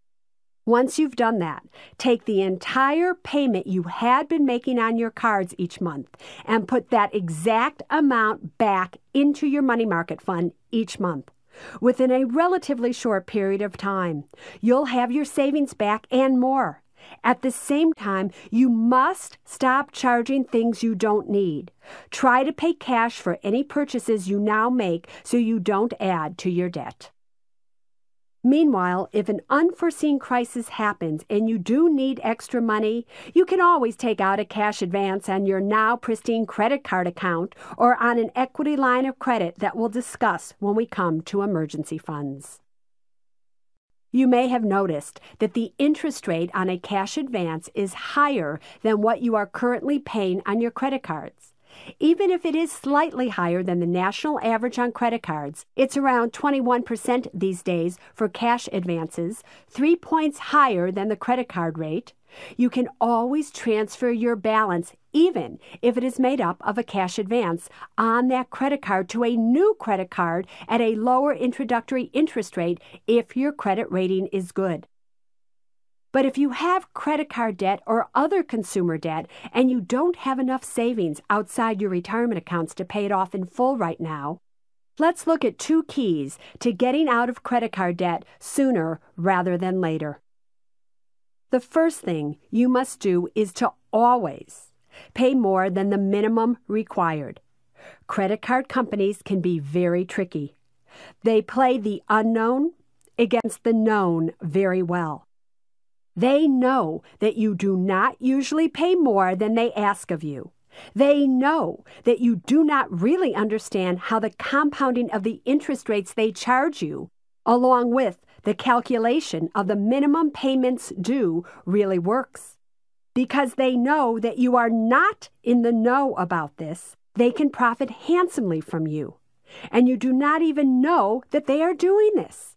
Once you've done that, take the entire payment you had been making on your cards each month and put that exact amount back into your money market fund each month. Within a relatively short period of time, you'll have your savings back and more. At the same time, you must stop charging things you don't need. Try to pay cash for any purchases you now make so you don't add to your debt. Meanwhile, if an unforeseen crisis happens and you do need extra money, you can always take out a cash advance on your now pristine credit card account or on an equity line of credit that we'll discuss when we come to emergency funds. You may have noticed that the interest rate on a cash advance is higher than what you are currently paying on your credit cards. Even if it is slightly higher than the national average on credit cards, it's around 21% these days for cash advances, three points higher than the credit card rate. You can always transfer your balance, even if it is made up of a cash advance, on that credit card to a new credit card at a lower introductory interest rate if your credit rating is good. But if you have credit card debt or other consumer debt and you don't have enough savings outside your retirement accounts to pay it off in full right now, let's look at two keys to getting out of credit card debt sooner rather than later. The first thing you must do is to always pay more than the minimum required. Credit card companies can be very tricky. They play the unknown against the known very well. They know that you do not usually pay more than they ask of you. They know that you do not really understand how the compounding of the interest rates they charge you, along with the calculation of the minimum payments due, really works. Because they know that you are not in the know about this, they can profit handsomely from you. And you do not even know that they are doing this.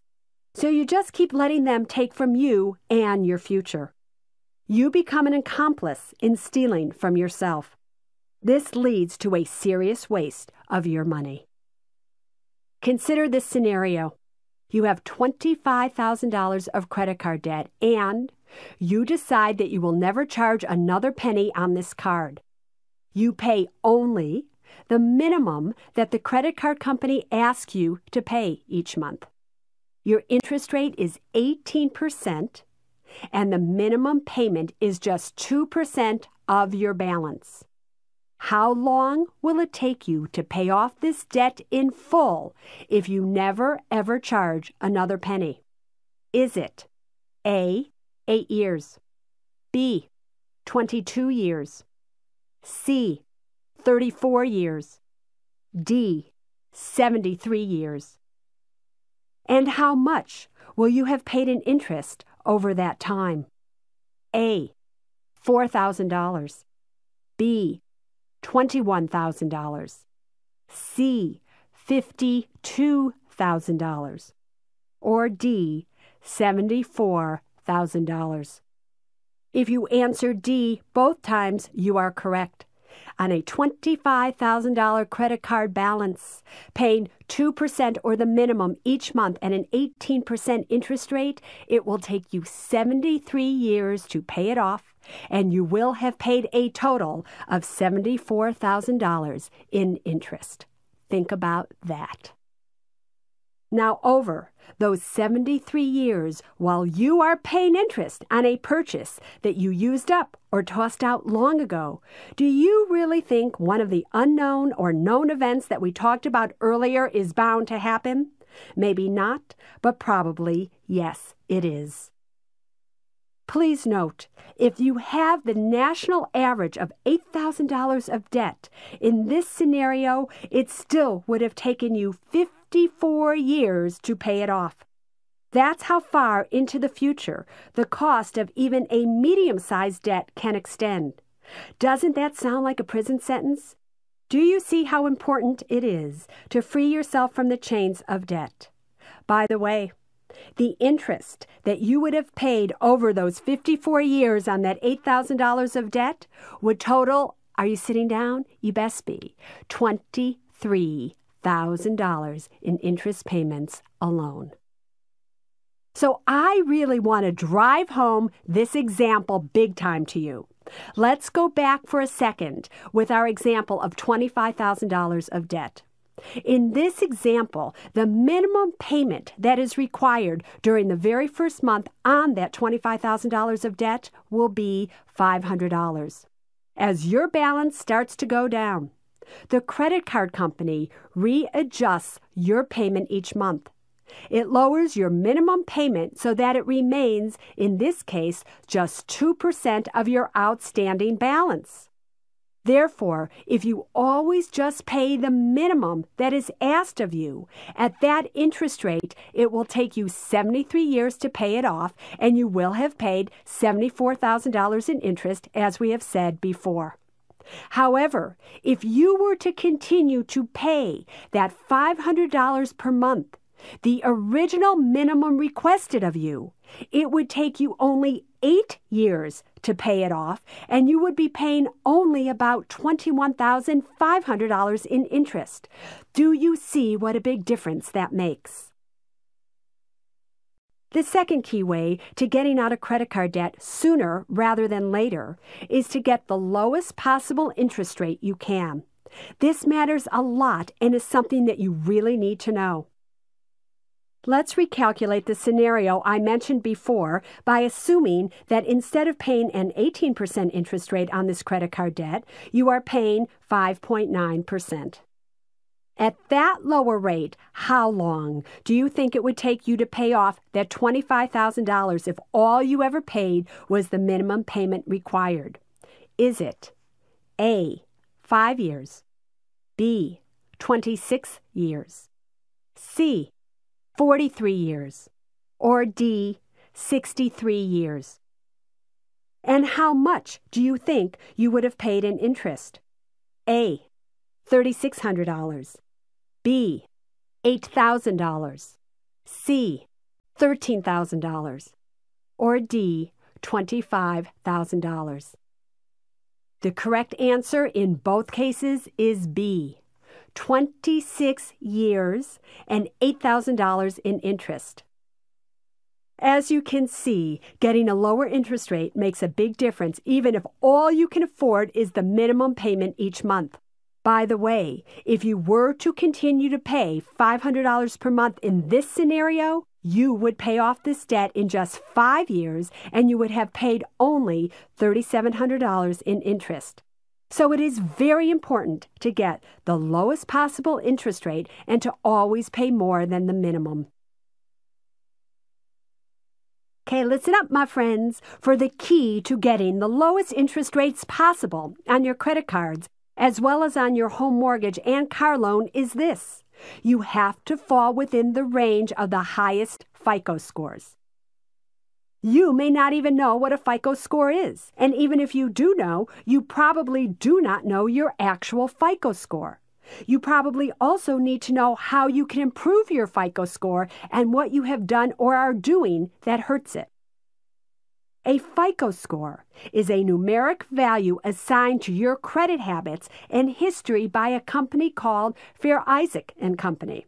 So you just keep letting them take from you and your future. You become an accomplice in stealing from yourself. This leads to a serious waste of your money. Consider this scenario. You have $25,000 of credit card debt and you decide that you will never charge another penny on this card. You pay only the minimum that the credit card company asks you to pay each month. Your interest rate is 18%, and the minimum payment is just 2% of your balance. How long will it take you to pay off this debt in full if you never ever charge another penny? Is it A. 8 years, B. 22 years, C. 34 years, D. 73 years? And how much will you have paid in interest over that time? A. $4,000. B. $21,000. C. $52,000. Or D. $74,000. If you answer D both times, you are correct on a $25,000 credit card balance, paying 2% or the minimum each month at an 18% interest rate, it will take you 73 years to pay it off, and you will have paid a total of $74,000 in interest. Think about that. Now, over those 73 years while you are paying interest on a purchase that you used up or tossed out long ago, do you really think one of the unknown or known events that we talked about earlier is bound to happen? Maybe not, but probably yes, it is. Please note, if you have the national average of $8,000 of debt, in this scenario, it still would have taken you 54 years to pay it off. That's how far into the future the cost of even a medium sized debt can extend. Doesn't that sound like a prison sentence? Do you see how important it is to free yourself from the chains of debt? By the way, the interest that you would have paid over those 54 years on that $8,000 of debt would total, are you sitting down? You best be, $23,000 in interest payments alone. So I really want to drive home this example big time to you. Let's go back for a second with our example of $25,000 of debt. In this example, the minimum payment that is required during the very first month on that $25,000 of debt will be $500. As your balance starts to go down, the credit card company readjusts your payment each month. It lowers your minimum payment so that it remains, in this case, just 2% of your outstanding balance. Therefore, if you always just pay the minimum that is asked of you at that interest rate, it will take you 73 years to pay it off, and you will have paid $74,000 in interest, as we have said before. However, if you were to continue to pay that $500 per month, the original minimum requested of you, it would take you only eight years to pay it off, and you would be paying only about $21,500 in interest. Do you see what a big difference that makes? The second key way to getting out of credit card debt sooner rather than later is to get the lowest possible interest rate you can. This matters a lot and is something that you really need to know. Let's recalculate the scenario I mentioned before by assuming that instead of paying an 18% interest rate on this credit card debt, you are paying 5.9%. At that lower rate, how long do you think it would take you to pay off that $25,000 if all you ever paid was the minimum payment required? Is it A, 5 years, B, 26 years, C, 43 years, or D, 63 years? And how much do you think you would have paid in interest? A, $3,600. B, $8,000. C, $13,000. Or D, $25,000. The correct answer in both cases is B, 26 years and $8,000 in interest. As you can see, getting a lower interest rate makes a big difference even if all you can afford is the minimum payment each month. By the way, if you were to continue to pay $500 per month in this scenario, you would pay off this debt in just five years and you would have paid only $3,700 in interest. So it is very important to get the lowest possible interest rate and to always pay more than the minimum. Okay, listen up, my friends, for the key to getting the lowest interest rates possible on your credit cards as well as on your home mortgage and car loan is this you have to fall within the range of the highest FICO scores. You may not even know what a FICO score is, and even if you do know, you probably do not know your actual FICO score. You probably also need to know how you can improve your FICO score and what you have done or are doing that hurts it. A FICO score is a numeric value assigned to your credit habits and history by a company called Fair Isaac and Company.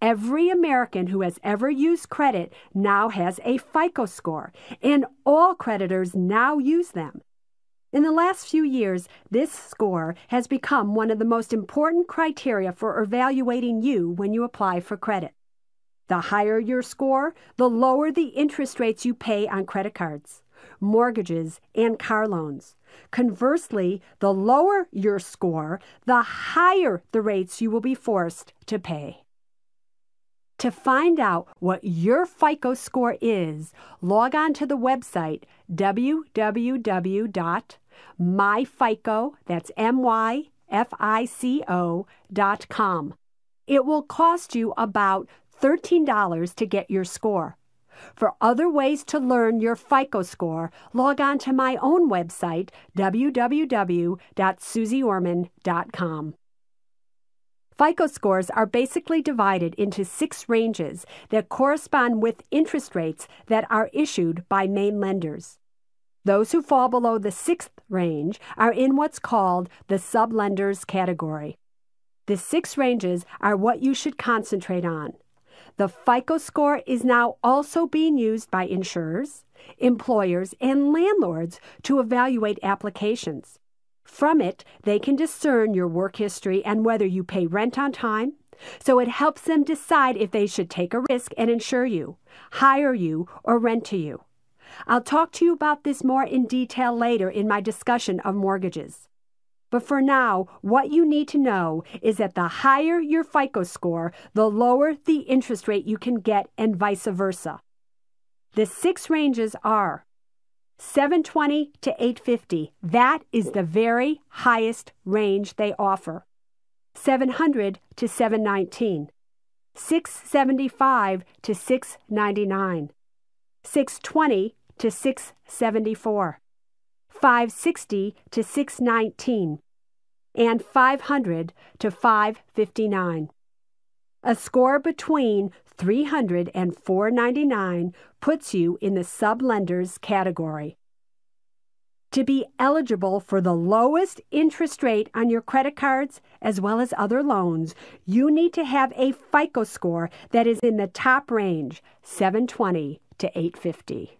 Every American who has ever used credit now has a FICO score, and all creditors now use them. In the last few years, this score has become one of the most important criteria for evaluating you when you apply for credit. The higher your score, the lower the interest rates you pay on credit cards, mortgages, and car loans. Conversely, the lower your score, the higher the rates you will be forced to pay. To find out what your FICO score is, log on to the website www.myfico, that's M-Y-F-I-C-O dot com. It will cost you about $13 to get your score. For other ways to learn your FICO score, log on to my own website, www.suzeorman.com. FICO scores are basically divided into six ranges that correspond with interest rates that are issued by main lenders. Those who fall below the sixth range are in what's called the sublenders category. The six ranges are what you should concentrate on. The FICO score is now also being used by insurers, employers, and landlords to evaluate applications. From it, they can discern your work history and whether you pay rent on time. So it helps them decide if they should take a risk and insure you, hire you, or rent to you. I'll talk to you about this more in detail later in my discussion of mortgages. But for now, what you need to know is that the higher your FICO score, the lower the interest rate you can get, and vice versa. The six ranges are 720 to 850. That is the very highest range they offer. 700 to 719. 675 to 699. 620 to 674. 560 to 619, and 500 to 559. A score between 300 and 499 puts you in the sublenders category. To be eligible for the lowest interest rate on your credit cards as well as other loans, you need to have a FICO score that is in the top range, 720 to 850.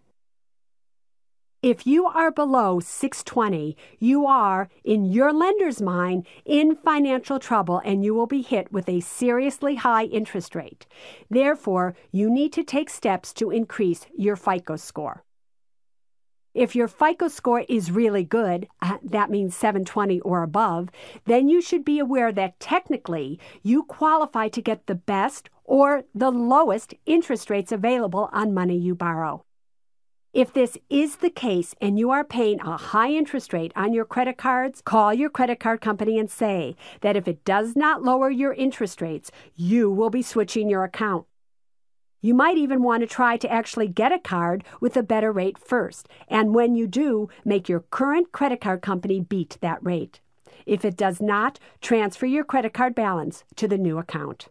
If you are below 620, you are, in your lender's mind, in financial trouble and you will be hit with a seriously high interest rate. Therefore, you need to take steps to increase your FICO score. If your FICO score is really good, uh, that means 720 or above, then you should be aware that technically you qualify to get the best or the lowest interest rates available on money you borrow. If this is the case and you are paying a high interest rate on your credit cards, call your credit card company and say that if it does not lower your interest rates, you will be switching your account. You might even want to try to actually get a card with a better rate first, and when you do, make your current credit card company beat that rate. If it does not, transfer your credit card balance to the new account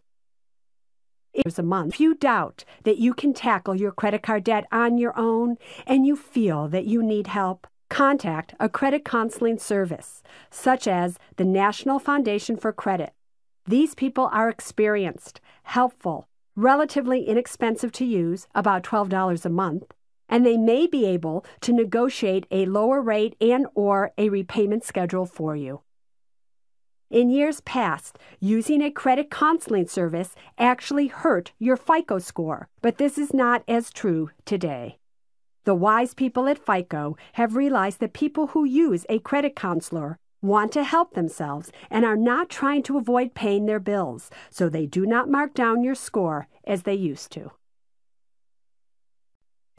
a month. If you doubt that you can tackle your credit card debt on your own and you feel that you need help, contact a credit counseling service, such as the National Foundation for Credit. These people are experienced, helpful, relatively inexpensive to use, about $12 a month, and they may be able to negotiate a lower rate and or a repayment schedule for you. In years past, using a credit counseling service actually hurt your FICO score, but this is not as true today. The wise people at FICO have realized that people who use a credit counselor want to help themselves and are not trying to avoid paying their bills, so they do not mark down your score as they used to.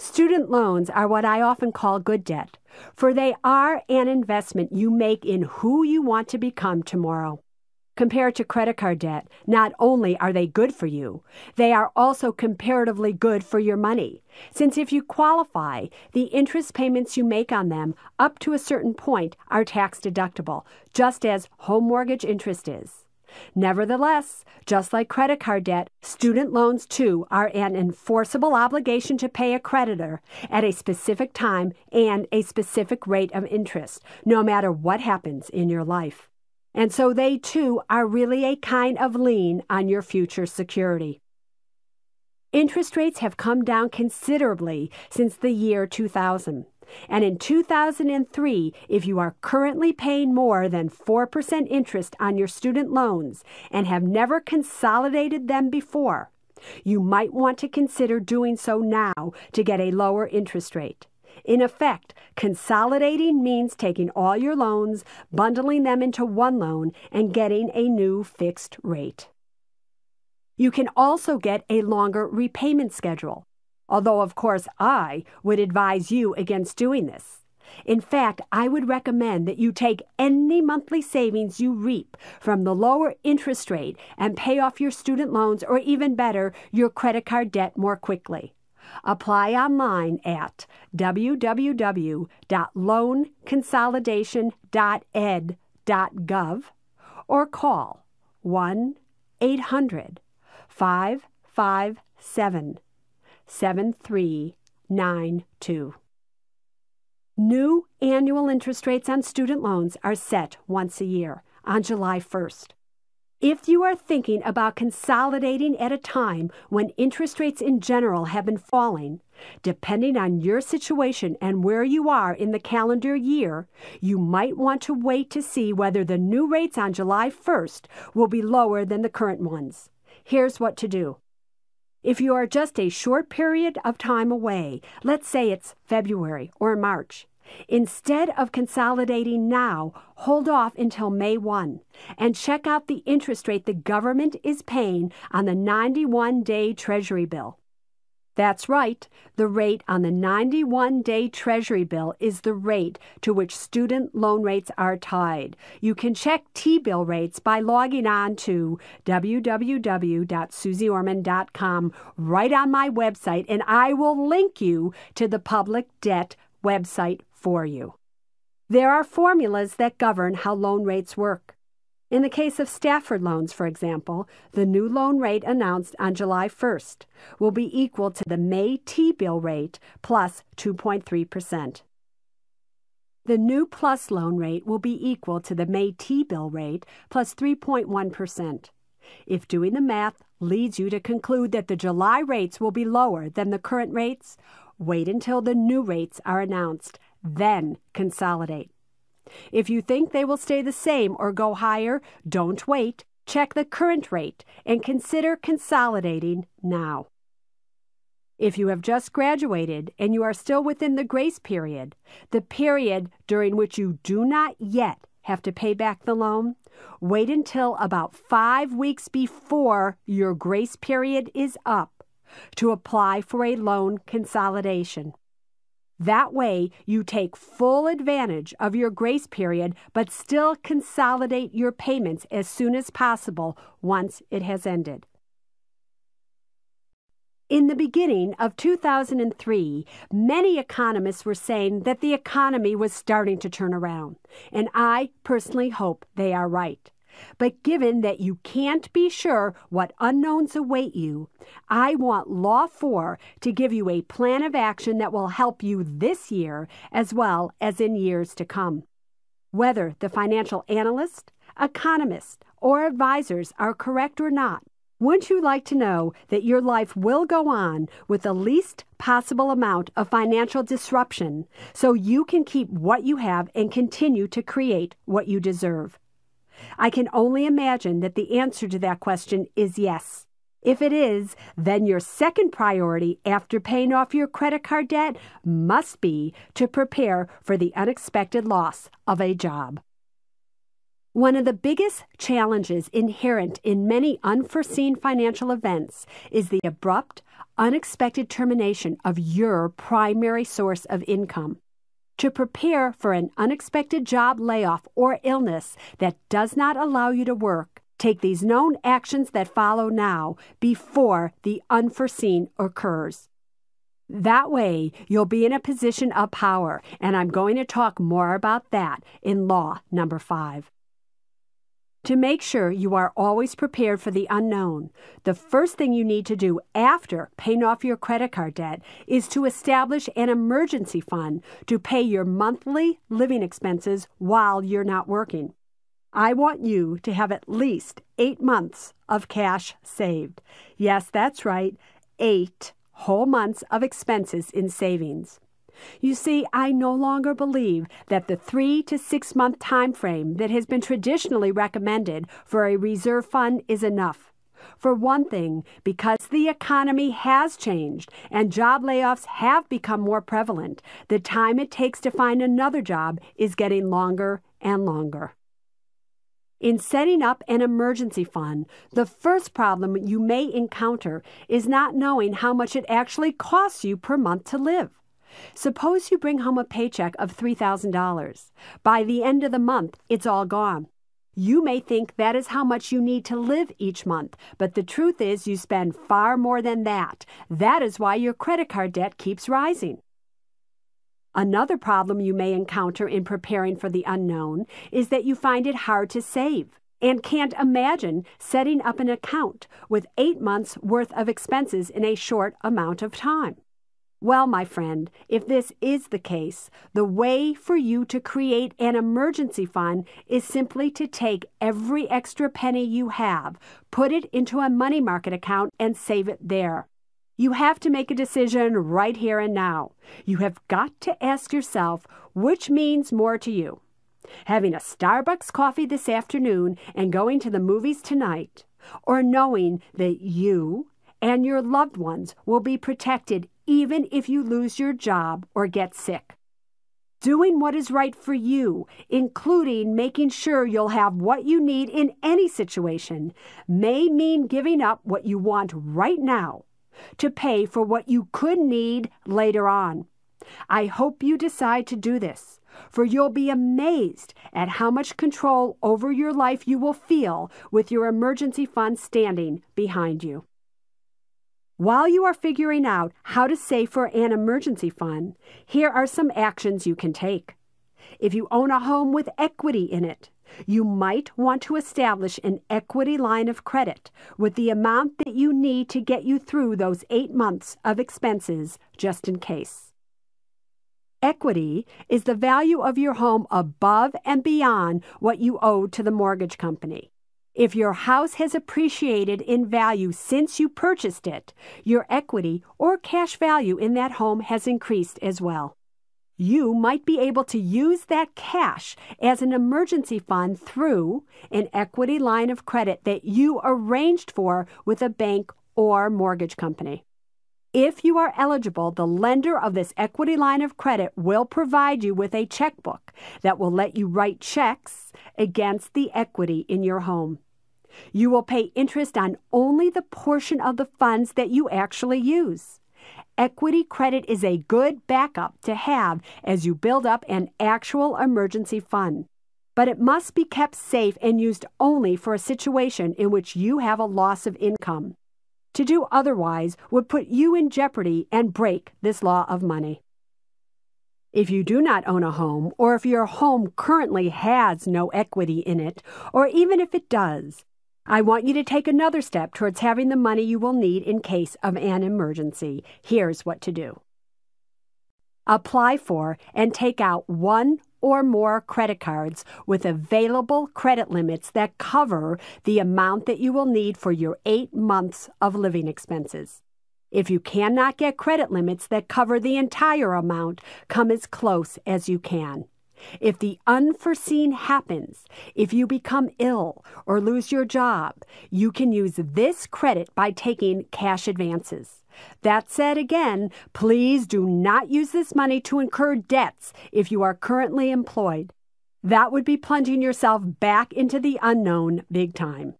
Student loans are what I often call good debt, for they are an investment you make in who you want to become tomorrow. Compared to credit card debt, not only are they good for you, they are also comparatively good for your money. Since if you qualify, the interest payments you make on them up to a certain point are tax deductible, just as home mortgage interest is. Nevertheless, just like credit card debt, student loans too are an enforceable obligation to pay a creditor at a specific time and a specific rate of interest, no matter what happens in your life. And so they too are really a kind of lien on your future security. Interest rates have come down considerably since the year 2000. And in 2003, if you are currently paying more than 4% interest on your student loans and have never consolidated them before, you might want to consider doing so now to get a lower interest rate. In effect, consolidating means taking all your loans, bundling them into one loan, and getting a new fixed rate. You can also get a longer repayment schedule although, of course, I would advise you against doing this. In fact, I would recommend that you take any monthly savings you reap from the lower interest rate and pay off your student loans or even better, your credit card debt more quickly. Apply online at www.loanconsolidation.ed.gov or call 1 800 557 7392. New annual interest rates on student loans are set once a year on July 1st. If you are thinking about consolidating at a time when interest rates in general have been falling, depending on your situation and where you are in the calendar year, you might want to wait to see whether the new rates on July 1st will be lower than the current ones. Here's what to do. If you are just a short period of time away, let's say it's February or March, instead of consolidating now, hold off until May 1 and check out the interest rate the government is paying on the 91 day Treasury bill. That's right. The rate on the 91 day Treasury bill is the rate to which student loan rates are tied. You can check T bill rates by logging on to www.suzeorman.com right on my website, and I will link you to the public debt website for you. There are formulas that govern how loan rates work. In the case of Stafford loans, for example, the new loan rate announced on July 1st will be equal to the May T bill rate plus 2.3%. The new plus loan rate will be equal to the May T bill rate plus 3.1. If doing the math leads you to conclude that the July rates will be lower than the current rates, wait until the new rates are announced, then consolidate. If you think they will stay the same or go higher, don't wait. Check the current rate and consider consolidating now. If you have just graduated and you are still within the grace period, the period during which you do not yet have to pay back the loan, wait until about five weeks before your grace period is up to apply for a loan consolidation. That way, you take full advantage of your grace period, but still consolidate your payments as soon as possible once it has ended. In the beginning of 2003, many economists were saying that the economy was starting to turn around, and I personally hope they are right. But given that you can't be sure what unknowns await you, I want Law 4 to give you a plan of action that will help you this year as well as in years to come. Whether the financial analyst, economist, or advisors are correct or not, wouldn't you like to know that your life will go on with the least possible amount of financial disruption so you can keep what you have and continue to create what you deserve? I can only imagine that the answer to that question is yes. If it is, then your second priority after paying off your credit card debt must be to prepare for the unexpected loss of a job. One of the biggest challenges inherent in many unforeseen financial events is the abrupt, unexpected termination of your primary source of income. To prepare for an unexpected job layoff or illness that does not allow you to work, take these known actions that follow now before the unforeseen occurs. That way, you'll be in a position of power, and I'm going to talk more about that in Law Number 5. To make sure you are always prepared for the unknown, the first thing you need to do after paying off your credit card debt is to establish an emergency fund to pay your monthly living expenses while you're not working. I want you to have at least eight months of cash saved. Yes, that's right, eight whole months of expenses in savings. You see, I no longer believe that the three to six month time frame that has been traditionally recommended for a reserve fund is enough. For one thing, because the economy has changed and job layoffs have become more prevalent, the time it takes to find another job is getting longer and longer. In setting up an emergency fund, the first problem you may encounter is not knowing how much it actually costs you per month to live. Suppose you bring home a paycheck of $3,000. By the end of the month, it's all gone. You may think that is how much you need to live each month, but the truth is you spend far more than that. That is why your credit card debt keeps rising. Another problem you may encounter in preparing for the unknown is that you find it hard to save and can't imagine setting up an account with eight months' worth of expenses in a short amount of time. Well, my friend, if this is the case, the way for you to create an emergency fund is simply to take every extra penny you have, put it into a money market account, and save it there. You have to make a decision right here and now. You have got to ask yourself which means more to you having a Starbucks coffee this afternoon and going to the movies tonight, or knowing that you and your loved ones will be protected even if you lose your job or get sick. Doing what is right for you, including making sure you'll have what you need in any situation, may mean giving up what you want right now to pay for what you could need later on. I hope you decide to do this, for you'll be amazed at how much control over your life you will feel with your emergency fund standing behind you. While you are figuring out how to save for an emergency fund, here are some actions you can take. If you own a home with equity in it, you might want to establish an equity line of credit with the amount that you need to get you through those eight months of expenses just in case. Equity is the value of your home above and beyond what you owe to the mortgage company. If your house has appreciated in value since you purchased it, your equity or cash value in that home has increased as well. You might be able to use that cash as an emergency fund through an equity line of credit that you arranged for with a bank or mortgage company. If you are eligible, the lender of this equity line of credit will provide you with a checkbook that will let you write checks against the equity in your home. You will pay interest on only the portion of the funds that you actually use. Equity credit is a good backup to have as you build up an actual emergency fund. But it must be kept safe and used only for a situation in which you have a loss of income. To do otherwise would put you in jeopardy and break this law of money. If you do not own a home, or if your home currently has no equity in it, or even if it does, I want you to take another step towards having the money you will need in case of an emergency. Here's what to do apply for and take out one or more credit cards with available credit limits that cover the amount that you will need for your eight months of living expenses. If you cannot get credit limits that cover the entire amount, come as close as you can. If the unforeseen happens, if you become ill or lose your job, you can use this credit by taking cash advances. That said, again, please do not use this money to incur debts if you are currently employed. That would be plunging yourself back into the unknown big time.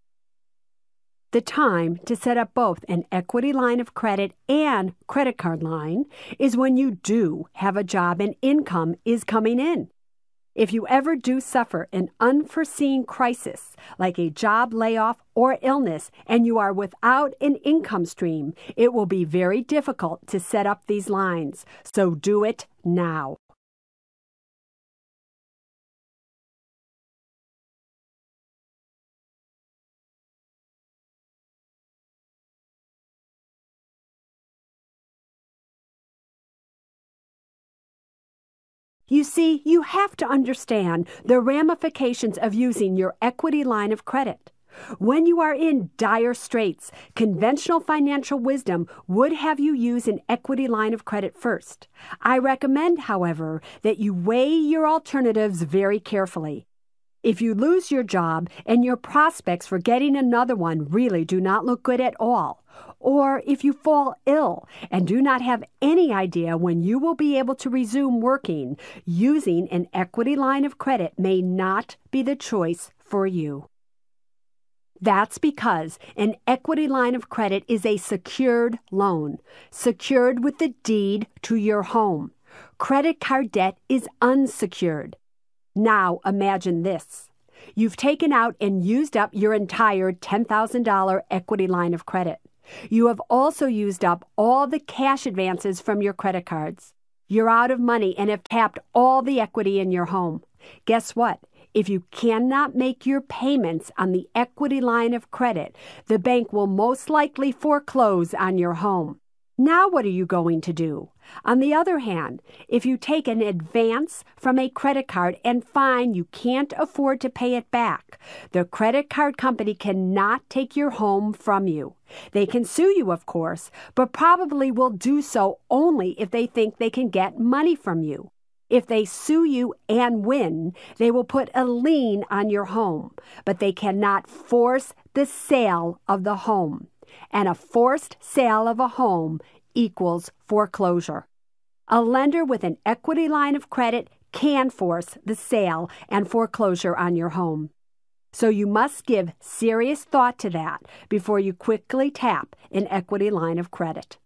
The time to set up both an equity line of credit and credit card line is when you do have a job and income is coming in. If you ever do suffer an unforeseen crisis, like a job layoff or illness, and you are without an income stream, it will be very difficult to set up these lines. So do it now. You see, you have to understand the ramifications of using your equity line of credit. When you are in dire straits, conventional financial wisdom would have you use an equity line of credit first. I recommend, however, that you weigh your alternatives very carefully. If you lose your job and your prospects for getting another one really do not look good at all, or if you fall ill and do not have any idea when you will be able to resume working, using an equity line of credit may not be the choice for you. That's because an equity line of credit is a secured loan, secured with the deed to your home. Credit card debt is unsecured. Now imagine this. You've taken out and used up your entire $10,000 equity line of credit. You have also used up all the cash advances from your credit cards. You're out of money and have tapped all the equity in your home. Guess what? If you cannot make your payments on the equity line of credit, the bank will most likely foreclose on your home. Now, what are you going to do? On the other hand, if you take an advance from a credit card and find you can't afford to pay it back, the credit card company cannot take your home from you. They can sue you, of course, but probably will do so only if they think they can get money from you. If they sue you and win, they will put a lien on your home, but they cannot force the sale of the home and a forced sale of a home equals foreclosure. A lender with an equity line of credit can force the sale and foreclosure on your home. So you must give serious thought to that before you quickly tap an equity line of credit.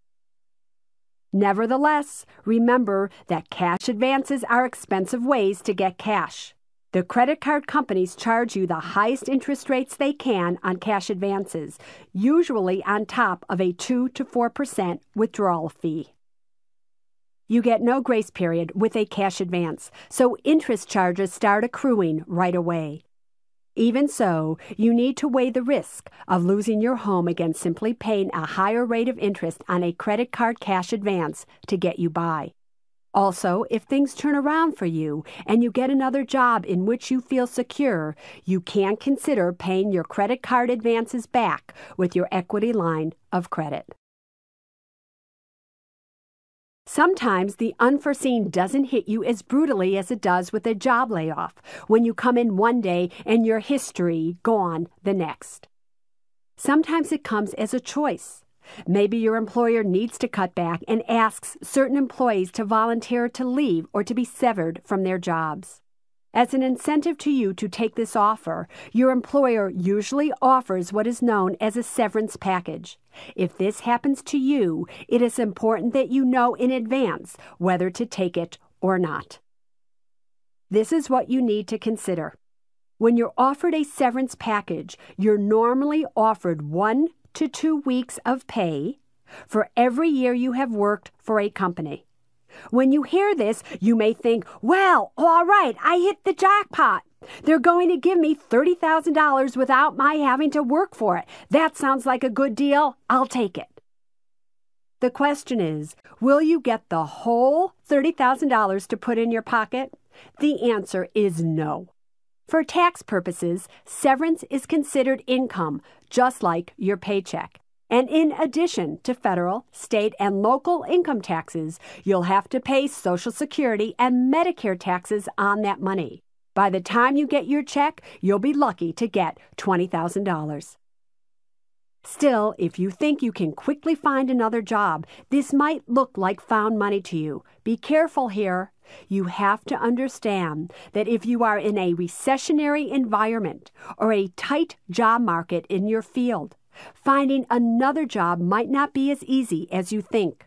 Nevertheless, remember that cash advances are expensive ways to get cash. The credit card companies charge you the highest interest rates they can on cash advances, usually on top of a 2 to 4% withdrawal fee. You get no grace period with a cash advance, so interest charges start accruing right away. Even so, you need to weigh the risk of losing your home against simply paying a higher rate of interest on a credit card cash advance to get you by. Also, if things turn around for you and you get another job in which you feel secure, you can consider paying your credit card advances back with your equity line of credit. Sometimes the unforeseen doesn't hit you as brutally as it does with a job layoff, when you come in one day and your history gone the next. Sometimes it comes as a choice Maybe your employer needs to cut back and asks certain employees to volunteer to leave or to be severed from their jobs. As an incentive to you to take this offer, your employer usually offers what is known as a severance package. If this happens to you, it is important that you know in advance whether to take it or not. This is what you need to consider. When you're offered a severance package, you're normally offered one to two weeks of pay for every year you have worked for a company. When you hear this, you may think, well, all right, I hit the jackpot. They're going to give me $30,000 without my having to work for it. That sounds like a good deal. I'll take it. The question is will you get the whole $30,000 to put in your pocket? The answer is no. For tax purposes, severance is considered income, just like your paycheck. And in addition to federal, state, and local income taxes, you'll have to pay Social Security and Medicare taxes on that money. By the time you get your check, you'll be lucky to get $20,000. Still, if you think you can quickly find another job, this might look like found money to you. Be careful here. You have to understand that if you are in a recessionary environment or a tight job market in your field, Finding another job might not be as easy as you think.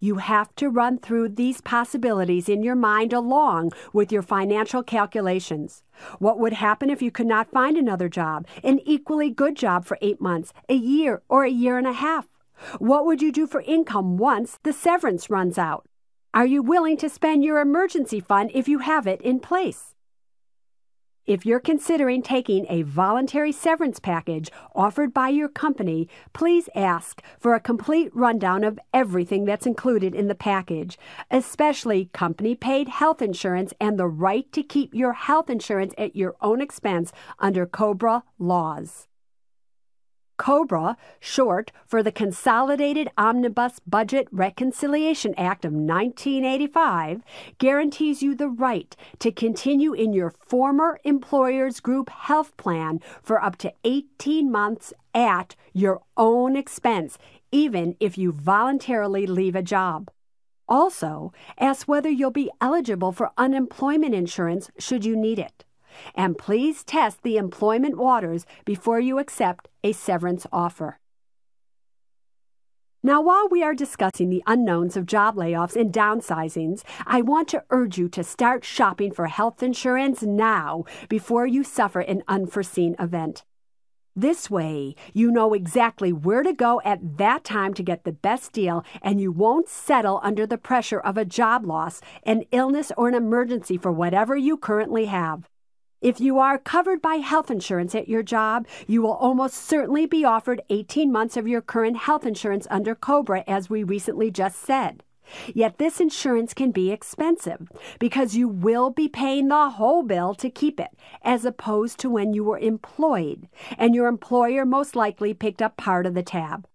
You have to run through these possibilities in your mind along with your financial calculations. What would happen if you could not find another job, an equally good job for eight months, a year, or a year and a half? What would you do for income once the severance runs out? Are you willing to spend your emergency fund if you have it in place? If you're considering taking a voluntary severance package offered by your company, please ask for a complete rundown of everything that's included in the package, especially company paid health insurance and the right to keep your health insurance at your own expense under COBRA laws. COBRA, short for the Consolidated Omnibus Budget Reconciliation Act of 1985, guarantees you the right to continue in your former employer's group health plan for up to 18 months at your own expense, even if you voluntarily leave a job. Also, ask whether you'll be eligible for unemployment insurance should you need it and please test the employment waters before you accept a severance offer. Now, while we are discussing the unknowns of job layoffs and downsizings, I want to urge you to start shopping for health insurance now before you suffer an unforeseen event. This way, you know exactly where to go at that time to get the best deal, and you won't settle under the pressure of a job loss, an illness, or an emergency for whatever you currently have. If you are covered by health insurance at your job, you will almost certainly be offered 18 months of your current health insurance under COBRA, as we recently just said. Yet this insurance can be expensive because you will be paying the whole bill to keep it, as opposed to when you were employed, and your employer most likely picked up part of the tab.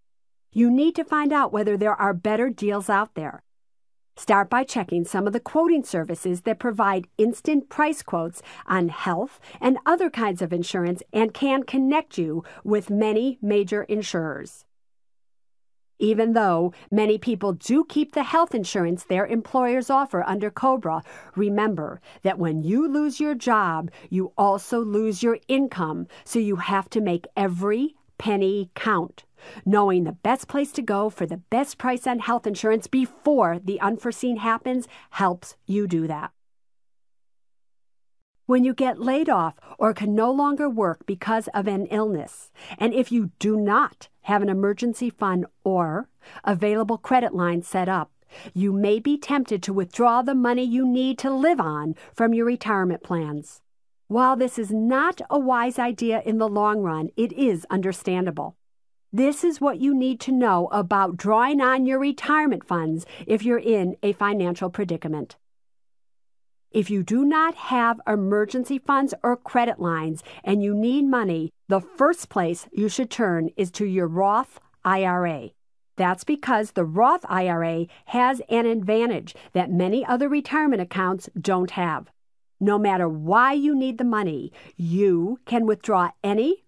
You need to find out whether there are better deals out there. Start by checking some of the quoting services that provide instant price quotes on health and other kinds of insurance and can connect you with many major insurers. Even though many people do keep the health insurance their employers offer under COBRA, remember that when you lose your job, you also lose your income, so you have to make every penny count. Knowing the best place to go for the best price on health insurance before the unforeseen happens helps you do that. When you get laid off or can no longer work because of an illness, and if you do not have an emergency fund or available credit line set up, you may be tempted to withdraw the money you need to live on from your retirement plans. While this is not a wise idea in the long run, it is understandable. This is what you need to know about drawing on your retirement funds if you're in a financial predicament. If you do not have emergency funds or credit lines and you need money, the first place you should turn is to your Roth IRA. That's because the Roth IRA has an advantage that many other retirement accounts don't have. No matter why you need the money, you can withdraw any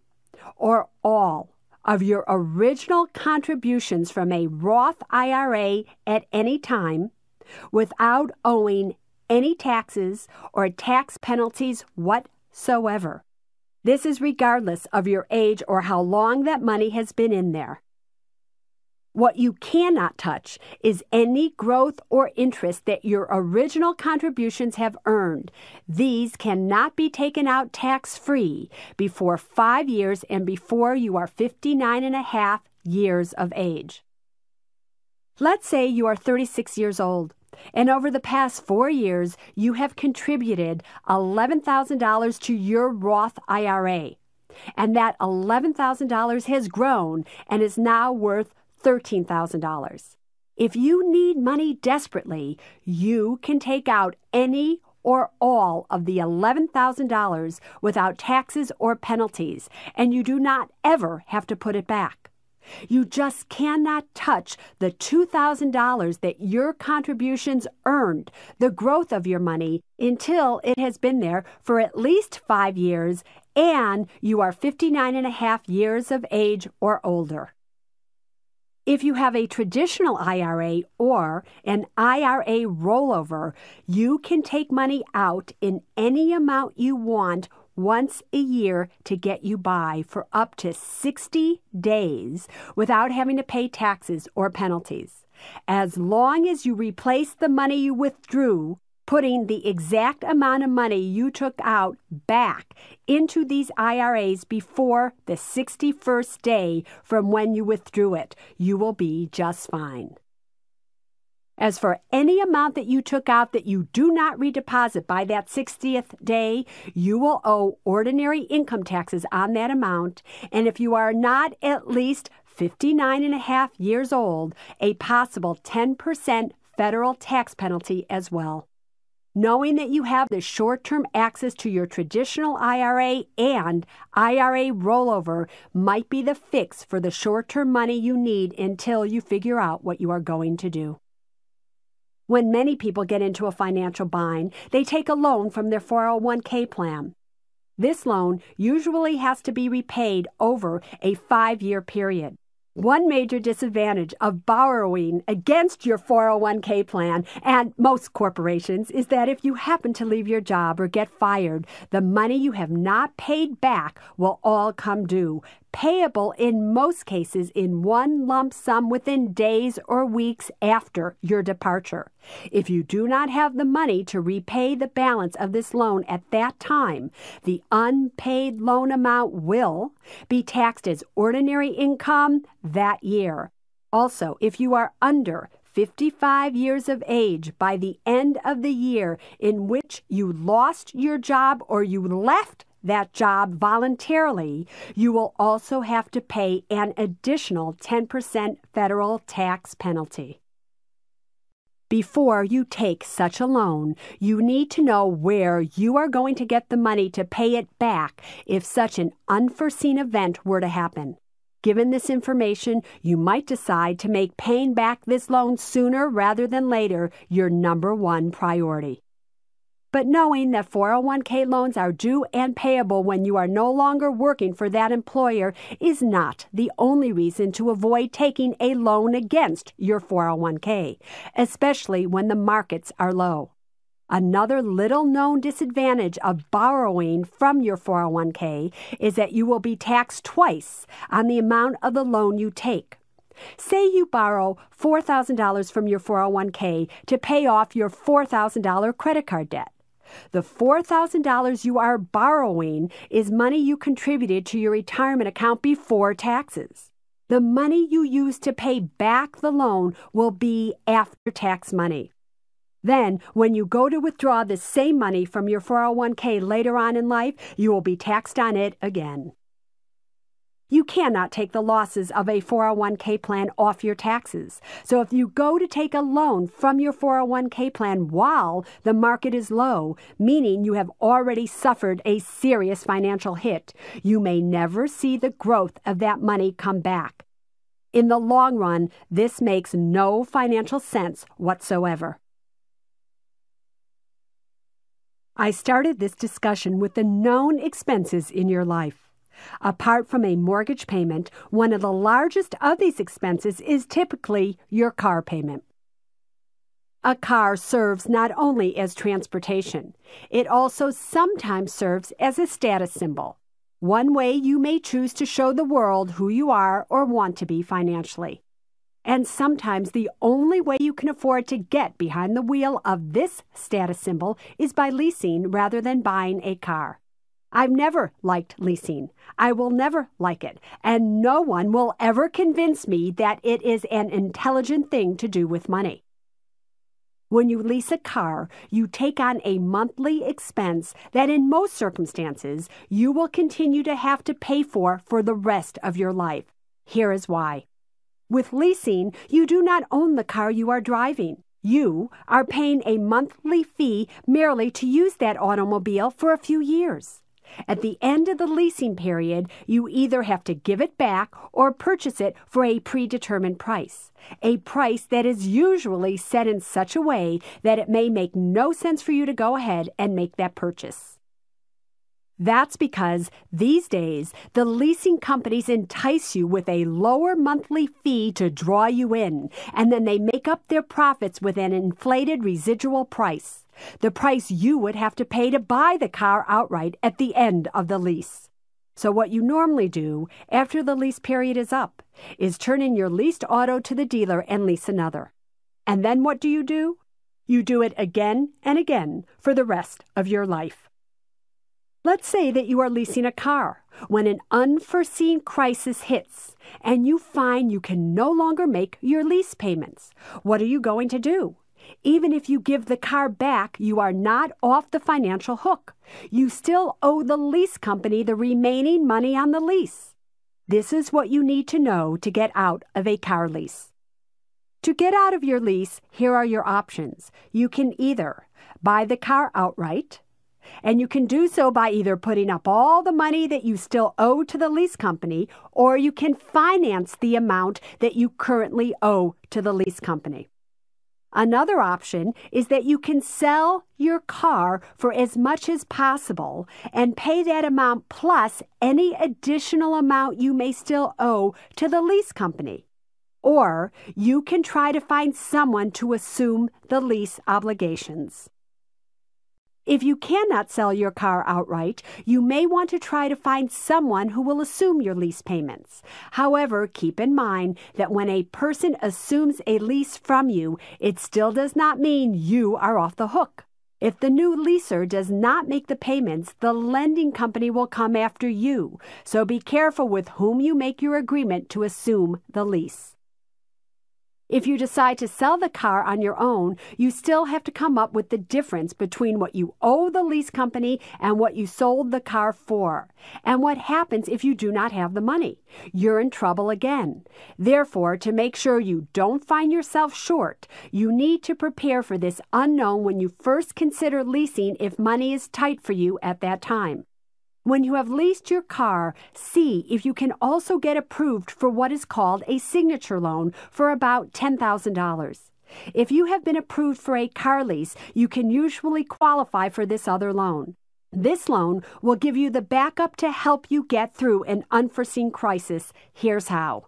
or all of your original contributions from a Roth IRA at any time without owing any taxes or tax penalties whatsoever. This is regardless of your age or how long that money has been in there. What you cannot touch is any growth or interest that your original contributions have earned. These cannot be taken out tax free before five years and before you are 59 and a half years of age. Let's say you are 36 years old. And over the past four years, you have contributed $11,000 to your Roth IRA. And that $11,000 has grown and is now worth $13,000. If you need money desperately, you can take out any or all of the $11,000 without taxes or penalties, and you do not ever have to put it back. You just cannot touch the $2,000 that your contributions earned, the growth of your money, until it has been there for at least five years and you are 59 and a half years of age or older. If you have a traditional IRA or an IRA rollover, you can take money out in any amount you want once a year to get you by for up to 60 days without having to pay taxes or penalties. As long as you replace the money you withdrew putting the exact amount of money you took out back into these IRAs before the 61st day from when you withdrew it. You will be just fine. As for any amount that you took out that you do not redeposit by that 60th day, you will owe ordinary income taxes on that amount. And if you are not at least 59 and a half years old, a possible 10% federal tax penalty as well. Knowing that you have the short term access to your traditional IRA and IRA rollover might be the fix for the short term money you need until you figure out what you are going to do. When many people get into a financial bind, they take a loan from their 401k plan. This loan usually has to be repaid over a five year period. One major disadvantage of borrowing against your 401k plan and most corporations is that if you happen to leave your job or get fired, the money you have not paid back will all come due, payable in most cases in one lump sum within days or weeks after your departure. If you do not have the money to repay the balance of this loan at that time, the unpaid loan amount will be taxed as ordinary income that year. Also, if you are under 55 years of age by the end of the year in which you lost your job or you left that job voluntarily, you will also have to pay an additional 10% federal tax penalty. Before you take such a loan, you need to know where you are going to get the money to pay it back if such an unforeseen event were to happen. Given this information, you might decide to make paying back this loan sooner rather than later your number one priority. But knowing that 401k loans are due and payable when you are no longer working for that employer is not the only reason to avoid taking a loan against your 401k, especially when the markets are low. Another little known disadvantage of borrowing from your 401k is that you will be taxed twice on the amount of the loan you take. Say you borrow $4,000 from your 401k to pay off your $4,000 credit card debt. The $4,000 you are borrowing is money you contributed to your retirement account before taxes. The money you use to pay back the loan will be after tax money. Then, when you go to withdraw the same money from your 401k later on in life, you will be taxed on it again. You cannot take the losses of a 401k plan off your taxes. So if you go to take a loan from your 401k plan while the market is low, meaning you have already suffered a serious financial hit, you may never see the growth of that money come back. In the long run, this makes no financial sense whatsoever. I started this discussion with the known expenses in your life. Apart from a mortgage payment, one of the largest of these expenses is typically your car payment. A car serves not only as transportation, it also sometimes serves as a status symbol. One way you may choose to show the world who you are or want to be financially. And sometimes the only way you can afford to get behind the wheel of this status symbol is by leasing rather than buying a car. I've never liked leasing. I will never like it. And no one will ever convince me that it is an intelligent thing to do with money. When you lease a car, you take on a monthly expense that in most circumstances you will continue to have to pay for for the rest of your life. Here is why. With leasing, you do not own the car you are driving. You are paying a monthly fee merely to use that automobile for a few years. At the end of the leasing period, you either have to give it back or purchase it for a predetermined price, a price that is usually set in such a way that it may make no sense for you to go ahead and make that purchase. That's because these days the leasing companies entice you with a lower monthly fee to draw you in, and then they make up their profits with an inflated residual price the price you would have to pay to buy the car outright at the end of the lease. So, what you normally do after the lease period is up is turn in your leased auto to the dealer and lease another. And then what do you do? You do it again and again for the rest of your life. Let's say that you are leasing a car when an unforeseen crisis hits and you find you can no longer make your lease payments. What are you going to do? Even if you give the car back, you are not off the financial hook. You still owe the lease company the remaining money on the lease. This is what you need to know to get out of a car lease. To get out of your lease, here are your options. You can either buy the car outright, and you can do so by either putting up all the money that you still owe to the lease company, or you can finance the amount that you currently owe to the lease company. Another option is that you can sell your car for as much as possible and pay that amount plus any additional amount you may still owe to the lease company. Or you can try to find someone to assume the lease obligations. If you cannot sell your car outright, you may want to try to find someone who will assume your lease payments. However, keep in mind that when a person assumes a lease from you, it still does not mean you are off the hook. If the new leaser does not make the payments, the lending company will come after you. So be careful with whom you make your agreement to assume the lease. If you decide to sell the car on your own, you still have to come up with the difference between what you owe the lease company and what you sold the car for. And what happens if you do not have the money? You're in trouble again. Therefore, to make sure you don't find yourself short, you need to prepare for this unknown when you first consider leasing if money is tight for you at that time. When you have leased your car, see if you can also get approved for what is called a signature loan for about $10,000. If you have been approved for a car lease, you can usually qualify for this other loan. This loan will give you the backup to help you get through an unforeseen crisis. Here's how.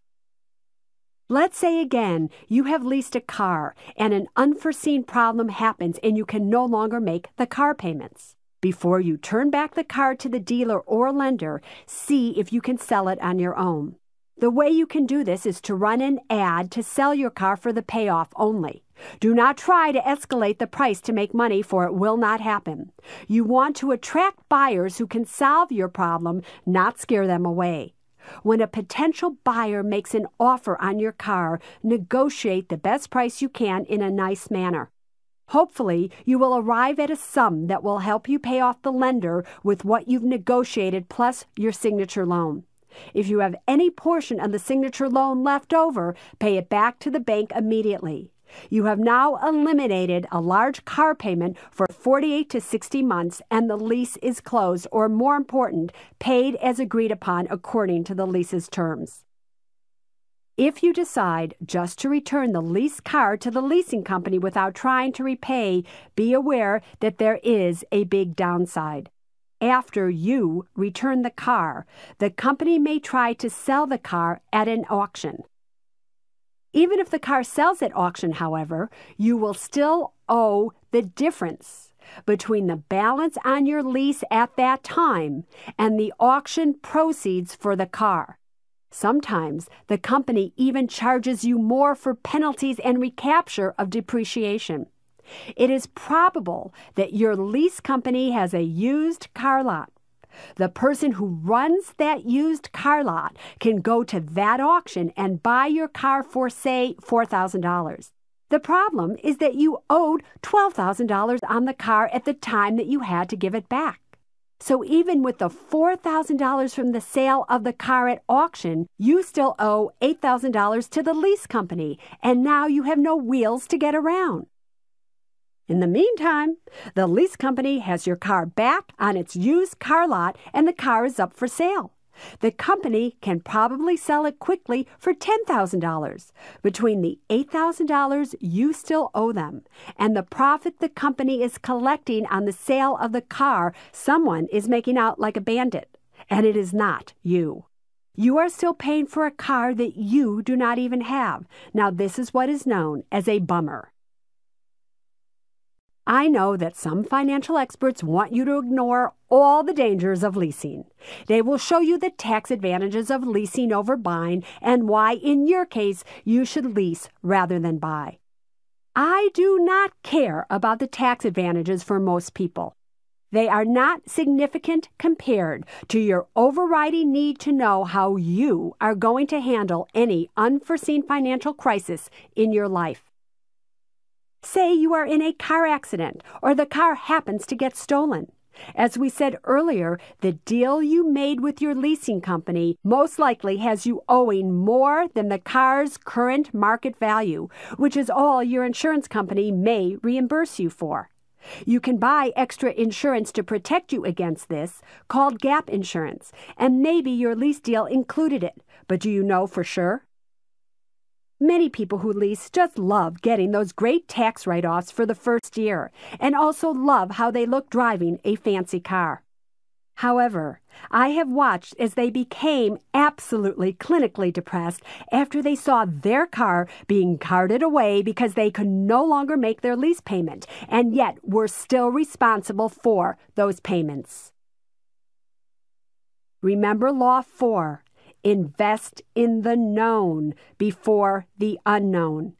Let's say again you have leased a car and an unforeseen problem happens and you can no longer make the car payments. Before you turn back the car to the dealer or lender, see if you can sell it on your own. The way you can do this is to run an ad to sell your car for the payoff only. Do not try to escalate the price to make money, for it will not happen. You want to attract buyers who can solve your problem, not scare them away. When a potential buyer makes an offer on your car, negotiate the best price you can in a nice manner. Hopefully, you will arrive at a sum that will help you pay off the lender with what you've negotiated plus your signature loan. If you have any portion of the signature loan left over, pay it back to the bank immediately. You have now eliminated a large car payment for 48 to 60 months, and the lease is closed, or more important, paid as agreed upon according to the lease's terms. If you decide just to return the lease car to the leasing company without trying to repay, be aware that there is a big downside. after you return the car, the company may try to sell the car at an auction. Even if the car sells at auction, however, you will still owe the difference between the balance on your lease at that time and the auction proceeds for the car. Sometimes the company even charges you more for penalties and recapture of depreciation. It is probable that your lease company has a used car lot. The person who runs that used car lot can go to that auction and buy your car for, say, $4,000. The problem is that you owed $12,000 on the car at the time that you had to give it back. So even with the $4,000 from the sale of the car at auction, you still owe $8,000 to the lease company, and now you have no wheels to get around. In the meantime, the lease company has your car back on its used car lot and the car is up for sale. The company can probably sell it quickly for $10,000 between the $8,000 you still owe them and the profit the company is collecting on the sale of the car. Someone is making out like a bandit, and it is not you. You are still paying for a car that you do not even have. Now, this is what is known as a bummer. I know that some financial experts want you to ignore all the dangers of leasing. They will show you the tax advantages of leasing over buying and why, in your case, you should lease rather than buy. I do not care about the tax advantages for most people. They are not significant compared to your overriding need to know how you are going to handle any unforeseen financial crisis in your life. Say you are in a car accident or the car happens to get stolen. As we said earlier, the deal you made with your leasing company most likely has you owing more than the car's current market value, which is all your insurance company may reimburse you for. You can buy extra insurance to protect you against this, called gap insurance, and maybe your lease deal included it, but do you know for sure? Many people who lease just love getting those great tax write offs for the first year and also love how they look driving a fancy car. However, I have watched as they became absolutely clinically depressed after they saw their car being carted away because they could no longer make their lease payment and yet were still responsible for those payments. Remember Law 4 Invest in the known before the unknown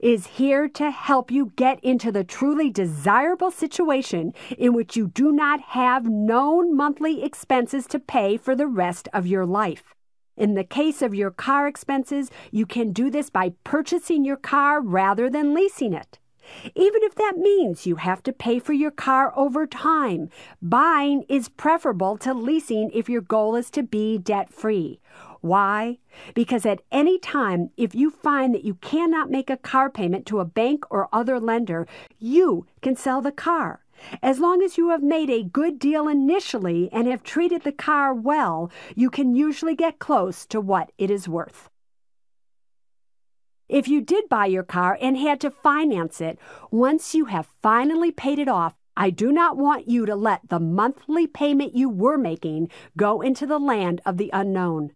is here to help you get into the truly desirable situation in which you do not have known monthly expenses to pay for the rest of your life. In the case of your car expenses, you can do this by purchasing your car rather than leasing it. Even if that means you have to pay for your car over time, buying is preferable to leasing if your goal is to be debt free. Why? Because at any time, if you find that you cannot make a car payment to a bank or other lender, you can sell the car. As long as you have made a good deal initially and have treated the car well, you can usually get close to what it is worth. If you did buy your car and had to finance it, once you have finally paid it off, I do not want you to let the monthly payment you were making go into the land of the unknown.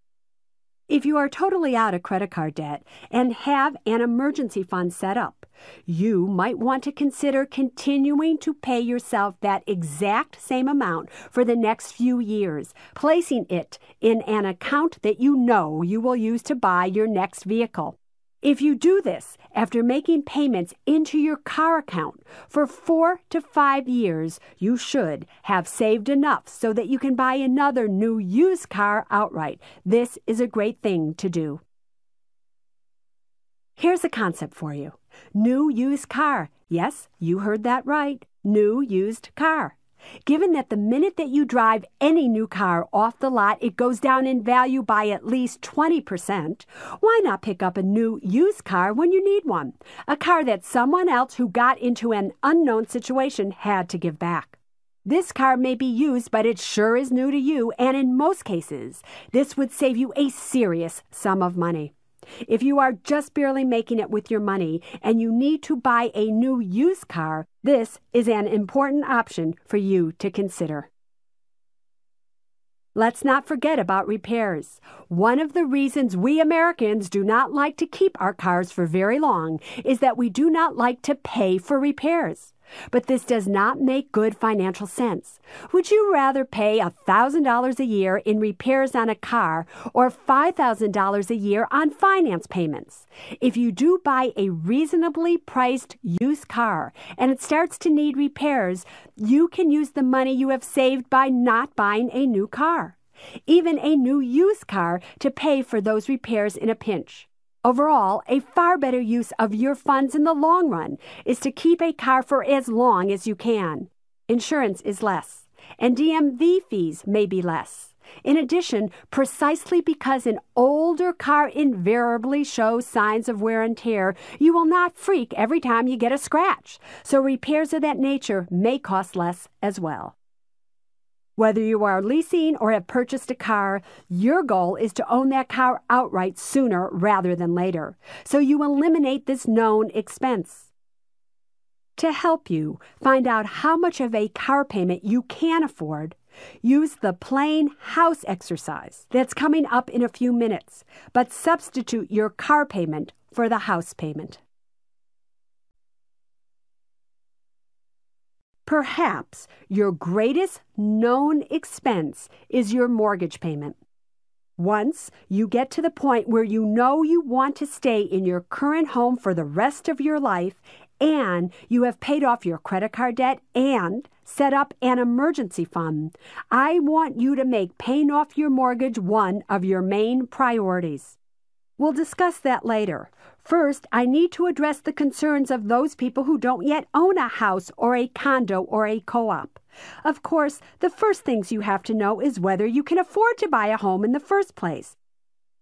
If you are totally out of credit card debt and have an emergency fund set up, you might want to consider continuing to pay yourself that exact same amount for the next few years, placing it in an account that you know you will use to buy your next vehicle. If you do this after making payments into your car account for four to five years, you should have saved enough so that you can buy another new used car outright. This is a great thing to do. Here's a concept for you new used car. Yes, you heard that right. New used car. Given that the minute that you drive any new car off the lot, it goes down in value by at least 20%, why not pick up a new used car when you need one? A car that someone else who got into an unknown situation had to give back. This car may be used, but it sure is new to you, and in most cases, this would save you a serious sum of money. If you are just barely making it with your money and you need to buy a new used car, this is an important option for you to consider. Let's not forget about repairs. One of the reasons we Americans do not like to keep our cars for very long is that we do not like to pay for repairs. But this does not make good financial sense. Would you rather pay $1,000 a year in repairs on a car or $5,000 a year on finance payments? If you do buy a reasonably priced used car and it starts to need repairs, you can use the money you have saved by not buying a new car. Even a new used car to pay for those repairs in a pinch. Overall, a far better use of your funds in the long run is to keep a car for as long as you can. Insurance is less, and DMV fees may be less. In addition, precisely because an older car invariably shows signs of wear and tear, you will not freak every time you get a scratch. So repairs of that nature may cost less as well. Whether you are leasing or have purchased a car, your goal is to own that car outright sooner rather than later, so you eliminate this known expense. To help you find out how much of a car payment you can afford, use the playing house exercise that's coming up in a few minutes, but substitute your car payment for the house payment. Perhaps your greatest known expense is your mortgage payment. Once you get to the point where you know you want to stay in your current home for the rest of your life and you have paid off your credit card debt and set up an emergency fund, I want you to make paying off your mortgage one of your main priorities. We'll discuss that later. First, I need to address the concerns of those people who don't yet own a house or a condo or a co op. Of course, the first things you have to know is whether you can afford to buy a home in the first place.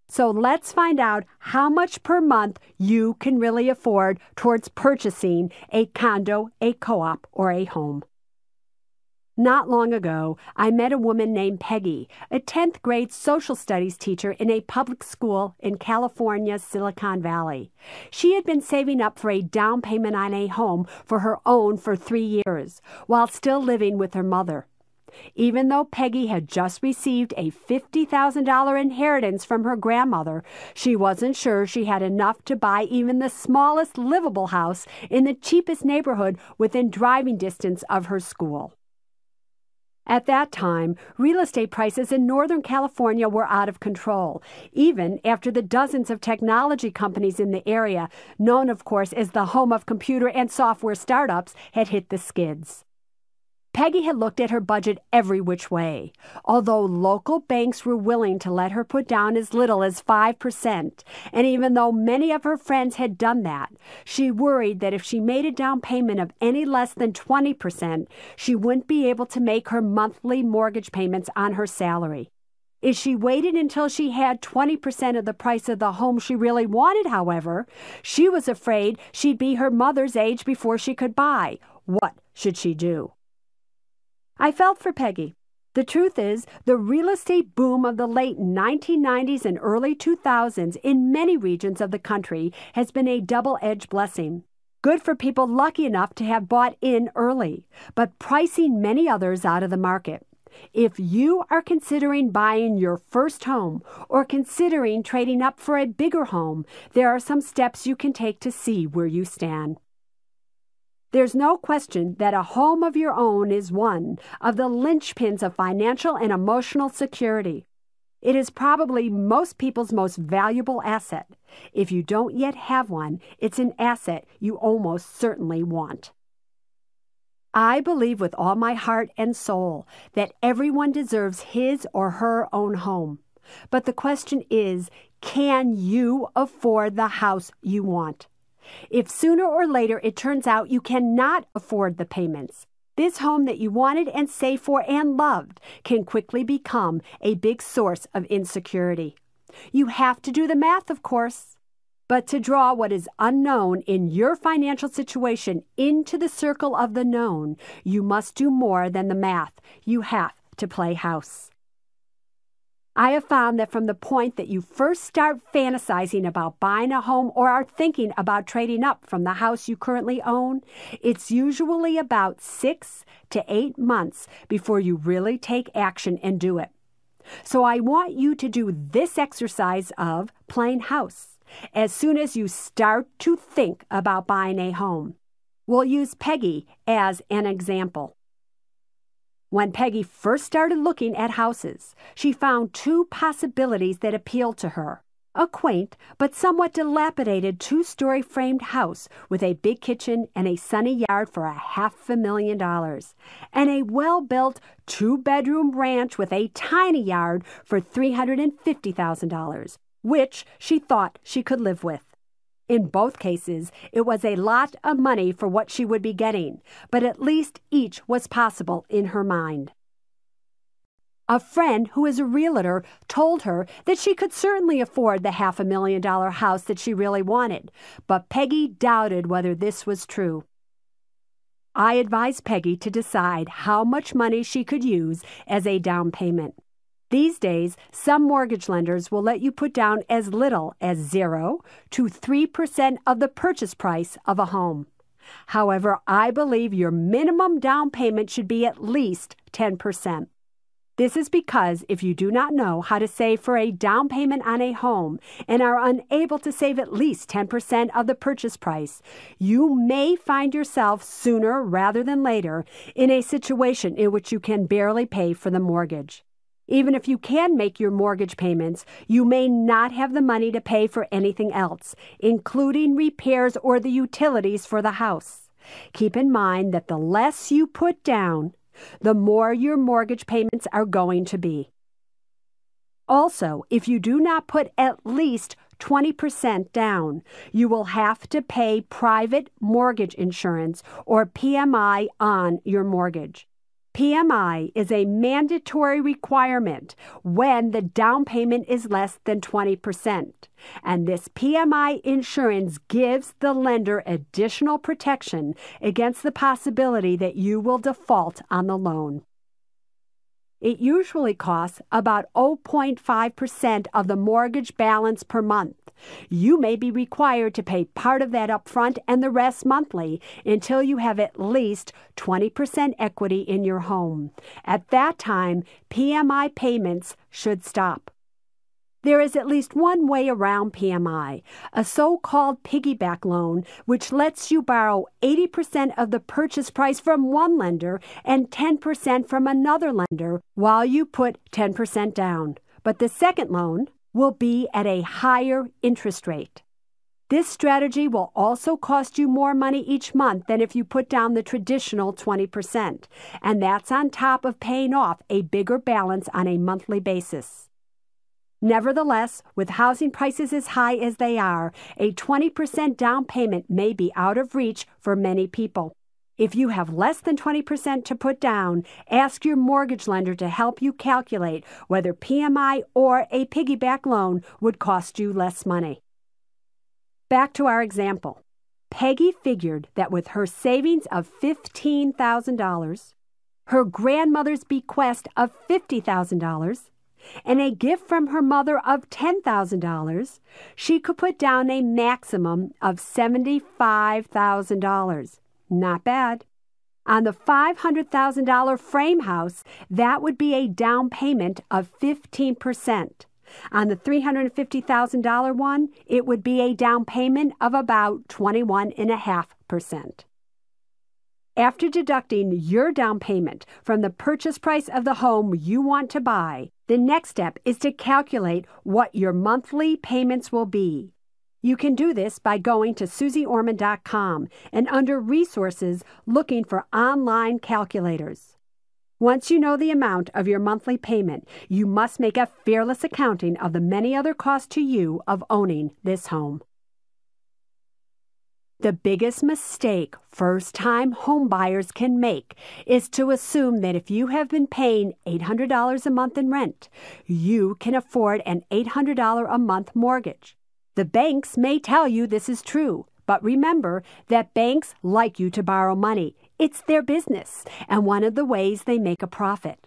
So let's find out how much per month you can really afford towards purchasing a condo, a co op, or a home. Not long ago, I met a woman named Peggy, a 10th grade social studies teacher in a public school in California's Silicon Valley. She had been saving up for a down payment on a home for her own for three years, while still living with her mother. Even though Peggy had just received a $50,000 inheritance from her grandmother, she wasn't sure she had enough to buy even the smallest livable house in the cheapest neighborhood within driving distance of her school. At that time, real estate prices in Northern California were out of control, even after the dozens of technology companies in the area, known of course as the home of computer and software startups, had hit the skids. Peggy had looked at her budget every which way. Although local banks were willing to let her put down as little as 5%, and even though many of her friends had done that, she worried that if she made a down payment of any less than 20%, she wouldn't be able to make her monthly mortgage payments on her salary. If she waited until she had 20% of the price of the home she really wanted, however, she was afraid she'd be her mother's age before she could buy. What should she do? I felt for Peggy. The truth is, the real estate boom of the late 1990s and early 2000s in many regions of the country has been a double edged blessing. Good for people lucky enough to have bought in early, but pricing many others out of the market. If you are considering buying your first home or considering trading up for a bigger home, there are some steps you can take to see where you stand. There's no question that a home of your own is one of the linchpins of financial and emotional security. It is probably most people's most valuable asset. If you don't yet have one, it's an asset you almost certainly want. I believe with all my heart and soul that everyone deserves his or her own home. But the question is can you afford the house you want? If sooner or later it turns out you cannot afford the payments, this home that you wanted and saved for and loved can quickly become a big source of insecurity. You have to do the math, of course. But to draw what is unknown in your financial situation into the circle of the known, you must do more than the math. You have to play house. I have found that from the point that you first start fantasizing about buying a home or are thinking about trading up from the house you currently own, it's usually about six to eight months before you really take action and do it. So I want you to do this exercise of playing house as soon as you start to think about buying a home. We'll use Peggy as an example. When Peggy first started looking at houses, she found two possibilities that appealed to her. A quaint but somewhat dilapidated two story framed house with a big kitchen and a sunny yard for a half a million dollars, and a well built two bedroom ranch with a tiny yard for $350,000, which she thought she could live with. In both cases, it was a lot of money for what she would be getting, but at least each was possible in her mind. A friend who is a realtor told her that she could certainly afford the half a million dollar house that she really wanted, but Peggy doubted whether this was true. I advised Peggy to decide how much money she could use as a down payment. These days, some mortgage lenders will let you put down as little as 0 to 3% of the purchase price of a home. However, I believe your minimum down payment should be at least 10%. This is because if you do not know how to save for a down payment on a home and are unable to save at least 10% of the purchase price, you may find yourself sooner rather than later in a situation in which you can barely pay for the mortgage. Even if you can make your mortgage payments, you may not have the money to pay for anything else, including repairs or the utilities for the house. Keep in mind that the less you put down, the more your mortgage payments are going to be. Also, if you do not put at least 20% down, you will have to pay private mortgage insurance or PMI on your mortgage. PMI is a mandatory requirement when the down payment is less than 20%. And this PMI insurance gives the lender additional protection against the possibility that you will default on the loan. It usually costs about 0.5% of the mortgage balance per month. You may be required to pay part of that upfront and the rest monthly until you have at least 20% equity in your home. At that time, PMI payments should stop. There is at least one way around PMI, a so called piggyback loan, which lets you borrow 80% of the purchase price from one lender and 10% from another lender while you put 10% down. But the second loan, will be at a higher interest rate. This strategy will also cost you more money each month than if you put down the traditional 20%, and that's on top of paying off a bigger balance on a monthly basis. Nevertheless, with housing prices as high as they are, a 20% down payment may be out of reach for many people. If you have less than 20% to put down, ask your mortgage lender to help you calculate whether PMI or a piggyback loan would cost you less money. Back to our example. Peggy figured that with her savings of $15,000, her grandmother's bequest of $50,000, and a gift from her mother of $10,000, she could put down a maximum of $75,000. Not bad. On the $500,000 frame house, that would be a down payment of 15%. On the $350,000 one, it would be a down payment of about 21.5%. After deducting your down payment from the purchase price of the home you want to buy, the next step is to calculate what your monthly payments will be. You can do this by going to suzeorman.com and under Resources looking for online calculators. Once you know the amount of your monthly payment, you must make a fearless accounting of the many other costs to you of owning this home. The biggest mistake first time homebuyers can make is to assume that if you have been paying $800 a month in rent, you can afford an $800 a month mortgage. The banks may tell you this is true, but remember that banks like you to borrow money. It's their business, and one of the ways they make a profit.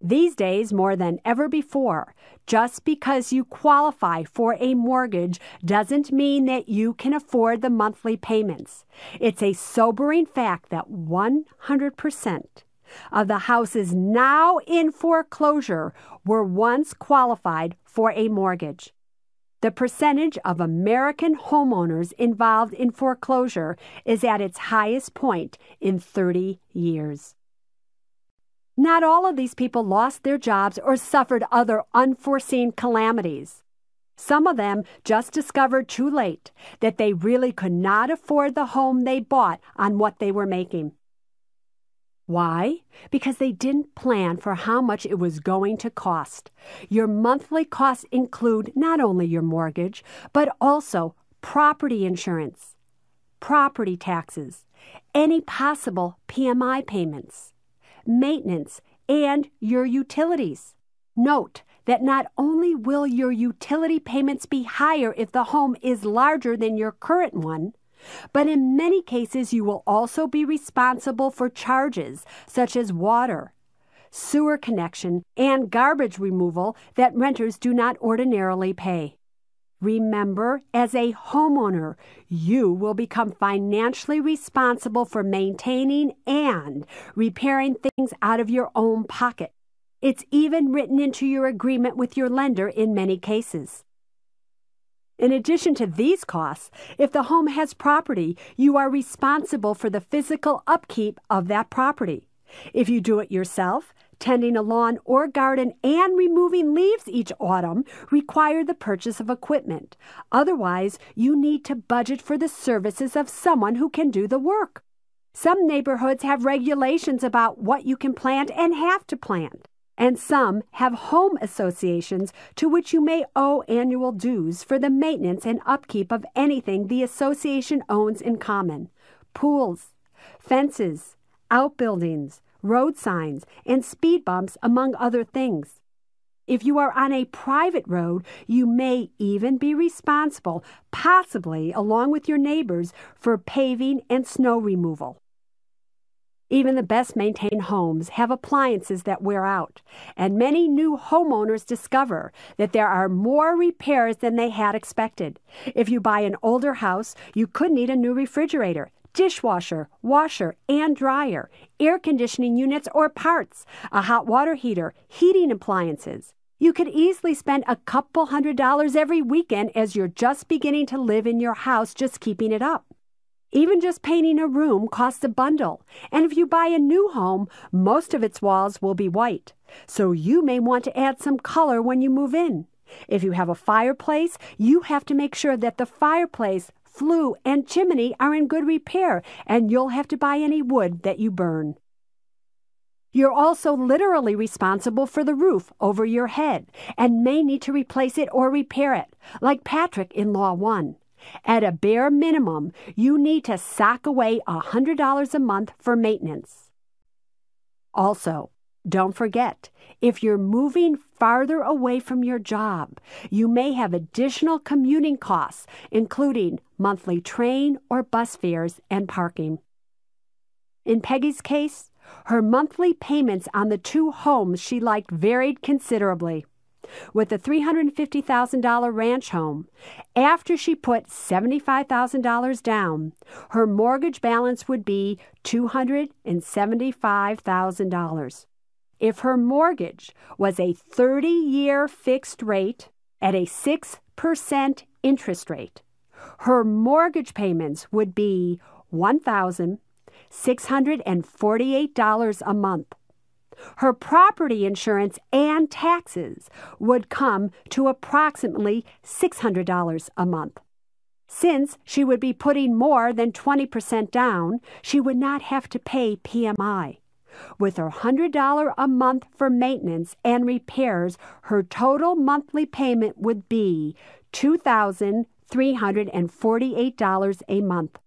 These days, more than ever before, just because you qualify for a mortgage doesn't mean that you can afford the monthly payments. It's a sobering fact that 100% of the houses now in foreclosure were once qualified for a mortgage. The percentage of American homeowners involved in foreclosure is at its highest point in 30 years. Not all of these people lost their jobs or suffered other unforeseen calamities. Some of them just discovered too late that they really could not afford the home they bought on what they were making. Why? Because they didn't plan for how much it was going to cost. Your monthly costs include not only your mortgage, but also property insurance, property taxes, any possible PMI payments, maintenance, and your utilities. Note that not only will your utility payments be higher if the home is larger than your current one, but in many cases, you will also be responsible for charges such as water, sewer connection, and garbage removal that renters do not ordinarily pay. Remember, as a homeowner, you will become financially responsible for maintaining and repairing things out of your own pocket. It's even written into your agreement with your lender in many cases. In addition to these costs, if the home has property, you are responsible for the physical upkeep of that property. If you do it yourself, tending a lawn or garden and removing leaves each autumn require the purchase of equipment. Otherwise, you need to budget for the services of someone who can do the work. Some neighborhoods have regulations about what you can plant and have to plant and some have home associations to which you may owe annual dues for the maintenance and upkeep of anything the association owns in common pools, fences, outbuildings, road signs, and speed bumps, among other things. If you are on a private road, you may even be responsible, possibly along with your neighbors, for paving and snow removal. Even the best maintained homes have appliances that wear out, and many new homeowners discover that there are more repairs than they had expected. If you buy an older house, you could need a new refrigerator, dishwasher, washer, and dryer, air conditioning units or parts, a hot water heater, heating appliances. You could easily spend a couple hundred dollars every weekend as you're just beginning to live in your house, just keeping it up. Even just painting a room costs a bundle, and if you buy a new home, most of its walls will be white. So you may want to add some color when you move in. If you have a fireplace, you have to make sure that the fireplace, flue, and chimney are in good repair, and you'll have to buy any wood that you burn. You're also literally responsible for the roof over your head and may need to replace it or repair it, like Patrick in Law 1. At a bare minimum, you need to sock away a $100 a month for maintenance. Also, don't forget, if you're moving farther away from your job, you may have additional commuting costs, including monthly train or bus fares and parking. In Peggy's case, her monthly payments on the two homes she liked varied considerably with the $350,000 ranch home. After she put $75,000 down, her mortgage balance would be $275,000. If her mortgage was a 30 year fixed rate at a 6% interest rate, her mortgage payments would be $1,648 a month her property insurance and taxes would come to approximately $600 a month. Since she would be putting more than 20% down, she would not have to pay PMI. With her $100 a month for maintenance and repairs, her total monthly payment would be $2,348 a month.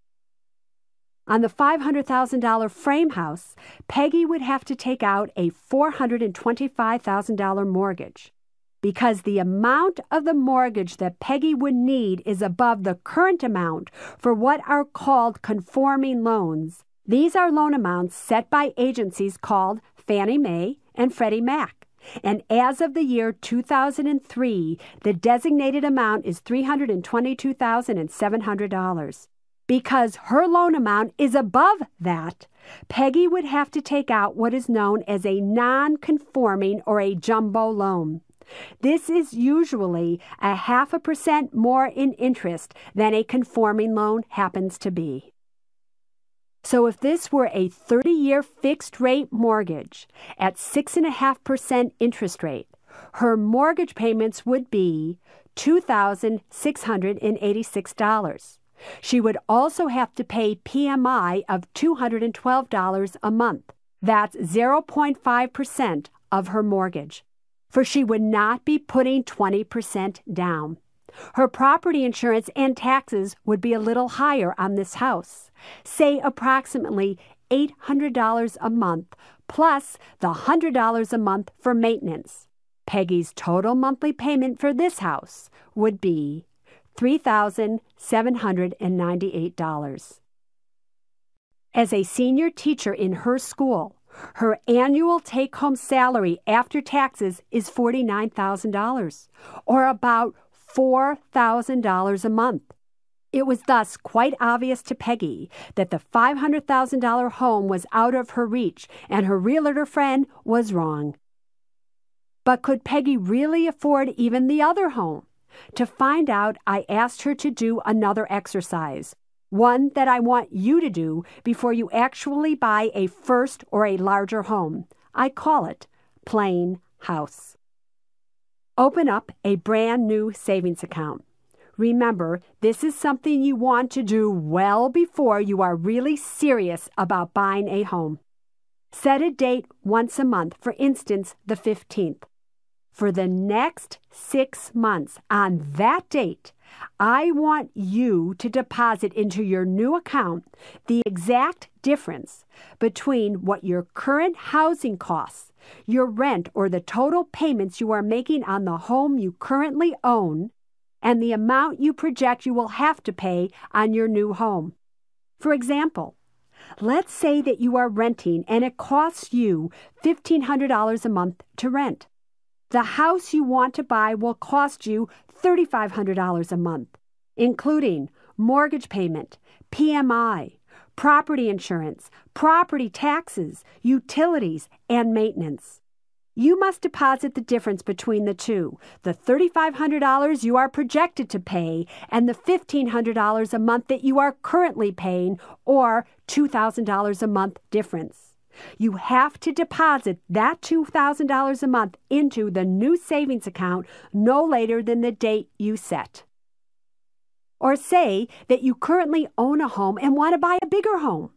On the $500,000 frame house, Peggy would have to take out a $425,000 mortgage. Because the amount of the mortgage that Peggy would need is above the current amount for what are called conforming loans, these are loan amounts set by agencies called Fannie Mae and Freddie Mac. And as of the year 2003, the designated amount is $322,700. Because her loan amount is above that, Peggy would have to take out what is known as a non conforming or a jumbo loan. This is usually a half a percent more in interest than a conforming loan happens to be. So if this were a 30 year fixed rate mortgage at 6.5% interest rate, her mortgage payments would be $2,686. She would also have to pay PMI of $212 a month. That's 0.5% of her mortgage, for she would not be putting 20% down. Her property insurance and taxes would be a little higher on this house, say approximately $800 a month, plus the $100 a month for maintenance. Peggy's total monthly payment for this house would be $3,798. As a senior teacher in her school, her annual take home salary after taxes is $49,000, or about $4,000 a month. It was thus quite obvious to Peggy that the $500,000 home was out of her reach and her realtor friend was wrong. But could Peggy really afford even the other home? To find out, I asked her to do another exercise, one that I want you to do before you actually buy a first or a larger home. I call it Playing House. Open up a brand new savings account. Remember, this is something you want to do well before you are really serious about buying a home. Set a date once a month, for instance, the 15th. For the next six months, on that date, I want you to deposit into your new account the exact difference between what your current housing costs, your rent, or the total payments you are making on the home you currently own, and the amount you project you will have to pay on your new home. For example, let's say that you are renting and it costs you $1,500 a month to rent. The house you want to buy will cost you $3,500 a month, including mortgage payment, PMI, property insurance, property taxes, utilities, and maintenance. You must deposit the difference between the two the $3,500 you are projected to pay and the $1,500 a month that you are currently paying, or $2,000 a month difference. You have to deposit that $2,000 a month into the new savings account no later than the date you set. Or say that you currently own a home and want to buy a bigger home.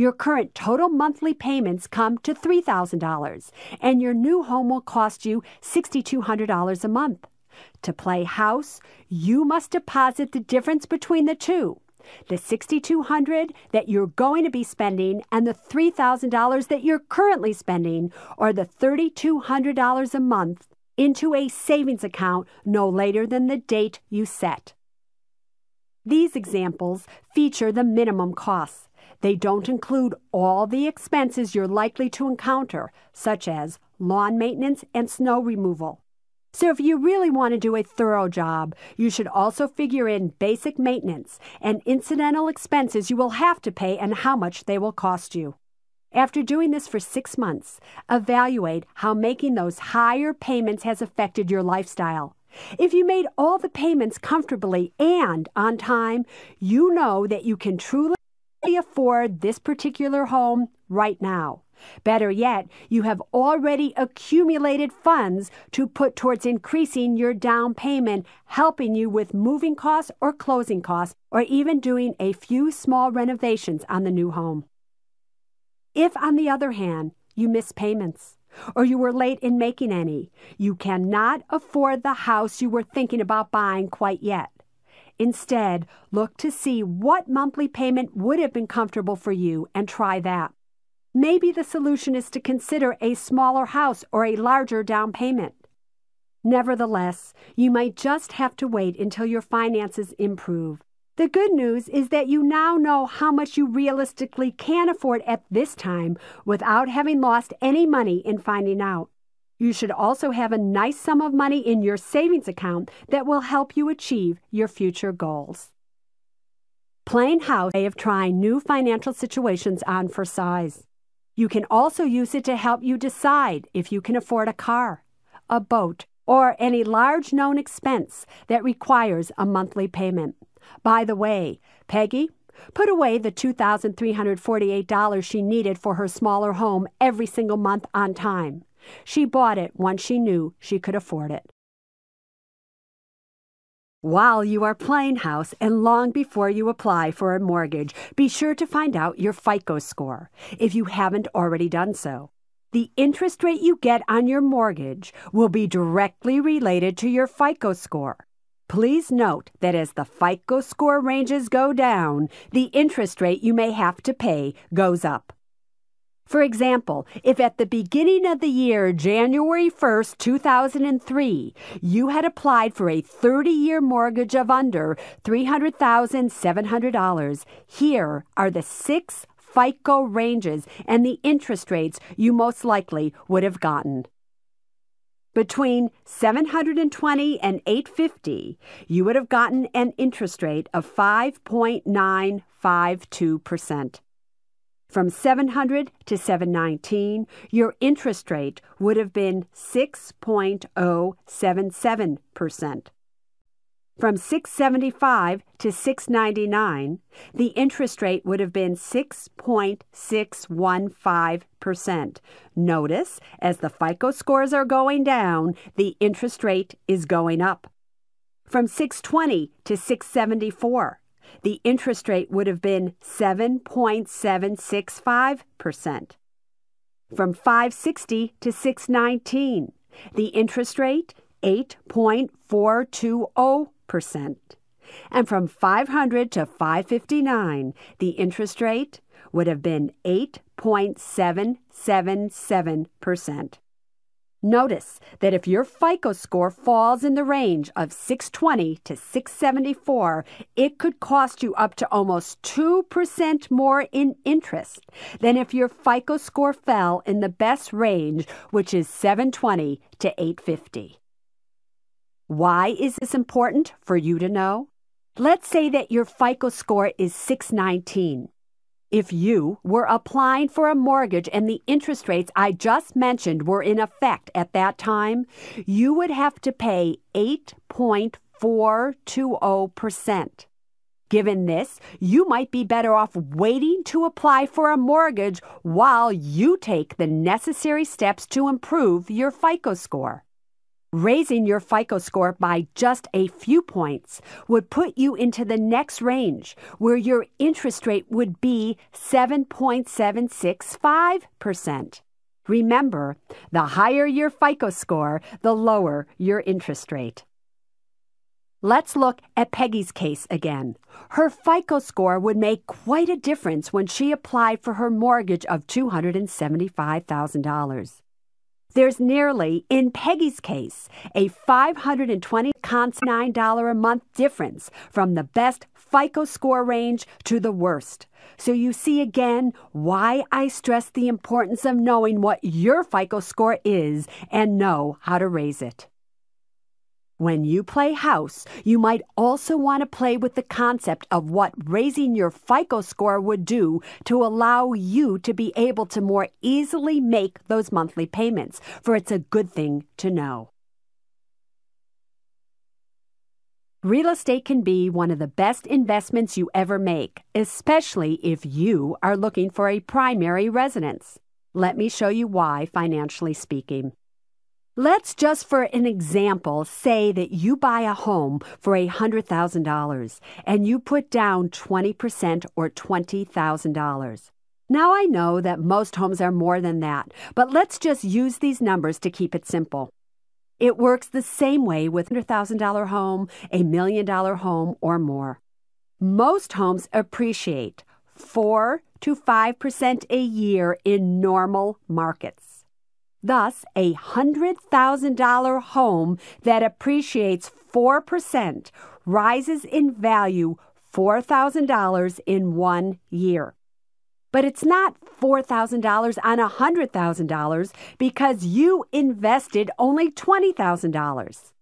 Your current total monthly payments come to $3,000, and your new home will cost you $6,200 a month. To play house, you must deposit the difference between the two the 6,200 that you're going to be spending and the $3,000 that you're currently spending or the $3,200 a month into a savings account no later than the date you set. These examples feature the minimum costs. They don't include all the expenses you're likely to encounter, such as lawn maintenance and snow removal. So, if you really want to do a thorough job, you should also figure in basic maintenance and incidental expenses you will have to pay and how much they will cost you. After doing this for six months, evaluate how making those higher payments has affected your lifestyle. If you made all the payments comfortably and on time, you know that you can truly afford this particular home right now. Better yet, you have already accumulated funds to put towards increasing your down payment, helping you with moving costs or closing costs, or even doing a few small renovations on the new home. If, on the other hand, you miss payments, or you were late in making any, you cannot afford the house you were thinking about buying quite yet. Instead, look to see what monthly payment would have been comfortable for you and try that. Maybe the solution is to consider a smaller house or a larger down payment. Nevertheless, you might just have to wait until your finances improve. The good news is that you now know how much you realistically can afford at this time without having lost any money in finding out. You should also have a nice sum of money in your savings account that will help you achieve your future goals. Playing House way of trying new financial situations on for size. You can also use it to help you decide if you can afford a car, a boat, or any large known expense that requires a monthly payment. By the way, Peggy put away the $2,348 she needed for her smaller home every single month on time. She bought it once she knew she could afford it. While you are playing house and long before you apply for a mortgage, be sure to find out your FICO score if you haven't already done so. The interest rate you get on your mortgage will be directly related to your FICO score. Please note that as the FICO score ranges go down, the interest rate you may have to pay goes up. For example, if at the beginning of the year, January 1st, 2003, you had applied for a 30 year mortgage of under $300,700, here are the six FICO ranges and the interest rates you most likely would have gotten. Between 720 and 850, you would have gotten an interest rate of 5.952%. From 700 to 719, your interest rate would have been 6.077%. From 675 to 699, the interest rate would have been 6.615%. Notice, as the FICO scores are going down, the interest rate is going up. From 620 to 674, the interest rate would have been 7.765%. From 560 to 619, the interest rate 8.420%. And from 500 to 559, the interest rate would have been 8.777%. Notice that if your FICO score falls in the range of 620 to 674, it could cost you up to almost 2% more in interest than if your FICO score fell in the best range, which is 720 to 850. Why is this important for you to know? Let's say that your FICO score is 619. If you were applying for a mortgage and the interest rates I just mentioned were in effect at that time, you would have to pay 8.420%. Given this, you might be better off waiting to apply for a mortgage while you take the necessary steps to improve your FICO score. Raising your FICO score by just a few points would put you into the next range where your interest rate would be 7.765%. Remember, the higher your FICO score, the lower your interest rate. Let's look at Peggy's case again. Her FICO score would make quite a difference when she applied for her mortgage of $275,000. There's nearly, in Peggy's case, a $529 a month difference from the best FICO score range to the worst. So you see again why I stress the importance of knowing what your FICO score is and know how to raise it. When you play house, you might also want to play with the concept of what raising your FICO score would do to allow you to be able to more easily make those monthly payments, for it's a good thing to know. Real estate can be one of the best investments you ever make, especially if you are looking for a primary residence. Let me show you why, financially speaking. Let's just for an example say that you buy a home for $100,000 and you put down 20% or $20,000. Now I know that most homes are more than that, but let's just use these numbers to keep it simple. It works the same way with a $100,000 home, a million dollar home, or more. Most homes appreciate 4 to 5% a year in normal markets. Thus, a $100,000 home that appreciates 4% rises in value $4,000 in one year. But it's not $4,000 on $100,000 because you invested only $20,000.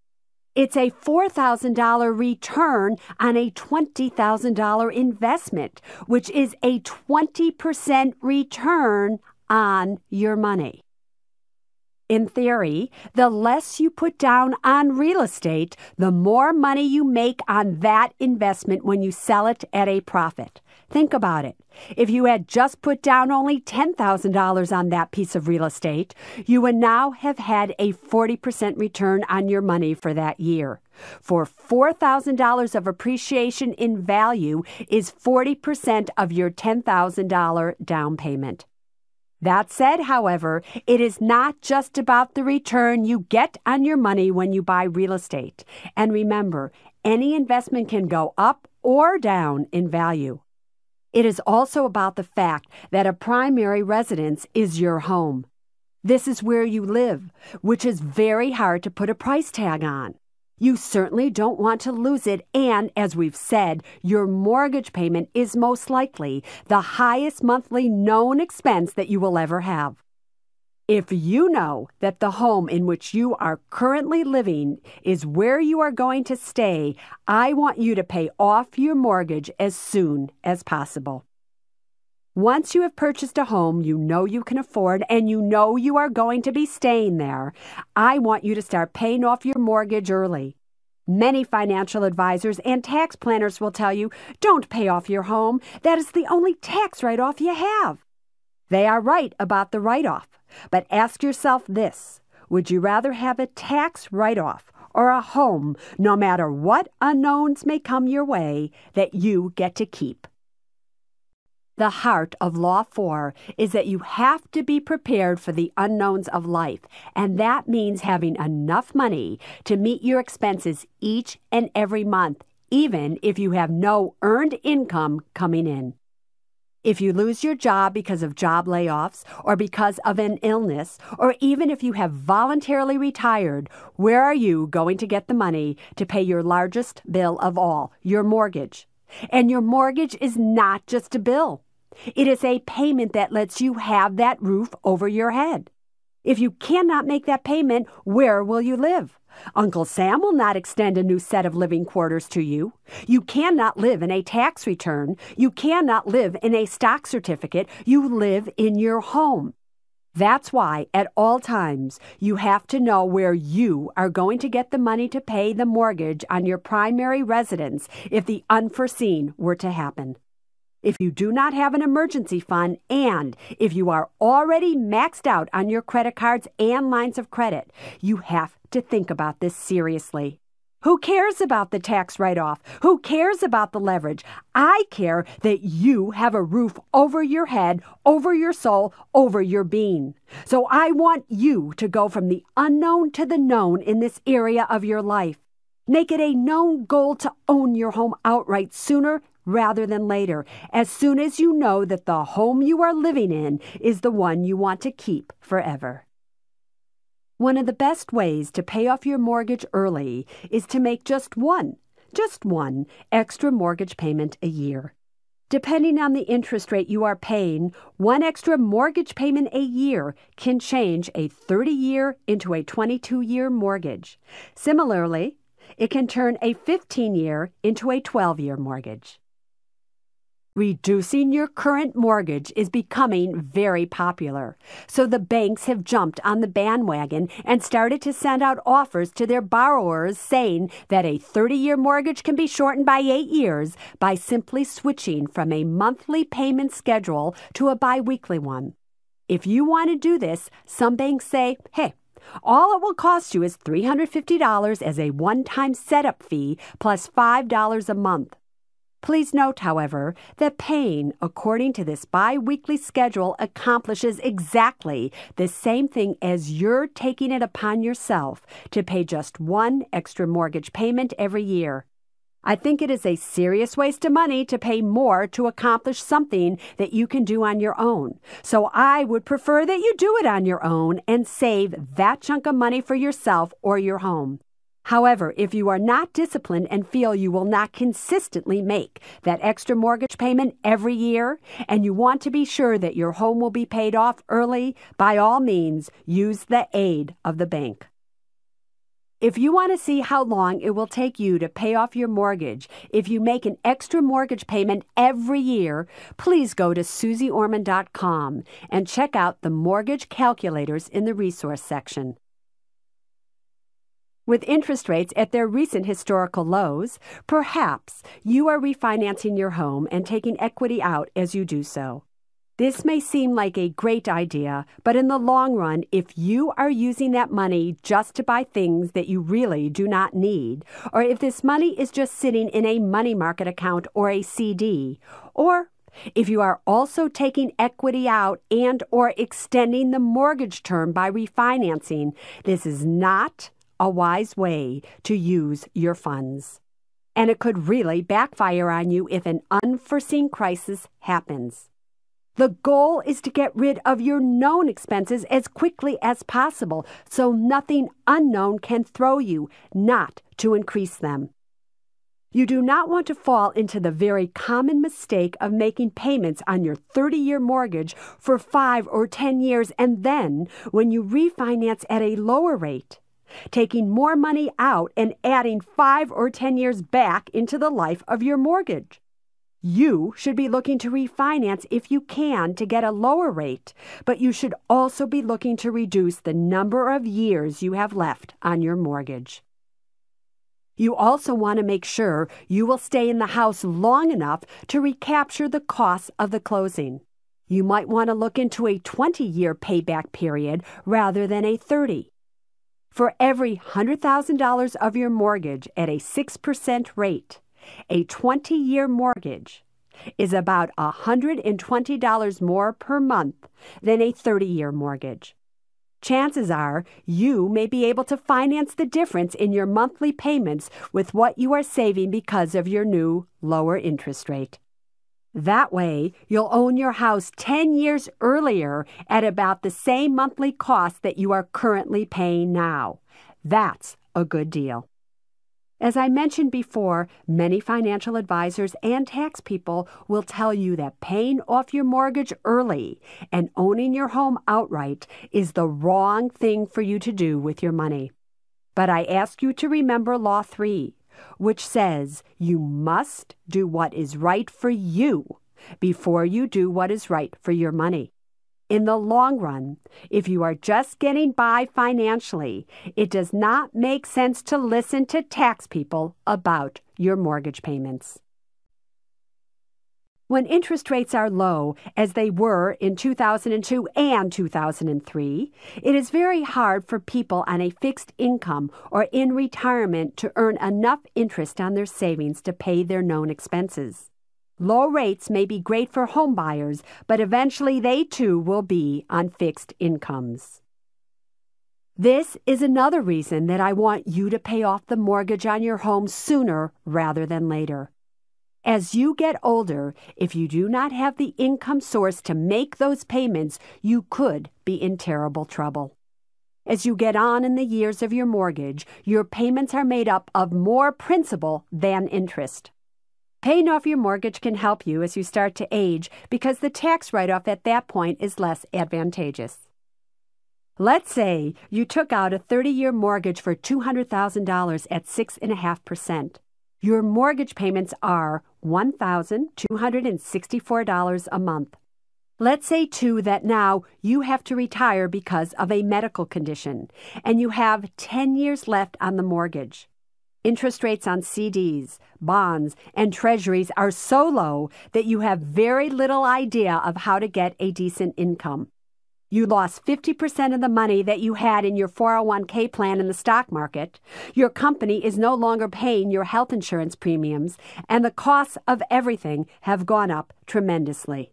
It's a $4,000 return on a $20,000 investment, which is a 20% return on your money. In theory, the less you put down on real estate, the more money you make on that investment when you sell it at a profit. Think about it. If you had just put down only $10,000 on that piece of real estate, you would now have had a 40% return on your money for that year. For $4,000 of appreciation in value is 40% of your $10,000 down payment. That said, however, it is not just about the return you get on your money when you buy real estate. And remember, any investment can go up or down in value. It is also about the fact that a primary residence is your home. This is where you live, which is very hard to put a price tag on. You certainly don't want to lose it, and as we've said, your mortgage payment is most likely the highest monthly known expense that you will ever have. If you know that the home in which you are currently living is where you are going to stay, I want you to pay off your mortgage as soon as possible. Once you have purchased a home you know you can afford and you know you are going to be staying there, I want you to start paying off your mortgage early. Many financial advisors and tax planners will tell you don't pay off your home. That is the only tax write off you have. They are right about the write off, but ask yourself this Would you rather have a tax write off or a home, no matter what unknowns may come your way, that you get to keep? The heart of Law 4 is that you have to be prepared for the unknowns of life, and that means having enough money to meet your expenses each and every month, even if you have no earned income coming in. If you lose your job because of job layoffs or because of an illness, or even if you have voluntarily retired, where are you going to get the money to pay your largest bill of all, your mortgage? And your mortgage is not just a bill. It is a payment that lets you have that roof over your head. If you cannot make that payment, where will you live? Uncle Sam will not extend a new set of living quarters to you. You cannot live in a tax return. You cannot live in a stock certificate. You live in your home. That's why, at all times, you have to know where you are going to get the money to pay the mortgage on your primary residence if the unforeseen were to happen. If you do not have an emergency fund and if you are already maxed out on your credit cards and lines of credit, you have to think about this seriously. Who cares about the tax write off? Who cares about the leverage? I care that you have a roof over your head, over your soul, over your being. So I want you to go from the unknown to the known in this area of your life. Make it a known goal to own your home outright sooner rather than later, as soon as you know that the home you are living in is the one you want to keep forever. One of the best ways to pay off your mortgage early is to make just one, just one, extra mortgage payment a year. Depending on the interest rate you are paying, one extra mortgage payment a year can change a 30 year into a 22 year mortgage. Similarly, it can turn a 15 year into a 12 year mortgage. Reducing your current mortgage is becoming very popular. So the banks have jumped on the bandwagon and started to send out offers to their borrowers saying that a 30 year mortgage can be shortened by eight years by simply switching from a monthly payment schedule to a bi weekly one. If you want to do this, some banks say, hey, all it will cost you is $350 as a one time setup fee plus $5 a month. Please note, however, that paying according to this bi weekly schedule accomplishes exactly the same thing as you're taking it upon yourself to pay just one extra mortgage payment every year. I think it is a serious waste of money to pay more to accomplish something that you can do on your own. So I would prefer that you do it on your own and save that chunk of money for yourself or your home. However, if you are not disciplined and feel you will not consistently make that extra mortgage payment every year, and you want to be sure that your home will be paid off early, by all means, use the aid of the bank. If you want to see how long it will take you to pay off your mortgage if you make an extra mortgage payment every year, please go to suzeorman.com and check out the mortgage calculators in the resource section. With interest rates at their recent historical lows, perhaps you are refinancing your home and taking equity out as you do so. This may seem like a great idea, but in the long run, if you are using that money just to buy things that you really do not need, or if this money is just sitting in a money market account or a CD, or if you are also taking equity out and or extending the mortgage term by refinancing, this is not a wise way to use your funds. And it could really backfire on you if an unforeseen crisis happens. The goal is to get rid of your known expenses as quickly as possible so nothing unknown can throw you, not to increase them. You do not want to fall into the very common mistake of making payments on your 30 year mortgage for 5 or 10 years and then, when you refinance at a lower rate, taking more money out and adding 5 or 10 years back into the life of your mortgage. You should be looking to refinance if you can to get a lower rate, but you should also be looking to reduce the number of years you have left on your mortgage. You also want to make sure you will stay in the house long enough to recapture the costs of the closing. You might want to look into a 20 year payback period rather than a 30. For every $100,000 of your mortgage at a 6% rate, a 20 year mortgage is about $120 more per month than a 30 year mortgage. Chances are you may be able to finance the difference in your monthly payments with what you are saving because of your new lower interest rate. That way, you'll own your house 10 years earlier at about the same monthly cost that you are currently paying now. That's a good deal. As I mentioned before, many financial advisors and tax people will tell you that paying off your mortgage early and owning your home outright is the wrong thing for you to do with your money. But I ask you to remember Law 3, which says you must do what is right for you before you do what is right for your money. In the long run, if you are just getting by financially, it does not make sense to listen to tax people about your mortgage payments. When interest rates are low, as they were in 2002 and 2003, it is very hard for people on a fixed income or in retirement to earn enough interest on their savings to pay their known expenses. Low rates may be great for home buyers, but eventually they too will be on fixed incomes. This is another reason that I want you to pay off the mortgage on your home sooner rather than later. As you get older, if you do not have the income source to make those payments, you could be in terrible trouble. As you get on in the years of your mortgage, your payments are made up of more principal than interest. Paying off your mortgage can help you as you start to age because the tax write off at that point is less advantageous. Let's say you took out a 30 year mortgage for $200,000 at 6.5%. Your mortgage payments are $1,264 a month. Let's say, too, that now you have to retire because of a medical condition and you have 10 years left on the mortgage. Interest rates on CDs, bonds, and treasuries are so low that you have very little idea of how to get a decent income. You lost 50% of the money that you had in your 401k plan in the stock market. Your company is no longer paying your health insurance premiums, and the costs of everything have gone up tremendously.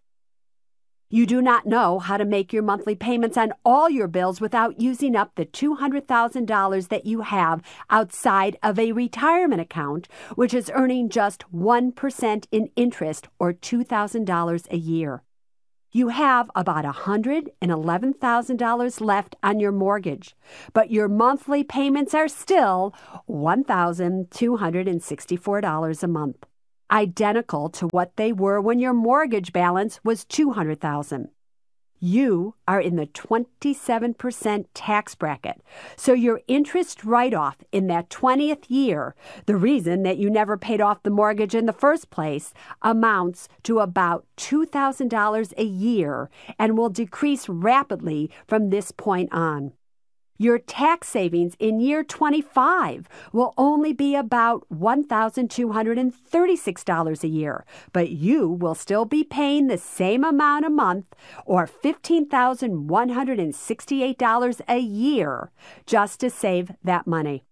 You do not know how to make your monthly payments on all your bills without using up the $200,000 that you have outside of a retirement account, which is earning just 1% in interest or $2,000 a year. You have about $111,000 left on your mortgage, but your monthly payments are still $1,264 a month identical to what they were when your mortgage balance was 200,000. You are in the 27% tax bracket. So your interest write off in that 20th year, the reason that you never paid off the mortgage in the first place, amounts to about $2,000 a year and will decrease rapidly from this point on. Your tax savings in year 25 will only be about $1,236 a year, but you will still be paying the same amount a month or $15,168 a year just to save that money.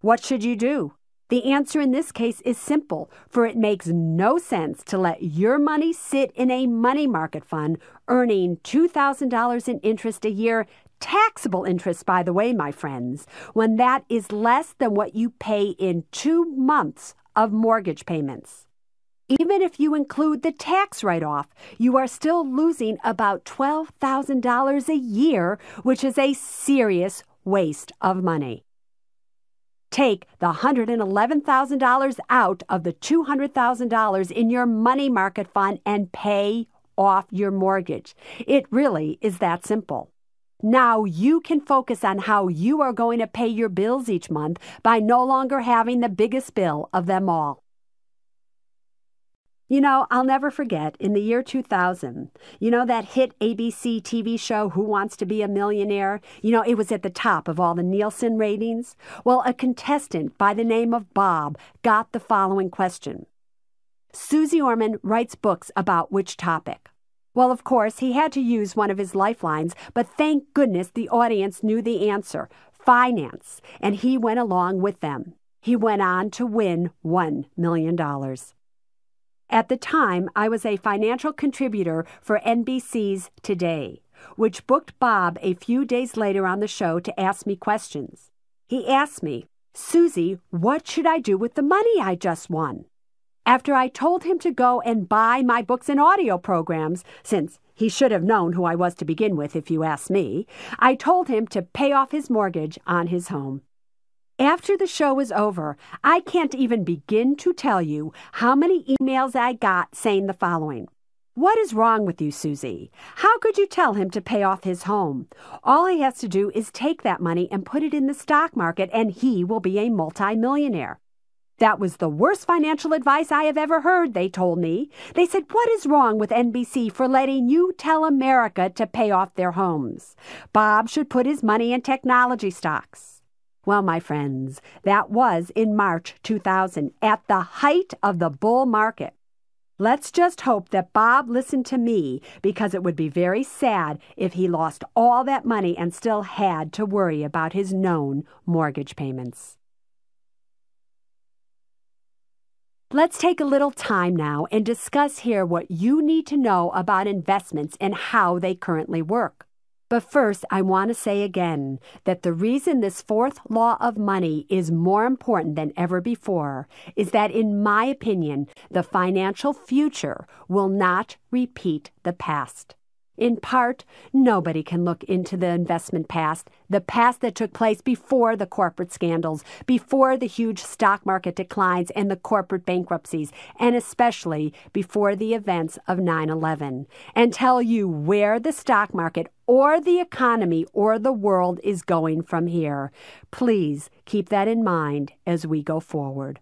What should you do? The answer in this case is simple, for it makes no sense to let your money sit in a money market fund earning $2,000 in interest a year Taxable interest, by the way, my friends, when that is less than what you pay in two months of mortgage payments. Even if you include the tax write off, you are still losing about $12,000 a year, which is a serious waste of money. Take the $111,000 out of the $200,000 in your money market fund and pay off your mortgage. It really is that simple. Now you can focus on how you are going to pay your bills each month by no longer having the biggest bill of them all. You know, I'll never forget in the year 2000, you know that hit ABC TV show, Who Wants to Be a Millionaire? You know, it was at the top of all the Nielsen ratings. Well, a contestant by the name of Bob got the following question Suze Orman writes books about which topic? Well, of course, he had to use one of his lifelines, but thank goodness the audience knew the answer finance, and he went along with them. He went on to win $1 million. At the time, I was a financial contributor for NBC's Today, which booked Bob a few days later on the show to ask me questions. He asked me, Suze, what should I do with the money I just won? After I told him to go and buy my books and audio programs, since he should have known who I was to begin with, if you ask me, I told him to pay off his mortgage on his home. After the show was over, I can't even begin to tell you how many emails I got saying the following. What is wrong with you, Suze? How could you tell him to pay off his home? All he has to do is take that money and put it in the stock market, and he will be a multimillionaire. That was the worst financial advice I have ever heard, they told me. They said, What is wrong with NBC for letting you tell America to pay off their homes? Bob should put his money in technology stocks. Well, my friends, that was in March 2000, at the height of the bull market. Let's just hope that Bob listened to me because it would be very sad if he lost all that money and still had to worry about his known mortgage payments. Let's take a little time now and discuss here what you need to know about investments and how they currently work. But first, I want to say again that the reason this fourth law of money is more important than ever before is that, in my opinion, the financial future will not repeat the past. In part, nobody can look into the investment past, the past that took place before the corporate scandals, before the huge stock market declines and the corporate bankruptcies, and especially before the events of 9 11, and tell you where the stock market or the economy or the world is going from here. Please keep that in mind as we go forward.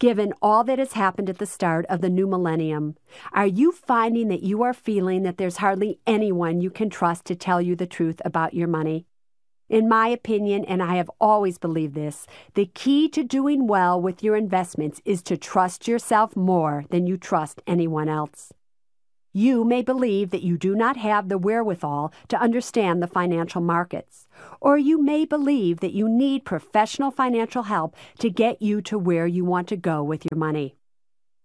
Given all that has happened at the start of the new millennium, are you finding that you are feeling that there's hardly anyone you can trust to tell you the truth about your money? In my opinion, and I have always believed this, the key to doing well with your investments is to trust yourself more than you trust anyone else. You may believe that you do not have the wherewithal to understand the financial markets, or you may believe that you need professional financial help to get you to where you want to go with your money.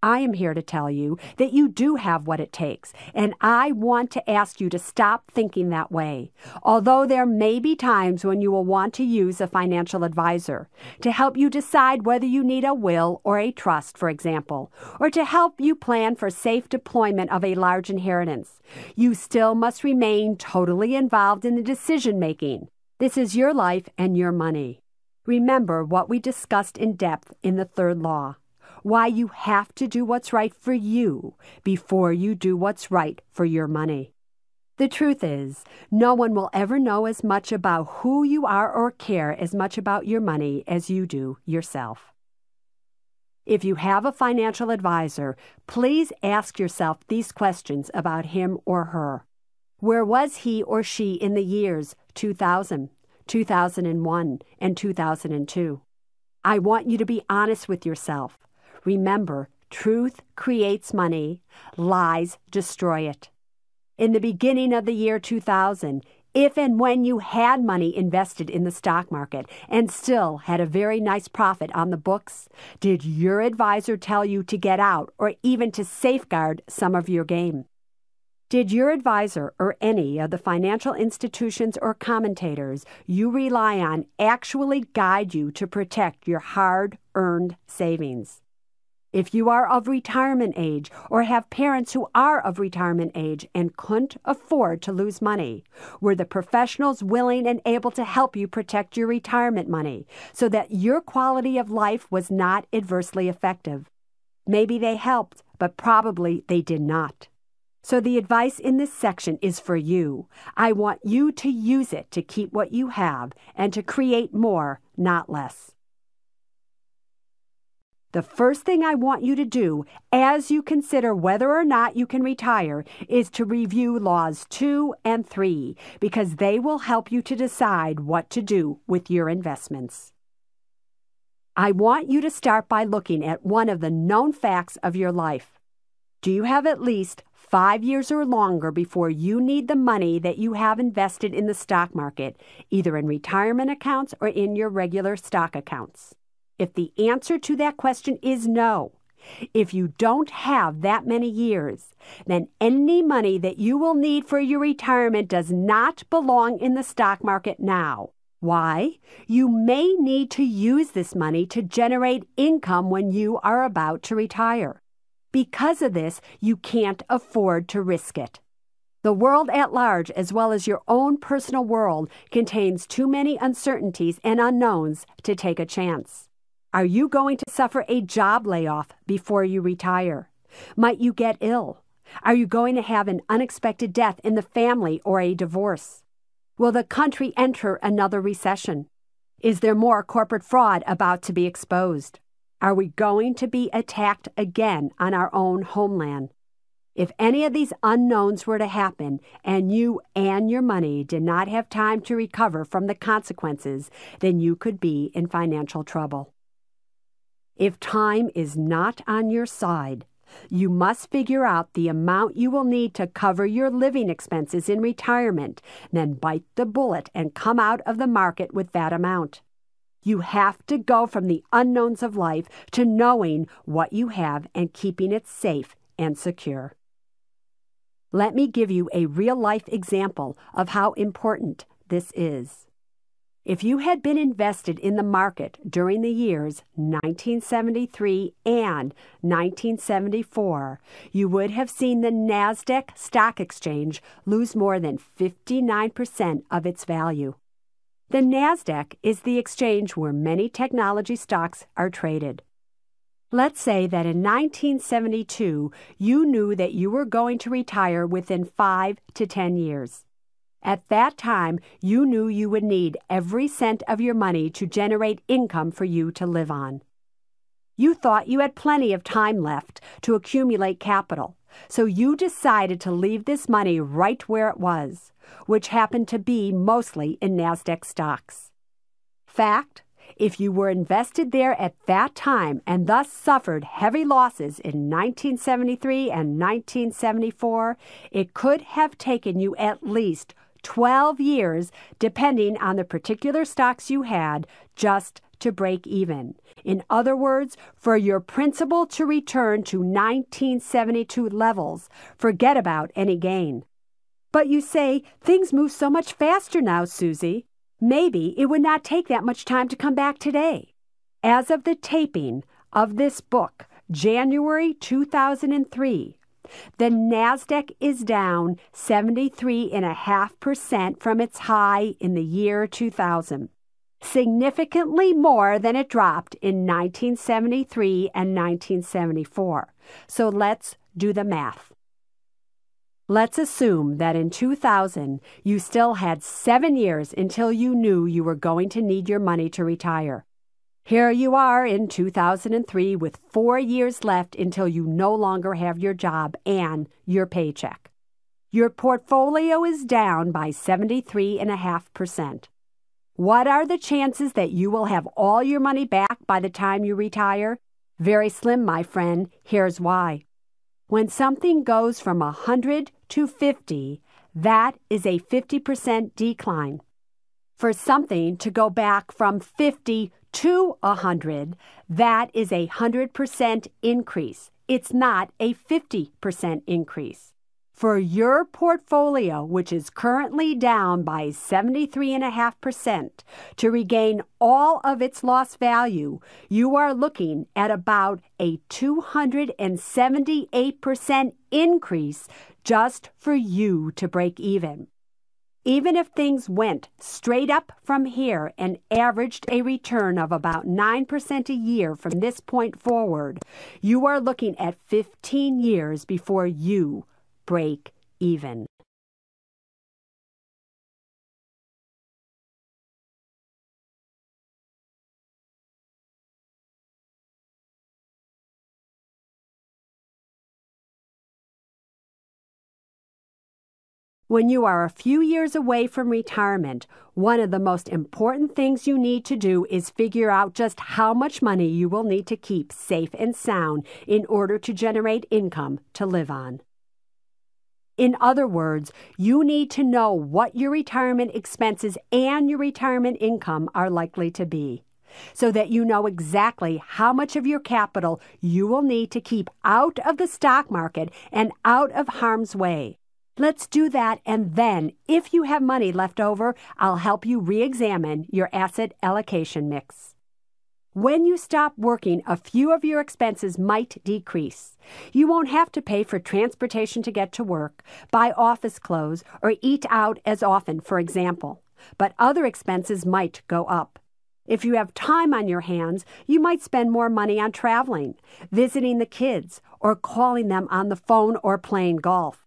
I am here to tell you that you do have what it takes, and I want to ask you to stop thinking that way. Although there may be times when you will want to use a financial advisor to help you decide whether you need a will or a trust, for example, or to help you plan for safe deployment of a large inheritance, you still must remain totally involved in the decision making. This is your life and your money. Remember what we discussed in depth in the third law why you have to do what's right for you before you do what's right for your money. The truth is, no one will ever know as much about who you are or care as much about your money as you do yourself. If you have a financial advisor, please ask yourself these questions about him or her. Where was he or she in the years 2000, 2001, and 2002? I want you to be honest with yourself. Remember, truth creates money, lies destroy it in the beginning of the year 2000, if and when you had money invested in the stock market and still had a very nice profit on the books, did your advisor tell you to get out or even to safeguard some of your game? Did your advisor or any of the financial institutions or commentators you rely on actually guide you to protect your hard earned savings? If you are of retirement age or have parents who are of retirement age and couldn't afford to lose money, were the professionals willing and able to help you protect your retirement money so that your quality of life was not adversely affected? Maybe they helped, but probably they did not. So the advice in this section is for you. I want you to use it to keep what you have and to create more, not less. The first thing I want you to do as you consider whether or not you can retire is to review laws 2 and 3 because they will help you to decide what to do with your investments. I want you to start by looking at one of the known facts of your life. Do you have at least five years or longer before you need the money that you have invested in the stock market, either in retirement accounts or in your regular stock accounts? If the answer to that question is no, if you don't have that many years, then any money that you will need for your retirement does not belong in the stock market now. Why? You may need to use this money to generate income when you are about to retire. Because of this, you can't afford to risk it. The world at large, as well as your own personal world, contains too many uncertainties and unknowns to take a chance. Are you going to suffer a job layoff before you retire? Might you get ill? Are you going to have an unexpected death in the family or a divorce? Will the country enter another recession? Is there more corporate fraud about to be exposed? Are we going to be attacked again on our own homeland? If any of these unknowns were to happen and you and your money did not have time to recover from the consequences, then you could be in financial trouble. If time is not on your side, you must figure out the amount you will need to cover your living expenses in retirement, then bite the bullet and come out of the market with that amount. You have to go from the unknowns of life to knowing what you have and keeping it safe and secure. Let me give you a real life example of how important this is. If you had been invested in the market during the years 1973 and 1974, you would have seen the NASDAQ Stock Exchange lose more than 59% of its value. The NASDAQ is the exchange where many technology stocks are traded. Let's say that in 1972 you knew that you were going to retire within 5 to 10 years. At that time, you knew you would need every cent of your money to generate income for you to live on. You thought you had plenty of time left to accumulate capital, so you decided to leave this money right where it was, which happened to be mostly in NASDAQ stocks. Fact, if you were invested there at that time and thus suffered heavy losses in 1973 and 1974, it could have taken you at least 12 years, depending on the particular stocks you had, just to break even. In other words, for your principal to return to 1972 levels, forget about any gain. But you say, things move so much faster now, Suze. Maybe it would not take that much time to come back today. As of the taping of this book, January 2003, the NASDAQ is down 73.5% from its high in the year 2000, significantly more than it dropped in 1973 and 1974. So let's do the math. Let's assume that in 2000 you still had seven years until you knew you were going to need your money to retire. Here you are in 2003 with four years left until you no longer have your job and your paycheck. Your portfolio is down by 73.5%. What are the chances that you will have all your money back by the time you retire? Very slim, my friend. Here's why. When something goes from 100 to 50, that is a 50% decline. For something to go back from 50 to 100, that is a 100% increase. It's not a 50% increase. For your portfolio, which is currently down by 73.5%, to regain all of its lost value, you are looking at about a 278% increase just for you to break even. Even if things went straight up from here and averaged a return of about 9% a year from this point forward, you are looking at 15 years before you break even. When you are a few years away from retirement, one of the most important things you need to do is figure out just how much money you will need to keep safe and sound in order to generate income to live on. In other words, you need to know what your retirement expenses and your retirement income are likely to be so that you know exactly how much of your capital you will need to keep out of the stock market and out of harm's way. Let's do that, and then, if you have money left over, I'll help you re examine your asset allocation mix. When you stop working, a few of your expenses might decrease. You won't have to pay for transportation to get to work, buy office clothes, or eat out as often, for example. But other expenses might go up. If you have time on your hands, you might spend more money on traveling, visiting the kids, or calling them on the phone or playing golf.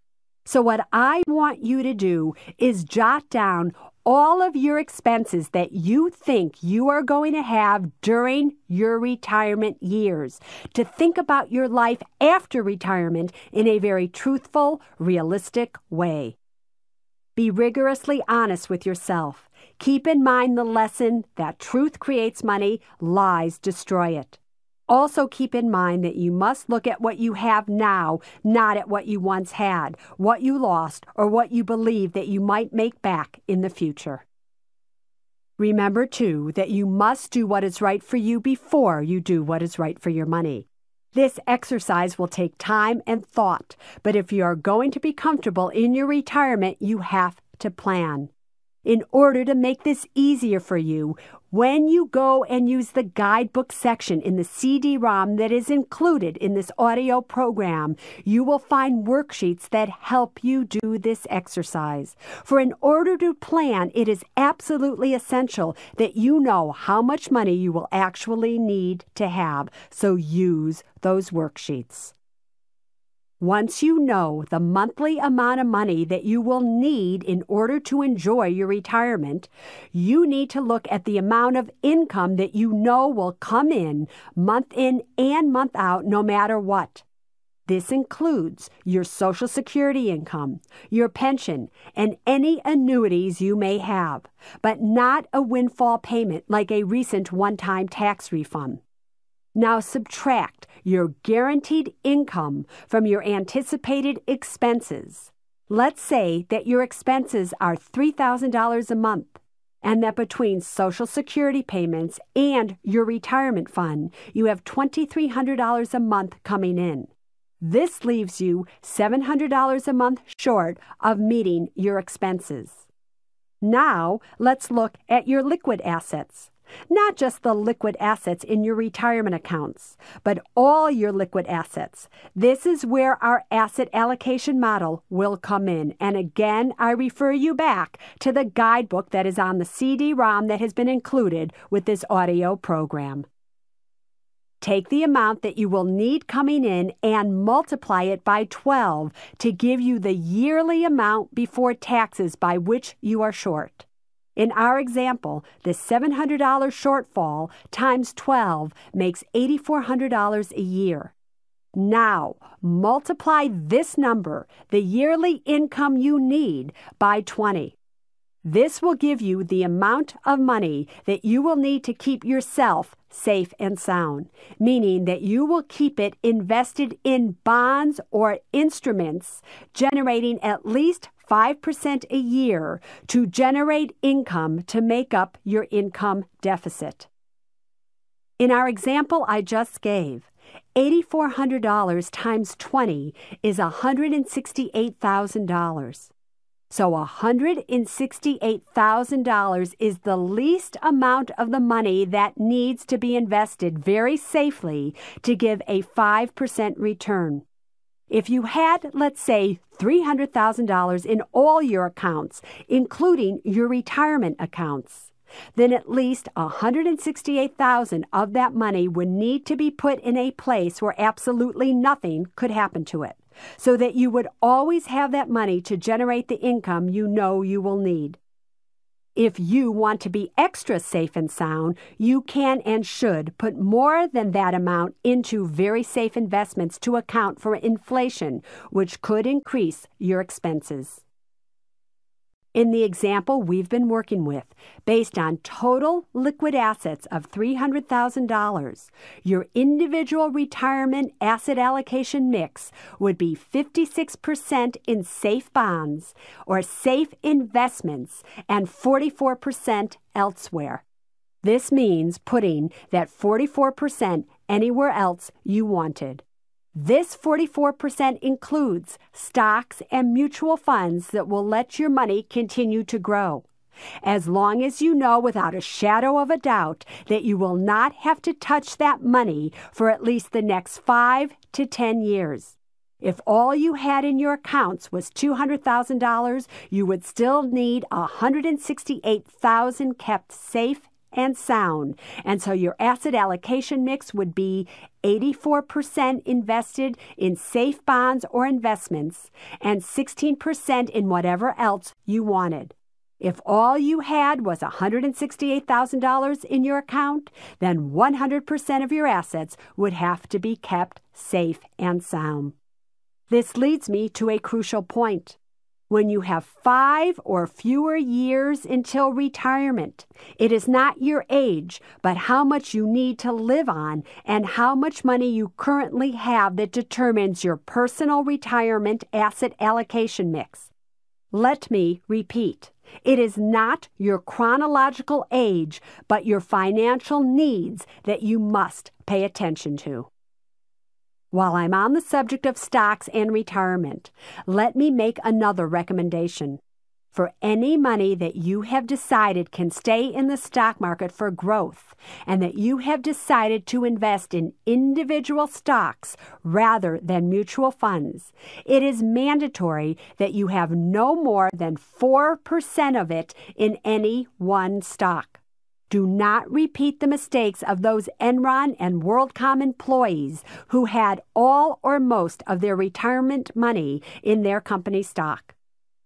So, what I want you to do is jot down all of your expenses that you think you are going to have during your retirement years, to think about your life after retirement in a very truthful, realistic way. Be rigorously honest with yourself. Keep in mind the lesson that truth creates money, lies destroy it. Also, keep in mind that you must look at what you have now, not at what you once had, what you lost, or what you believe that you might make back in the future. Remember, too, that you must do what is right for you before you do what is right for your money. This exercise will take time and thought, but if you are going to be comfortable in your retirement, you have to plan. In order to make this easier for you, when you go and use the guidebook section in the CD ROM that is included in this audio program, you will find worksheets that help you do this exercise. For in order to plan, it is absolutely essential that you know how much money you will actually need to have, so use those worksheets. Once you know the monthly amount of money that you will need in order to enjoy your retirement, you need to look at the amount of income that you know will come in month in and month out no matter what. This includes your Social Security income, your pension, and any annuities you may have, but not a windfall payment like a recent one time tax refund. Now subtract your guaranteed income from your anticipated expenses. Let's say that your expenses are $3,000 a month and that between Social Security payments and your retirement fund, you have $2,300 a month coming in. This leaves you $700 a month short of meeting your expenses. Now, let's look at your liquid assets. Not just the liquid assets in your retirement accounts, but all your liquid assets. This is where our asset allocation model will come in. And again, I refer you back to the guidebook that is on the CD ROM that has been included with this audio program. Take the amount that you will need coming in and multiply it by 12 to give you the yearly amount before taxes by which you are short. In our example, the $700 shortfall times 12 makes $8,400 a year. Now, multiply this number, the yearly income you need, by 20. This will give you the amount of money that you will need to keep yourself safe and sound, meaning that you will keep it invested in bonds or instruments generating at least 5% a year to generate income to make up your income deficit. In our example I just gave, $8,400 times 20 is $168,000. So $168,000 is the least amount of the money that needs to be invested very safely to give a 5% return. If you had, let's say, $300,000 in all your accounts, including your retirement accounts, then at least 168,000 of that money would need to be put in a place where absolutely nothing could happen to it, so that you would always have that money to generate the income you know you will need. If you want to be extra safe and sound, you can and should put more than that amount into very safe investments to account for inflation, which could increase your expenses. In the example we've been working with, based on total liquid assets of $300,000, your individual retirement asset allocation mix would be 56% in safe bonds or safe investments and 44% elsewhere. This means putting that 44% anywhere else you wanted. This 44% includes stocks and mutual funds that will let your money continue to grow. As long as you know without a shadow of a doubt that you will not have to touch that money for at least the next five to 10 years. If all you had in your accounts was $200,000, you would still need 168,000 kept safe and sound. And so your asset allocation mix would be 84% invested in safe bonds or investments and 16% in whatever else you wanted. If all you had was $168,000 in your account, then 100% of your assets would have to be kept safe and sound. This leads me to a crucial point when you have five or fewer years until retirement. It is not your age, but how much you need to live on and how much money you currently have that determines your personal retirement asset allocation mix. Let me repeat. It is not your chronological age, but your financial needs that you must pay attention to. While I'm on the subject of stocks and retirement, let me make another recommendation. For any money that you have decided can stay in the stock market for growth and that you have decided to invest in individual stocks rather than mutual funds, it is mandatory that you have no more than 4% of it in any one stock. Do not repeat the mistakes of those Enron and WorldCom employees who had all or most of their retirement money in their company stock.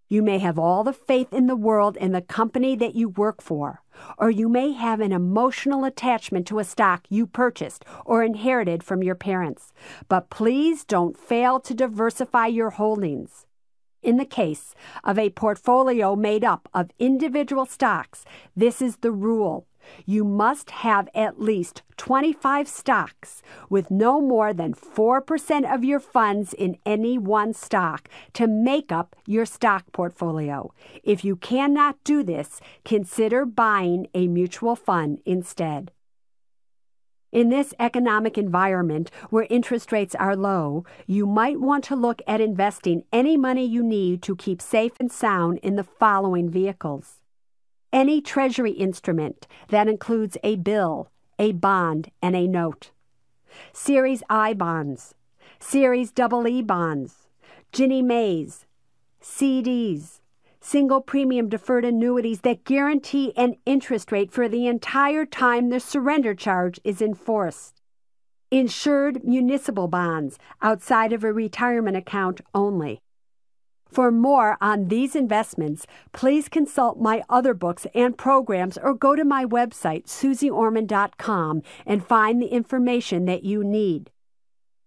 You may have all the faith in the world in the company that you work for, or you may have an emotional attachment to a stock you purchased or inherited from your parents. But please don't fail to diversify your holdings. In the case of a portfolio made up of individual stocks, this is the rule you must have at least 25 stocks with no more than 4% of your funds in any one stock to make up your stock portfolio. If you cannot do this, consider buying a mutual fund instead. In this economic environment where interest rates are low, you might want to look at investing any money you need to keep safe and sound in the following vehicles any Treasury instrument that includes a bill, a bond, and a note. Series I bonds, Series double E bonds, Ginnie Maes, CDs, single premium deferred annuities that guarantee an interest rate for the entire time the surrender charge is enforced. insured municipal bonds outside of a retirement account only. For more on these investments, please consult my other books and programs or go to my website, suzeorman.com, and find the information that you need.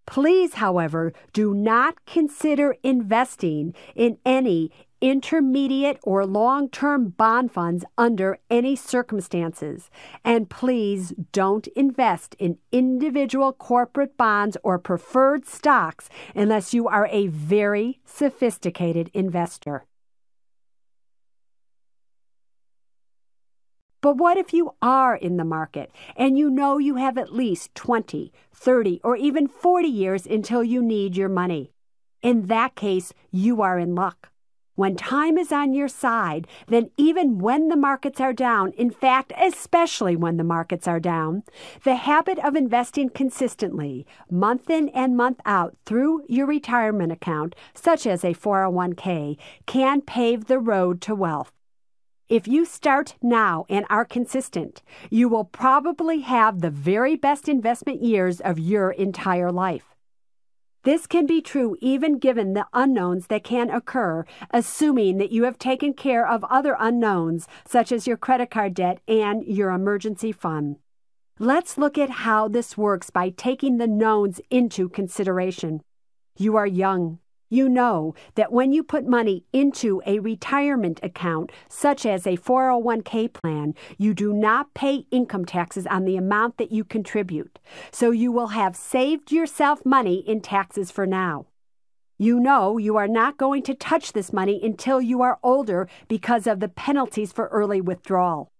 Please, however, do not consider investing in any intermediate or long term bond funds under any circumstances. And please don't invest in individual corporate bonds or preferred stocks unless you are a very sophisticated investor. But what if you are in the market and you know you have at least 20, 30, or even 40 years until you need your money? In that case, you are in luck. When time is on your side, then even when the markets are down, in fact, especially when the markets are down, the habit of investing consistently, month in and month out, through your retirement account, such as a 401k, can pave the road to wealth. If you start now and are consistent, you will probably have the very best investment years of your entire life. This can be true even given the unknowns that can occur, assuming that you have taken care of other unknowns, such as your credit card debt and your emergency fund. Let's look at how this works by taking the knowns into consideration. You are young. You know that when you put money into a retirement account, such as a 401k plan, you do not pay income taxes on the amount that you contribute. So you will have saved yourself money in taxes for now. You know you are not going to touch this money until you are older because of the penalties for early withdrawal.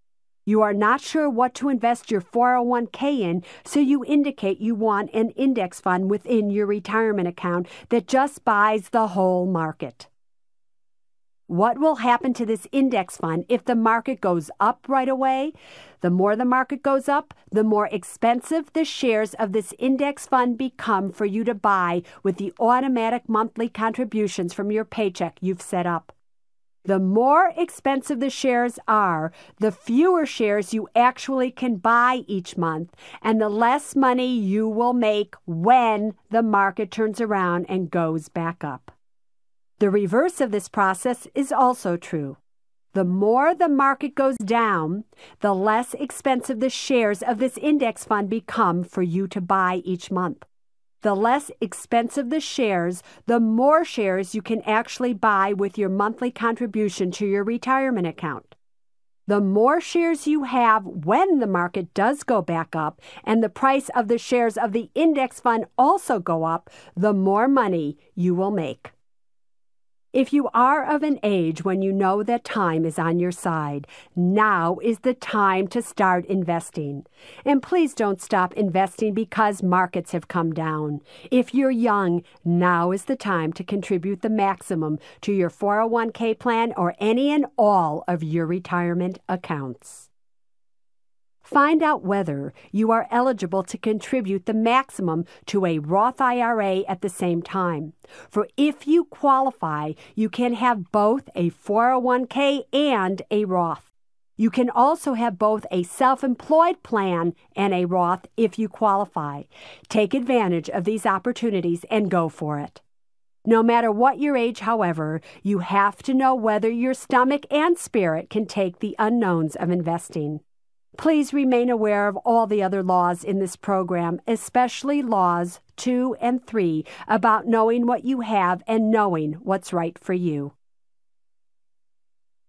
You are not sure what to invest your 401k in, so you indicate you want an index fund within your retirement account that just buys the whole market. What will happen to this index fund if the market goes up right away? The more the market goes up, the more expensive the shares of this index fund become for you to buy with the automatic monthly contributions from your paycheck you've set up. The more expensive the shares are, the fewer shares you actually can buy each month, and the less money you will make when the market turns around and goes back up. The reverse of this process is also true. The more the market goes down, the less expensive the shares of this index fund become for you to buy each month the less expensive the shares, the more shares you can actually buy with your monthly contribution to your retirement account. The more shares you have when the market does go back up and the price of the shares of the index fund also go up, the more money you will make. If you are of an age when you know that time is on your side, now is the time to start investing. And please don't stop investing because markets have come down. If you're young, now is the time to contribute the maximum to your 401k plan or any and all of your retirement accounts. Find out whether you are eligible to contribute the maximum to a Roth IRA at the same time. For if you qualify, you can have both a 401k and a Roth. You can also have both a self employed plan and a Roth if you qualify. Take advantage of these opportunities and go for it. No matter what your age, however, you have to know whether your stomach and spirit can take the unknowns of investing. Please remain aware of all the other laws in this program, especially laws 2 and 3 about knowing what you have and knowing what's right for you.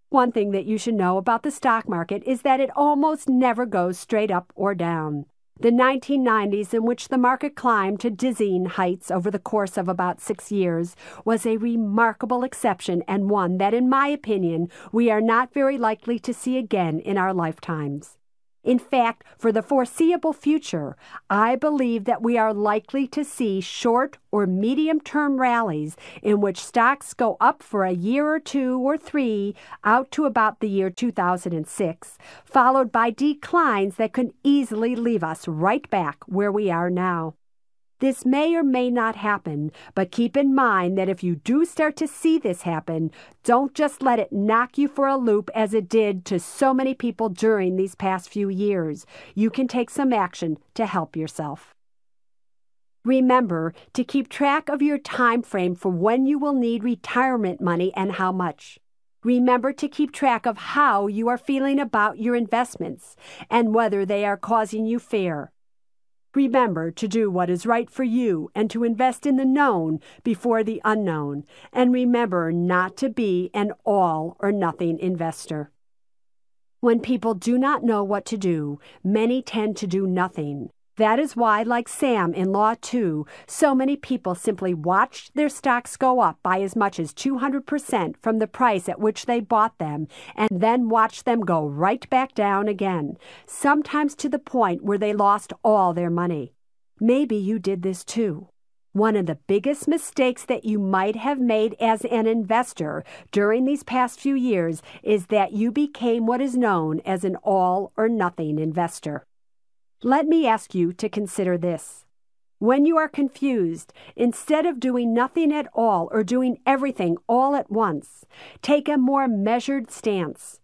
One thing that you should know about the stock market is that it almost never goes straight up or down. The 1990s, in which the market climbed to dizzying heights over the course of about six years, was a remarkable exception and one that, in my opinion, we are not very likely to see again in our lifetimes. In fact, for the foreseeable future, I believe that we are likely to see short or medium term rallies in which stocks go up for a year or two or three out to about the year 2006, followed by declines that could easily leave us right back where we are now. This may or may not happen, but keep in mind that if you do start to see this happen, don't just let it knock you for a loop as it did to so many people during these past few years. You can take some action to help yourself. Remember to keep track of your time frame for when you will need retirement money and how much. Remember to keep track of how you are feeling about your investments and whether they are causing you fear. Remember to do what is right for you and to invest in the known before the unknown. And remember not to be an all or nothing investor. When people do not know what to do, many tend to do nothing. That is why, like Sam in Law 2, so many people simply watched their stocks go up by as much as 200% from the price at which they bought them, and then watched them go right back down again, sometimes to the point where they lost all their money. Maybe you did this too. One of the biggest mistakes that you might have made as an investor during these past few years is that you became what is known as an all or nothing investor. Let me ask you to consider this. When you are confused, instead of doing nothing at all or doing everything all at once, take a more measured stance.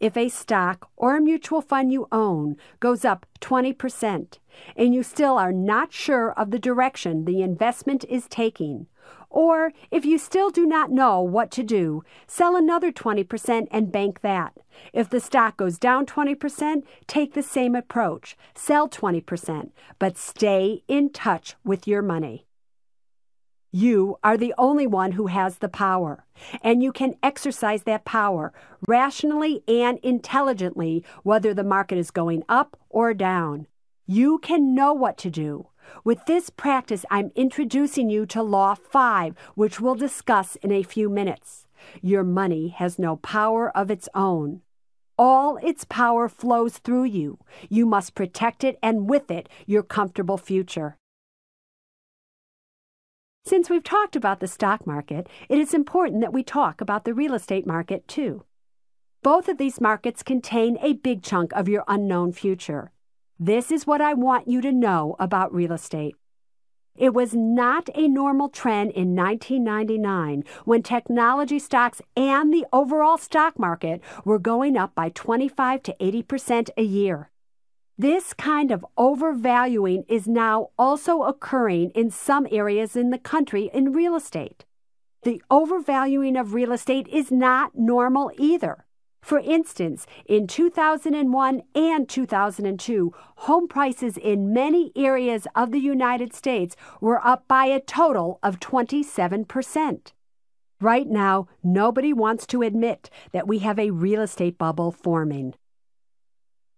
If a stock or a mutual fund you own goes up 20% and you still are not sure of the direction the investment is taking, or if you still do not know what to do, sell another 20% and bank that. If the stock goes down 20%, take the same approach. Sell 20%, but stay in touch with your money. You are the only one who has the power, and you can exercise that power rationally and intelligently, whether the market is going up or down. You can know what to do. With this practice, I'm introducing you to Law 5, which we'll discuss in a few minutes. Your money has no power of its own. All its power flows through you. You must protect it and with it your comfortable future. Since we've talked about the stock market, it is important that we talk about the real estate market too. Both of these markets contain a big chunk of your unknown future. This is what I want you to know about real estate. It was not a normal trend in 1999 when technology stocks and the overall stock market were going up by 25 to 80% a year. This kind of overvaluing is now also occurring in some areas in the country in real estate. The overvaluing of real estate is not normal either. For instance, in 2001 and 2002, home prices in many areas of the United States were up by a total of 27%. Right now, nobody wants to admit that we have a real estate bubble forming.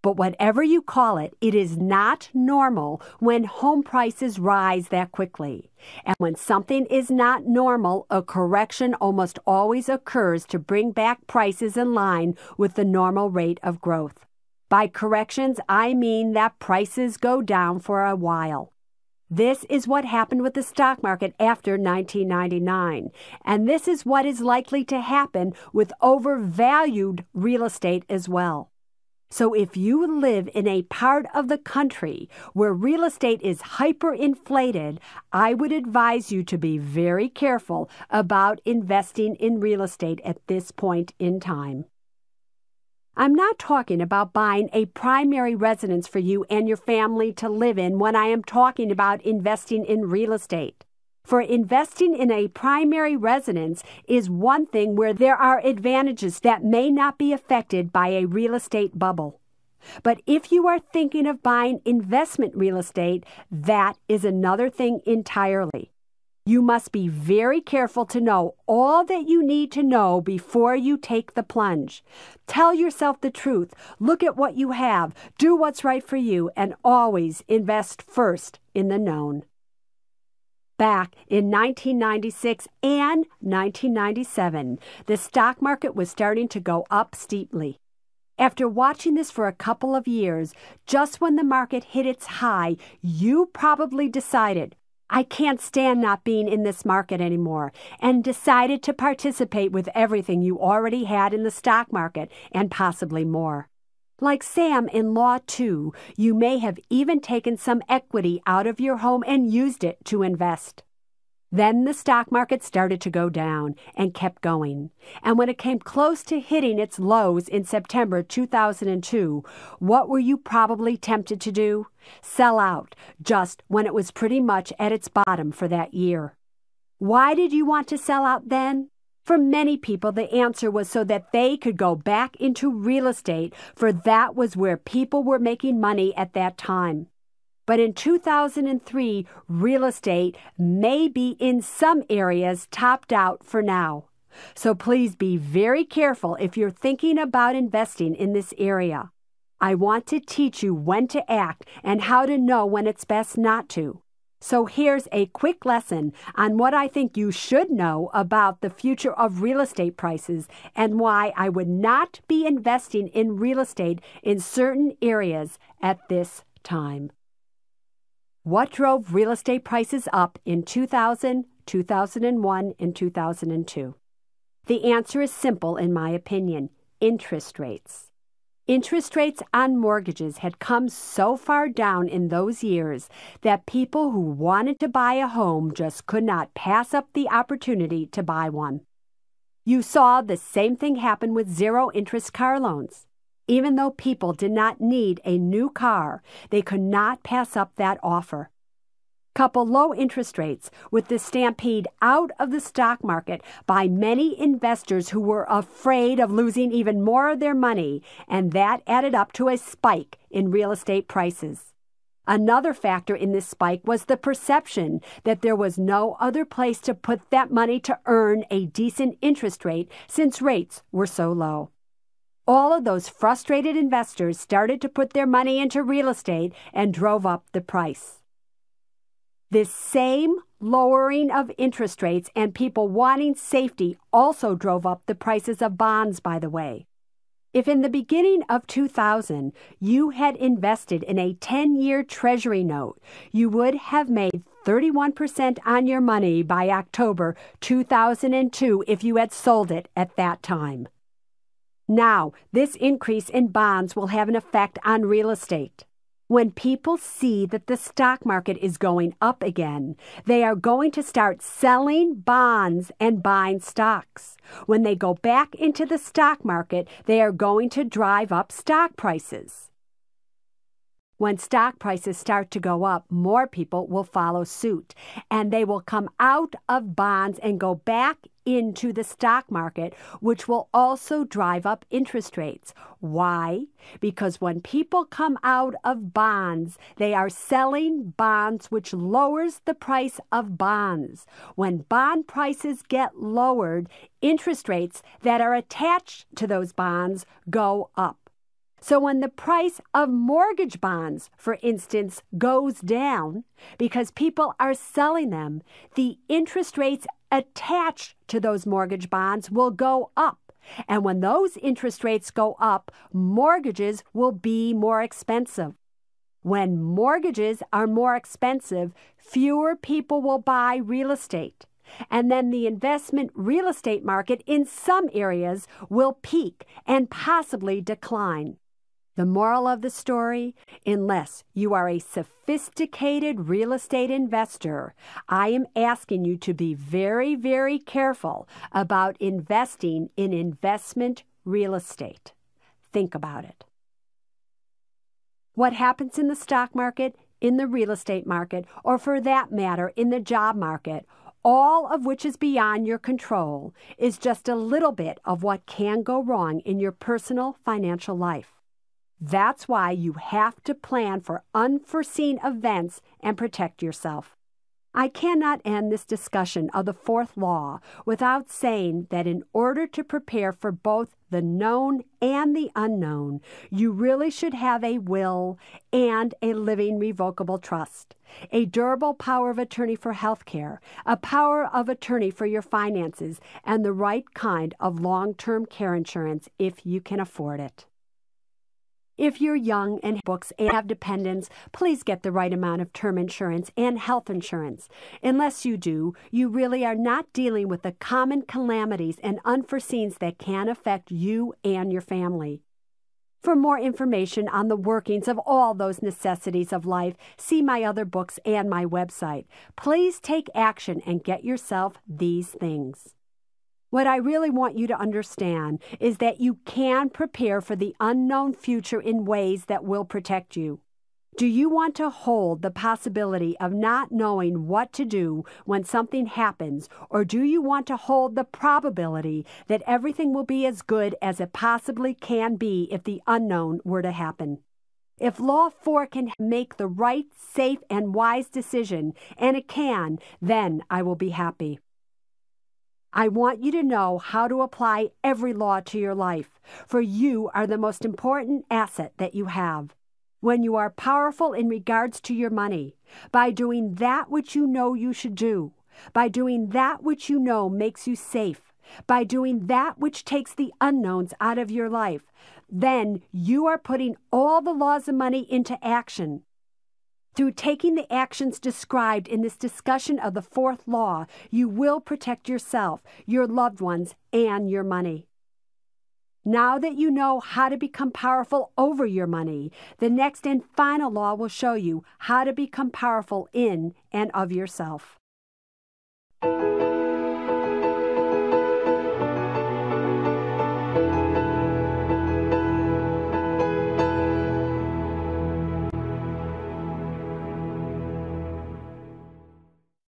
But whatever you call it, it is not normal when home prices rise that quickly. And when something is not normal, a correction almost always occurs to bring back prices in line with the normal rate of growth. By corrections, I mean that prices go down for a while. This is what happened with the stock market after 1999, and this is what is likely to happen with overvalued real estate as well. So if you live in a part of the country where real estate is hyperinflated, I would advise you to be very careful about investing in real estate at this point in time. I'm not talking about buying a primary residence for you and your family to live in when I am talking about investing in real estate. For investing in a primary residence is one thing where there are advantages that may not be affected by a real estate bubble. But if you are thinking of buying investment real estate, that is another thing entirely. You must be very careful to know all that you need to know before you take the plunge. Tell yourself the truth, look at what you have, do what's right for you, and always invest first in the known back in 1996 and 1997, the stock market was starting to go up steeply. After watching this for a couple of years, just when the market hit its high, you probably decided, I can't stand not being in this market anymore, and decided to participate with everything you already had in the stock market and possibly more. Like Sam in Law 2, you may have even taken some equity out of your home and used it to invest. Then the stock market started to go down and kept going. And when it came close to hitting its lows in September 2002, what were you probably tempted to do? Sell out just when it was pretty much at its bottom for that year. Why did you want to sell out then? For many people, the answer was so that they could go back into real estate, for that was where people were making money at that time. But in 2003, real estate may be in some areas topped out for now. So please be very careful if you're thinking about investing in this area. I want to teach you when to act and how to know when it's best not to. So here's a quick lesson on what I think you should know about the future of real estate prices and why I would not be investing in real estate in certain areas at this time. What drove real estate prices up in 2000, 2001, and 2002? The answer is simple, in my opinion interest rates. Interest rates on mortgages had come so far down in those years that people who wanted to buy a home just could not pass up the opportunity to buy one. You saw the same thing happen with zero interest car loans. Even though people did not need a new car, they could not pass up that offer. Couple low interest rates with the stampede out of the stock market by many investors who were afraid of losing even more of their money, and that added up to a spike in real estate prices. Another factor in this spike was the perception that there was no other place to put that money to earn a decent interest rate since rates were so low. All of those frustrated investors started to put their money into real estate and drove up the price. This same lowering of interest rates and people wanting safety also drove up the prices of bonds, by the way. If in the beginning of 2000 you had invested in a 10 year Treasury note, you would have made 31% on your money by October 2002 if you had sold it at that time. Now, this increase in bonds will have an effect on real estate. When people see that the stock market is going up again, they are going to start selling bonds and buying stocks. When they go back into the stock market, they are going to drive up stock prices. When stock prices start to go up, more people will follow suit and they will come out of bonds and go back into the stock market, which will also drive up interest rates. Why? Because when people come out of bonds, they are selling bonds, which lowers the price of bonds. When bond prices get lowered, interest rates that are attached to those bonds go up. So when the price of mortgage bonds, for instance, goes down because people are selling them, the interest rates attached to those mortgage bonds will go up. And when those interest rates go up, mortgages will be more expensive. When mortgages are more expensive, fewer people will buy real estate. And then the investment real estate market in some areas will peak and possibly decline. The moral of the story unless you are a sophisticated real estate investor, I am asking you to be very, very careful about investing in investment real estate. Think about it. What happens in the stock market, in the real estate market, or for that matter, in the job market, all of which is beyond your control, is just a little bit of what can go wrong in your personal financial life. That's why you have to plan for unforeseen events and protect yourself. I cannot end this discussion of the fourth law without saying that in order to prepare for both the known and the unknown, you really should have a will and a living revocable trust, a durable power of attorney for health care, a power of attorney for your finances, and the right kind of long term care insurance if you can afford it. If you're young and books and have dependents, please get the right amount of term insurance and health insurance. Unless you do, you really are not dealing with the common calamities and unforeseens that can affect you and your family. For more information on the workings of all those necessities of life, see my other books and my website. Please take action and get yourself these things. What I really want you to understand is that you can prepare for the unknown future in ways that will protect you. Do you want to hold the possibility of not knowing what to do when something happens, or do you want to hold the probability that everything will be as good as it possibly can be if the unknown were to happen? If Law 4 can make the right, safe, and wise decision, and it can, then I will be happy. I want you to know how to apply every law to your life, for you are the most important asset that you have when you are powerful in regards to your money, by doing that which you know you should do, by doing that which you know makes you safe, by doing that which takes the unknowns out of your life, then you are putting all the laws of money into action. Through taking the actions described in this discussion of the fourth law, you will protect yourself, your loved ones, and your money. Now that you know how to become powerful over your money, the next and final law will show you how to become powerful in and of yourself.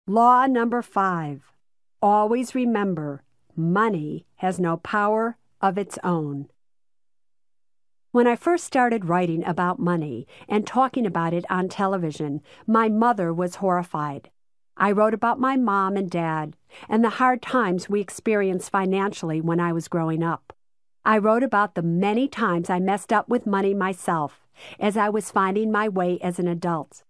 Law number five. Always remember money has no power of its own. When I first started writing about money and talking about it on television, my mother was horrified. I wrote about my mom and dad and the hard times we experienced financially when I was growing up. I wrote about the many times I messed up with money myself as I was finding my way as an adult.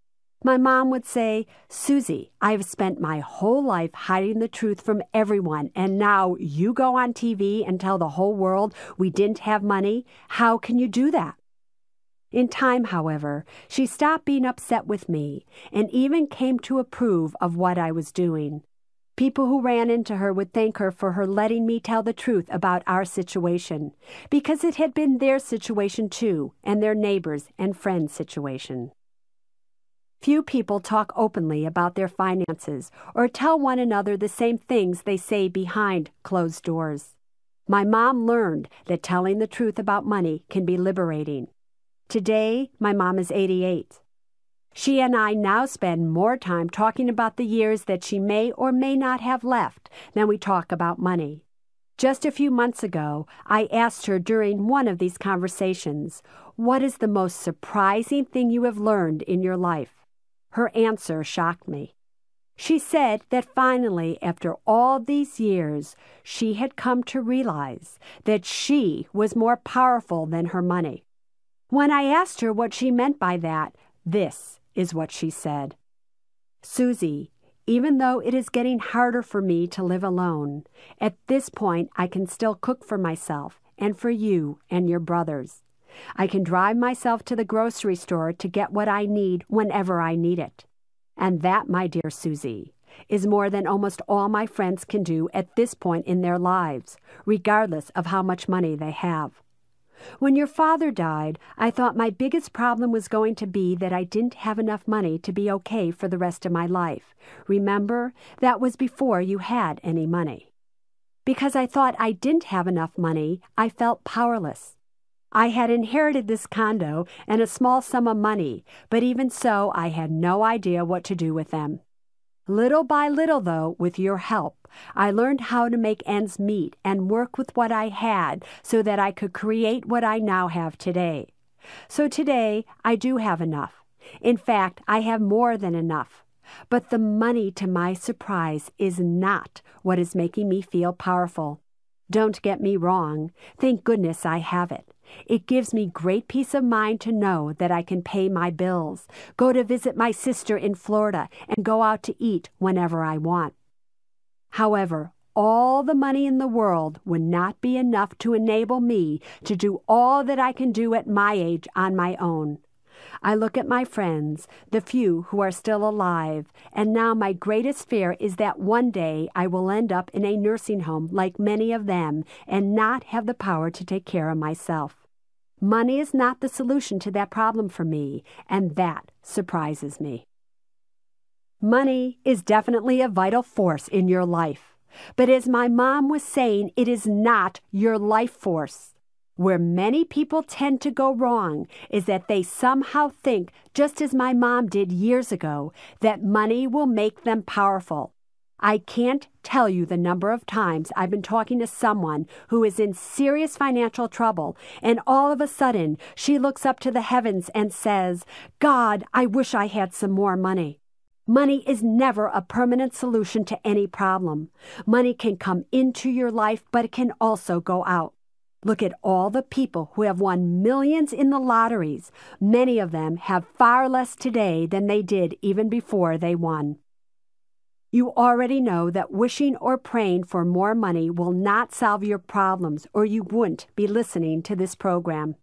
My mom would say, Susie, I've spent my whole life hiding the truth from everyone, and now you go on TV and tell the whole world we didn't have money. How can you do that? In time, however, she stopped being upset with me and even came to approve of what I was doing. People who ran into her would thank her for her letting me tell the truth about our situation, because it had been their situation too, and their neighbors' and friends' situation. Few people talk openly about their finances or tell one another the same things they say behind closed doors. My mom learned that telling the truth about money can be liberating. Today, my mom is 88. She and I now spend more time talking about the years that she may or may not have left than we talk about money. Just a few months ago, I asked her during one of these conversations, What is the most surprising thing you have learned in your life? Her answer shocked me. She said that finally, after all these years, she had come to realize that she was more powerful than her money. When I asked her what she meant by that, this is what she said Susie, even though it is getting harder for me to live alone, at this point I can still cook for myself and for you and your brothers. I can drive myself to the grocery store to get what I need whenever I need it. And that, my dear Susie, is more than almost all my friends can do at this point in their lives, regardless of how much money they have. When your father died, I thought my biggest problem was going to be that I didn't have enough money to be okay for the rest of my life. Remember, that was before you had any money. Because I thought I didn't have enough money, I felt powerless. I had inherited this condo and a small sum of money, but even so, I had no idea what to do with them. Little by little, though, with your help, I learned how to make ends meet and work with what I had so that I could create what I now have today. So today, I do have enough. In fact, I have more than enough. But the money, to my surprise, is not what is making me feel powerful. Don't get me wrong. Thank goodness I have it. It gives me great peace of mind to know that I can pay my bills, go to visit my sister in Florida, and go out to eat whenever I want. However, all the money in the world would not be enough to enable me to do all that I can do at my age on my own. I look at my friends, the few who are still alive, and now my greatest fear is that one day I will end up in a nursing home like many of them and not have the power to take care of myself. Money is not the solution to that problem for me, and that surprises me. Money is definitely a vital force in your life. But as my mom was saying, it is not your life force. Where many people tend to go wrong is that they somehow think, just as my mom did years ago, that money will make them powerful. I can't tell you the number of times I've been talking to someone who is in serious financial trouble, and all of a sudden she looks up to the heavens and says, God, I wish I had some more money. Money is never a permanent solution to any problem. Money can come into your life, but it can also go out. Look at all the people who have won millions in the lotteries. Many of them have far less today than they did even before they won. You already know that wishing or praying for more money will not solve your problems, or you wouldn't be listening to this program.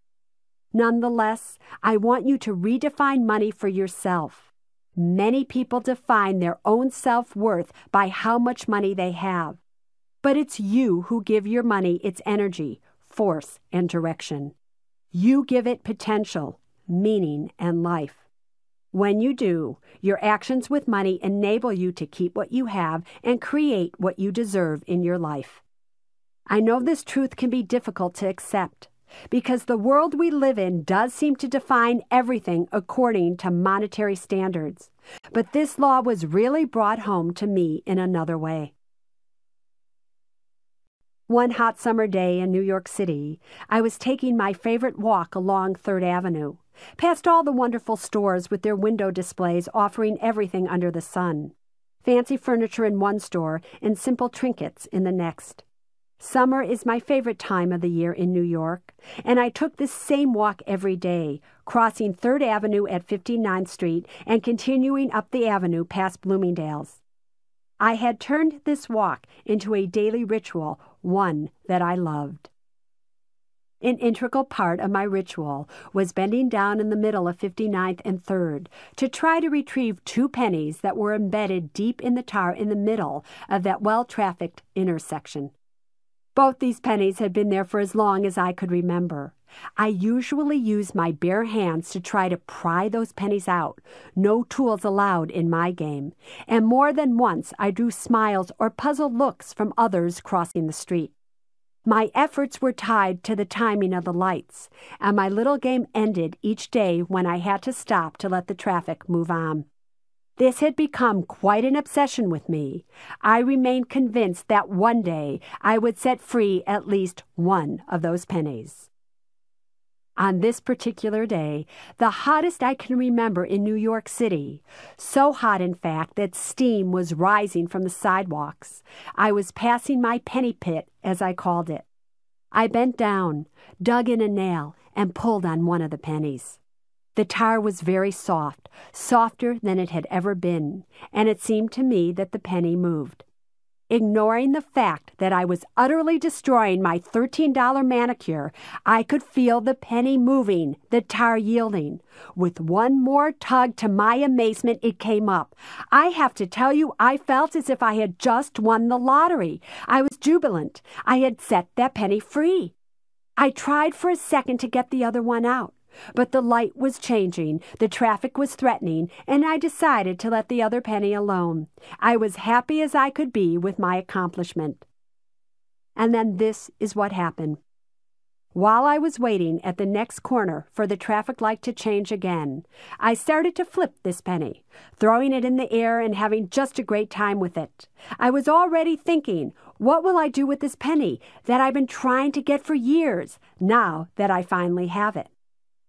Nonetheless, I want you to redefine money for yourself. Many people define their own self worth by how much money they have. But it's you who give your money its energy, force, and direction. You give it potential, meaning, and life. When you do, your actions with money enable you to keep what you have and create what you deserve in your life. I know this truth can be difficult to accept because the world we live in does seem to define everything according to monetary standards. But this law was really brought home to me in another way. One hot summer day in New York City, I was taking my favorite walk along Third Avenue, past all the wonderful stores with their window displays offering everything under the sun fancy furniture in one store and simple trinkets in the next. Summer is my favorite time of the year in New York, and I took this same walk every day, crossing 3rd Avenue at 59th Street and continuing up the avenue past Bloomingdale's. I had turned this walk into a daily ritual, one that I loved. An integral part of my ritual was bending down in the middle of 59th and 3rd to try to retrieve two pennies that were embedded deep in the tar in the middle of that well trafficked intersection. Both these pennies had been there for as long as I could remember. I usually use my bare hands to try to pry those pennies out, no tools allowed in my game, and more than once I drew smiles or puzzled looks from others crossing the street. My efforts were tied to the timing of the lights, and my little game ended each day when I had to stop to let the traffic move on. This had become quite an obsession with me. I remained convinced that one day I would set free at least one of those pennies. On this particular day, the hottest I can remember in New York City, so hot in fact that steam was rising from the sidewalks, I was passing my penny pit, as I called it. I bent down, dug in a nail, and pulled on one of the pennies. The tar was very soft, softer than it had ever been, and it seemed to me that the penny moved. Ignoring the fact that I was utterly destroying my $13 manicure, I could feel the penny moving, the tar yielding. With one more tug, to my amazement, it came up. I have to tell you, I felt as if I had just won the lottery. I was jubilant. I had set that penny free. I tried for a second to get the other one out. But the light was changing, the traffic was threatening, and I decided to let the other penny alone. I was happy as I could be with my accomplishment. And then this is what happened. While I was waiting at the next corner for the traffic light to change again, I started to flip this penny, throwing it in the air and having just a great time with it. I was already thinking, what will I do with this penny that I've been trying to get for years, now that I finally have it?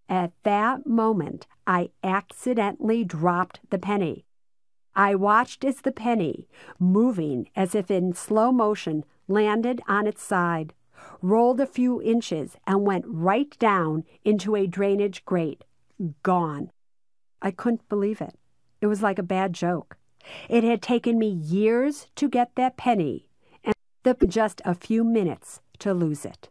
At that moment, I accidentally dropped the penny. I watched as the penny, moving as if in slow motion, landed on its side, rolled a few inches, and went right down into a drainage grate. Gone. I couldn't believe it. It was like a bad joke. It had taken me years to get that penny, and just a few minutes to lose it.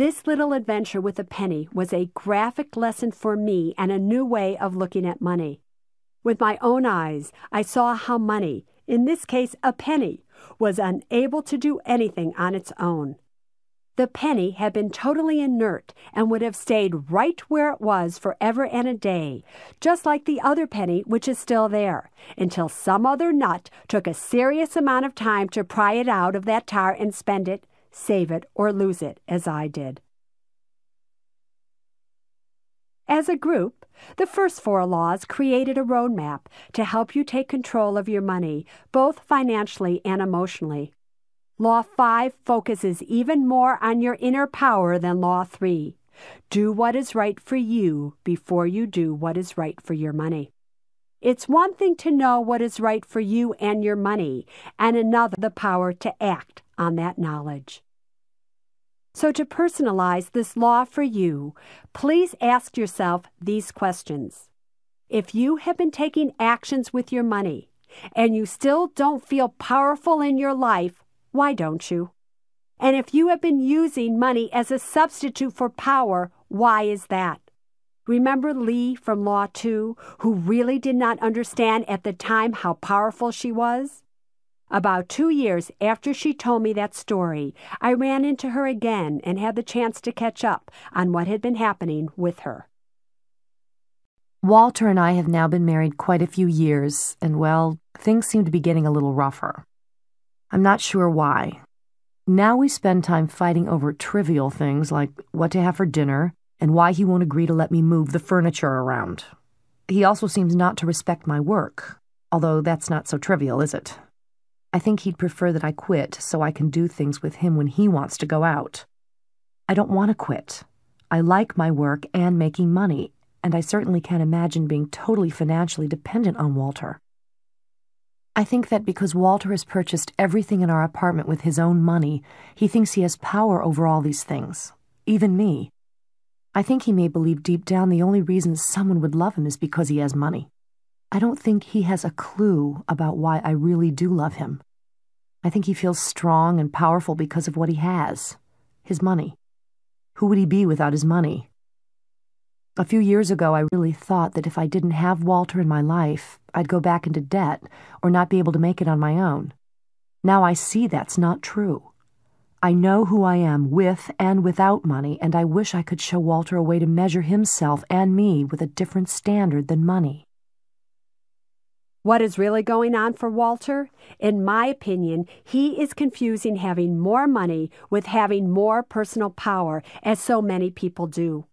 This little adventure with a penny was a graphic lesson for me and a new way of looking at money. With my own eyes, I saw how money, in this case a penny, was unable to do anything on its own. The penny had been totally inert and would have stayed right where it was forever and a day, just like the other penny, which is still there, until some other nut took a serious amount of time to pry it out of that tar and spend it, save it, or lose it, as I did. As a group, the first four laws created a roadmap to help you take control of your money, both financially and emotionally. Law 5 focuses even more on your inner power than Law 3. Do what is right for you before you do what is right for your money. It's one thing to know what is right for you and your money, and another the power to act on that knowledge. So, to personalize this law for you, please ask yourself these questions. If you have been taking actions with your money and you still don't feel powerful in your life, why don't you? And if you have been using money as a substitute for power, why is that? Remember Lee from Law 2, who really did not understand at the time how powerful she was? About two years after she told me that story, I ran into her again and had the chance to catch up on what had been happening with her. Walter and I have now been married quite a few years, and well, things seem to be getting a little rougher. I'm not sure why. Now we spend time fighting over trivial things like what to have for dinner and why he won't agree to let me move the furniture around. He also seems not to respect my work, although that's not so trivial, is it? I think he'd prefer that I quit so I can do things with him when he wants to go out. I don't want to quit. I like my work and making money, and I certainly can't imagine being totally financially dependent on Walter. I think that because Walter has purchased everything in our apartment with his own money, he thinks he has power over all these things, even me. I think he may believe deep down the only reason someone would love him is because he has money. I don't think he has a clue about why I really do love him. I think he feels strong and powerful because of what he has his money. Who would he be without his money? A few years ago, I really thought that if I didn't have Walter in my life, I'd go back into debt or not be able to make it on my own. Now I see that's not true. I know who I am with and without money, and I wish I could show Walter a way to measure himself and me with a different standard than money. What is really going on for Walter? In my opinion, he is confusing having more money with having more personal power, as so many people do.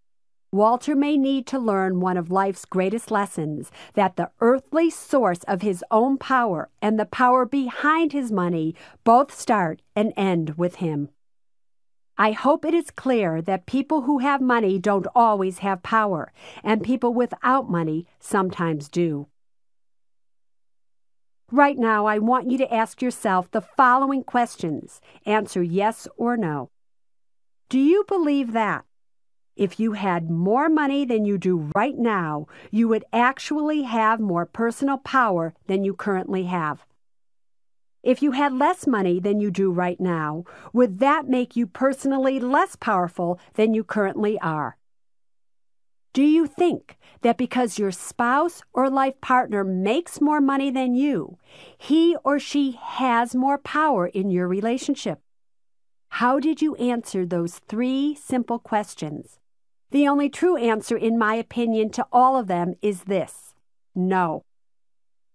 Walter may need to learn one of life's greatest lessons that the earthly source of his own power and the power behind his money both start and end with him. I hope it is clear that people who have money don't always have power, and people without money sometimes do. Right now, I want you to ask yourself the following questions. Answer yes or no. Do you believe that if you had more money than you do right now, you would actually have more personal power than you currently have? If you had less money than you do right now, would that make you personally less powerful than you currently are? Do you think that because your spouse or life partner makes more money than you, he or she has more power in your relationship? How did you answer those three simple questions? The only true answer, in my opinion, to all of them is this no.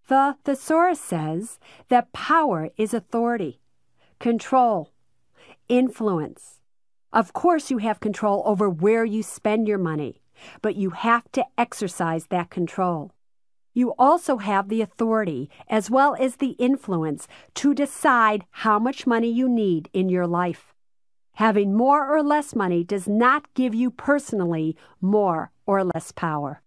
The thesaurus says that power is authority, control, influence. Of course, you have control over where you spend your money but you have to exercise that control. You also have the authority, as well as the influence, to decide how much money you need in your life. Having more or less money does not give you personally more or less power.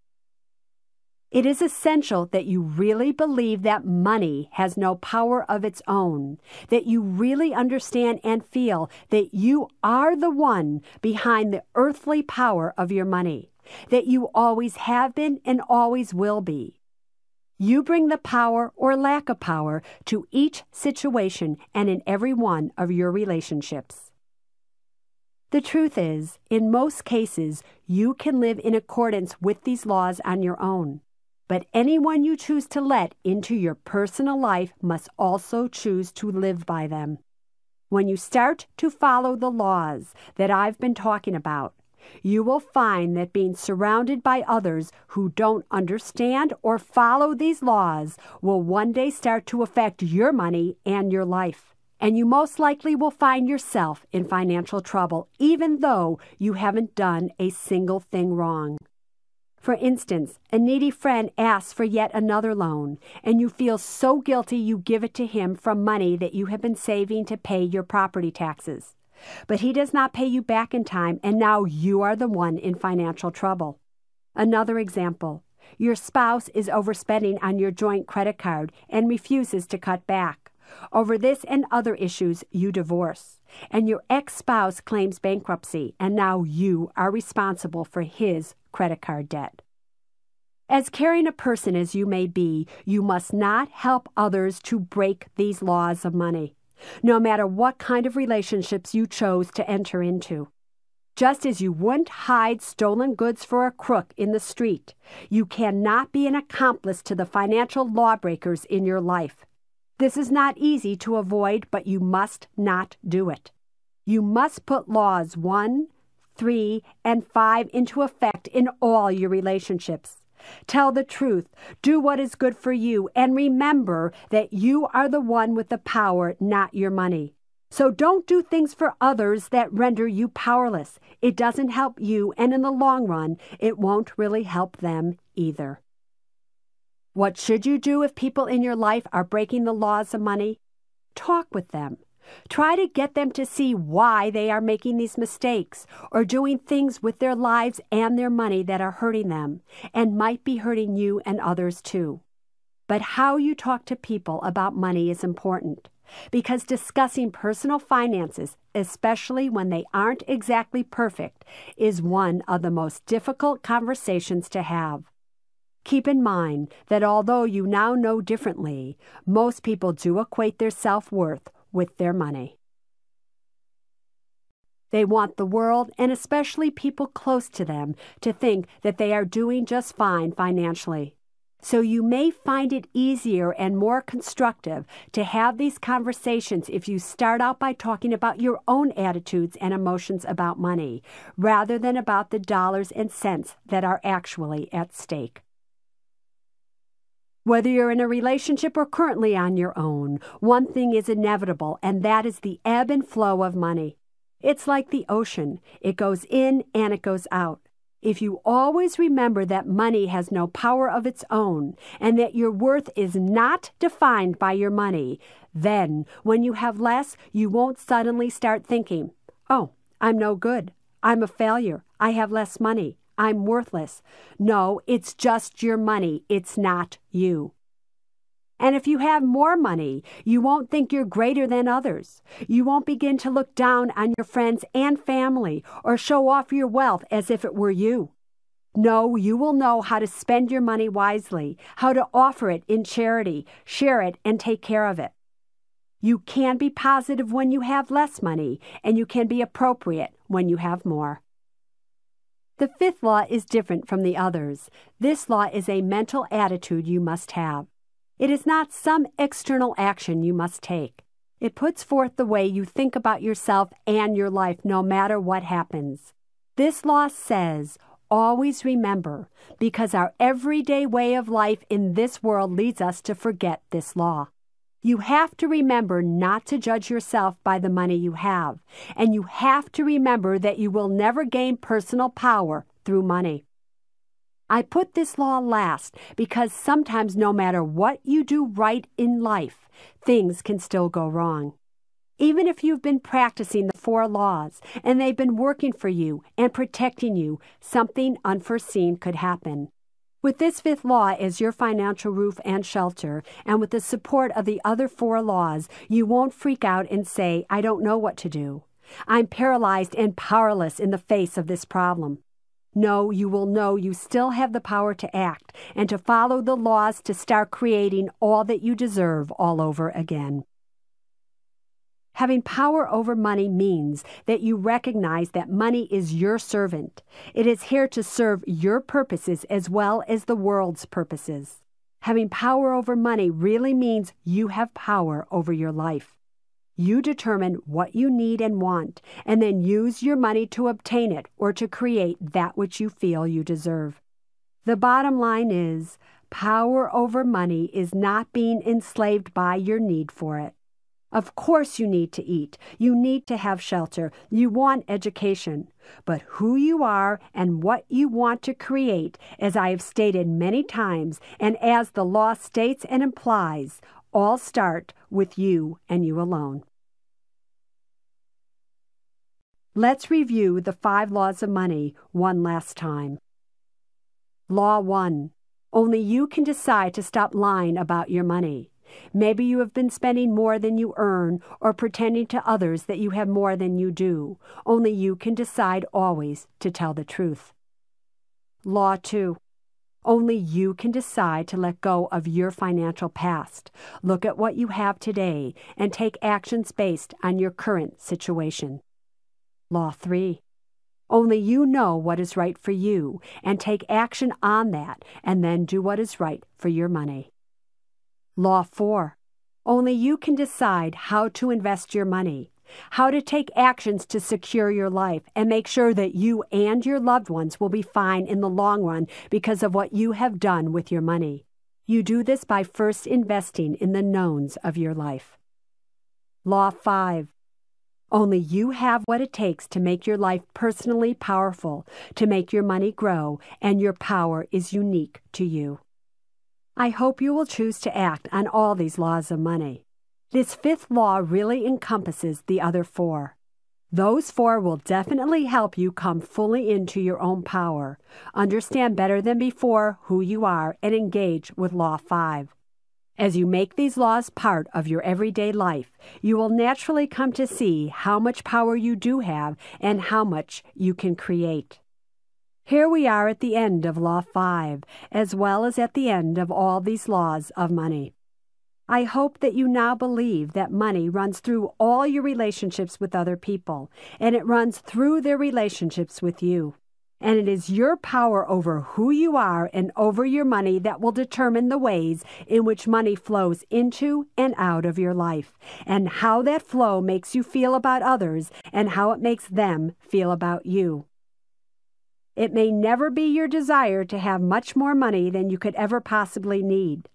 It is essential that you really believe that money has no power of its own, that you really understand and feel that you are the one behind the earthly power of your money that you always have been and always will be. You bring the power or lack of power to each situation and in every one of your relationships. The truth is, in most cases, you can live in accordance with these laws on your own. But anyone you choose to let into your personal life must also choose to live by them. When you start to follow the laws that I've been talking about, you will find that being surrounded by others who don't understand or follow these laws will one day start to affect your money and your life. And you most likely will find yourself in financial trouble, even though you haven't done a single thing wrong. For instance, a needy friend asks for yet another loan, and you feel so guilty you give it to him from money that you have been saving to pay your property taxes. But he does not pay you back in time, and now you are the one in financial trouble. Another example your spouse is overspending on your joint credit card and refuses to cut back. Over this and other issues, you divorce, and your ex spouse claims bankruptcy, and now you are responsible for his credit card debt. As caring a person as you may be, you must not help others to break these laws of money, no matter what kind of relationships you chose to enter into. Just as you wouldn't hide stolen goods for a crook in the street, you cannot be an accomplice to the financial lawbreakers in your life. This is not easy to avoid, but you must not do it. You must put laws 1, 3, and 5 into effect in all your relationships. Tell the truth, do what is good for you, and remember that you are the one with the power, not your money. So don't do things for others that render you powerless. It doesn't help you, and in the long run, it won't really help them either. What should you do if people in your life are breaking the laws of money? Talk with them. Try to get them to see why they are making these mistakes or doing things with their lives and their money that are hurting them and might be hurting you and others too. But how you talk to people about money is important because discussing personal finances, especially when they aren't exactly perfect, is one of the most difficult conversations to have. Keep in mind that although you now know differently, most people do equate their self worth with their money. They want the world, and especially people close to them, to think that they are doing just fine financially. So you may find it easier and more constructive to have these conversations if you start out by talking about your own attitudes and emotions about money, rather than about the dollars and cents that are actually at stake. Whether you're in a relationship or currently on your own, one thing is inevitable, and that is the ebb and flow of money. It's like the ocean it goes in and it goes out. If you always remember that money has no power of its own and that your worth is not defined by your money, then when you have less, you won't suddenly start thinking, oh, I'm no good. I'm a failure. I have less money. I'm worthless. No, it's just your money. It's not you. And if you have more money, you won't think you're greater than others. You won't begin to look down on your friends and family or show off your wealth as if it were you. No, you will know how to spend your money wisely, how to offer it in charity, share it, and take care of it. You can be positive when you have less money, and you can be appropriate when you have more. The fifth law is different from the others. This law is a mental attitude you must have. It is not some external action you must take. It puts forth the way you think about yourself and your life no matter what happens. This law says, always remember, because our everyday way of life in this world leads us to forget this law. You have to remember not to judge yourself by the money you have, and you have to remember that you will never gain personal power through money. I put this law last because sometimes, no matter what you do right in life, things can still go wrong. Even if you've been practicing the four laws and they've been working for you and protecting you, something unforeseen could happen. With this fifth law as your financial roof and shelter, and with the support of the other four laws, you won't freak out and say, I don't know what to do. I'm paralyzed and powerless in the face of this problem. No, you will know you still have the power to act and to follow the laws to start creating all that you deserve all over again. Having power over money means that you recognize that money is your servant. It is here to serve your purposes as well as the world's purposes. Having power over money really means you have power over your life. You determine what you need and want, and then use your money to obtain it or to create that which you feel you deserve. The bottom line is power over money is not being enslaved by your need for it. Of course, you need to eat. You need to have shelter. You want education. But who you are and what you want to create, as I have stated many times, and as the law states and implies, all start with you and you alone. Let's review the five laws of money one last time. Law 1 Only you can decide to stop lying about your money. Maybe you have been spending more than you earn or pretending to others that you have more than you do. Only you can decide always to tell the truth. Law 2 only you can decide to let go of your financial past. Look at what you have today and take actions based on your current situation. Law 3. Only you know what is right for you and take action on that and then do what is right for your money. Law 4. Only you can decide how to invest your money how to take actions to secure your life and make sure that you and your loved ones will be fine in the long run because of what you have done with your money. You do this by first investing in the knowns of your life. Law 5. Only you have what it takes to make your life personally powerful, to make your money grow, and your power is unique to you. I hope you will choose to act on all these laws of money. This fifth law really encompasses the other four. Those four will definitely help you come fully into your own power, understand better than before who you are, and engage with Law 5. As you make these laws part of your everyday life, you will naturally come to see how much power you do have and how much you can create. Here we are at the end of Law 5, as well as at the end of all these laws of money. I hope that you now believe that money runs through all your relationships with other people, and it runs through their relationships with you. And it is your power over who you are and over your money that will determine the ways in which money flows into and out of your life, and how that flow makes you feel about others and how it makes them feel about you. It may never be your desire to have much more money than you could ever possibly need.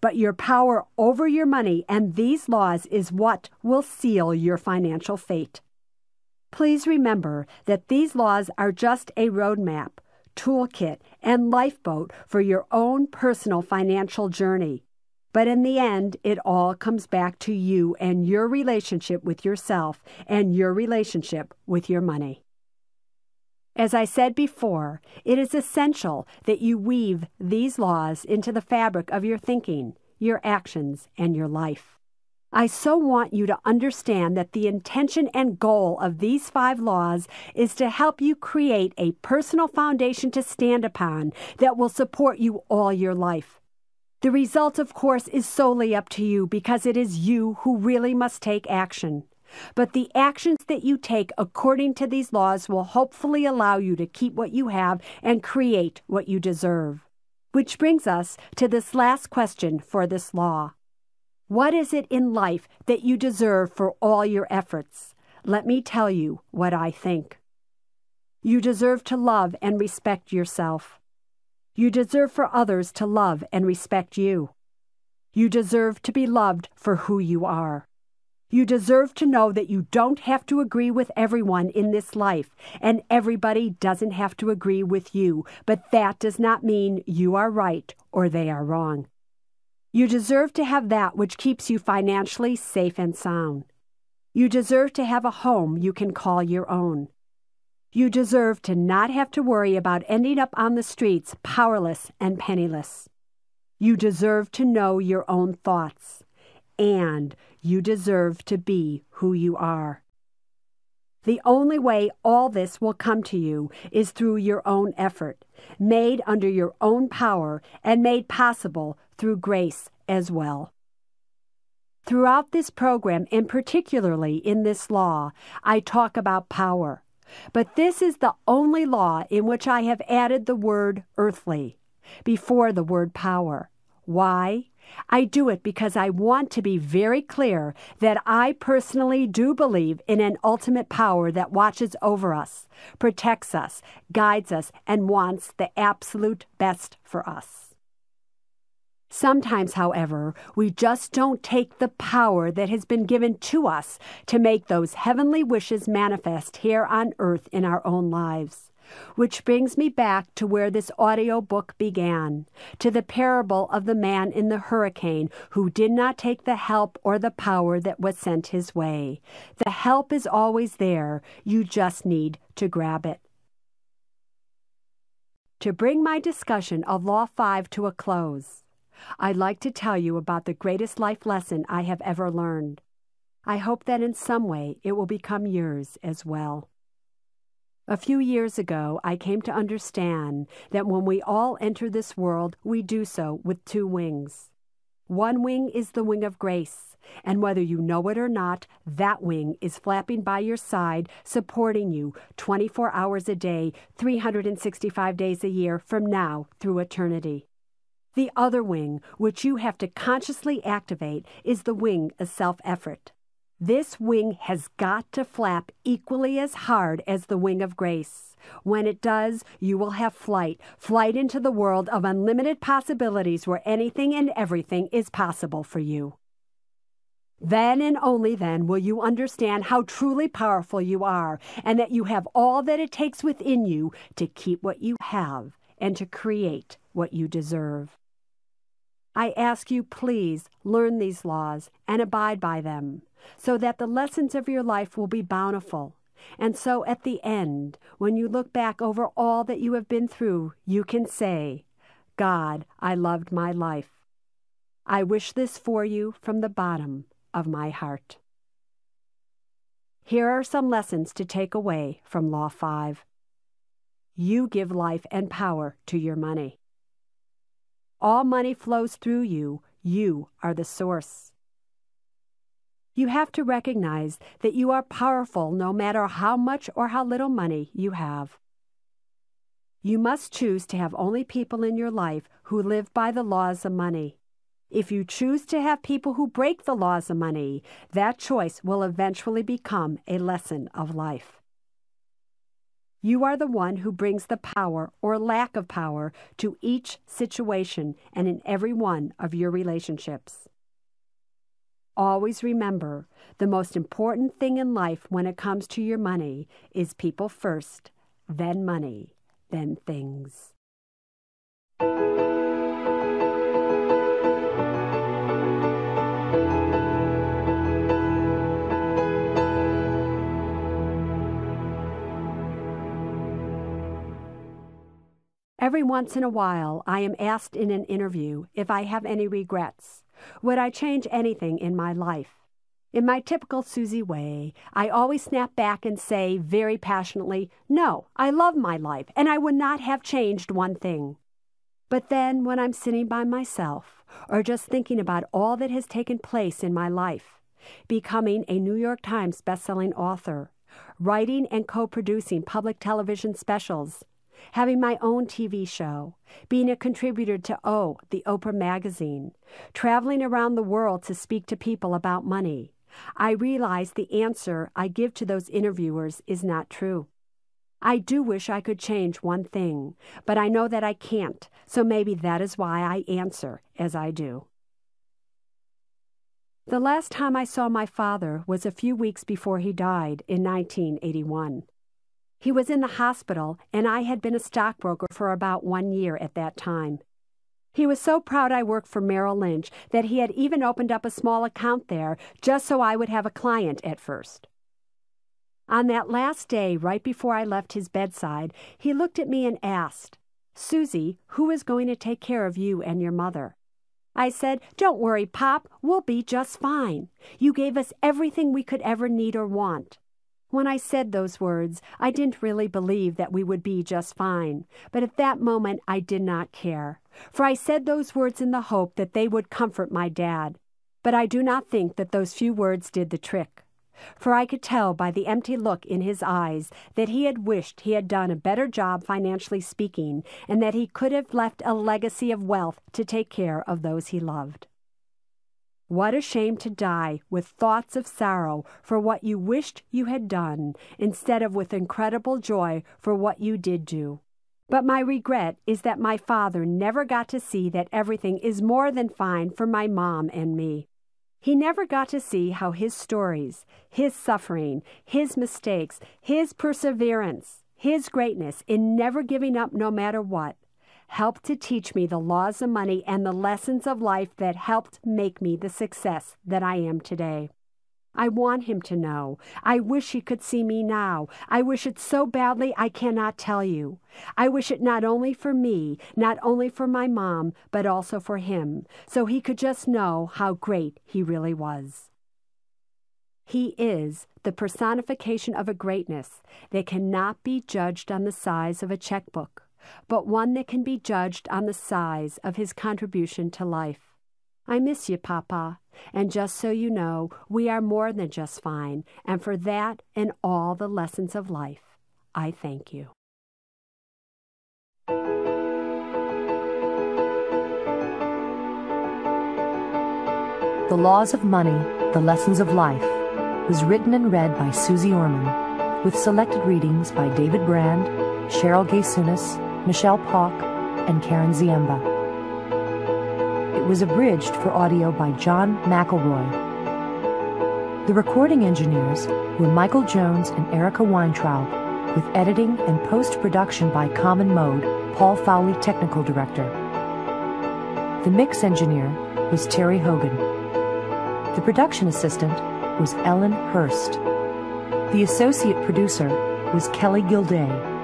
But your power over your money and these laws is what will seal your financial fate. Please remember that these laws are just a roadmap, toolkit, and lifeboat for your own personal financial journey. But in the end, it all comes back to you and your relationship with yourself and your relationship with your money. As I said before, it is essential that you weave these laws into the fabric of your thinking, your actions, and your life. I so want you to understand that the intention and goal of these five laws is to help you create a personal foundation to stand upon that will support you all your life. The result, of course, is solely up to you because it is you who really must take action. But the actions that you take according to these laws will hopefully allow you to keep what you have and create what you deserve. Which brings us to this last question for this law. What is it in life that you deserve for all your efforts? Let me tell you what I think. You deserve to love and respect yourself. You deserve for others to love and respect you. You deserve to be loved for who you are. You deserve to know that you don't have to agree with everyone in this life, and everybody doesn't have to agree with you, but that does not mean you are right or they are wrong. You deserve to have that which keeps you financially safe and sound. You deserve to have a home you can call your own. You deserve to not have to worry about ending up on the streets powerless and penniless. You deserve to know your own thoughts. And you deserve to be who you are. The only way all this will come to you is through your own effort, made under your own power and made possible through grace as well. Throughout this program, and particularly in this law, I talk about power. But this is the only law in which I have added the word earthly before the word power. Why? I do it because I want to be very clear that I personally do believe in an ultimate power that watches over us, protects us, guides us, and wants the absolute best for us. Sometimes, however, we just don't take the power that has been given to us to make those heavenly wishes manifest here on earth in our own lives. Which brings me back to where this audio book began, to the parable of the man in the hurricane who did not take the help or the power that was sent his way. The help is always there, you just need to grab it. To bring my discussion of Law 5 to a close, I'd like to tell you about the greatest life lesson I have ever learned. I hope that in some way it will become yours as well. A few years ago, I came to understand that when we all enter this world, we do so with two wings. One wing is the wing of grace, and whether you know it or not, that wing is flapping by your side, supporting you 24 hours a day, 365 days a year from now through eternity. The other wing, which you have to consciously activate, is the wing of self effort. This wing has got to flap equally as hard as the wing of grace. When it does, you will have flight, flight into the world of unlimited possibilities where anything and everything is possible for you. Then and only then will you understand how truly powerful you are and that you have all that it takes within you to keep what you have and to create what you deserve. I ask you, please learn these laws and abide by them so that the lessons of your life will be bountiful. And so at the end, when you look back over all that you have been through, you can say, God, I loved my life. I wish this for you from the bottom of my heart. Here are some lessons to take away from Law 5. You give life and power to your money. All money flows through you. You are the source. You have to recognize that you are powerful no matter how much or how little money you have. You must choose to have only people in your life who live by the laws of money. If you choose to have people who break the laws of money, that choice will eventually become a lesson of life. You are the one who brings the power or lack of power to each situation and in every one of your relationships. Always remember the most important thing in life when it comes to your money is people first, then money, then things. Every once in a while, I am asked in an interview if I have any regrets. Would I change anything in my life? In my typical Suze way, I always snap back and say very passionately, No, I love my life, and I would not have changed one thing. But then, when I'm sitting by myself, or just thinking about all that has taken place in my life, becoming a New York Times bestselling author, writing and co producing public television specials, having my own TV show, being a contributor to O, the Oprah magazine, traveling around the world to speak to people about money, I realize the answer I give to those interviewers is not true. I do wish I could change one thing, but I know that I can't, so maybe that is why I answer as I do. The last time I saw my father was a few weeks before he died in 1981. He was in the hospital, and I had been a stockbroker for about one year at that time. He was so proud I worked for Merrill Lynch that he had even opened up a small account there just so I would have a client at first. On that last day, right before I left his bedside, he looked at me and asked, Suze, who is going to take care of you and your mother? I said, Don't worry, Pop, we'll be just fine. You gave us everything we could ever need or want. When I said those words, I didn't really believe that we would be just fine, but at that moment I did not care, for I said those words in the hope that they would comfort my dad. But I do not think that those few words did the trick. for I could tell by the empty look in his eyes that he had wished he had done a better job financially speaking, and that he could have left a legacy of wealth to take care of those he loved. What a shame to die with thoughts of sorrow for what you wished you had done, instead of with incredible joy for what you did do. But my regret is that my father never got to see that everything is more than fine for my mom and me. He never got to see how his stories, his suffering, his mistakes, his perseverance, his greatness in never giving up no matter what, helped to teach me the laws of money and the lessons of life that helped make me the success that I am today. I want him to know. I wish he could see me now. I wish it so badly I cannot tell you. I wish it not only for me, not only for my mom, but also for him, so he could just know how great he really was. He is the personification of a greatness that cannot be judged on the size of a checkbook, but one that can be judged on the size of his contribution to life. I miss you, Papa. And just so you know, we are more than just fine, and for that and all the lessons of life, I thank you. The Laws of Money, The Lessons of Life was written and read by Suze Orman, with selected readings by David Brand, Cheryl Gay Sunis, Michelle Paulk, and Karen Ziemba It was abridged for audio by John McElroy. The recording engineers were Michael Jones and Erica Weintraub, with editing and post-production by Common Mode, Paul Fowley, Technical Director. The mix engineer was Terry Hogan. The production assistant was Ellen Hurst. The associate producer was Kelly Gilday.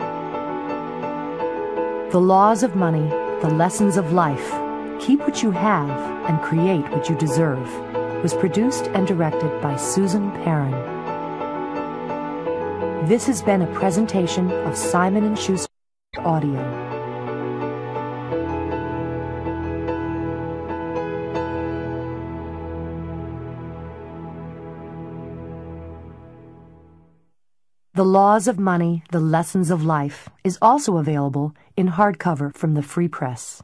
The Laws of Money, The Lessons of Life Keep What You Have and Create What You Deserve was produced and directed by Susan Perrin. This has been a presentation of Simon & Schuster Audio. The Laws of Money, The Lessons of Life is also available in hardcover from the Free Press.